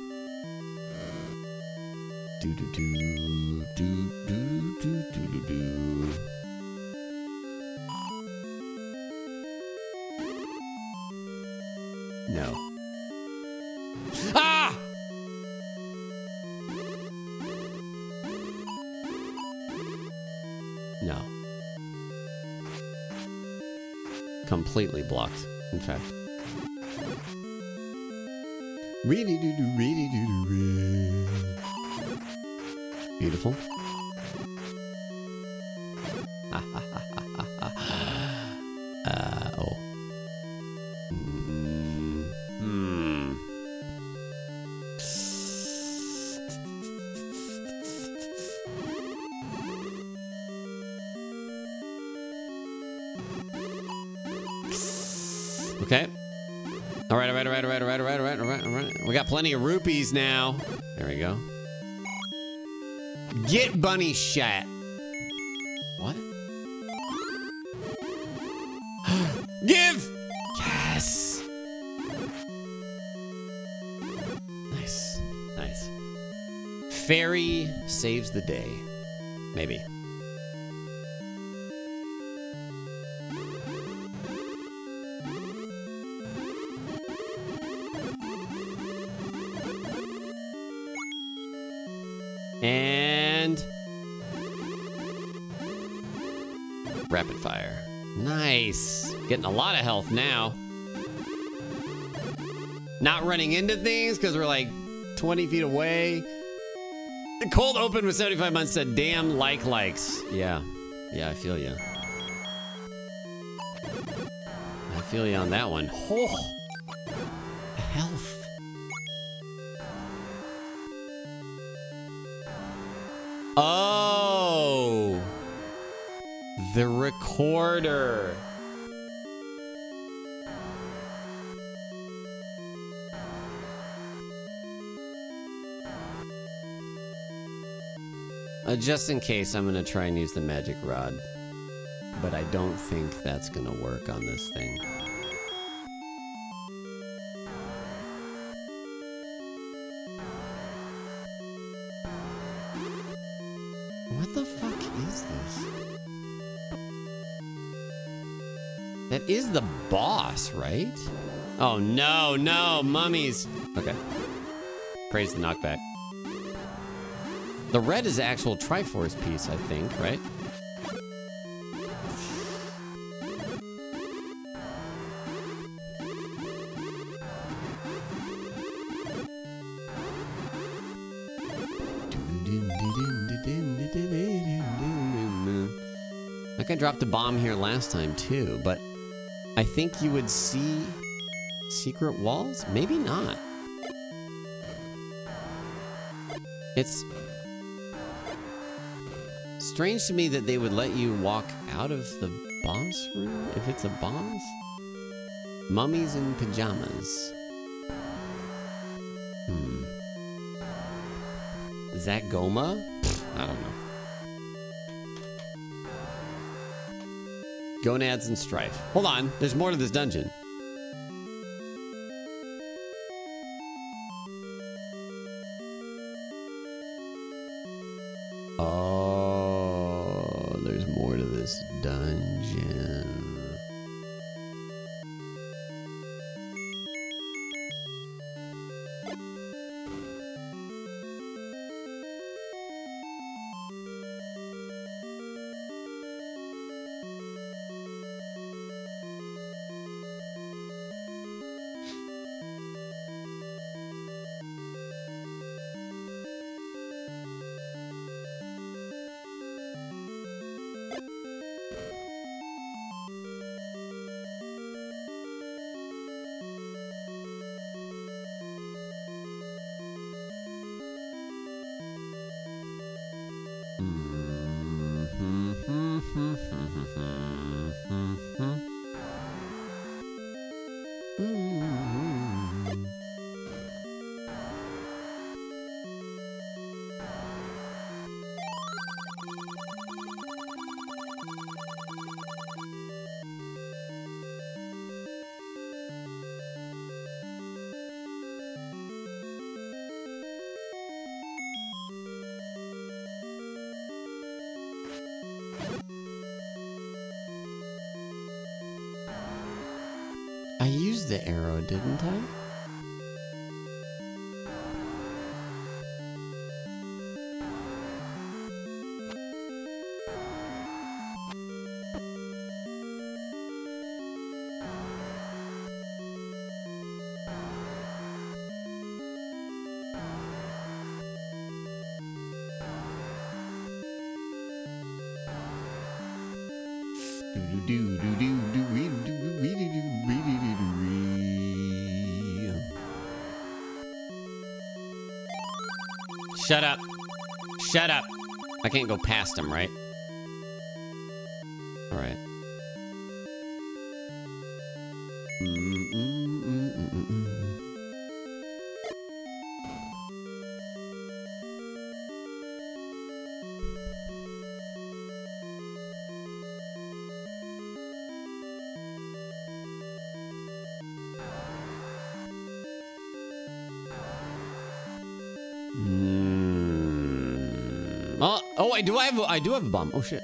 Do, do, do, do, do, do, do, do, No. Ah! No. Completely blocked, in fact. Really do do really do do. Beautiful. Plenty of rupees now. There we go. Get bunny shat. What? [GASPS] Give! Yes! Nice. Nice. Fairy saves the day. Maybe. Getting a lot of health now. Not running into things because we're like 20 feet away. The cold open with 75 months said, damn like likes. Yeah. Yeah, I feel you. I feel you on that one. Oh, health. Oh, the recorder. Uh, just in case, I'm gonna try and use the magic rod. But I don't think that's gonna work on this thing. What the fuck is this? That is the boss, right? Oh no, no, mummies. Okay. Praise the knockback. The red is actual Triforce piece, I think, right? Like I dropped a bomb here last time too, but I think you would see secret walls? Maybe not. It's strange to me that they would let you walk out of the boss room if it's a boss. Mummies in pajamas. Hmm. Is that Gohma? I don't know. Gonads and Strife. Hold on, there's more to this dungeon. The arrow, didn't I? Shut up. Shut up. I can't go past him, right? wait, do I have? A, I do have a bomb. Oh shit.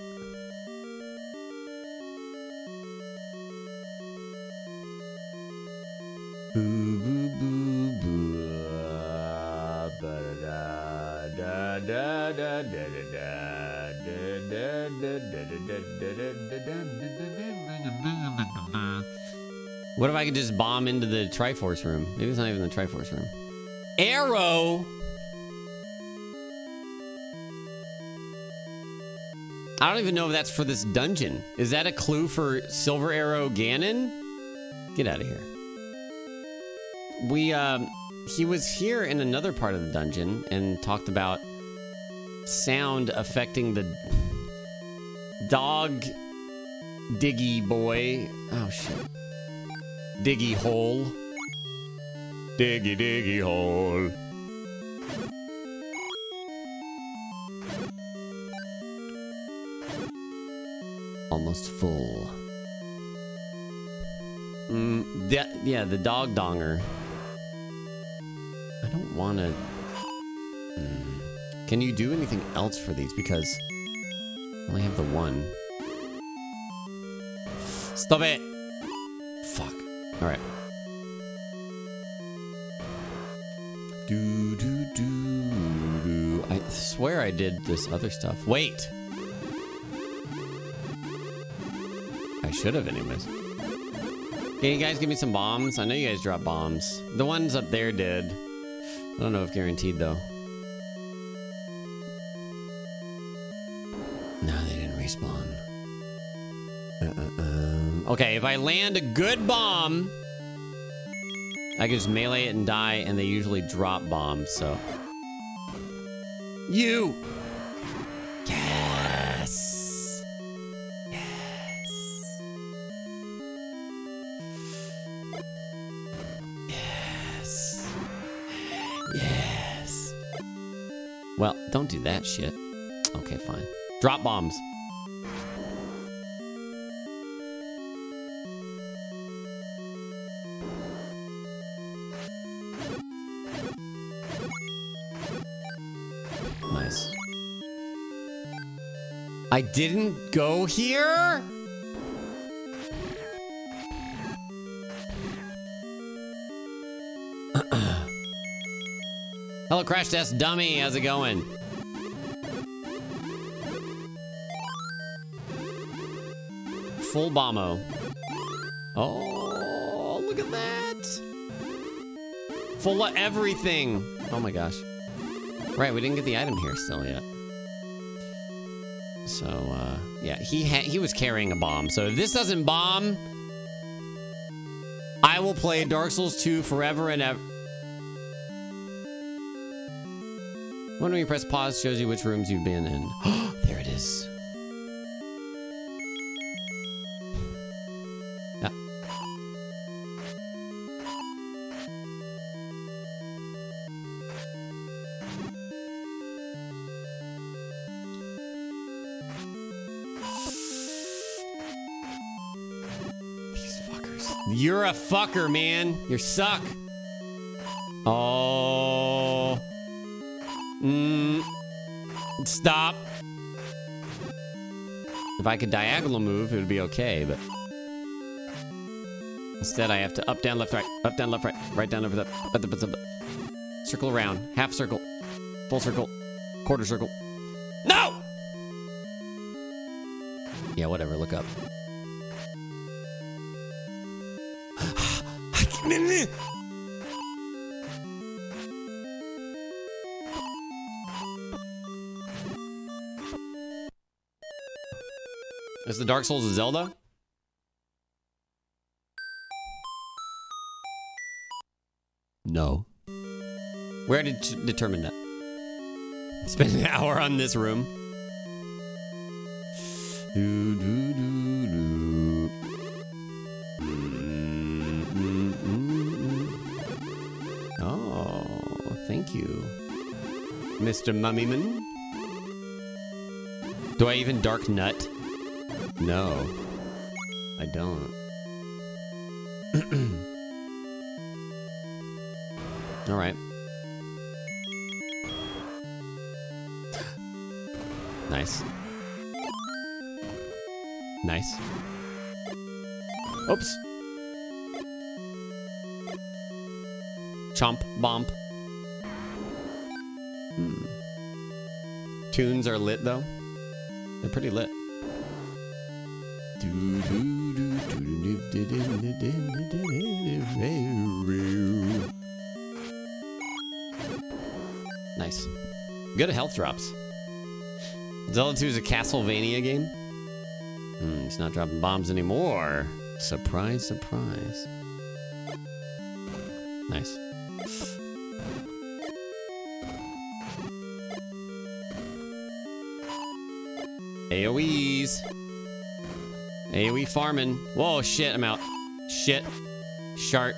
What if I could just bomb into the Triforce room? Maybe it's not even the Triforce room. Arrow! I don't even know if that's for this dungeon. Is that a clue for Silver Arrow Ganon? Get out of here. We, um, he was here in another part of the dungeon and talked about sound affecting the dog diggy boy. Oh, shit. Diggy hole. Diggy, diggy hole. Almost full. Mm, yeah, the dog donger. I don't want to. Can you do anything else for these? Because I only have the one. Stop it! Fuck. All right. Do do do do. I swear I did this other stuff. Wait. Should have, anyways. Can you guys give me some bombs? I know you guys drop bombs. The ones up there did. I don't know if guaranteed though. No, they didn't respawn. Uh-uh-um. Okay, if I land a good bomb, I can just melee it and die, and they usually drop bombs, so. You! Don't do that shit. Okay, fine. Drop bombs. Nice. I didn't go here? [CLEARS THROAT] Hello, Crash Test Dummy. How's it going? Full bombo. Oh, look at that. Full of everything. Oh my gosh. Right, we didn't get the item here still yet. So, uh, yeah, he he was carrying a bomb. So if this doesn't bomb, I will play Dark Souls 2 forever and ever. When you press pause, shows you which rooms you've been in. [GASPS] there it is. A fucker, man. You suck. Oh. Mm. Stop. If I could diagonal move, it would be okay, but... Instead, I have to up, down, left, right. Up, down, left, right. Right, down, over, up, up, up, up, up. Circle around. Half circle. Full circle. Quarter circle. No! Yeah, whatever. Look up. Is the Dark Souls of Zelda? No. Where did t- determine that? Spend an [LAUGHS] hour on this room. Do, do, do. Thank you, Mr. Mummyman. Do I even Darknut? No, I don't. [CLEARS THROAT] All right. Nice. Nice. Oops. Chomp bomp. Tunes are lit though. They're pretty lit. Nice. Good health drops. Zelda 2 is a Castlevania game. Hmm, it's not dropping bombs anymore. Surprise, surprise. Nice. AoEs. AoE farming. Whoa, shit, I'm out. Shit. Shart.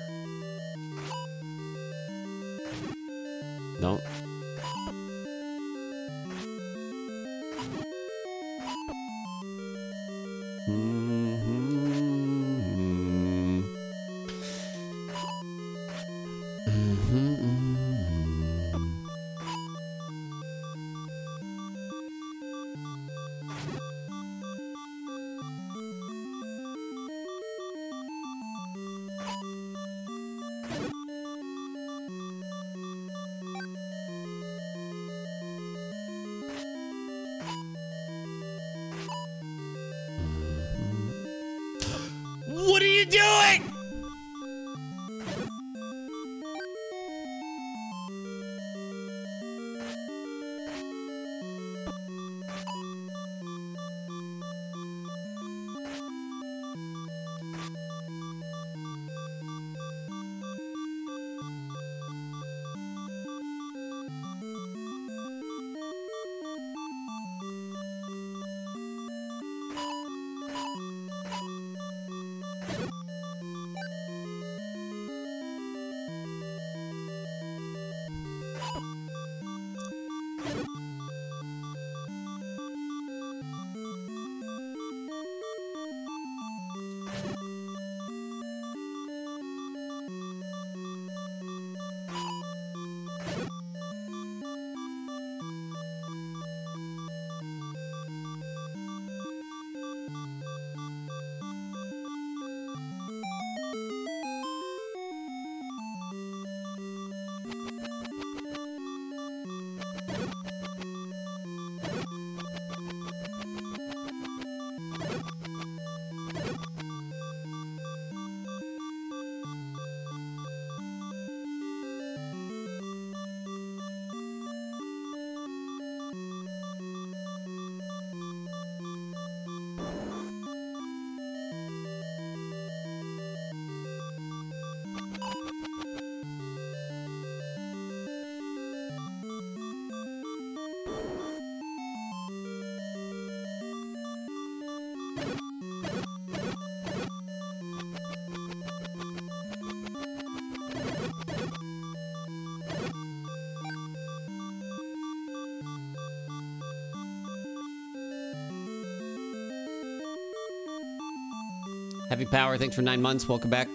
Power, thanks for nine months. Welcome back.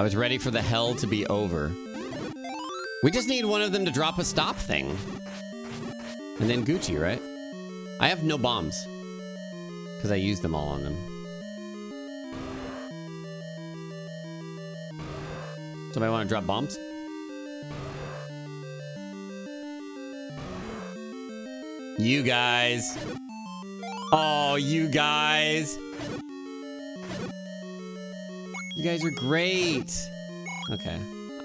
I was ready for the hell to be over. We just need one of them to drop a stop thing. And then Gucci, right? I have no bombs. Because I used them all on them. Somebody want to drop bombs? You guys. Oh, you guys. You guys are great. Okay.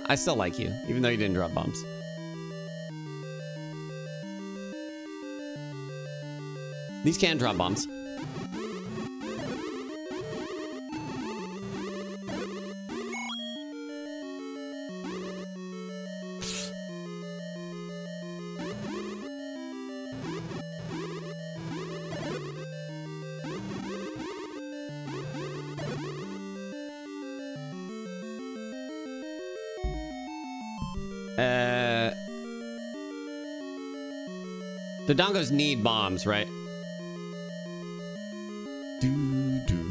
I still like you, even though you didn't drop bombs. These can drop bombs. Dongos need bombs, right? Do, do.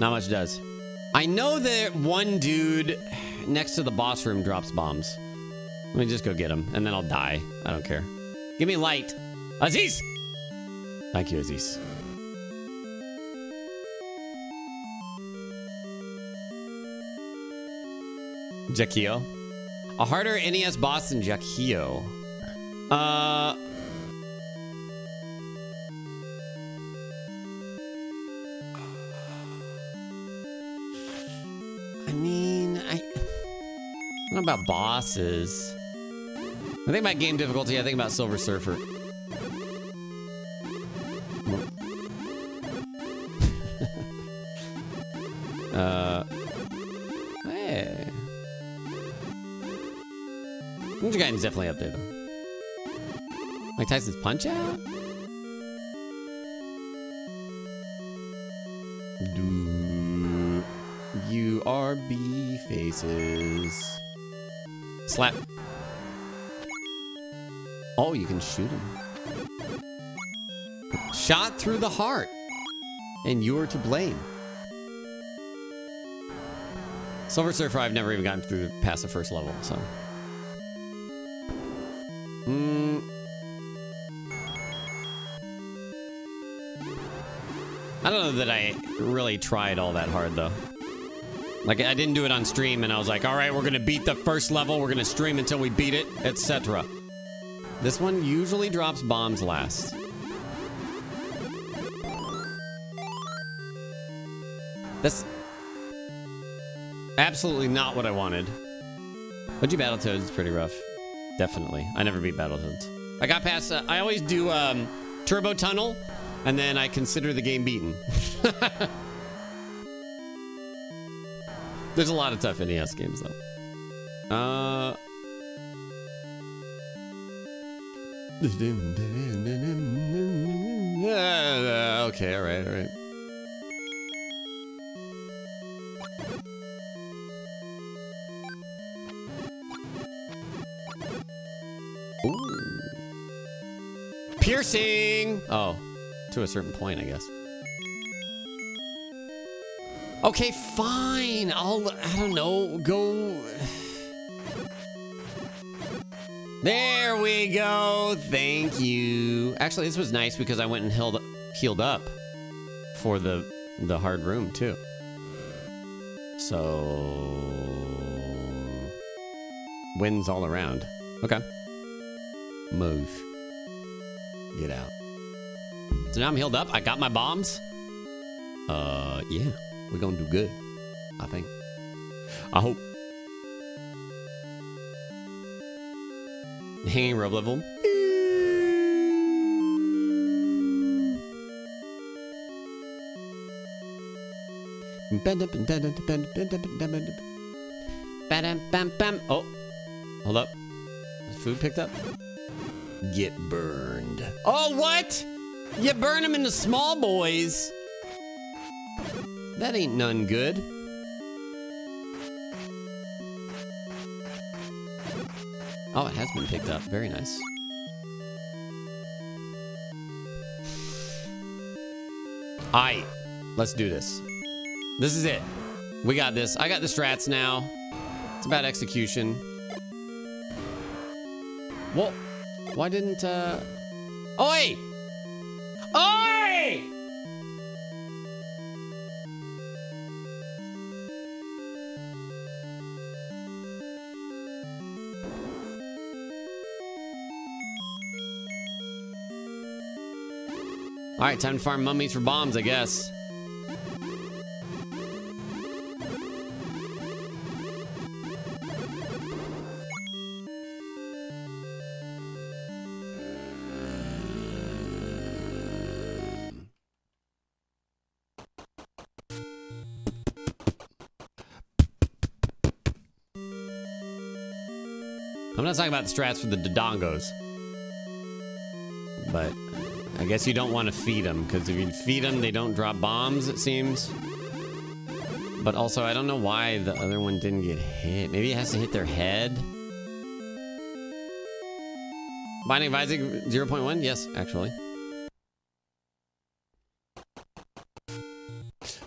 Not much does. I know that one dude next to the boss room drops bombs. Let me just go get him, and then I'll die. I don't care. Give me light. Aziz! Thank you, Aziz. Jaquio. A harder NES boss than Jaquio. Uh... I mean, I... I don't know about bosses. I think about game difficulty. I think about Silver Surfer. Gaiden's definitely up there though. Mike Tyson's Punch Out. Do you are B faces? Slap. Oh, you can shoot him. Shot through the heart. And you're to blame. Silver Surfer, I've never even gotten through past the first level, so. That I really tried all that hard, though. Like, I didn't do it on stream, and I was like, all right, we're going to beat the first level. We're going to stream until we beat it, etc. This one usually drops bombs last. That's absolutely not what I wanted. But you Battletoads is pretty rough. Definitely. I never beat Battletoads. I got past, uh, I always do um, Turbo Tunnel, and then I consider the game beaten. [LAUGHS] [LAUGHS] There's a lot of tough NES games, though. Uh... [LAUGHS] okay, all right, all right. Ooh. Piercing! Oh, to a certain point, I guess. Okay, fine. I'll, I don't know, go... There we go. Thank you. Actually, this was nice because I went and healed, healed up for the the hard room too. So wins all around. Okay. Move. Get out. So now I'm healed up. I got my bombs. Uh, yeah. We're gonna do good. I think. I hope. Hanging rope level. Oh, hold up. Food picked up? Get burned. Oh, what? You burn them into small boys. That ain't none good. Oh, it has been picked up. Very nice. Alright, let's do this. This is it. We got this. I got the strats now. It's about execution. Well, why didn't, uh... Oi! Oi! All right, time to farm mummies for bombs, I guess. I'm not talking about the strats for the Dodongos. But I guess you don't want to feed them, because if you feed them, they don't drop bombs, it seems. But also, I don't know why the other one didn't get hit. Maybe it has to hit their head? Binding of Isaac 0.1? Yes, actually.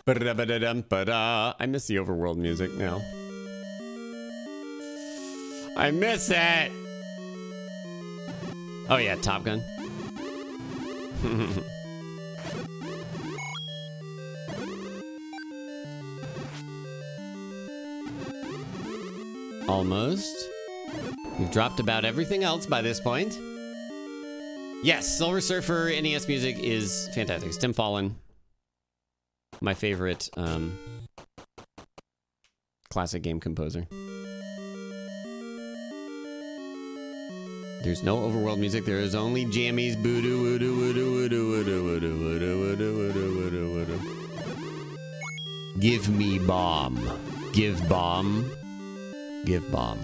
I miss the overworld music now. I miss it! Oh yeah, Top Gun. [LAUGHS] Almost. We've dropped about everything else by this point. Yes, Silver Surfer NES music is fantastic. Tim Follin. My favorite um, classic game composer. There's no overworld music. There is only jammies. Boo doo woo doo woo doo woo doo woo doo woo doo woo doo woo doo woo doo woo doo woo doo. Give me bomb. Give bomb. Give bomb.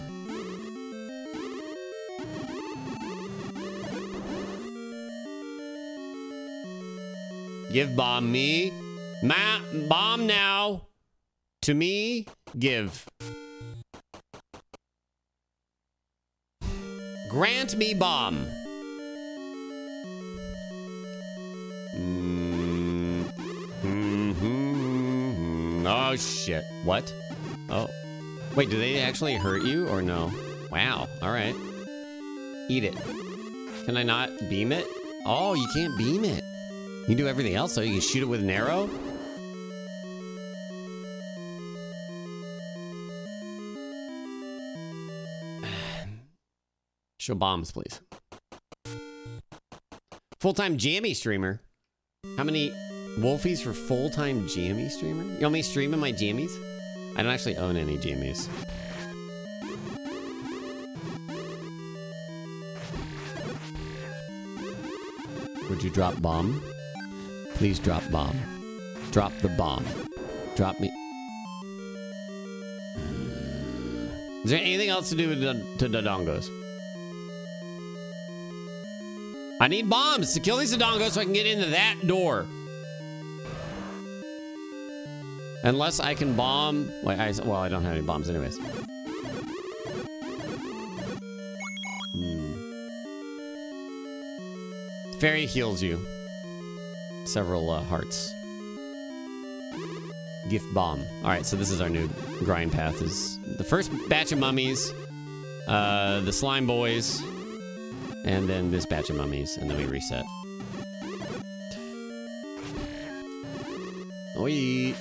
Give bomb me. Ma bomb now. To me, give. Grant me bomb. Mm, mhm. Oh shit. What? Oh. Wait, do they actually hurt you or no? Wow. All right. Eat it. Can I not beam it? Oh, you can't beam it. You do everything else, so you can shoot it with an arrow? Show bombs, please. Full-time jammy streamer. How many wolfies for full-time jammy streamer? You want me streaming my jammies? I don't actually own any jammies. Would you drop bomb? Please drop bomb. Drop the bomb. Drop me. Is there anything else to do with the, to Dodongos? I need bombs to kill these Dodongos so I can get into that door. Unless I can bomb... Wait, I, well, I don't have any bombs anyways. Hmm. Fairy heals you. Several uh, hearts. Gift bomb. All right, so this is our new grind path. Is the first batch of mummies, uh, the slime boys, and then this batch of mummies, and then we reset. Oi.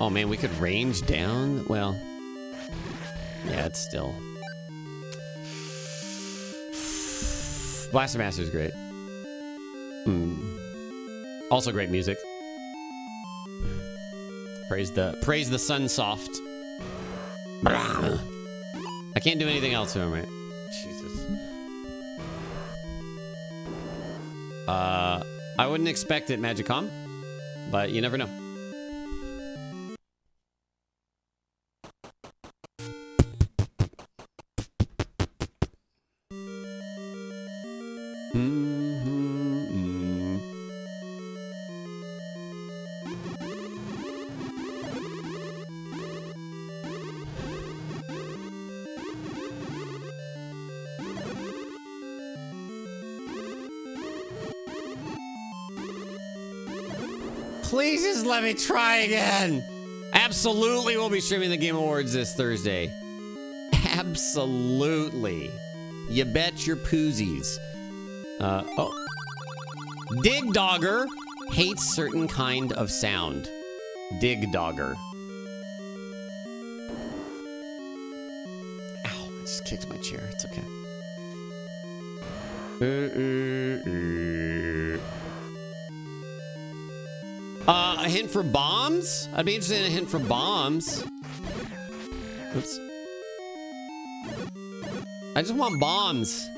Oh man, we could range down? Well, yeah, it's still. Blaster Master is great. Hmm. Also great music. Praise the praise the Sunsoft. I can't do anything else to him, right? Uh, I wouldn't expect it, Magicom, but you never know. Let me try again. Absolutely, we'll be streaming the Game Awards this Thursday. Absolutely. You bet your poozies. Uh, oh. Digdogger hates certain kind of sound. Digdogger. Ow, I just kicked my chair. It's okay. Uh, a hint for bombs? I'd be interested in a hint for bombs. Oops. I just want bombs.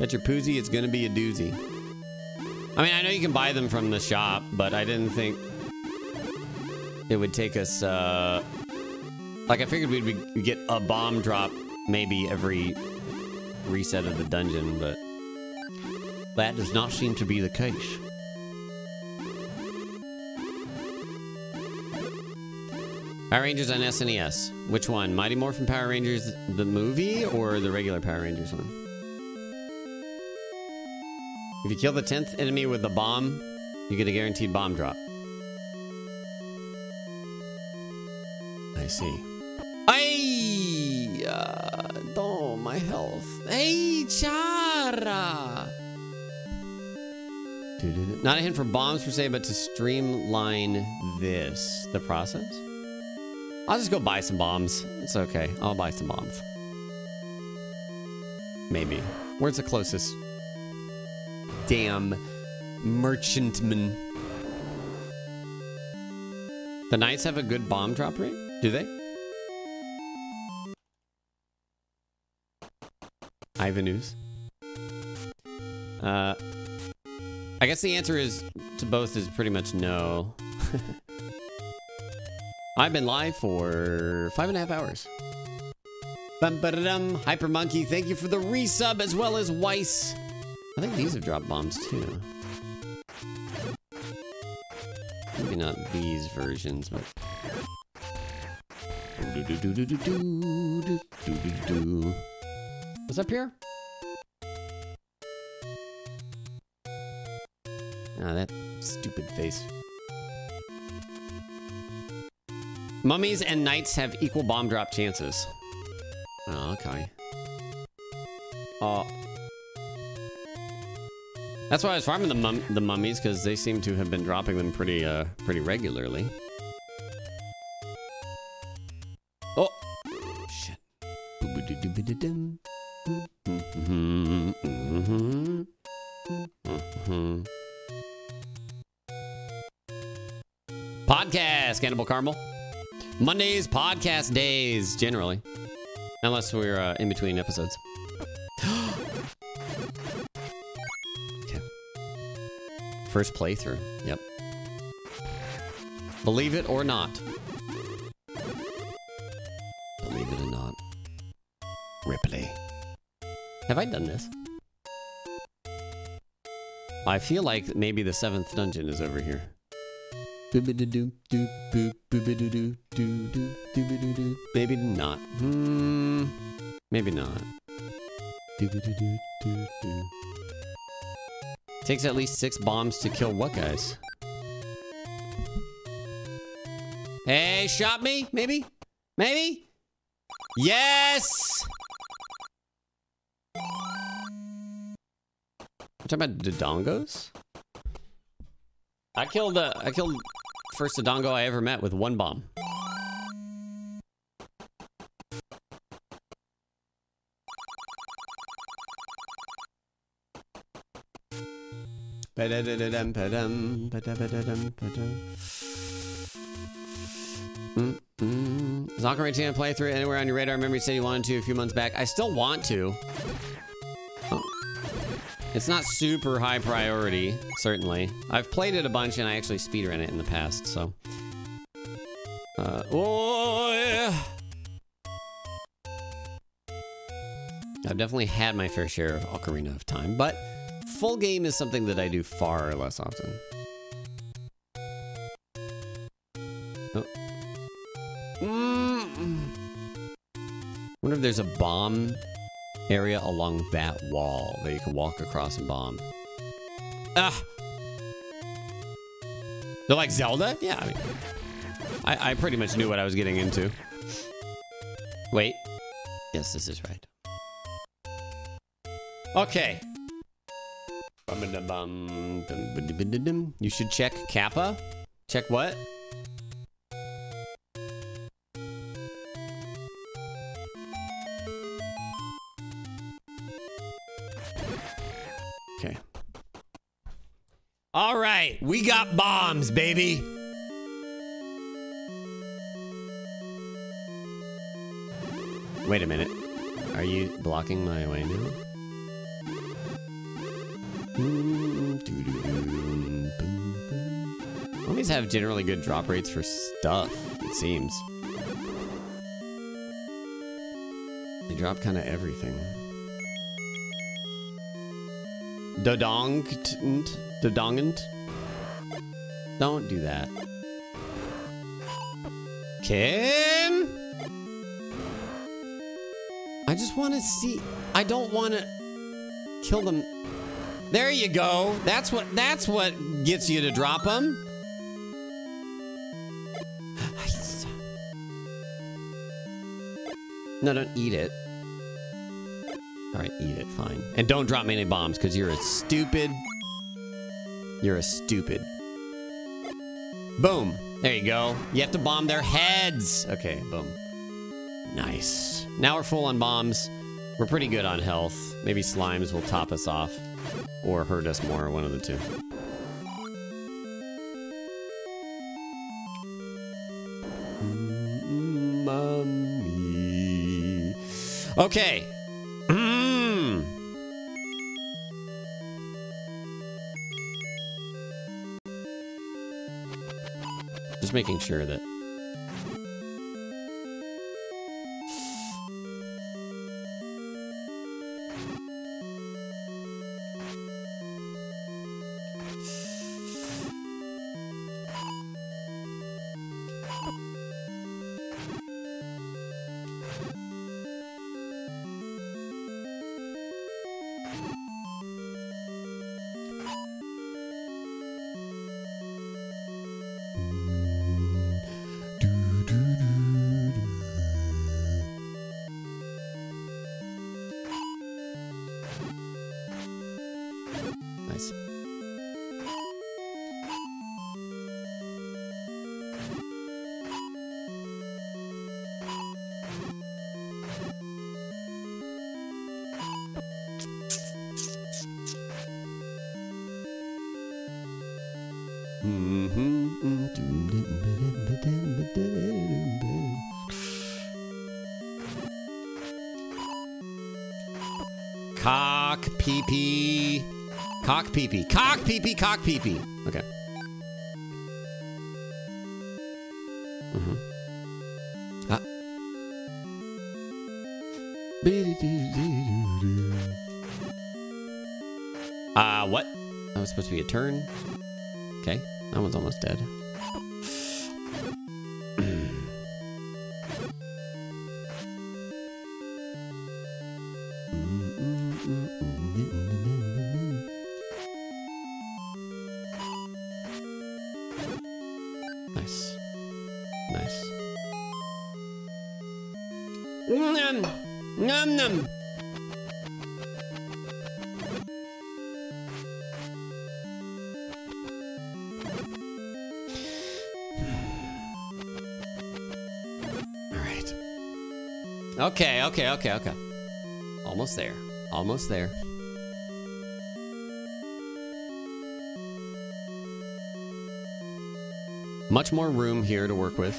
At your poozy, it's gonna be a doozy. I mean, I know you can buy them from the shop, but I didn't think it would take us, uh... Like, I figured we'd be- get a bomb drop maybe every reset of the dungeon, but... That does not seem to be the case. Power Rangers on SNES. Which one? Mighty Morphin Power Rangers the movie or the regular Power Rangers one? If you kill the 10th enemy with the bomb, you get a guaranteed bomb drop. I see. Ay! Uh, oh, my health. Hey, Chara! Not a hint for bombs per se, but to streamline this. The process? I'll just go buy some bombs. It's okay. I'll buy some bombs. Maybe. Where's the closest? Damn merchantman. The knights have a good bomb drop rate? Do they? Ivanus. Uh, I guess the answer is to both is pretty much no. [LAUGHS] I've been live for five and a half hours. Bum ba dum. Hyper Monkey, thank you for the resub as well as Weiss. I think these have dropped bombs too. Maybe not these versions, but. What's up here? Ah, that stupid face. Mummies and knights have equal bomb drop chances. Oh, okay. Oh. That's why I was farming the mum the mummies because they seem to have been dropping them pretty uh pretty regularly. Oh, shit. Cannibal Caramel. Mondays, podcast days, generally. Unless we're uh, in between episodes. [GASPS] okay. First playthrough. Yep. Believe it or not. Believe it or not. Ripley. Have I done this? I feel like maybe the seventh dungeon is over here. Maybe not. Hmm. Maybe not. Takes at least six bombs to kill what guys? Hey, shot me? Maybe? Maybe? Yes! You talking about Dodongos? I killed uh, I killed first Dodongo I ever met with one bomb. Mm, mm. Is playthrough anywhere on your radar? Remember you said you wanted to a few months back. I still want to. It's not super high priority, certainly. I've played it a bunch and I actually speedrun it in the past, so. Uh, oh, yeah. I've definitely had my fair share of Ocarina of Time, but full game is something that I do far less often. Oh. Mm. Wonder if there's a bomb area along that wall that you can walk across and bomb. Ah! They're like Zelda? Yeah, I mean, I, I pretty much knew what I was getting into. Wait. Yes, this is right. Okay. You should check Kappa. Check what? All right, we got bombs, baby. Wait a minute. Are you blocking my way now? Homies have generally good drop rates for stuff, it seems. They drop kind of everything. Dodongt? Dodongant? Don't do that. Kim? I just want to see. I don't want to kill them. There you go. That's what. That's what gets you to drop them. [SIGHS] No, don't eat it. All right, eat it. Fine. And don't drop me any bombs because you're a stupid. You're a stupid. Boom. There you go. You have to bomb their heads. Okay, boom. Nice. Now we're full on bombs. We're pretty good on health. Maybe slimes will top us off. Or hurt us more, one of the two. Okay. Just making sure that pee. Pee. Cock pee pee. Okay. Mhm. Ah. Uh, what? That was supposed to be a turn. Okay, that one's almost dead. Okay, okay, okay. Almost there. Almost there. Much more room here to work with.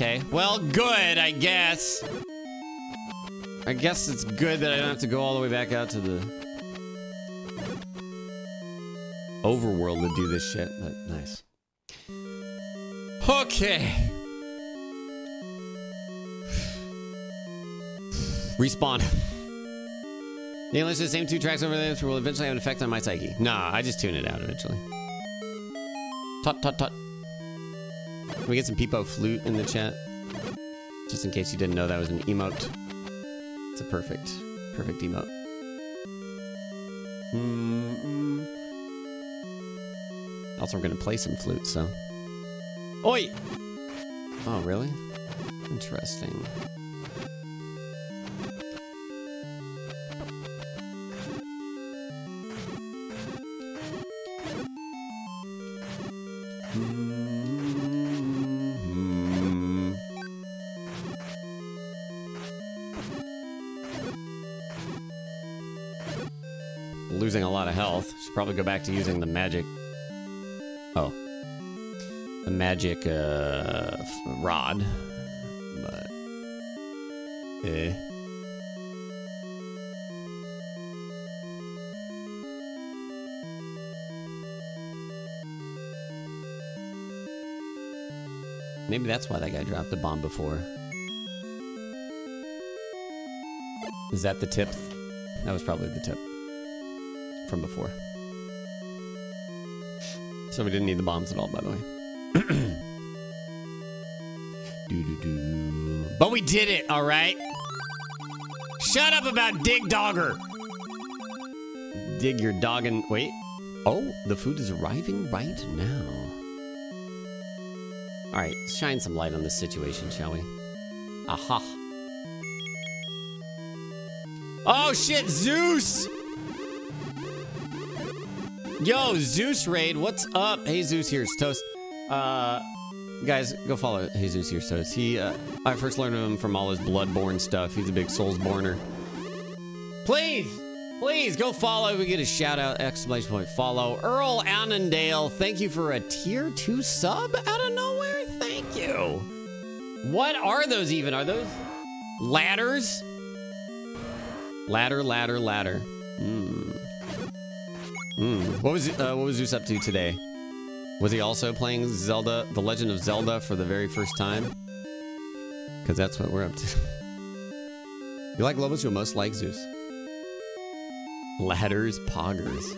Okay. Well, good, I guess. I guess it's good that I don't have to go all the way back out to the overworld to do this shit, but nice. Okay. Respawn. The English the same two tracks over there will eventually have an effect on my psyche. Nah, I just tune it out eventually. Tut tut tut. Can we get some Peepo flute in the chat? Just in case you didn't know that was an emote. It's a perfect, perfect emote. Mm-mm. Also, I'm gonna play some flute, so. Oi! Oh, really? Interesting. Should probably go back to using the magic. Oh. The magic uh, rod. But. Eh. Maybe that's why that guy dropped a bomb before. Is that the tip? That was probably the tip from before. So we didn't need the bombs at all, by the way. [CLEARS THROAT] Doo-doo-doo. But we did it, all right? Shut up about Digdogger. Dig your dog and wait. Oh, the food is arriving right now. All right, shine some light on this situation, shall we? Aha. Oh shit, Zeus! Yo, Zeus raid, what's up? Hey, Zeus, here's Toast. Uh, guys, go follow Jesus Here's Toast. He, uh, I first learned him from all his Bloodborne stuff. He's a big Soulsborner. Please, please go follow. We get a shout out, exclamation point, follow. Earl Annandale, thank you for a tier two sub out of nowhere. Thank you. What are those even? Are those ladders? Ladder, ladder, ladder. What was uh, what was Zeus up to today? Was he also playing Zelda, The Legend of Zelda, for the very first time? Because that's what we're up to. [LAUGHS] you like Lobos? You'll most like Zeus. Ladders, poggers.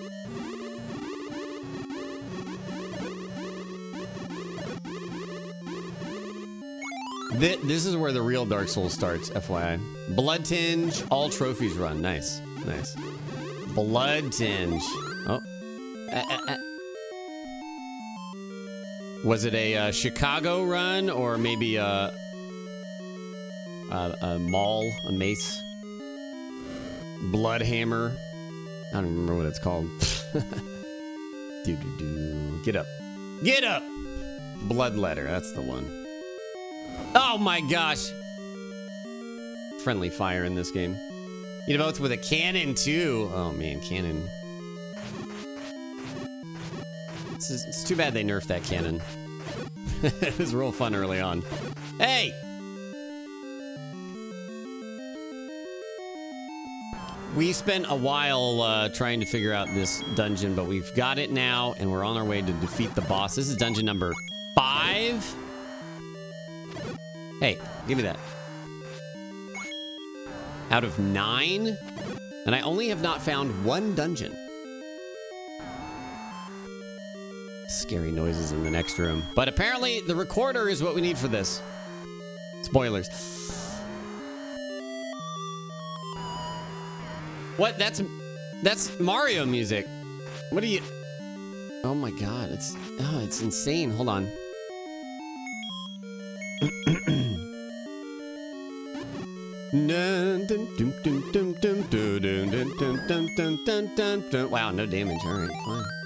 Th- This is where the real Dark Souls starts, FYI. Blood Tinge, all trophies run. Nice, nice. Blood Tinge. Uh, uh, uh. Was it a uh, Chikage run or maybe a, a, a mall, a mace? Bloodhammer. I don't remember what it's called. [LAUGHS] do do do. Get up. Get up. Bloodletter. That's the one. Oh my gosh. Friendly fire in this game. You know, it's with a cannon too. Oh man, cannon. It's, it's too bad they nerfed that cannon. [LAUGHS] it was real fun early on. Hey! We spent a while uh, trying to figure out this dungeon, but we've got it now, and we're on our way to defeat the boss. This is dungeon number five. Hey, give me that. Out of nine? And I only have not found one dungeon. Scary noises in the next room. But apparently, the recorder is what we need for this. Spoilers. What? That's... That's Mario music. What are you... Oh my god, it's... Oh, it's insane. Hold on. [COUGHS] wow, no damage. All right, fine.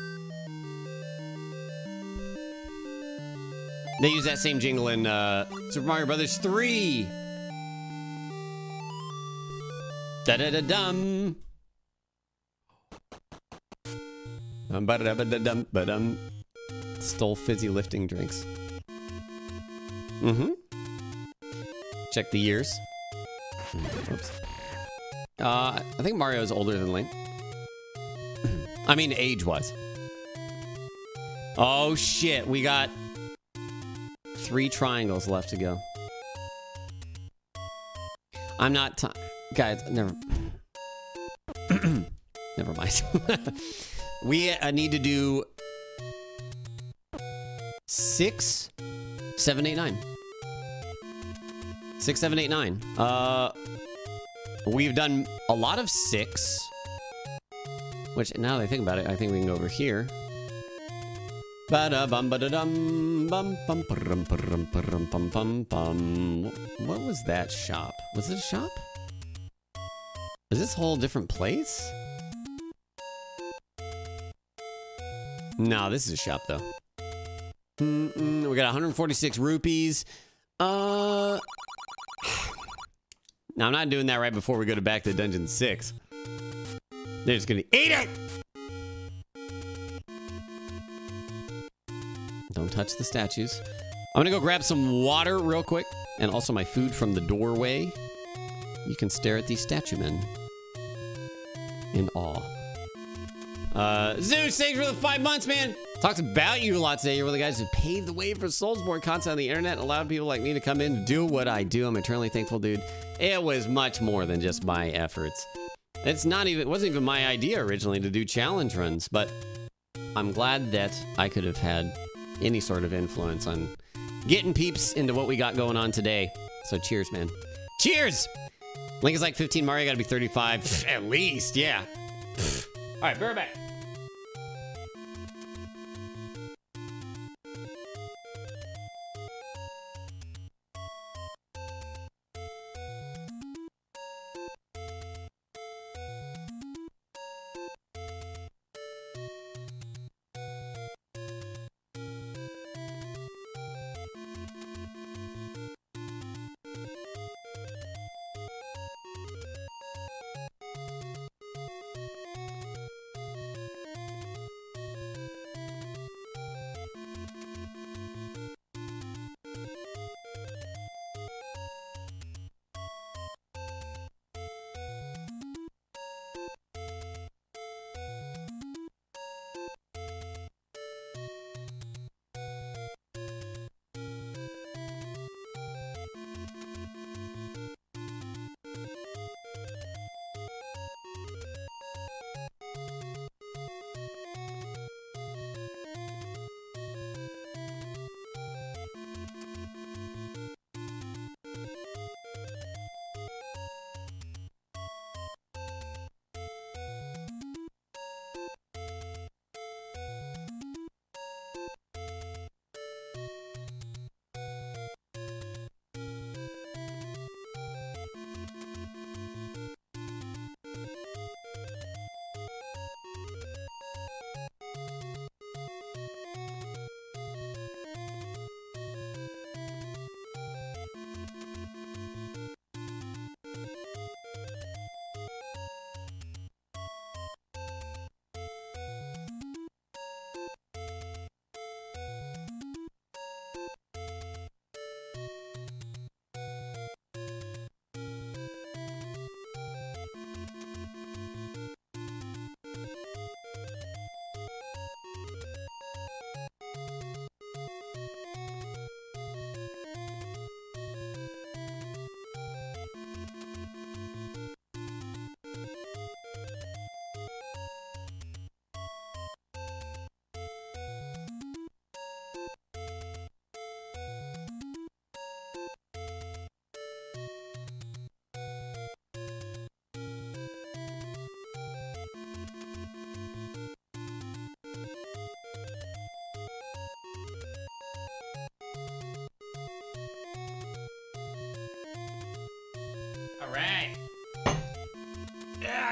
They use that same jingle in uh, Super Mario Brothers 3. Da da da dum. Um, ba da da dum ba dum. Stole fizzy lifting drinks. Mm-hmm. Check the years. Oops. Uh, I think Mario is older than Link. [CLEARS THROAT] I mean, age-wise. Oh shit, we got three triangles left to go. I'm not guys. Never. [CLEARS THROAT] never mind. [LAUGHS] we uh, need to do six, seven, eight, nine. Six, seven, eight, nine. Uh, we've done a lot of six. Which now that I think about it, I think we can go over here. Ba bum ba da dum bum bum pum pum pum pum pum pum. What was that shop? Was it a shop? Is this whole different place? No, this is a shop though. Mm -mm, we got 146 rupees. Uh, [SIGHS] now I'm not doing that right before we go to back to dungeon six. They're just gonna eat it. Don't touch the statues. I'm gonna go grab some water real quick and also my food from the doorway. You can stare at these statue men in awe. Uh, Zeus, thanks for the five months, man. Talked about you a lot today. You're one of the guys who paved the way for Soulsborne content on the internet and allowed people like me to come in and do what I do. I'm eternally thankful, dude. It was much more than just my efforts. It's not even, it wasn't even my idea originally to do challenge runs, but I'm glad that I could have had any sort of influence on getting peeps into what we got going on today. So cheers, man. Cheers! Link is like 15, Mario gotta be 35. [LAUGHS] At least, yeah. All right, bear back.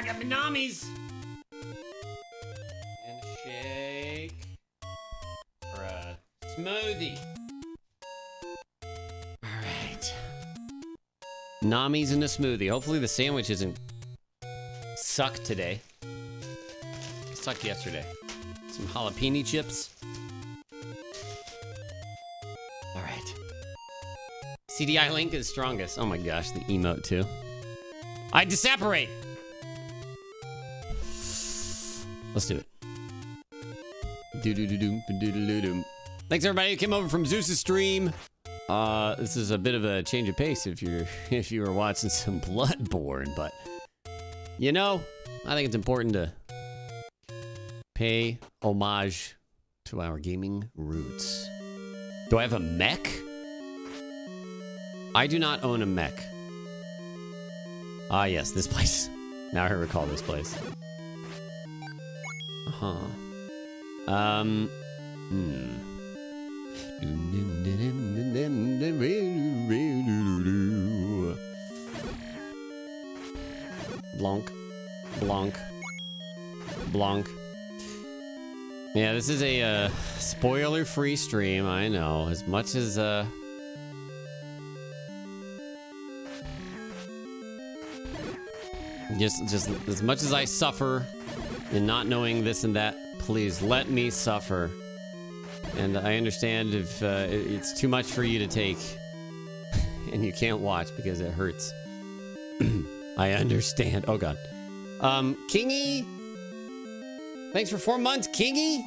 Got my nummies. And a shake. Or a smoothie. All right. Nami's in a smoothie. Hopefully the sandwich isn't suck today. It sucked yesterday. Some jalapeno chips. All right. CDI link is strongest. Oh my gosh, the emote too. I disapparate. Let's do it. Do do do do do do do do. Thanks everybody who came over from Zeus's stream. Uh, this is a bit of a change of pace if you're [LAUGHS] if you were watching some Bloodborne, but you know, I think it's important to pay homage to our gaming roots. Do I have a mech? I do not own a mech. Ah, yes, this [LAUGHS] place. Now I recall this place. Uh huh. Um. Hmm. Blanc. Blanc. Blanc. Yeah, this is a uh, spoiler-free stream. I know. As much as uh, just just as much as I suffer in not knowing this and that, please let me suffer. And I understand if uh, it's too much for you to take, [LAUGHS] and you can't watch because it hurts. [CLEARS THROAT] I understand. Oh god. Um, Kingy. Thanks for four months, Kingy.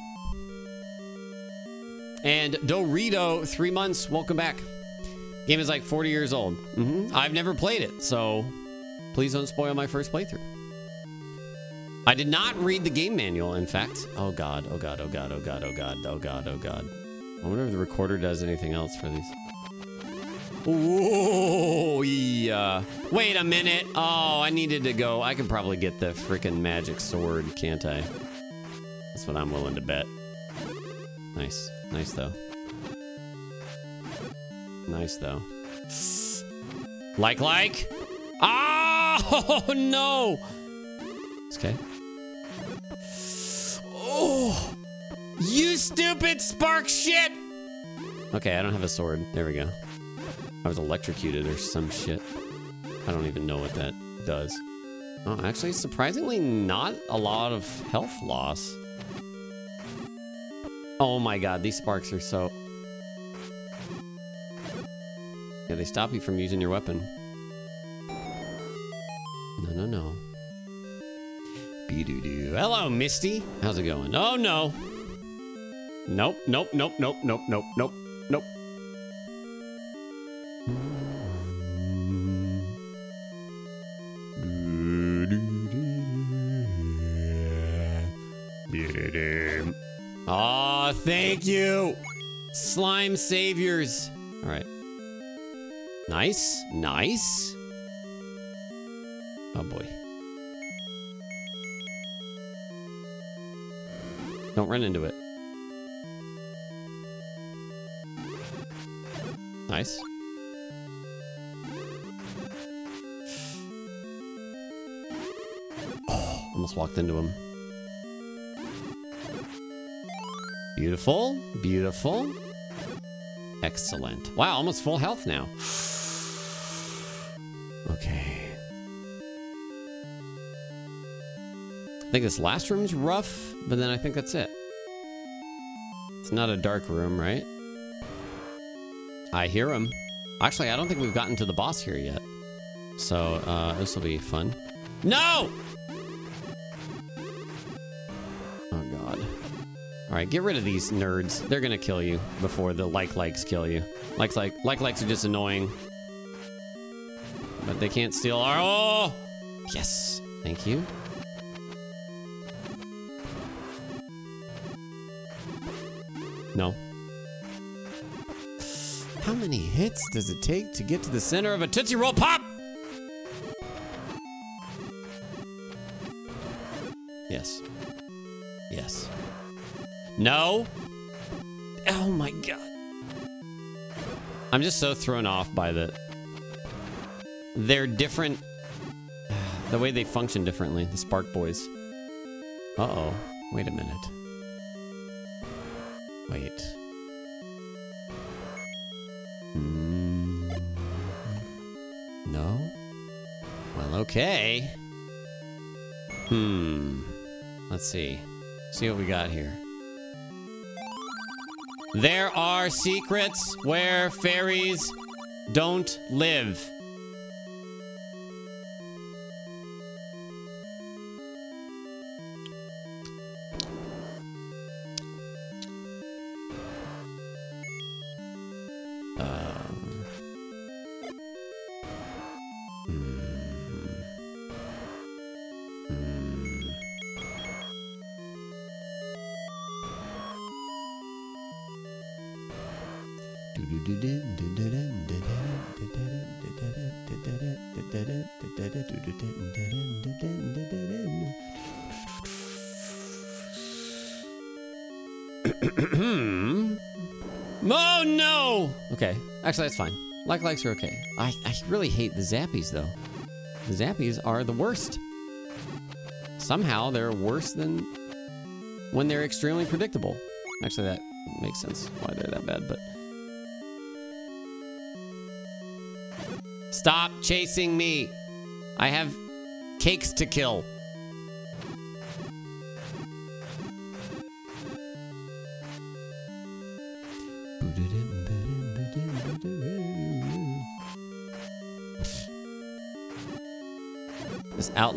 And Dorito, three months. Welcome back. Game is like 40 years old. hmm I've never played it, so please don't spoil my first playthrough. I did not read the game manual, in fact. Oh god, oh god, oh god, oh god, oh god, oh god, oh god. I wonder if the recorder does anything else for these. Oh, yeah. Wait a minute. Oh, I needed to go. I can probably get the freaking magic sword, can't I? That's what I'm willing to bet. Nice. Nice, though. Nice, though. Like, like. Oh, [LAUGHS] no. It's okay. Oh, you stupid spark shit. Okay, I don't have a sword. There we go. I was electrocuted or some shit. I don't even know what that does. Oh, actually, surprisingly, not a lot of health loss. Oh my god, these sparks are so... Yeah, they stop you from using your weapon. No, no, no. Hello, Misty. How's it going? Oh, no. Nope, nope, nope, nope, nope, nope, nope, nope. Thank you. Slime saviors. All right. Nice. Nice. Oh boy. Don't run into it. Nice. Oh, [SIGHS] almost walked into him. Beautiful. Beautiful. Excellent. Wow, almost full health now. [SIGHS] Okay. Think this last room's rough, but then I think that's it. It's not a dark room, right? I hear him. Actually, I don't think we've gotten to the boss here yet. So, uh, this will be fun. No! Oh, God. All right, get rid of these nerds. They're gonna kill you before the like likes kill you. Likes like like likes are just annoying, but they can't steal our. Oh, yes, thank you. No. How many hits does it take to get to the center of a Tootsie Roll Pop? Yes. Yes. No. Oh my god. I'm just so thrown off by the. They're different. [SIGHS] the way they function differently. The Spark Boys. Uh oh. Wait a minute. Wait. Hmm. No? Well, okay. Hmm. Let's see. See what we got here. There are secrets where fairies don't live. Actually that's fine. Like likes are okay. I, I really hate the zappies though. The zappies are the worst. Somehow they're worse than when they're extremely predictable. Actually, that makes sense why they're that bad, but. Stop chasing me! I have cakes to kill.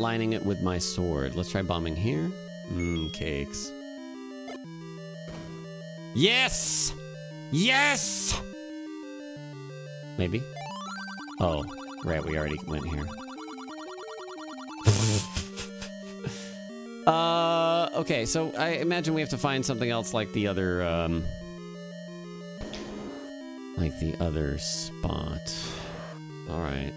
Outlining it with my sword. Let's try bombing here. Mmm, cakes. Yes! Yes! Maybe? Oh, right, we already went here. [LAUGHS] uh, okay, so I imagine we have to find something else like the other, um... Like the other spot. Alright.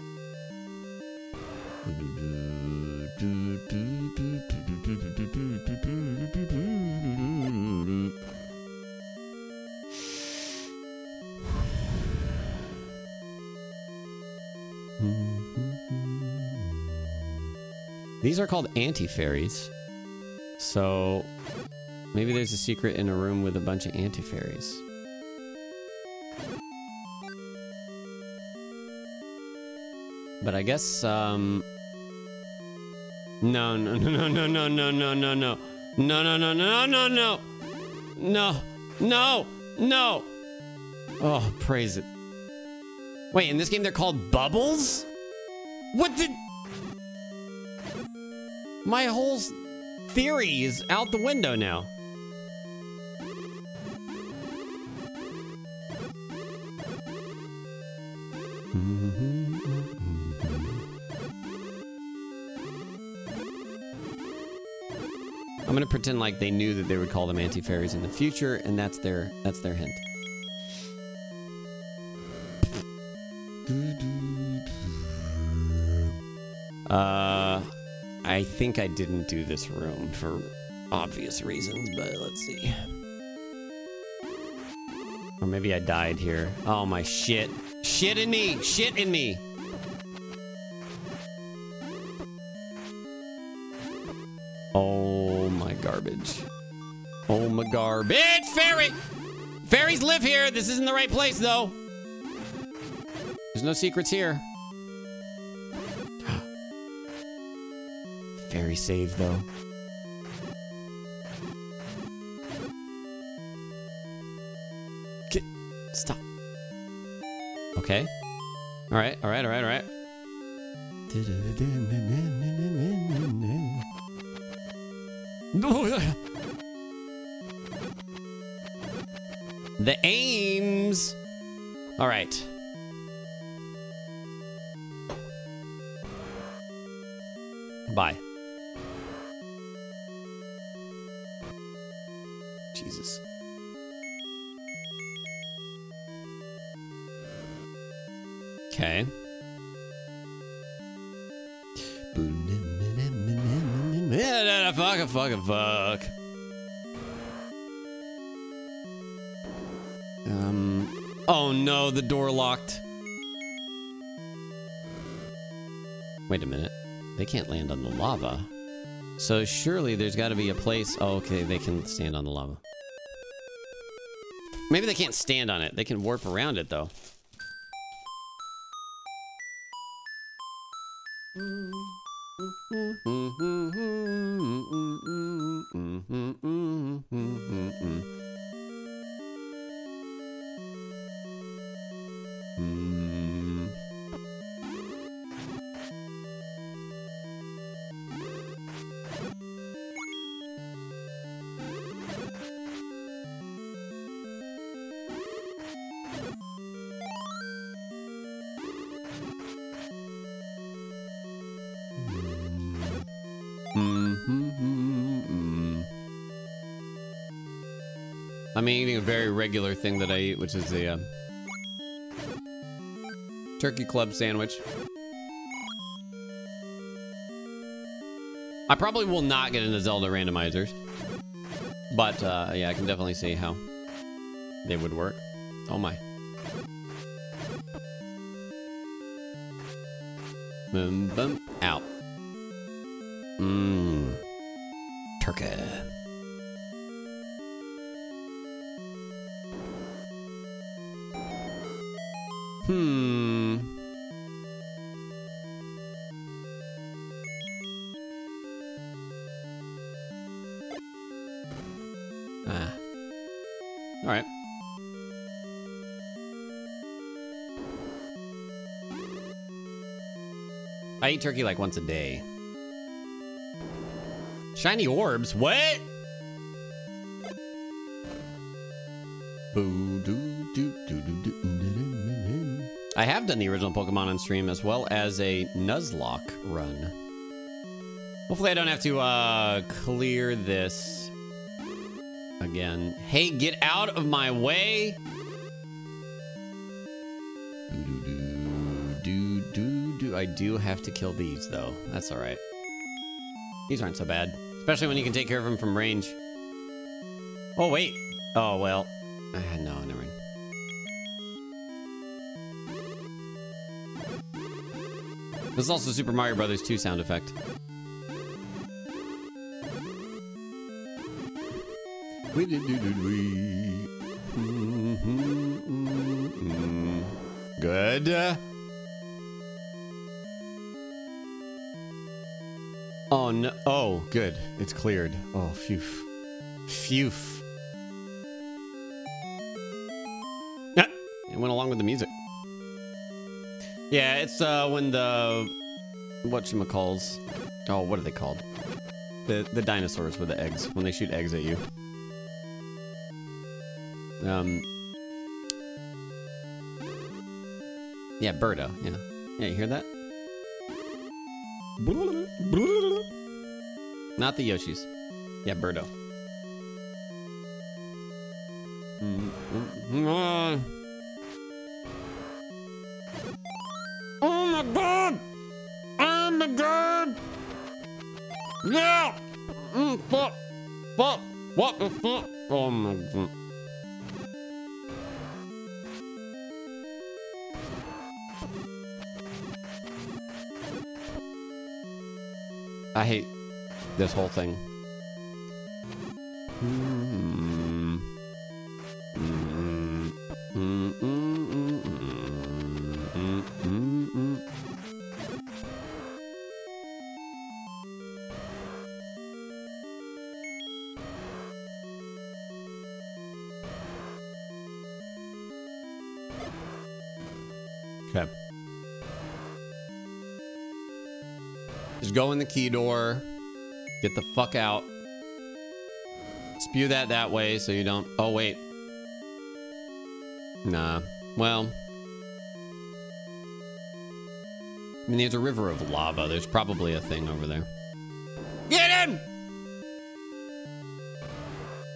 These are called anti-fairies. So maybe there's a secret in a room with a bunch of anti-fairies. But I guess, um... No, no, no, no, no, no, no, no, no. No, no, no, no, no, no. No, no, no. Oh, praise it. Wait, in this game they're called bubbles? What did... My whole theory is out the window now. Gonna pretend like they knew that they would call them anti-fairies in the future, and that's their that's their hint. Uh, I think I didn't do this room for obvious reasons, but let's see. Or maybe I died here. Oh my shit. Shit in me! Shit in me! Oh garbage. Oh my garbage. Fairy! Fairies live here! This isn't the right place though. There's no secrets here. [GASPS] Fairy save though. Get, stop. Okay. All right. All right. All right. All right. The aims. All right. Bye. Fuck, fuck, fuck. Um. Oh no, the door locked. Wait a minute. They can't land on the lava. So surely there's got to be a place. Oh, okay, they can stand on the lava. Maybe they can't stand on it. They can warp around it though. Regular thing that I eat, which is the uh, turkey club sandwich. I probably will not get into Zelda randomizers, but uh, yeah, I can definitely see how they would work. Oh my. Boom, boom, out. Mmm. I eat turkey like once a day. Shiny orbs? What? I have done the original Pokemon on stream as well as a Nuzlocke run. Hopefully I don't have to uh, clear this again. Hey, get out of my way! I do have to kill these though. That's alright. These aren't so bad. Especially when you can take care of them from range. Oh, wait. Oh, well. No, never mind. This is also Super Mario Brothers 2 sound effect. Do did. Good. Oh! Good. It's cleared. Oh, phew. Phew. Ah, it went along with the music. Yeah, it's uh when the whatchamacalls. Oh, what are they called? The the dinosaurs with the eggs when they shoot eggs at you. Um. Yeah, Birdo. Yeah. Yeah, you hear that? Not the Yoshis. Yeah, Birdo. Oh this whole thing. Okay. Just go in the key door. Get the fuck out. Spew that that way so you don't... Oh, wait. Nah. Well... I mean, there's a river of lava. There's probably a thing over there. Get in!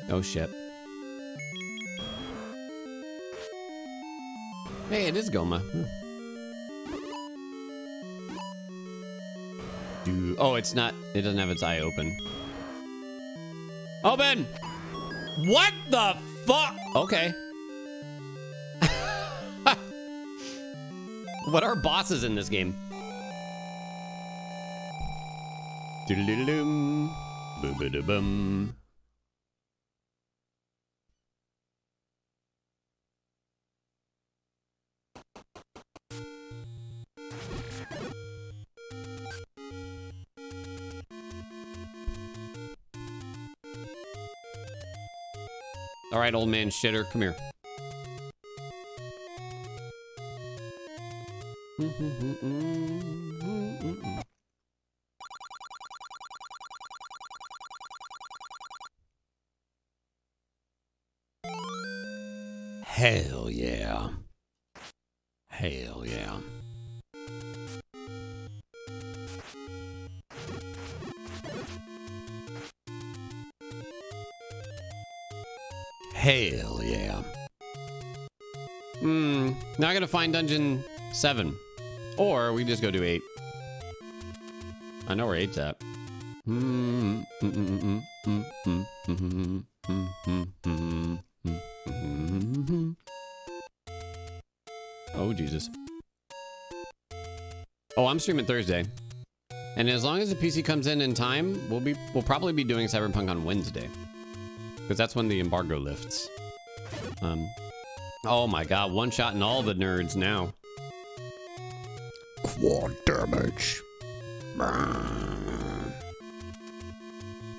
Oh, shit. Hey, it is Gohma. Hmm. Do oh, it's not. It doesn't have its eye open. Open. What the fuck? Okay. [LAUGHS] what are bosses in this game? Doodle-doodle-doom. Boo-boo-da-bum. Right, old man shitter, come here. Find dungeon seven. Or we just go to eight. I know where eight's at. Hmm. Oh Jesus. Oh, I'm streaming Thursday. And as long as the PC comes in in time, we'll be we'll probably be doing Cyberpunk on Wednesday. Because that's when the embargo lifts. Um Oh my god, one shot and all the nerds now. Quad damage.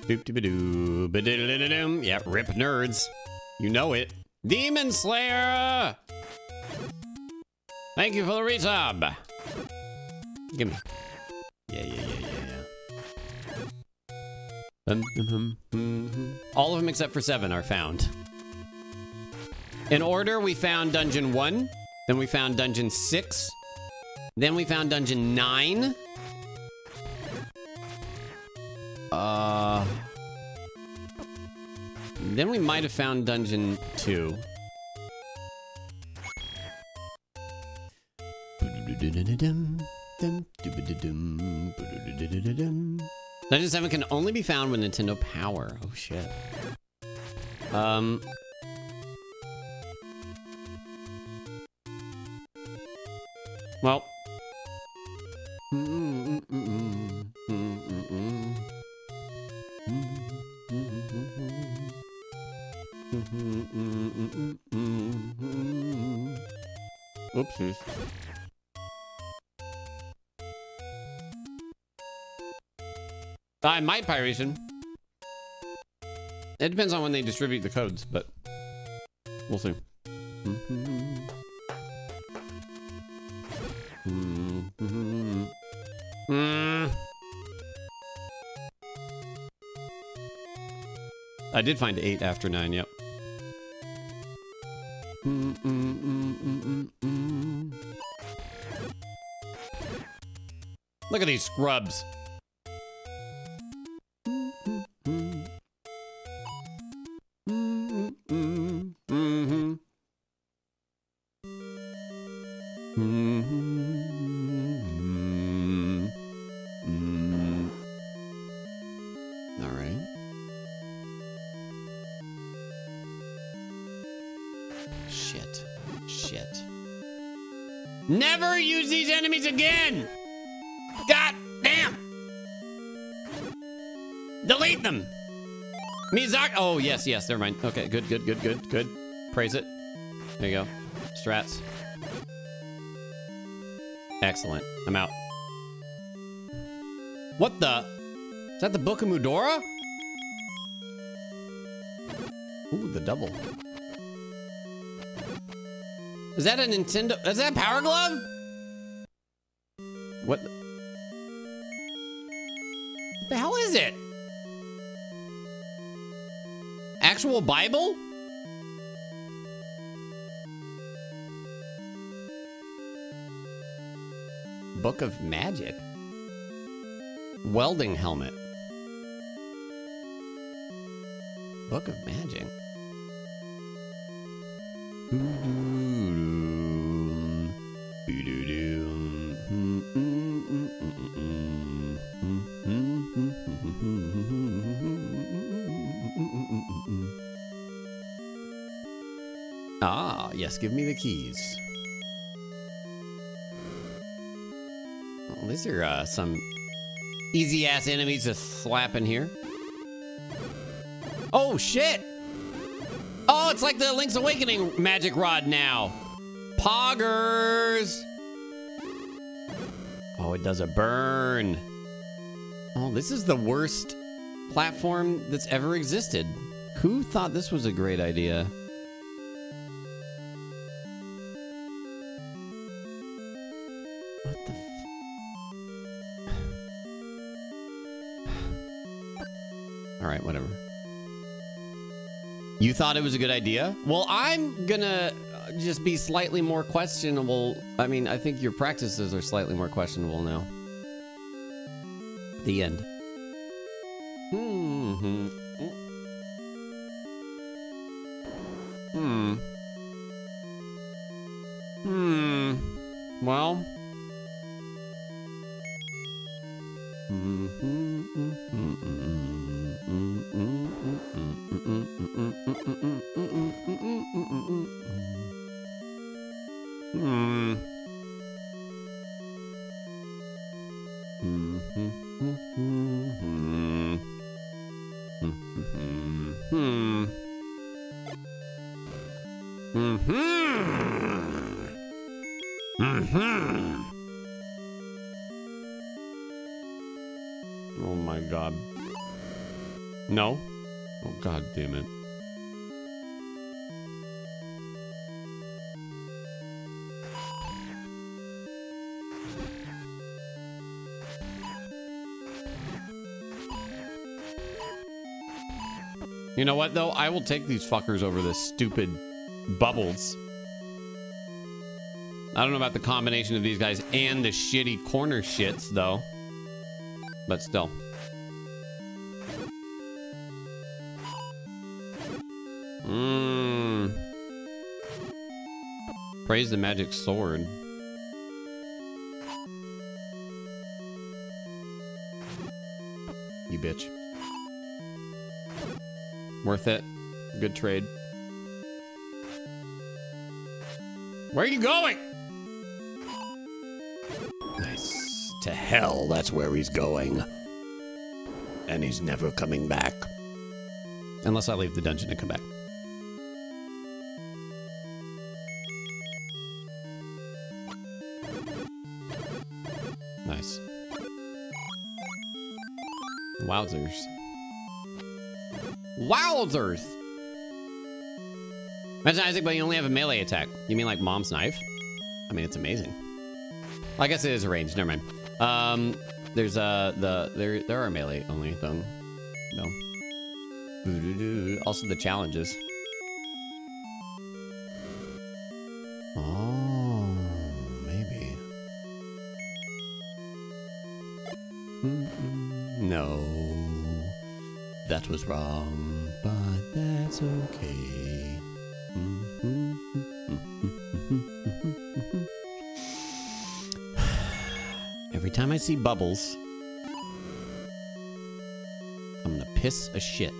Doop doop doo ba-diddle-diddle-dum. Yeah, rip nerds. You know it. Demon Slayer! Thank you for the resub. Give me. Yeah, yeah, yeah, yeah, yeah. All of them except for seven are found. In order, we found dungeon one, then we found dungeon six, then we found dungeon nine. Uh. Then we might have found dungeon two. Dungeon 7 can only be found with Nintendo Power. Oh shit. Um. Well. Oopsies. Uh, I might Pyration. It depends on when they distribute the codes, but we'll see. Mm. I did find eight after nine, yep. Look at these scrubs. Yes, yes, never mind. Okay, good, good, good, good, good. Praise it. There you go. Strats. Excellent. I'm out. What the? Is that the Book of Mudora? Ooh, the double. Is that a Nintendo? Is that a Power Glove? What? Actual Bible? Book of Magic. Welding helmet. Book of Magic. Ah, yes, give me the keys. Well, these are uh, some Easy ass enemies to slap in here. Oh shit! Oh, it's like the Link's Awakening magic rod now. Poggers! Oh, it does a burn. Oh, this is the worst platform that's ever existed. Who thought this was a great idea? You thought it was a good idea? Well, I'm gonna uh, just be slightly more questionable. I mean, I think your practices are slightly more questionable now. The end. You know what though? I will take these fuckers over the stupid bubbles. I don't know about the combination of these guys and the shitty corner shits though. But still. Mmm. Praise the magic sword. You bitch. Worth it. Good trade. Where are you going? Nice. To hell, that's where he's going. And he's never coming back. Unless I leave the dungeon and come back. Nice. Wowzers. Wowzers! Imagine Isaac, but you only have a melee attack. You mean like mom's knife? I mean, it's amazing. I guess it is a range. Never mind. Um, there's uh the there there are melee only though. No. Also the challenges. Oh, maybe. No, that was wrong, but that's okay. [LAUGHS] Every time I see bubbles, I'm gonna piss a shit.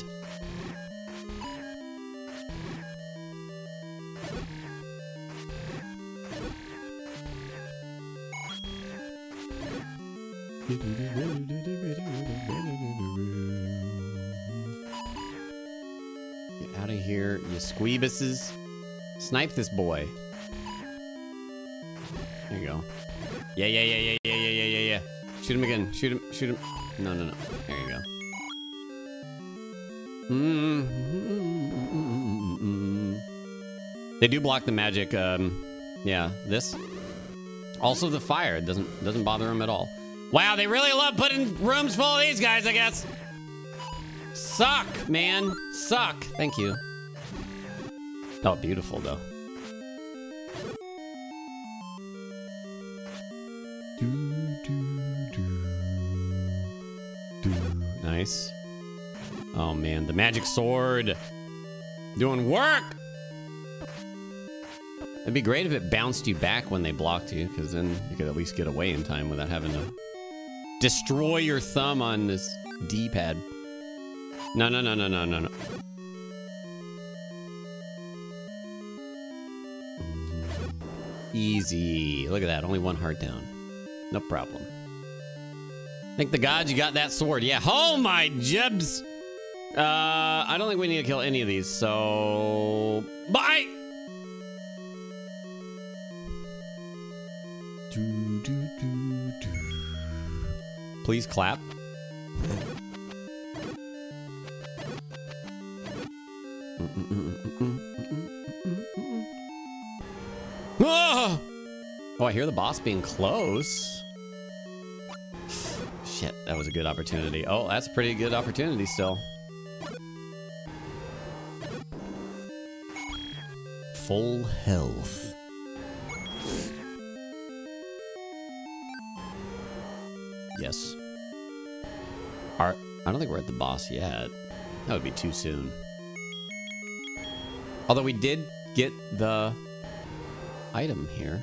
Snipe this boy. There you go. Yeah, yeah, yeah, yeah, yeah, yeah, yeah, yeah, Shoot him again. Shoot him. Shoot him. No, no, no. There you go. Mm-hmm. They do block the magic. Um, yeah, this. Also, the fire doesn't doesn't bother them at all. Wow, they really love putting rooms full of these guys, I guess. Suck, man. Suck. Thank you. Oh, beautiful though. Nice. Oh man, the magic sword doing work. It'd be great if it bounced you back when they blocked you, because then you could at least get away in time without having to destroy your thumb on this D-pad. No, no, no, no, no, no, no. Easy. Look at that. Only one heart down. No problem. Thank the gods you got that sword. Yeah. Oh my jibs. Uh, I don't think we need to kill any of these. So bye. Please clap. Hear the boss being close. Shit, that was a good opportunity. Oh, that's a pretty good opportunity still. Full health. Yes. Are, I don't think we're at the boss yet. That would be too soon. Although we did get the item here.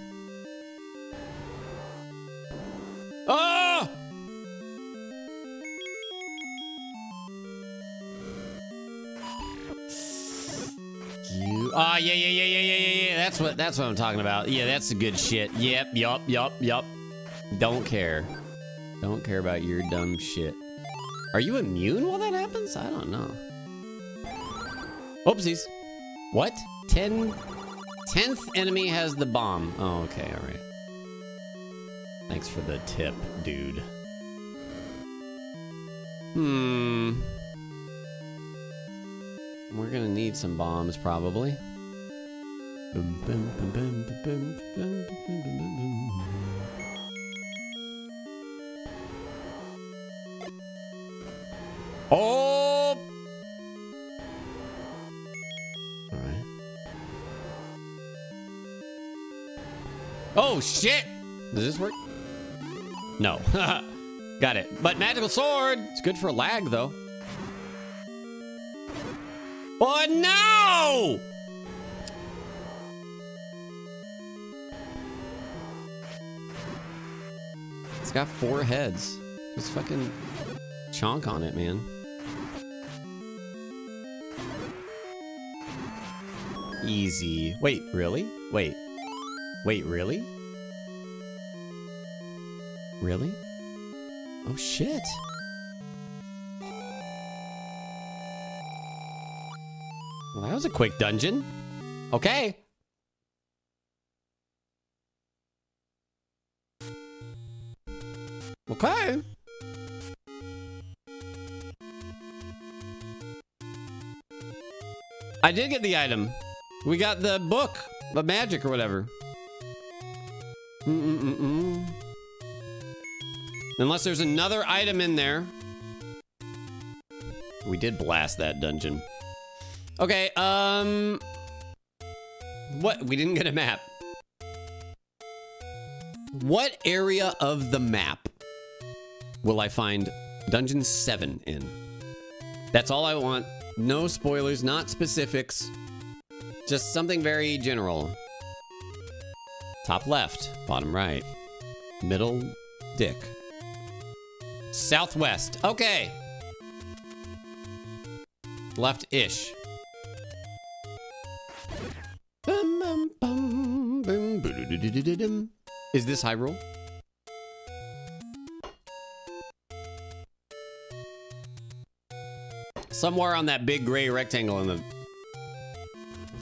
That's what that's what I'm talking about. Yeah, that's the good shit. Yep, yup, yup, yup. Don't care. Don't care about your dumb shit. Are you immune while that happens? I don't know. Oopsies. What? Ten Tenth enemy has the bomb. Oh, okay, alright. Thanks for the tip, dude. Hmm. We're gonna need some bombs, probably. Oh! All right. Oh, shit! Does this work? No. [LAUGHS] Got it. But magical sword! It's good for lag, though. Oh, no! It's got four heads. Just fucking chonk on it, man. Easy. Wait, really? Wait. Wait, really? Really? Oh shit. Well, that was a quick dungeon. Okay. Okay. I did get the item. We got the book, the magic or whatever. Mm-mm-mm-mm. Unless there's another item in there. We did blast that dungeon. Okay, um... What? We didn't get a map. What area of the map will I find Dungeon 7 in? That's all I want. No spoilers, not specifics. Just something very general. Top left, bottom right, middle dick. Southwest. Okay. Left-ish. Is this Hyrule? Somewhere on that big gray rectangle in the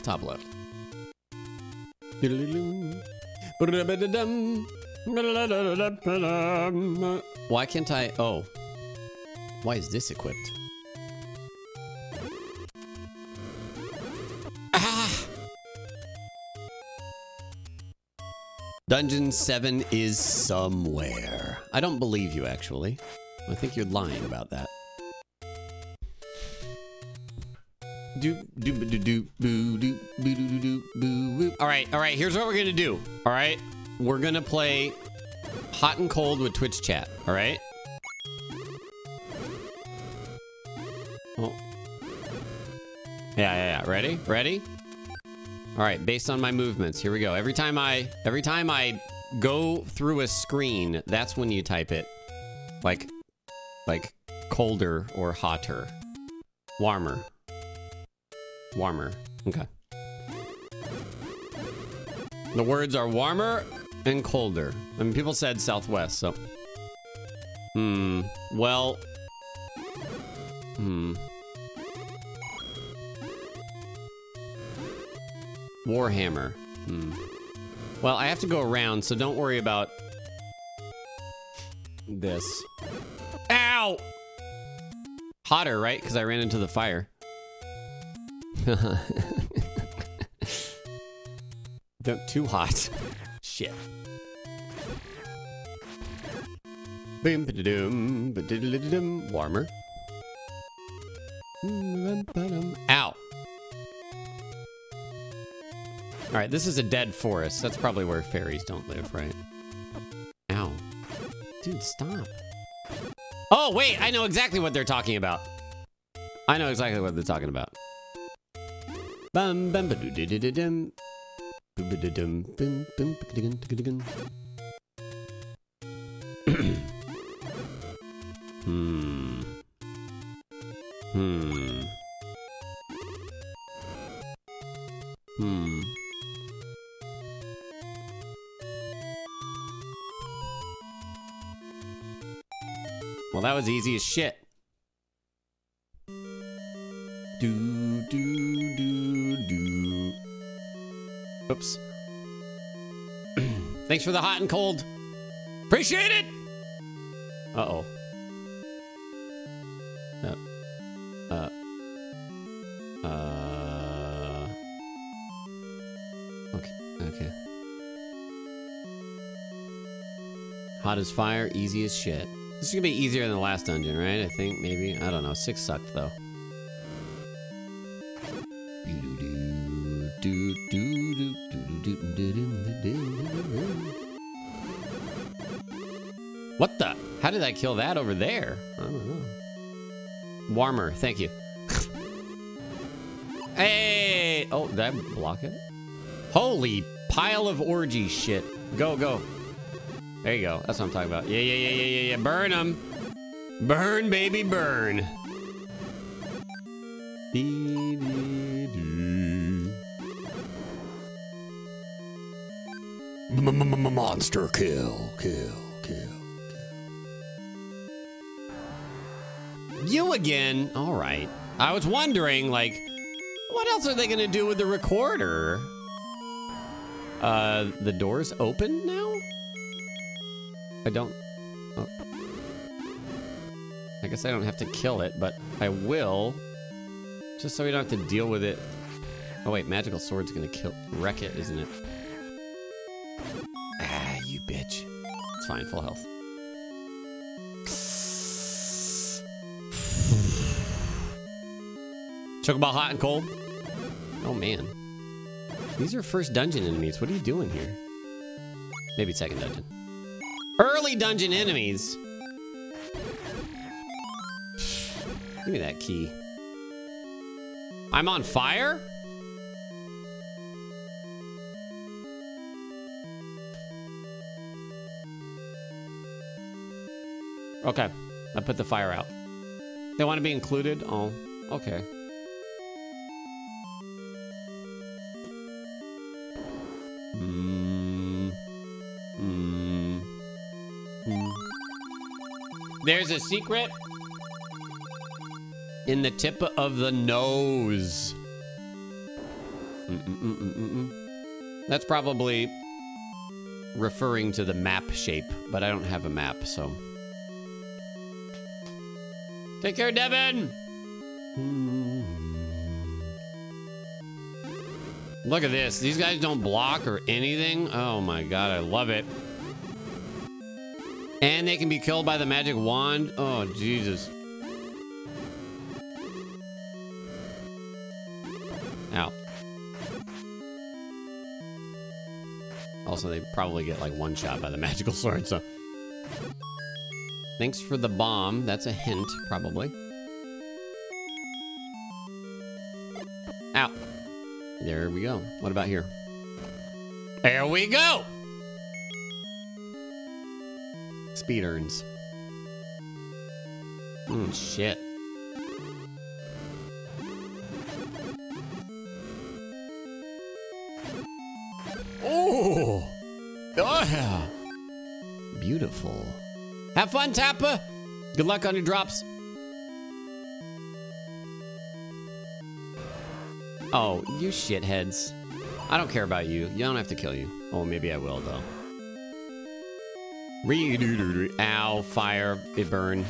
top left. Why can't I? Oh. Why is this equipped? Ah! Dungeon 7 is somewhere. I don't believe you, actually. I think you're lying about that. All right, all right. Here's what we're gonna do. All right, we're gonna play hot and cold with Twitch chat. All right. Oh. Yeah, yeah, yeah. Ready? Ready? All right. Based on my movements, here we go. Every time I, every time I go through a screen, that's when you type it. Like, like colder or hotter, warmer. Warmer. Okay. The words are warmer and colder. I mean, people said southwest, so. Hmm. Well. Hmm. Warhammer. Hmm. Well, I have to go around, so don't worry about this. Ow! Hotter, right? Because I ran into the fire. [LAUGHS] Don't too hot. Shit. Boom, ba-da-dum, ba-diddle-diddle-dum. Warmer. Ow. All right, this is a dead forest. That's probably where fairies don't live, right? Ow. Dude, stop. Oh, wait, I know exactly what they're talking about. I know exactly what they're talking about. Bum bum ba doo doo doo dum. Hmm. Hmm. Hmm. Well, that was easy as shit. Do Oops. [CLEARS THROAT] Thanks for the hot and cold. Appreciate it. Uh oh. Uh. Uh. Uh. Okay. Okay. Hot as fire, easy as shit. This is gonna be easier than the last dungeon, right? I think maybe. I don't know. Six sucked though. What the? How did I kill that over there? I don't know. Warmer, thank you. hey! Oh, did I block it? Holy pile of orgy shit. Go, go. There you go. That's what I'm talking about. Yeah, yeah, yeah, yeah, yeah, yeah. Burn them. Burn, baby, burn. Monster kill, kill, kill. You again? All right. I was wondering, like, what else are they gonna do with the recorder? Uh, the door's open now? I don't. Oh. I guess I don't have to kill it, but I will. Just so we don't have to deal with it. Oh wait, magical sword's gonna kill, wreck it, isn't it? It's fine, full health. Chocobo hot and cold. Oh man. These are first dungeon enemies. What are you doing here? Maybe second dungeon. Early dungeon enemies. Give me that key. I'm on fire? Okay. I put the fire out. They want to be included? Oh, okay. Mm. Mm. Mm. There's a secret in the tip of the nose. That's probably referring to the map shape, but I don't have a map, so. Take care, Devin! Look at this. These guys don't block or anything. Oh my god, I love it. And they can be killed by the magic wand. Oh, Jesus. Ow. Also, they probably get like one shot by the [LAUGHS] magical sword, so. Thanks for the bomb. That's a hint, probably. Ow. There we go. What about here? There we go! Speed earns. Hmm, shit. Oh! Oh, yeah! Beautiful. Have fun, Tappa. Good luck on your drops. Oh, you shitheads. I don't care about you. You don't have to kill you. Oh, maybe I will, though. Re- Ow, fire, it burn.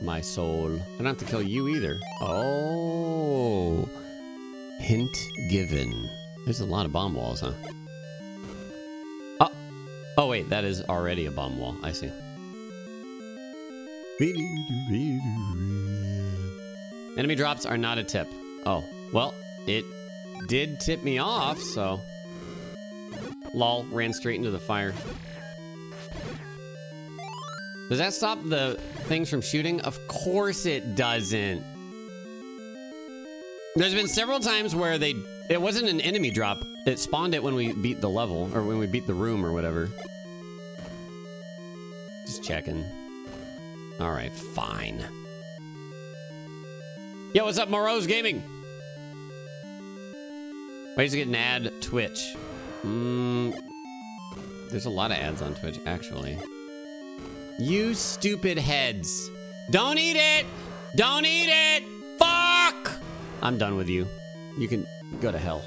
My soul. I don't have to kill you either. Oh. Hint given. There's a lot of bomb walls, huh? Oh. Wait, that is already a bomb wall. I see. Enemy drops are not a tip. Oh, well, it did tip me off, so. Lol, ran straight into the fire. Does that stop the things from shooting? Of course it doesn't. There's been several times where they it wasn't an enemy drop. It spawned it when we beat the level or when we beat the room or whatever. Just checking. All right, fine. Yo, what's up, Morose Gaming? Does it get an ad Twitch? Mm, there's a lot of ads on Twitch, actually. You stupid heads. Don't eat it! Don't eat it! Fuck! I'm done with you. You can go to hell.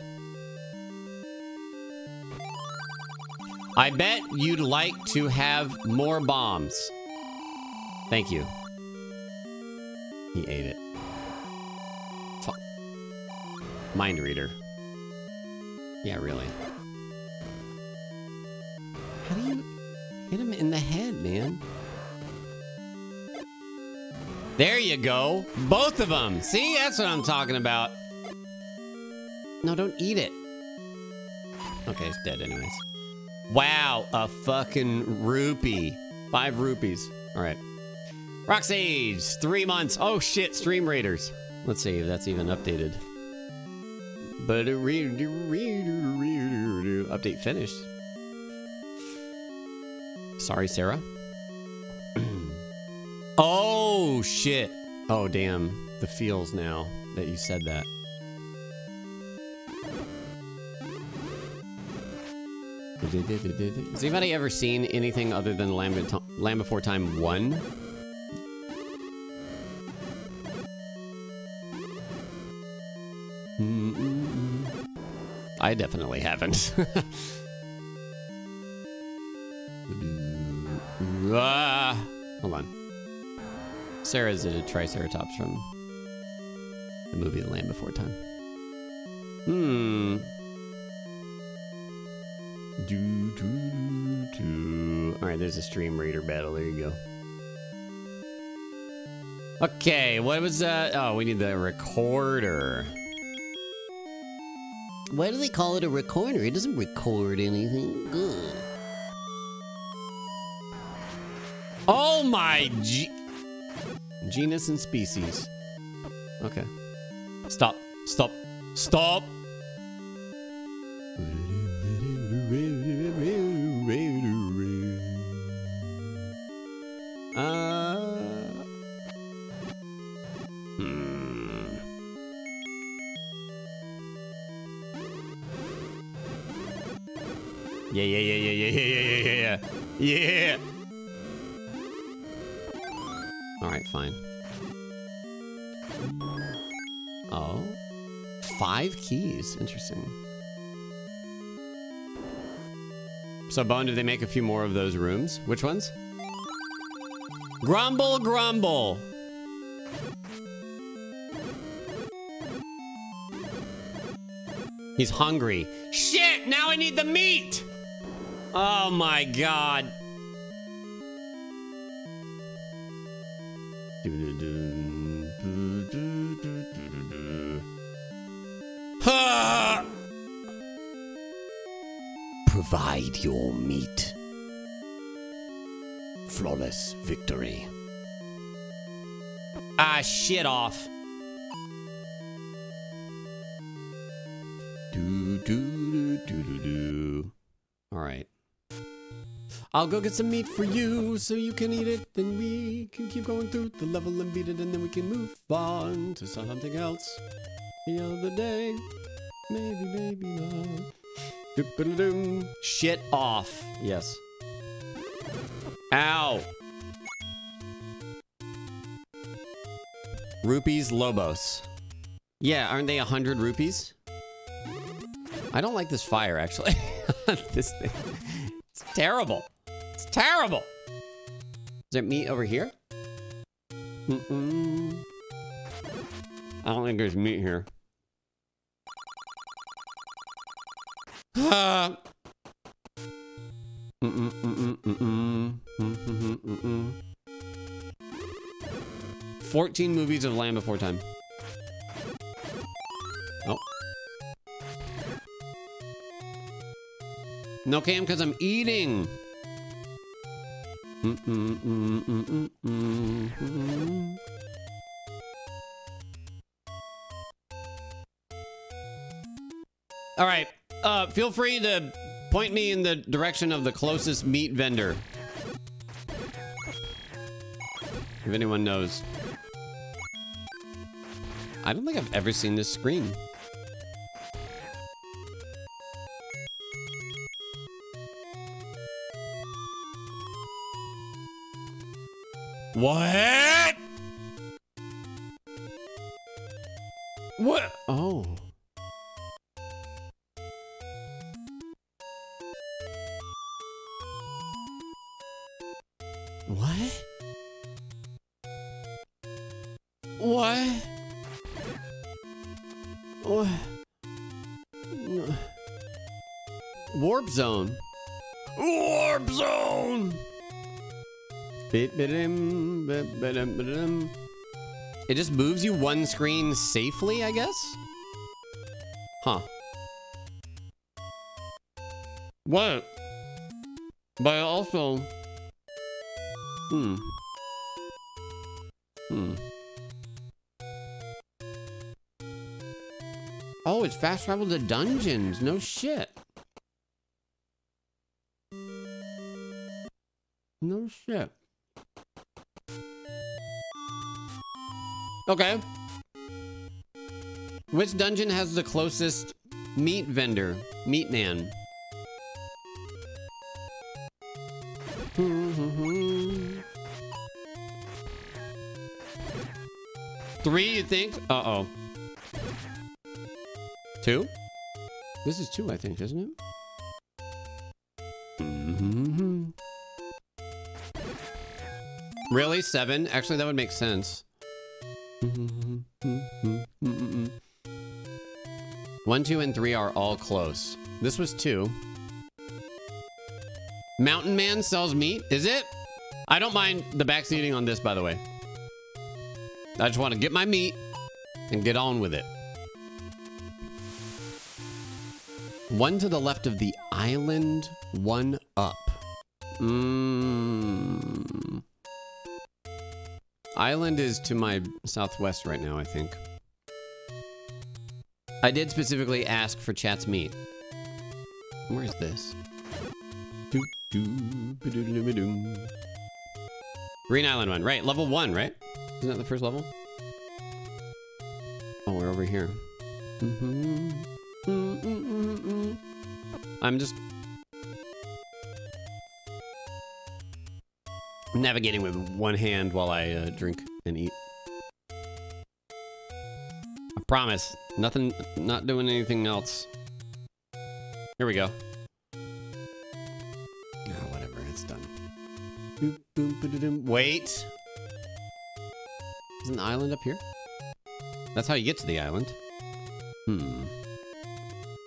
I bet you'd like to have more bombs. Thank you. He ate it. Fuck. Mind reader. Yeah, really. How do you hit him in the head, man? There you go. Both of them. See, that's what I'm talking about. No, don't eat it. Okay, it's dead anyways. Wow, a fucking rupee. Five rupees. All right. Rock three months. Oh shit, Stream Raiders. Let's see if that's even updated. But uh, update finished. Sorry, Sarah. [CLEARS THROAT] oh shit. Oh damn. The feels now that you said that. Has anybody ever seen anything other than Land, Land Before Time 1? Mm-mm-mm. I definitely haven't. [LAUGHS] ah, hold on. Cera's a Triceratops from the movie The Land Before Time. Hmm. Do, do, do. All right, there's a stream raider battle. There you go. Okay, what was that? Oh, we need the recorder. Why do they call it a recorder? It doesn't record anything good. Oh my ge- genus and species. Okay. Stop. Stop. Stop. Yeah, yeah, yeah, yeah, yeah, yeah, yeah, yeah, yeah, yeah. All right, fine. Oh, five keys. Interesting. So, Bone, did they make a few more of those rooms? Which ones? Grumble, grumble. He's hungry. Shit, now I need the meat. Oh my god. [SIGHS] Provide your meat. Flawless victory. Ah, shit off. Do, do, do, do, do, do. All right. I'll go get some meat for you so you can eat it. Then we can keep going through the level and beat it, and then we can move on to something else the other day. Maybe, maybe not. Shit off. Yes. Ow. Rupees Lobos. Yeah, aren't they a hundred rupees? I don't like this fire actually. [LAUGHS] this thing. It's terrible. It's terrible. Is there meat over here? Mm-mm. I don't think there's meat here. Mm-mm. [SIGHS] 14 movies of Land Before Time. Oh. No cam because I'm eating. All right. Uh, feel free to point me in the direction of the closest meat vendor. If anyone knows. I don't think I've ever seen this screen. What? What? Oh. What? What? What? Warp zone. It just moves you one screen safely, I guess? Huh. What? But also... Hmm. Hmm. Oh, it's fast travel to dungeons. No shit. Okay. Which dungeon has the closest meat vendor? Meat man. Three, you think? Uh-oh. Two? This is two, I think, isn't it? Mhm. Really? Seven? Actually, that would make sense. One, two, and three are all close. This was two. Mountain Man sells meat? Is it? I don't mind the backseating on this, by the way. I just want to get my meat and get on with it. One to the left of the island, one up. Mmm. Island is to my southwest right now, I think. I did specifically ask for chat's meat. Where's this? Doo, doo, ba-doo-doo-ba-doo. Green Island one. Right, level one, right? Isn't that the first level? Oh, we're over here. Mhm. Mm, mm, mm, mm. I'm just navigating with one hand while I uh, drink and eat. Promise, nothing, not doing anything else. Here we go. Oh, whatever, it's done. Wait. Is an island up here? That's how you get to the island. Hmm.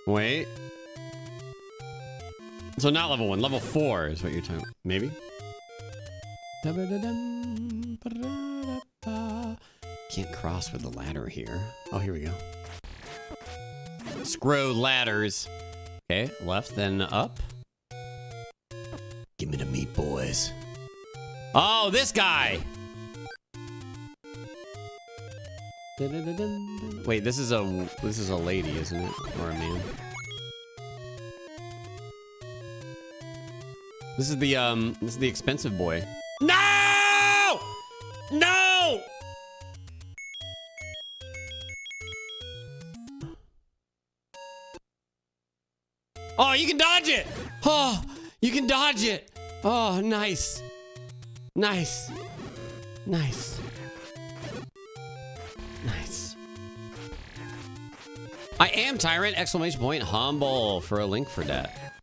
Wait. So not level one, level four is what you're talking. Maybe. Can't cross with the ladder here. Oh, here we go. Screw ladders. Okay, left, then up. Give me the meat, boys. Oh, this guy! Wait, this is a this is a lady, isn't it? Or a man? This is the um this is the expensive boy. Nice. Nice. Nice. I am Tyrant! Exclamation point. Humble for a link for that.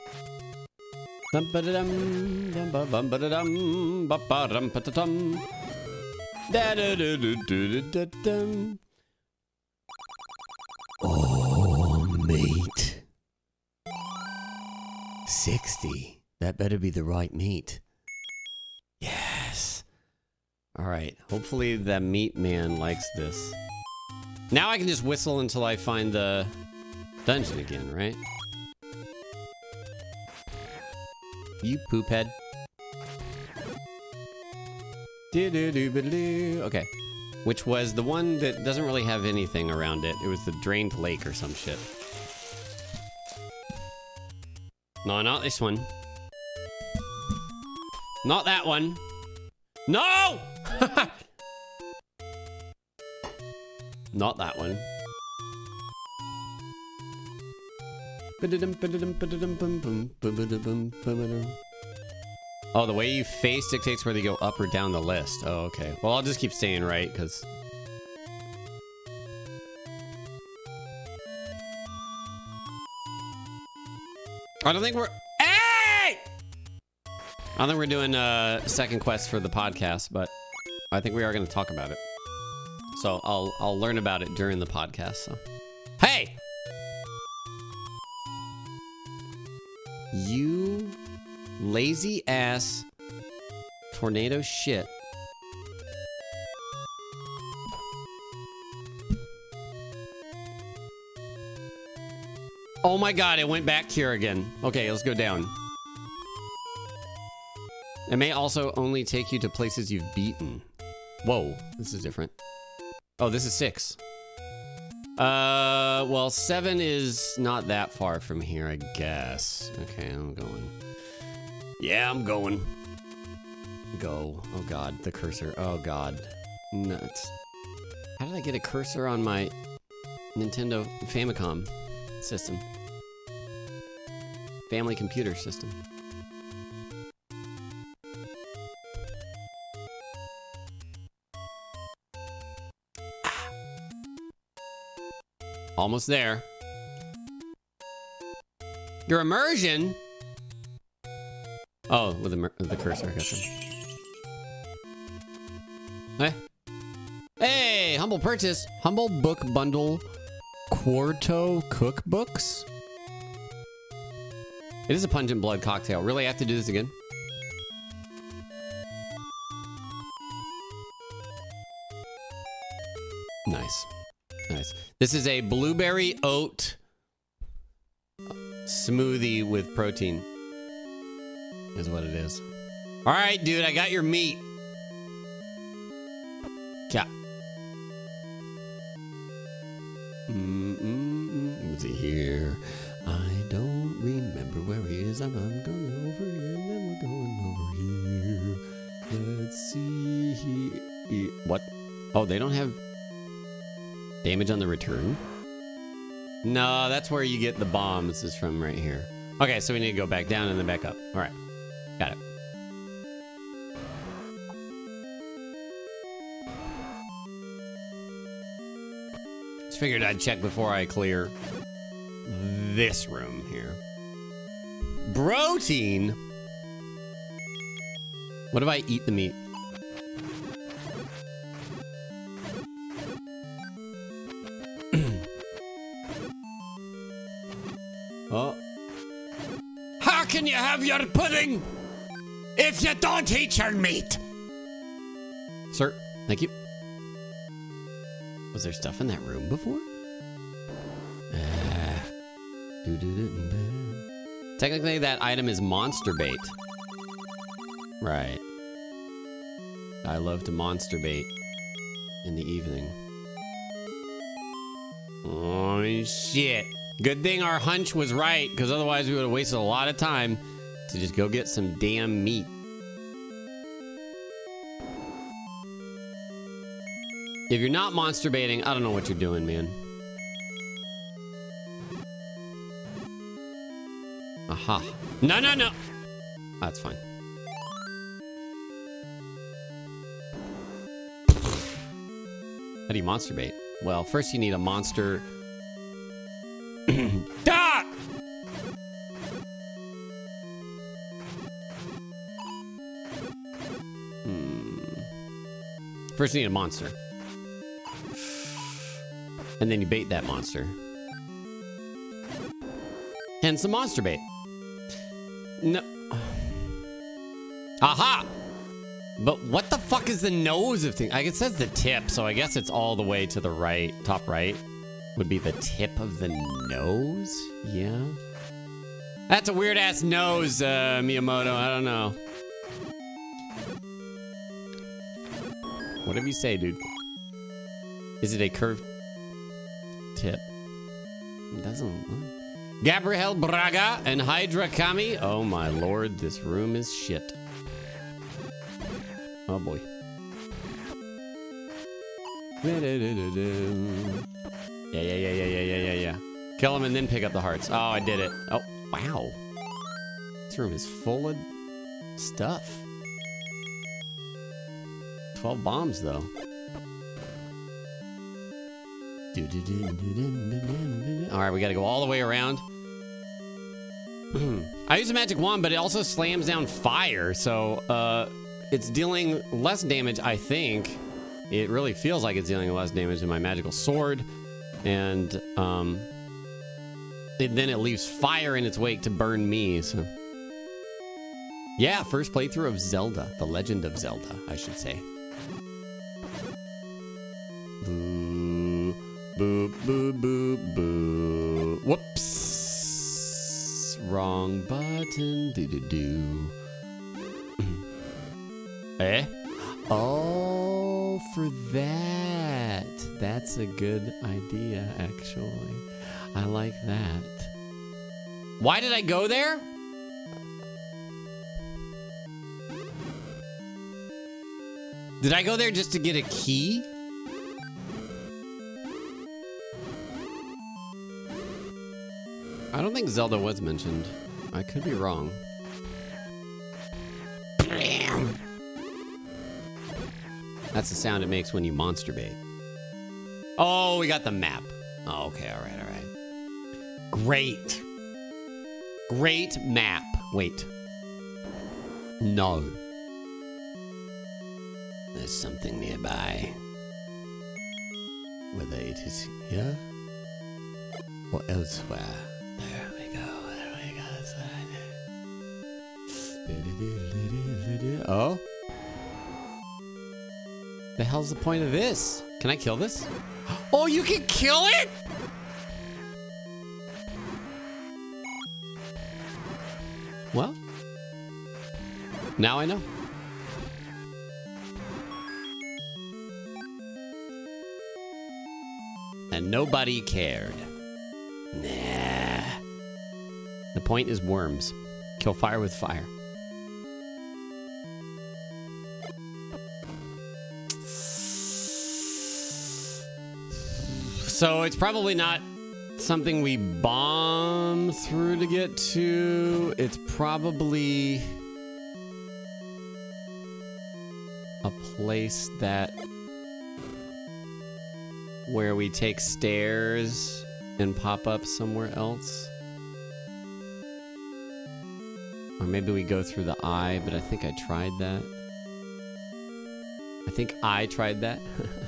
Oh, mate. 60. That better be the right meat. Yes. All right. Hopefully that meat man likes this. Now I can just whistle until I find the dungeon again, right? You poop head. Do-do-do-ba-do. Okay. Which was the one that doesn't really have anything around it. It was the drained lake or some shit. No, not this one. Not that one. No! [LAUGHS] Not that one. Oh, the way you face dictates whether you go up or down the list. Oh, okay. Well, I'll just keep staying right, because... I don't think we're... I don't think we're doing a second quest for the podcast, but I think we are going to talk about it. So I'll I'll learn about it during the podcast. So, hey, you lazy ass tornado shit. Oh my god, it went back here again. Okay, let's go down. It may also only take you to places you've beaten. Whoa, this is different. Oh, this is six. Uh, well, seven is not that far from here, I guess. Okay, I'm going. Yeah, I'm going. Go. Oh god, the cursor. Oh god. Nuts. How did I get a cursor on my Nintendo Famicom system? Family computer system. Almost there. Your immersion? Oh, with the, the cursor. Hey. Hey, humble purchase. Humble book bundle Quarto cookbooks. It is a pungent blood cocktail. Really I have to do this again? This is a blueberry oat smoothie with protein. Is what it is. All right, dude, I got your meat. Yeah. Mm-mm-mm. Is he here? I don't remember where he is. I'm, I'm going over here, and then we're going over here. Let's see. He, he- what? Oh, they don't have damage on the return. No, that's where you get the bombs. Is from right here. Okay, so we need to go back down and then back up. All right, got it. Just figured I'd check before I clear this room here. Protein. What if I eat the meat? Can you have your pudding if you don't eat your meat? Sir, thank you. Was there stuff in that room before? Ah. Doo-doo-doo-doo. Technically, that item is monster bait. Right. I love to monster bait in the evening. Oh, shit. Good thing our hunch was right, because otherwise we would have wasted a lot of time to just go get some damn meat. If you're not monster baiting, I don't know what you're doing, man. Aha. No, no, no! That's fine. How do you monster bait? Well, first you need a monster ah! Hmm. First you need a monster. And then you bait that monster. Hence the monster bait. No. Aha! But what the fuck is the nose of thing? Like it says the tip, so I guess it's all the way to the right, top right. Would be the tip of the nose? Yeah. That's a weird ass nose, uh, Miyamoto. I don't know. Whatever you say, dude. Is it a curved tip? It doesn't. Gabriel Braga and Hydra Kami. Oh my lord, this room is shit. Oh boy. Yeah, yeah, yeah, yeah, yeah, yeah, yeah, yeah. Kill him and then pick up the hearts. Oh, I did it. Oh, wow. This room is full of stuff. 12 bombs, though. All right, we got to go all the way around. [CLEARS THROAT] I use a magic wand, but it also slams down fire, so uh, it's dealing less damage, I think. It really feels like it's dealing less damage than my magical sword, and um, it, then it leaves fire in its wake to burn me. So, yeah, first playthrough of Zelda, The Legend of Zelda, I should say. Boo, boo, boo, boo, boo. Whoops. Wrong button. Do do do. [CLEARS THROAT] eh? Oh, for that. That's a good idea, actually. I like that. Why did I go there? Did I go there just to get a key? I don't think Zelda was mentioned. I could be wrong. That's the sound it makes when you monster bait. Oh, we got the map. Oh, okay, all right, all right. Great. Great map. Wait. No. There's something nearby. Whether it is here or elsewhere. There we go. There we go. [LAUGHS] Oh? The hell's the point of this? Can I kill this? [GASPS] Oh, you can kill it? Well, now I know. And nobody cared. Nah. The point is worms. Kill fire with fire. So it's probably not something we bomb through to get to. It's probably a place that where we take stairs and pop up somewhere else. Or maybe we go through the eye, but I think I tried that. I think I tried that. [LAUGHS]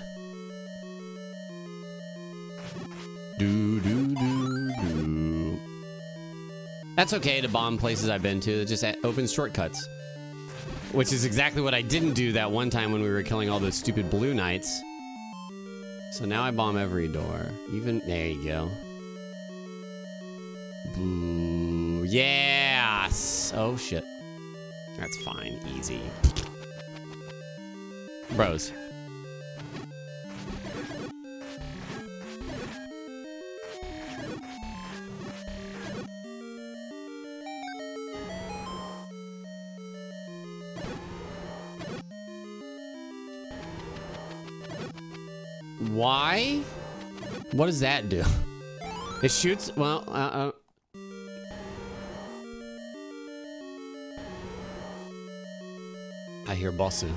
do do do do. That's okay to bomb places I've been to. It just opens shortcuts. Which is exactly what I didn't do that one time when we were killing all those stupid blue knights. So now I bomb every door. Even, there you go. Boo. Yes. Oh, shit. That's fine. Easy. Bros. Why? What does that do? [LAUGHS] It shoots, well, uh, uh. I hear Bossu.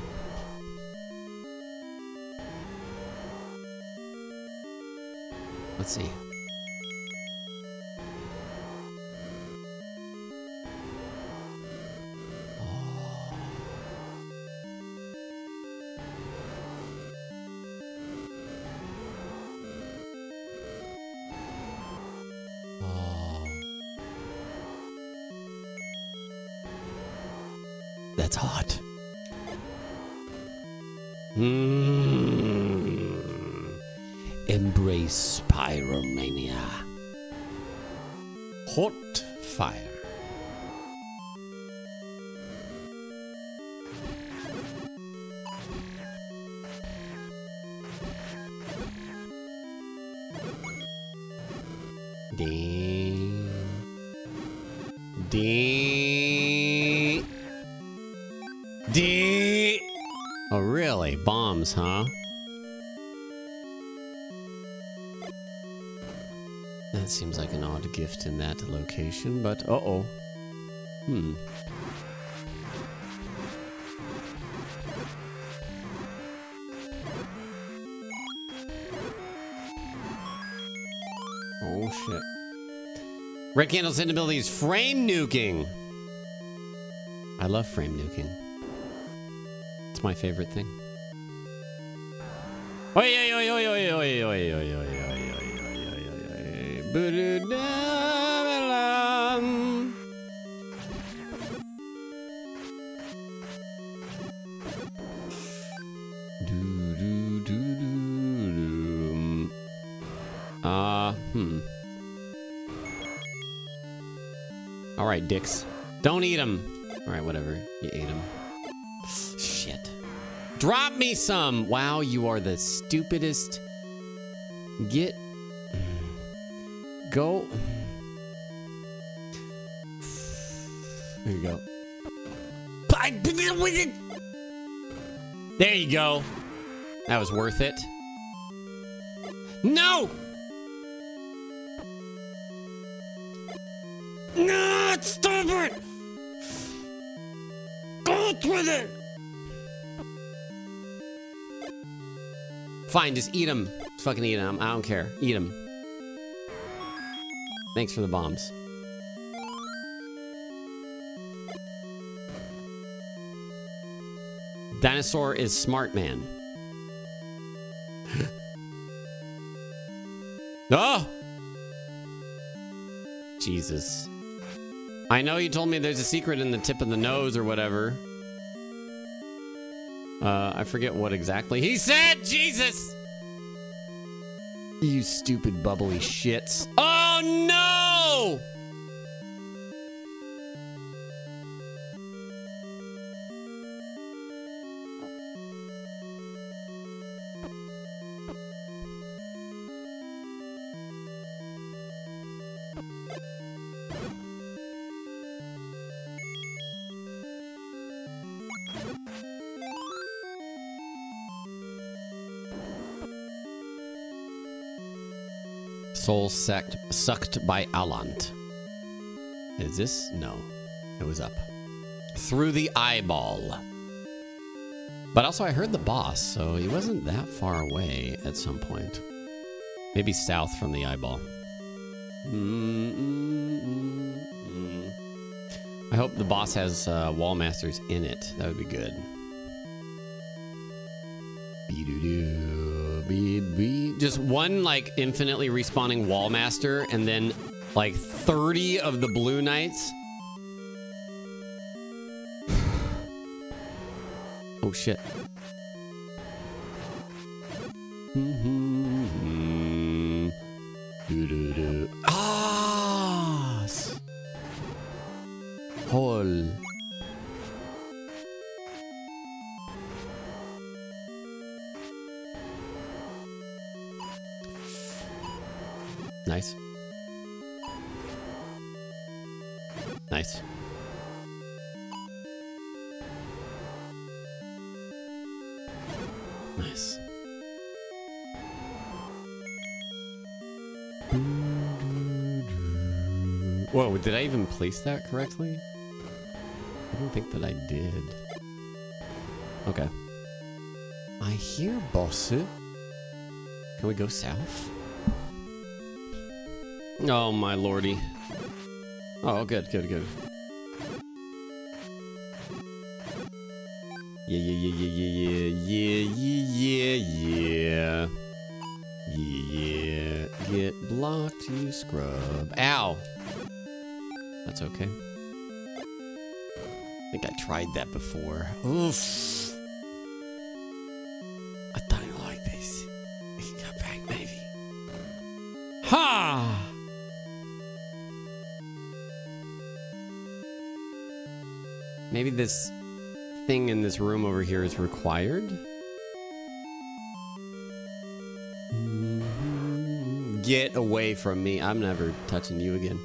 Let's see. seems like an odd gift in that location, but uh-oh. Hmm. Oh, shit. Red Candle's hidden ability is frame nuking. I love frame nuking. It's my favorite thing. Oi, oi, oi, oi, oi, oi, oi, oi. Uh, hmm. All right, dicks. Don't eat them. All right, whatever. You ate them. Shit. Drop me some. Wow, you are the stupidest. Get. Go. There you go. There you go. That was worth it. No! No! Stop it! Go with it! Fine, just eat them. Fucking eat them. I don't care. Eat them. Thanks for the bombs. Dinosaur is smart man. [LAUGHS] oh! Jesus. I know you told me there's a secret in the tip of the nose or whatever. Uh, I forget what exactly he said. Jesus! You stupid bubbly shits. Oh Soul sucked, sucked by Alant. Is this? No. It was up. Through the eyeball. But also, I heard the boss, so he wasn't that far away at some point. Maybe south from the eyeball. Mm, mm, mm. I hope the boss has uh, wall masters in it. That would be good. Just one like infinitely respawning wall master, and then like 30 of the blue knights. Did I even place that correctly? I don't think that I did. Okay. I hear boss. Can we go south? Oh my lordy. Oh, good, good, good. Yeah, yeah, yeah, yeah, yeah, yeah, yeah, yeah, yeah. Get blocked, you scrub. Ow. Okay. I think I tried that before. Oof. I don't like this. We can back, maybe. Ha! Maybe this thing in this room over here is required? Get away from me. I'm never touching you again.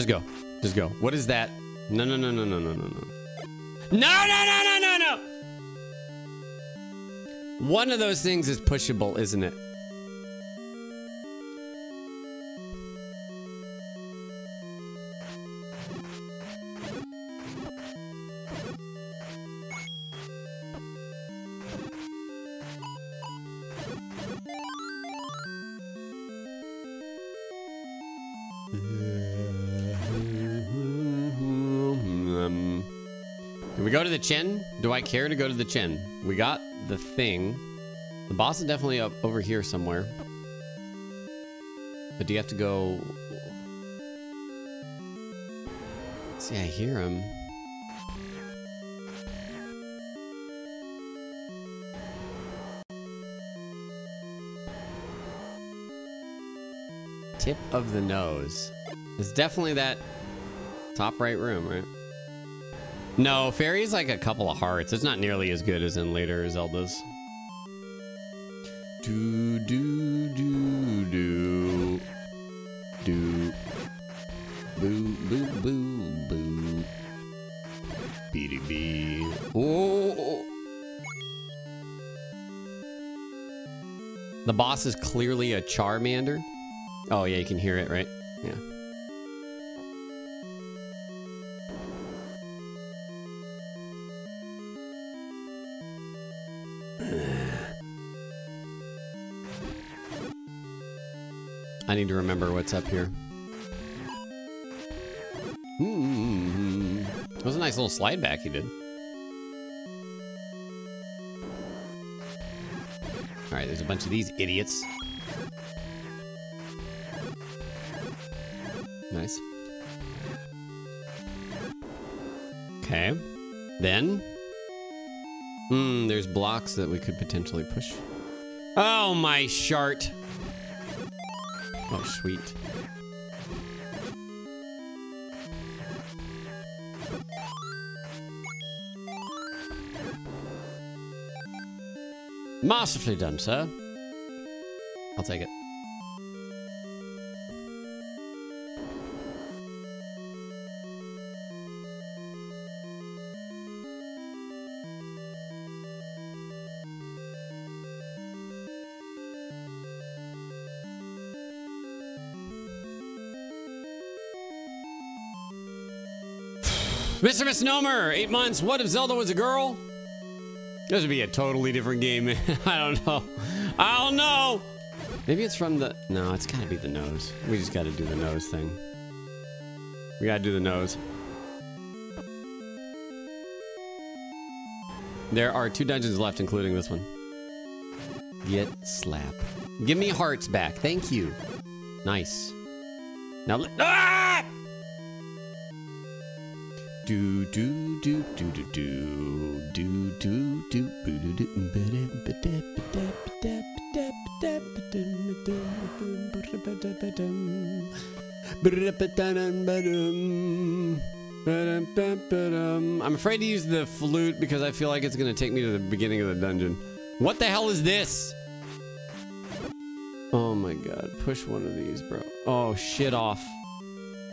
Just go. Just go. What is that? No, no, no, no, no, no, no, no. No, no, no, no, no, no! One of those things is pushable, isn't it? Do I care to go to the chin? We got the thing. The boss is definitely up over here somewhere. But do you have to go? See, I hear him. Tip of the nose. It's definitely that top right room, right? No, fairy's like a couple of hearts. It's not nearly as good as in later Zeldas. Do do do do do boo boo boo boo bee. Oh. The boss is clearly a Charmander. Oh yeah, you can hear it, right? Need to remember what's up here. Hmm. That was a nice little slide back he did. All right, there's a bunch of these idiots. Nice. Okay. Then. Hmm, there's blocks that we could potentially push. Oh, my shart. Oh, sweet. Masterfully done, sir. I'll take it. Mr. Misnomer, eight months. What if Zelda was a girl? This would be a totally different game. [LAUGHS] I don't know. I don't know. Maybe it's from the. No, it's gotta be the nose. We just gotta do the nose thing. We gotta do the nose. There are two dungeons left, including this one. Get slap. Give me hearts back. Thank you. Nice. Now. Ah! Do do do do do do do do do do do. I'm afraid to use the flute because I feel like it's going to take me to the beginning of the dungeon. What the hell is this? Oh my god. Push one of these, bro. Oh, shit off.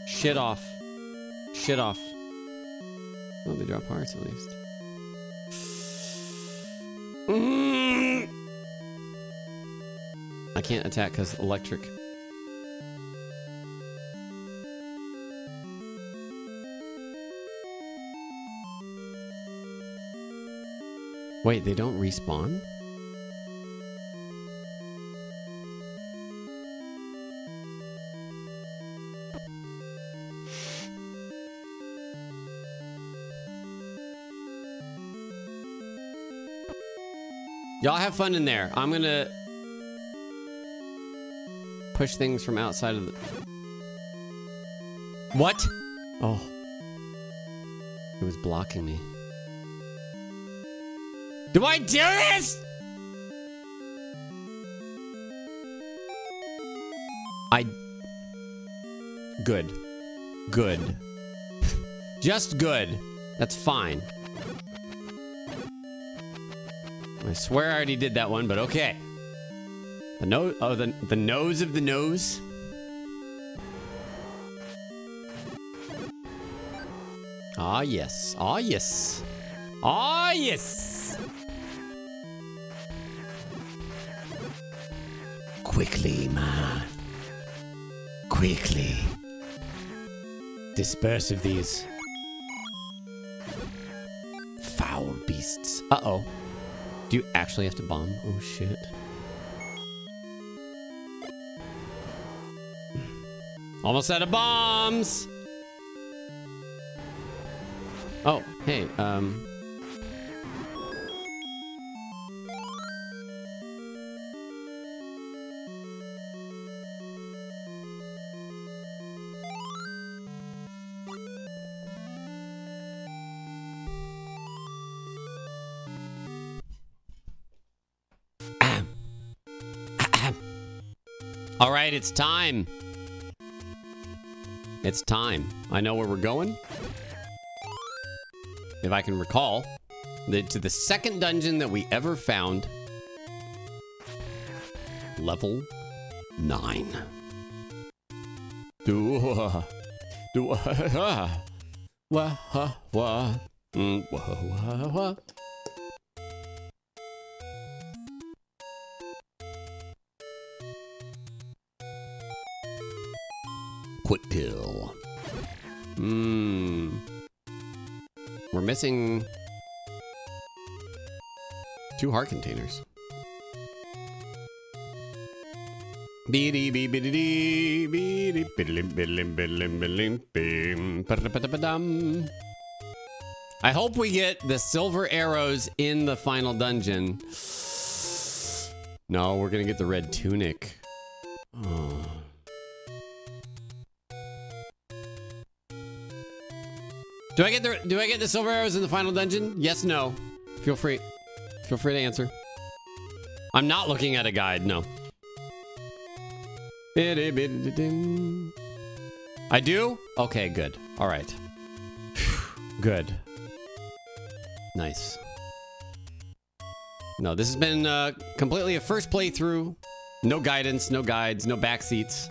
Shit off. Shit off. Oh, they drop hearts at least. Mm. I can't attack because electric. Wait, they don't respawn? Y'all have fun in there. I'm gonna push things from outside of the. What? Oh. It was blocking me. Do I do this? I. Good. Good. [LAUGHS] Just good. That's fine. Swear I already did that one, but okay. The nose, oh, the, the nose of the nose. Ah, yes. Ah, yes. Ah, yes. Quickly, man. Quickly. Disperse of these foul beasts. Uh-oh. Do you actually have to bomb? Oh, shit. Almost out of bombs! Oh, hey, um... All right, it's time. It's time. I know where we're going. If I can recall, the, to the second dungeon that we ever found. Level 9. [LAUGHS] Do [LAUGHS] do wah wah wah mm, wah wah wah. Quick kill. Hmm. We're missing two heart containers. I hope we get the silver arrows in the final dungeon. No, we're gonna get the red tunic. Oh. Do I get the do I get the silver arrows in the final dungeon? Yes, no. Feel free. Feel free to answer. I'm not looking at a guide, no. I do? Okay, good. All right. Good. Nice. No, this has been uh, completely a first playthrough. No guidance, no guides, no backseats.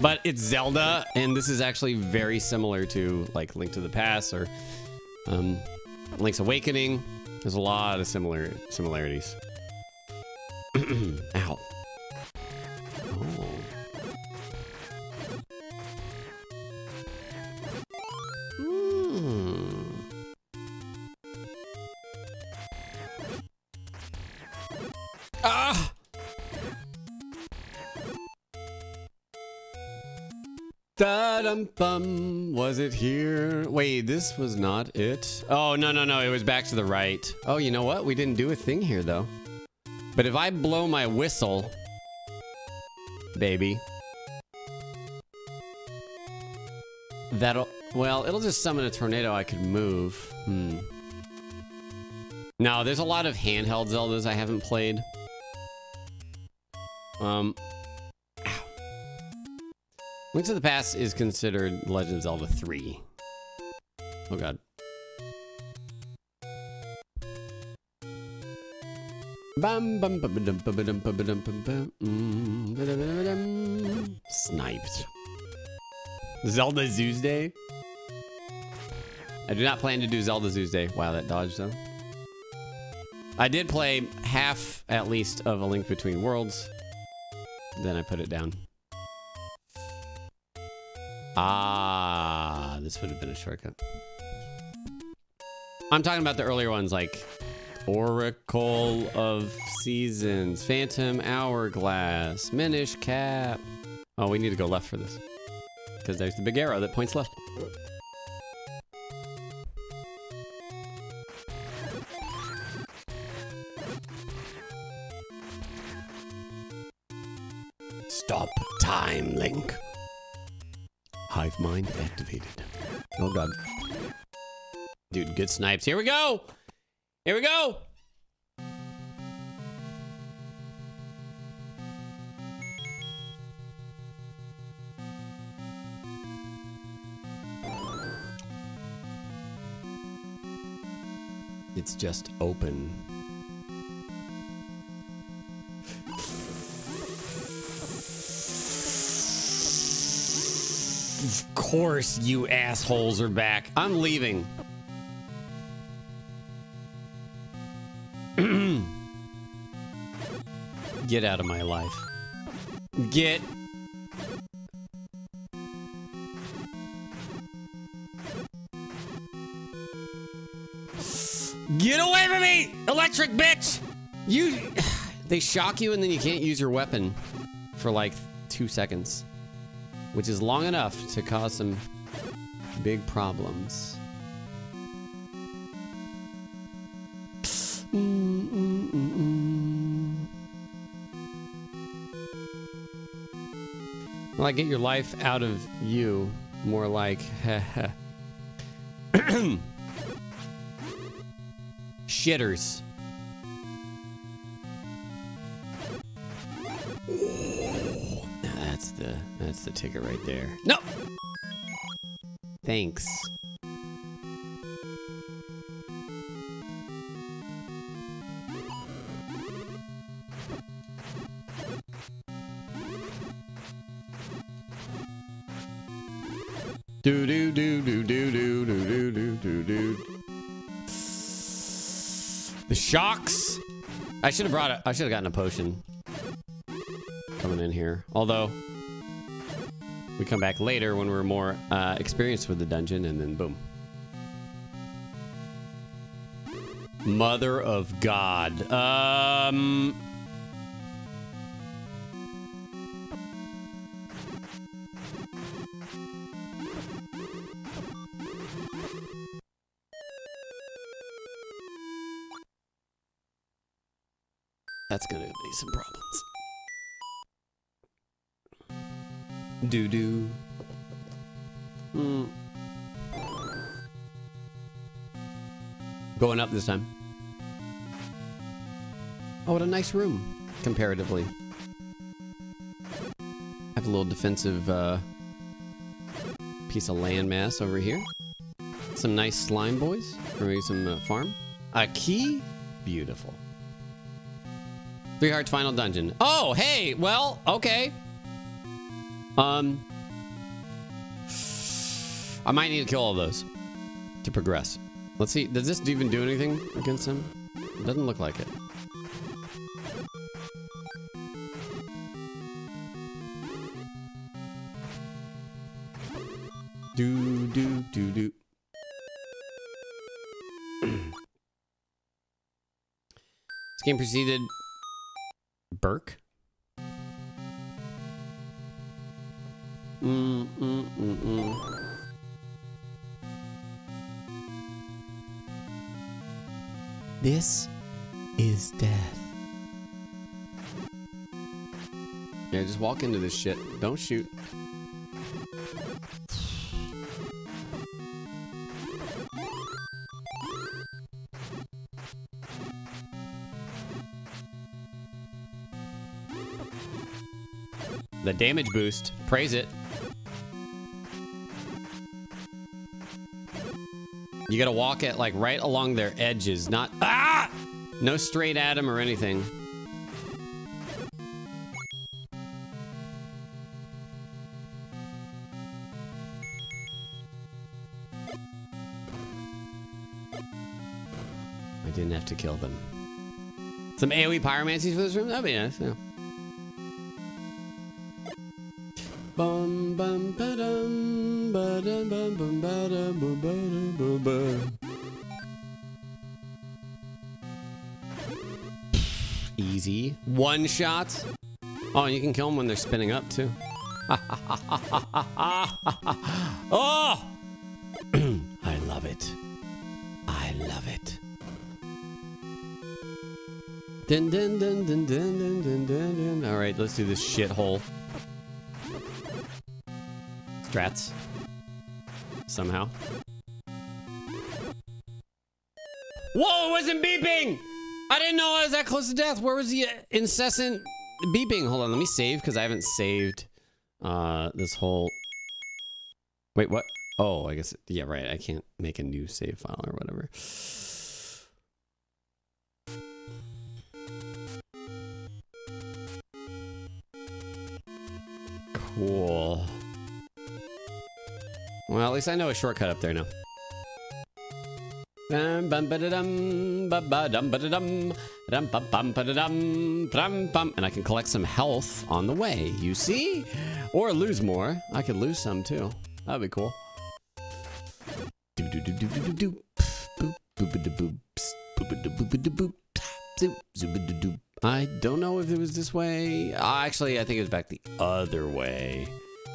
But it's Zelda, and this is actually very similar to like Link to the Past or um, Link's Awakening. There's a lot of similar similarities. [CLEARS THROAT] Ow. Bum. Was it here? Wait, this was not it. Oh, no, no, no. It was back to the right. Oh, you know what? We didn't do a thing here, though. But if I blow my whistle, baby, that'll, well, it'll just summon a tornado I could move. Hmm. No, there's a lot of handheld Zeldas I haven't played. Um, Link to the Past is considered Legend of Zelda 3. Oh god. Mm. Sniped. Zelda Zoos Day? I do not plan to do Zelda Zoos Day. Wow, that dodge though. I did play half, at least, of A Link Between Worlds. Then I put it down. Ah, this would have been a shortcut. I'm talking about the earlier ones like Oracle of Seasons, Phantom Hourglass, Minish Cap. Oh, we need to go left for this. Because there's the big arrow that points left. Stop time, Link. Hive mind activated. Oh god. Dude, good snipes. Here we go. Here we go. It's just open. Of course, you assholes are back. I'm leaving. [CLEARS THROAT] Get out of my life. Get. Get away from me, electric bitch! You. [SIGHS] They shock you and then you can't use your weapon for like two seconds which is long enough to cause some big problems. Well, I get your life out of you. More like, [LAUGHS] [COUGHS] [COUGHS] shitters. The ticket right there. No. Thanks. Do do do do do do do do do do do. The shocks. I should have brought it. I should have gotten a potion coming in here. Although come back later when we're more uh, experienced with the dungeon, and then boom. Mother of God. Um. That's gonna be some problems. Do do. Hmm. Going up this time. Oh, what a nice room, comparatively. I have a little defensive uh, piece of landmass over here. Some nice slime boys, or maybe some uh, farm. A key? Beautiful. Three Hearts Final Dungeon. Oh, hey, well, okay. Um, I might need to kill all those to progress. Let's see. Does this even do anything against him? It doesn't look like it. Do do do do. this game preceded Burke. Walk into this shit. Don't shoot. The damage boost. Praise it. You gotta walk it like right along their edges, not ah! No straight at them or anything. Kill them. Some AoE pyromancies for this room? That'd be nice, yeah. Bum bum ba dum ba dum bum bum ba dum bum ba dum bum ba. Easy. One shot. Oh, you can kill them when they're spinning up too. [LAUGHS] oh! Dun dun dun dun dun dun dun dun dun. All right, let's do this shithole. strats. Somehow. Whoa, it wasn't beeping! I didn't know I was that close to death. Where was the incessant beeping? Hold on, let me save because I haven't saved uh, this whole. Wait, what? Oh, I guess yeah, right. I can't make a new save file or whatever. Least I know a shortcut up there now. And I can collect some health on the way, you see? Or lose more. I could lose some too. That'd be cool. I don't know if it was this way. Actually, I think it was back the other way.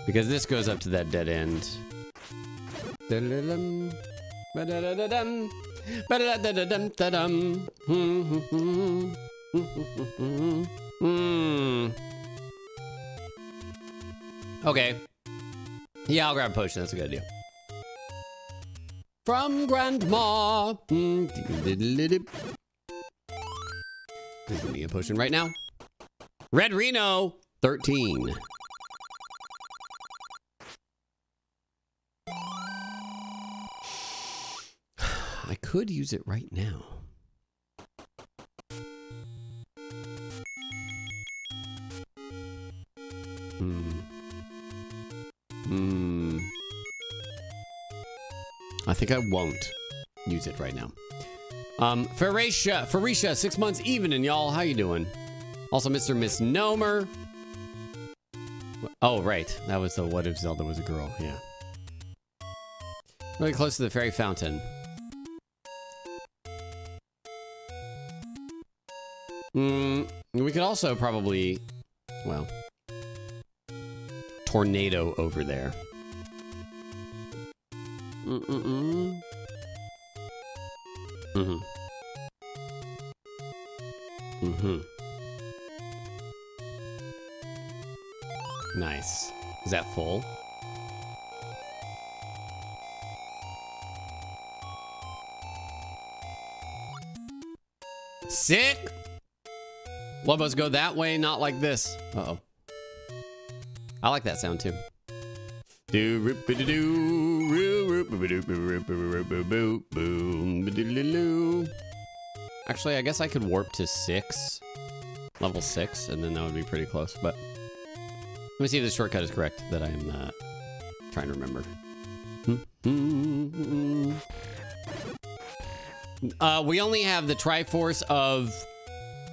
Because this goes up to that dead end. Hmm, hmm, hmm, hmm. Okay. Yeah, I'll grab a potion. That's a good idea. From Grandma. Give me a potion right now. Red Reno, 13. I could use it right now. Hmm. Hmm. I think I won't use it right now. Um, Farisha, Farisha, six months evening, y'all. How you doing? Also, Mr. Misnomer. Oh, right. That was the what if Zelda was a girl. Yeah. Really close to the fairy fountain. Hmm. We could also probably, well, tornado over there. Mm-mm-mm. Mm-hmm. Mm-hmm. Nice. Is that full? Sick! Lobos go that way, not like this. Uh-oh. I like that sound too. Actually, I guess I could warp to six, level six, and then that would be pretty close. But let me see if the shortcut is correct that I'm uh, trying to remember. Uh, we only have the Triforce of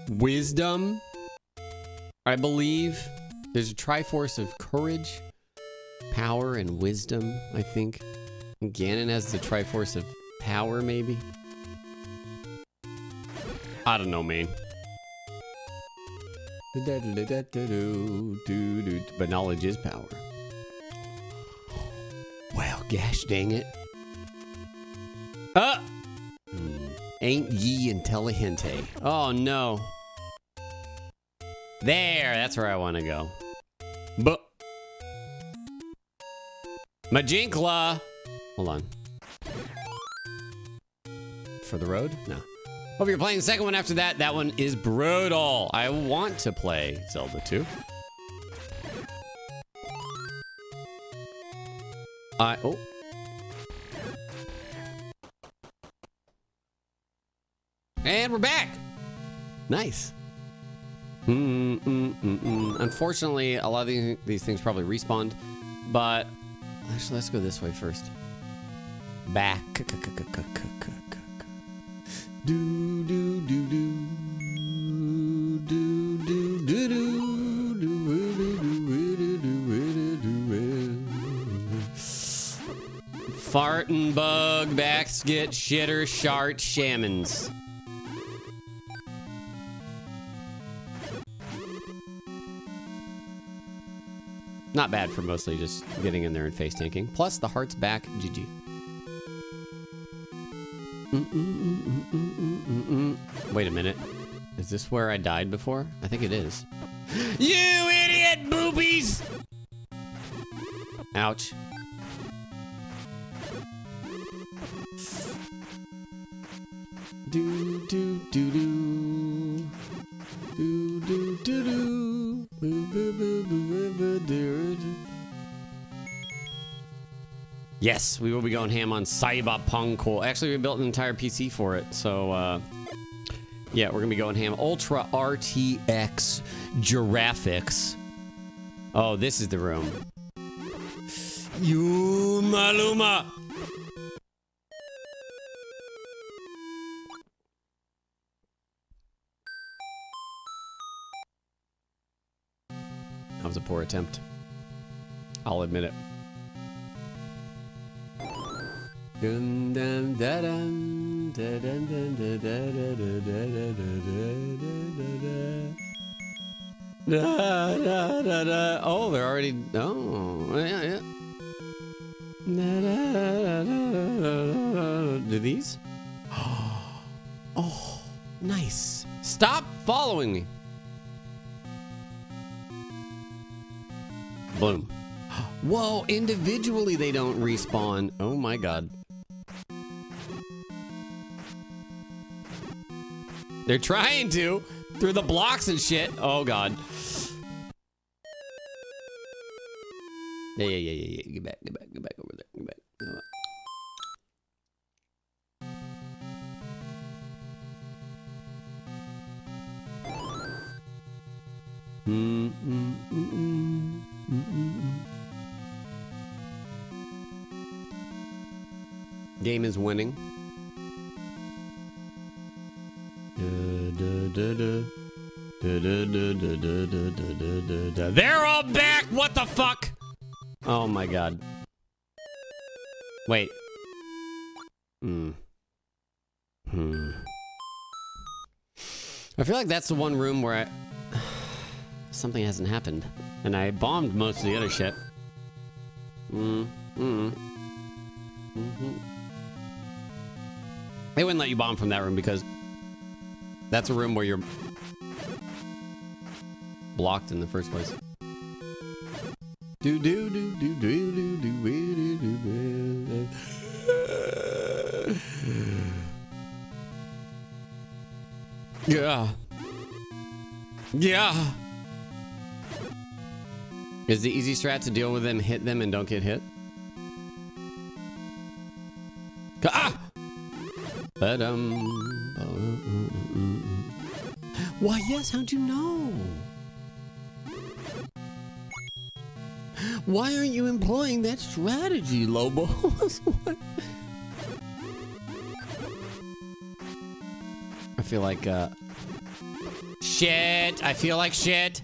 Wisdom, I believe. There's a Triforce of Courage, Power, and Wisdom, I think. And Ganon has the Triforce of Power, maybe. I don't know, man. But knowledge is power. Well, gosh dang it. Hmm. Ain't ye intelligente. Oh, no. There, that's where I want to go. But Majinkla. Hold on. For the road? No. Hope you're playing the second one after that. That one is brutal. I want to play Zelda 2. I oh. And we're back. Nice. Mm, mm, mm, mm. Unfortunately, a lot of these, these things probably respawned, but actually, let's go this way first. Back. Do do do do do do do do Fart and bug backs get shitter shart shamans. Not bad for mostly just getting in there and face tanking. Plus the heart's back. GG. Wait a minute. Is this where I died before? I think it is. you idiot boobies! Ouch. Do do do do do do do do Yes, we will be going ham on Cyberpunk. Cool. Actually, we built an entire PC for it, so uh, yeah, we're gonna be going ham. Ultra RTX Giraffics. Oh, this is the room. You Maluma. Was a poor attempt. I'll admit it. Oh, they're already. Oh, yeah, yeah. Do these? Oh, nice. Stop following me. Boom. Whoa, individually they don't respawn. Oh my god. They're trying to through the blocks and shit. Oh god. Yeah, yeah, yeah, yeah, yeah. Get back, get back, get back over there. Get back. Mm, mm, mm, mm. Game is winning. They're all back! What the fuck? Oh my god. Wait. Hmm. Hmm. I feel like that's the one room where I something hasn't happened. And I bombed most of the other shit. Mm. Mm. Mm-hmm. They wouldn't let you bomb from that room because that's a room where you're blocked in the first place. Do do do do do do do do do do. Yeah. Yeah. Is the easy strat to deal with them, hit them, and don't get hit? Ah! But um. Why? Yes. How'd you know? Why aren't you employing that strategy, Lobo? [LAUGHS] I feel like uh. Shit. I feel like shit.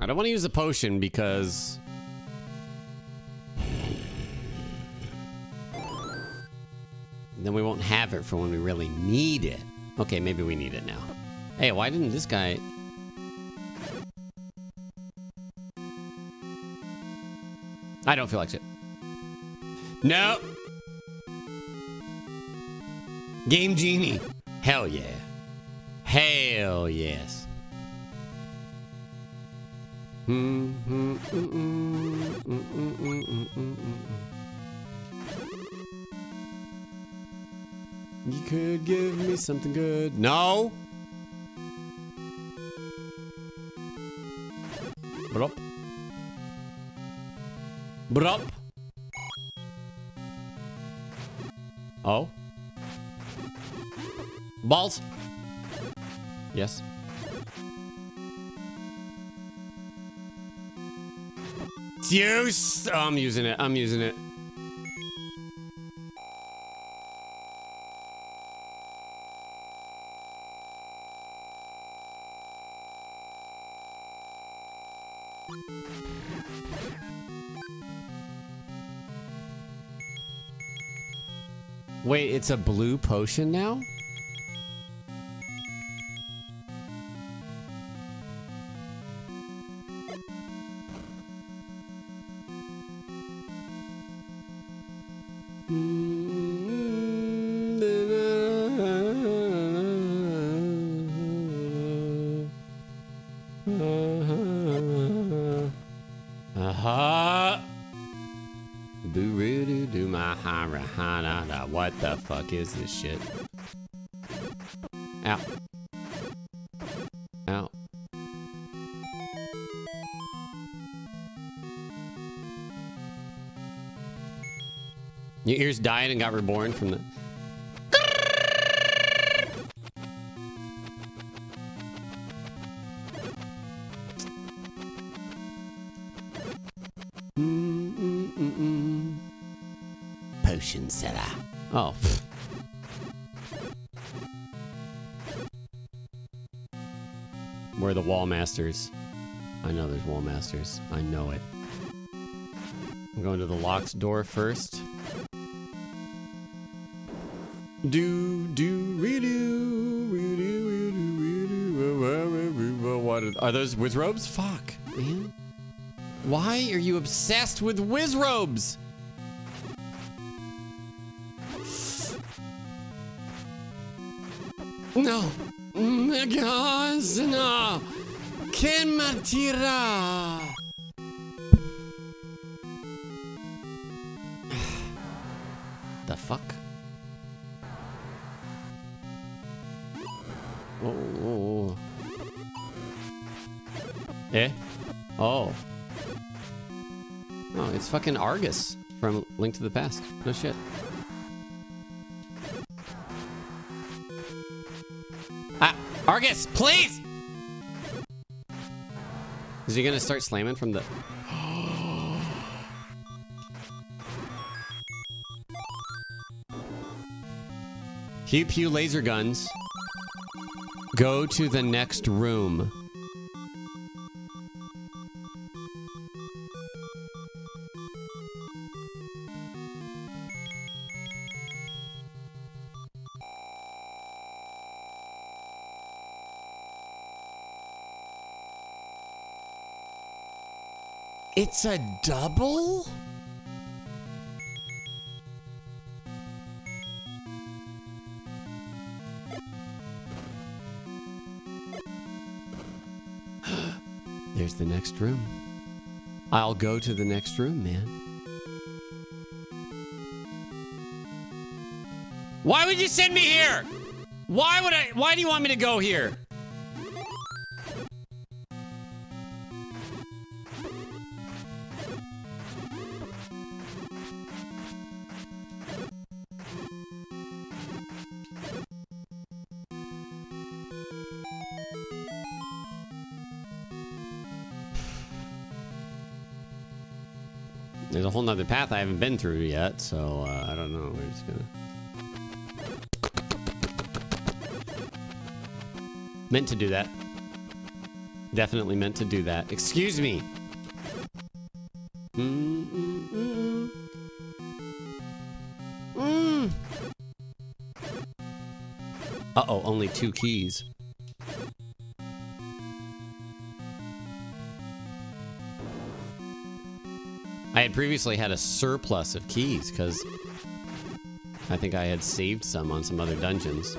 I don't want to use the potion because then we won't have it for when we really need it. Okay, maybe we need it now. Hey, why didn't this guy... I don't feel like it. No. Game Genie. Hell yeah. Hell yes. Mm-hmm. You could give me something good. No. Brup. Brup. Oh. Balls. Yes. Juice. Oh, I'm using it. I'm using it. Wait, it's a blue potion now? Is this shit? Ow. Ow. Your ears died and got reborn from the. Masters. I know there's wall masters. I know it. I'm going to the locked door first. Do do re do re do re do re do re do What are, those Wizzrobes? Fuck, man. Why are you obsessed with Wizzrobes? No. Fucking Arrghus from Link to the Past. No shit. Ah, Arrghus, please! Is he gonna start slamming from the... [GASPS] Pew pew laser guns. Go to the next room. It's a double? [GASPS] There's the next room. I'll go to the next room, man. Why would you send me here? Why would I? Why do you want me to go here? Whole nother path I haven't been through yet, so uh, I don't know. We're just gonna. Meant to do that. Definitely meant to do that. Excuse me. Mm, mm, mm, mm. Mm. Uh oh, only two keys. Previously had a surplus of keys because I think I had saved some on some other dungeons.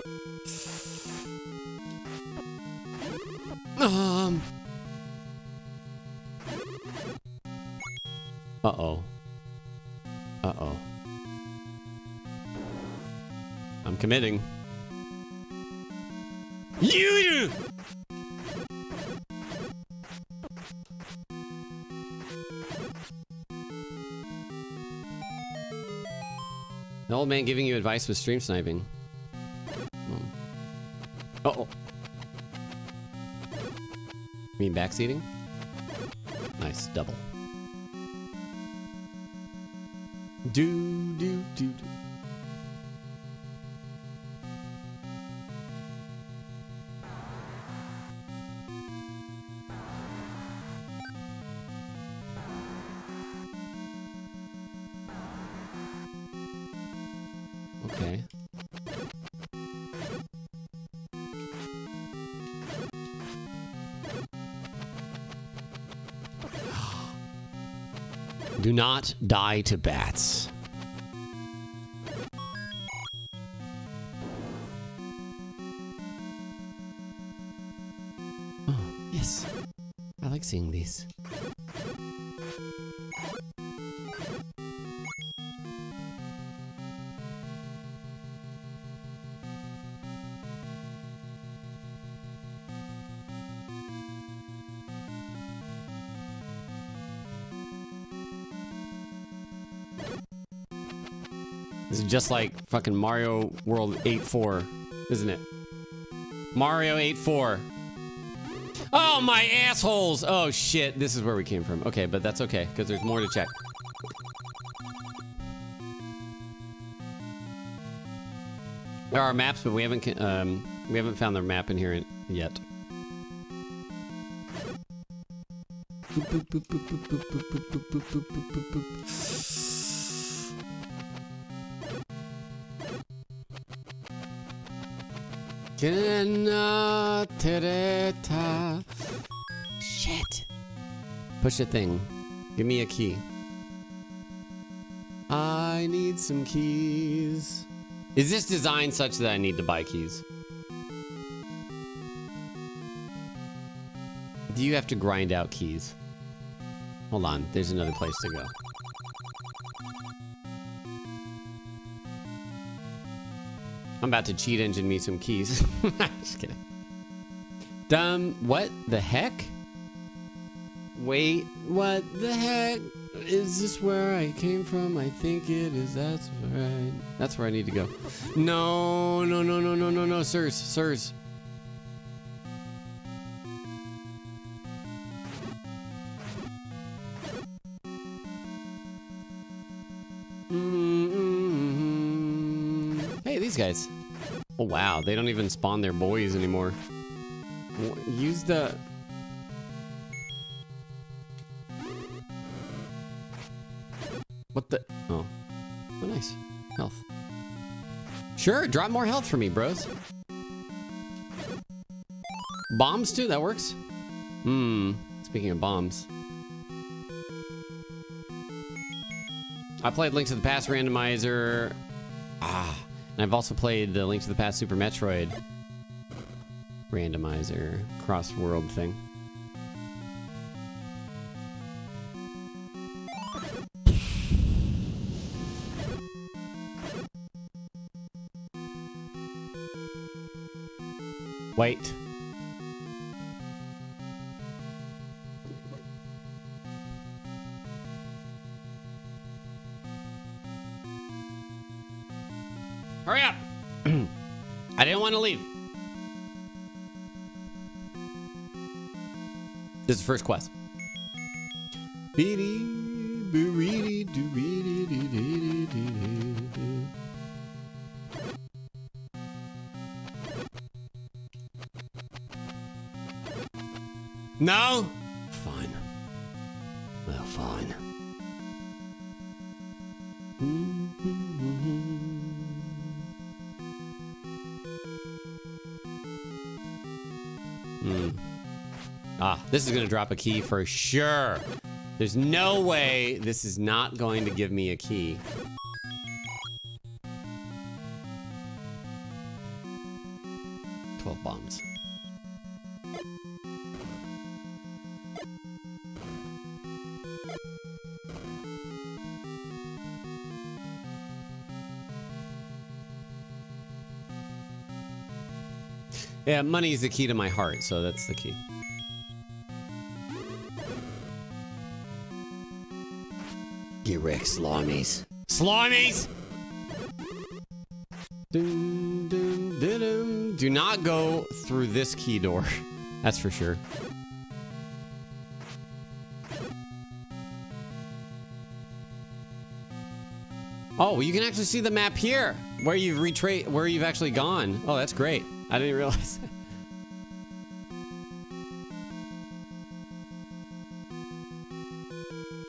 Advice with stream sniping. Uh oh. You mean backseating? Nice, double. Do do not die to bats. Oh, yes. I like seeing these. Just like fucking Mario World 8-4, isn't it? Mario 8-4. Oh, my assholes! Oh, shit. This is where we came from. Okay, but that's okay, because there's more to check. There are maps, but we haven't um, we haven't found the map in here yet. Tereta. Shit. Push a thing. Give me a key. I need some keys. Is this designed such that I need to buy keys? Do you have to grind out keys? Hold on, there's another place to go. I'm about to cheat engine me some keys. [LAUGHS] Just kidding. Dumb, what the heck? Wait, what the heck? Is this where I came from? I think it is. That's right. That's where I need to go. No, no, no, no, no, no, no, sirs, sirs. These guys. Oh, wow. They don't even spawn their boys anymore. Use the... What the? Oh. Oh, nice. Health. Sure, drop more health for me, bros. Bombs, too? That works? Hmm. Speaking of bombs. I played Link to the Past randomizer. And I've also played the Link to the Past Super Metroid randomizer cross world thing. Wait. First quest. This is gonna drop a key for sure. There's no way this is not going to give me a key. Twelve bombs. Yeah, money is the key to my heart, so that's the key. Get wrecked, slimies. Slimies! Dun, dun, dun, dun. Do not go through this key door. [LAUGHS] That's for sure. Oh, you can actually see the map here, where you've retra- where you've actually gone. Oh, that's great. I didn't realize. [LAUGHS]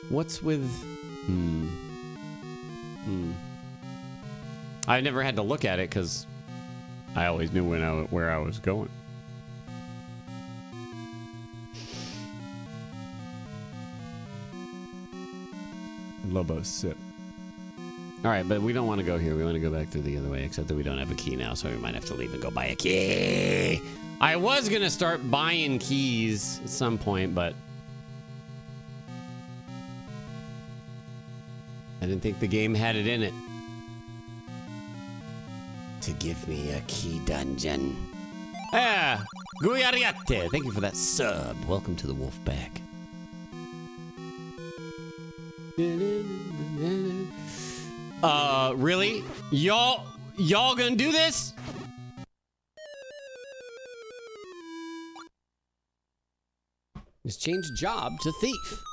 What's with? Hmm. Hmm. I never had to look at it because I always knew when I where I was going. Lobo sip. All right, but we don't want to go here. We want to go back through the other way, except that we don't have a key now, so we might have to leave and go buy a key. I was gonna start buying keys at some point, but didn't think the game had it in it. To give me a key dungeon. Ah, Guyariate. Thank you for that sub. Welcome to the Wolf Pack. Uh, really? Y'all, y'all gonna do this? Just change job to thief.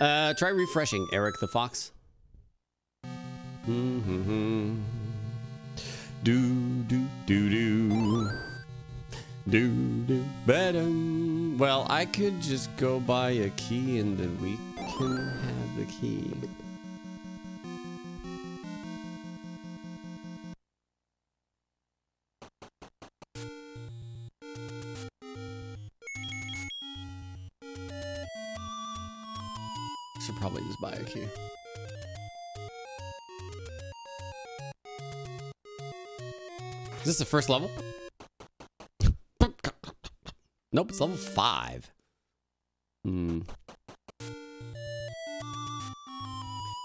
Uh, try refreshing, Eric the Fox. Mm-hmm. Do do do do. Do do better. Well, I could just go buy a key and then we can have the key. The first level? Nope, it's level five. Hmm.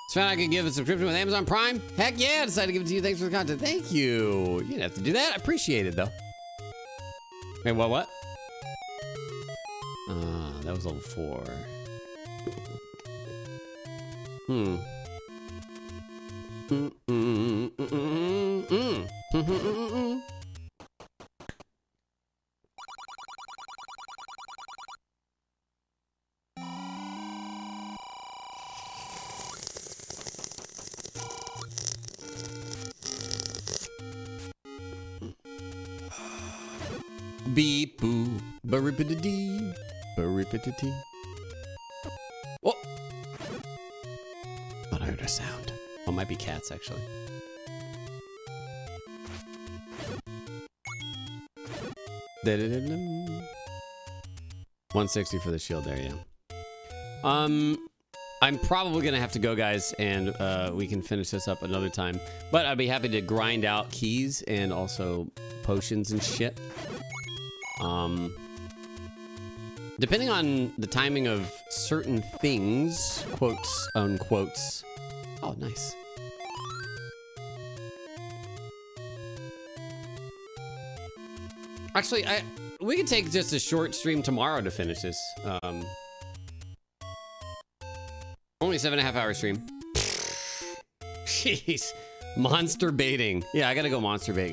Sven, I could give a subscription with Amazon Prime? Heck yeah, I decided to give it to you. Thanks for the content. Thank you. You didn't have to do that. I appreciate it, though. Wait, what, what? Ah, that was level four. Hmm. Mm, mm, mm, baripidity. Oh! Thought I heard a sound. Oh, it might be cats actually. Da-da-da-dum. 160 for the shield there, yeah. Um, I'm probably gonna have to go, guys, and uh, we can finish this up another time. But I'd be happy to grind out keys and also potions and shit. Um, depending on the timing of certain things, quotes unquotes. Oh, nice. Actually, I we could take just a short stream tomorrow to finish this. Um, only seven and a half hour stream. [LAUGHS] Jeez, monster baiting. Yeah, I gotta go monster bait.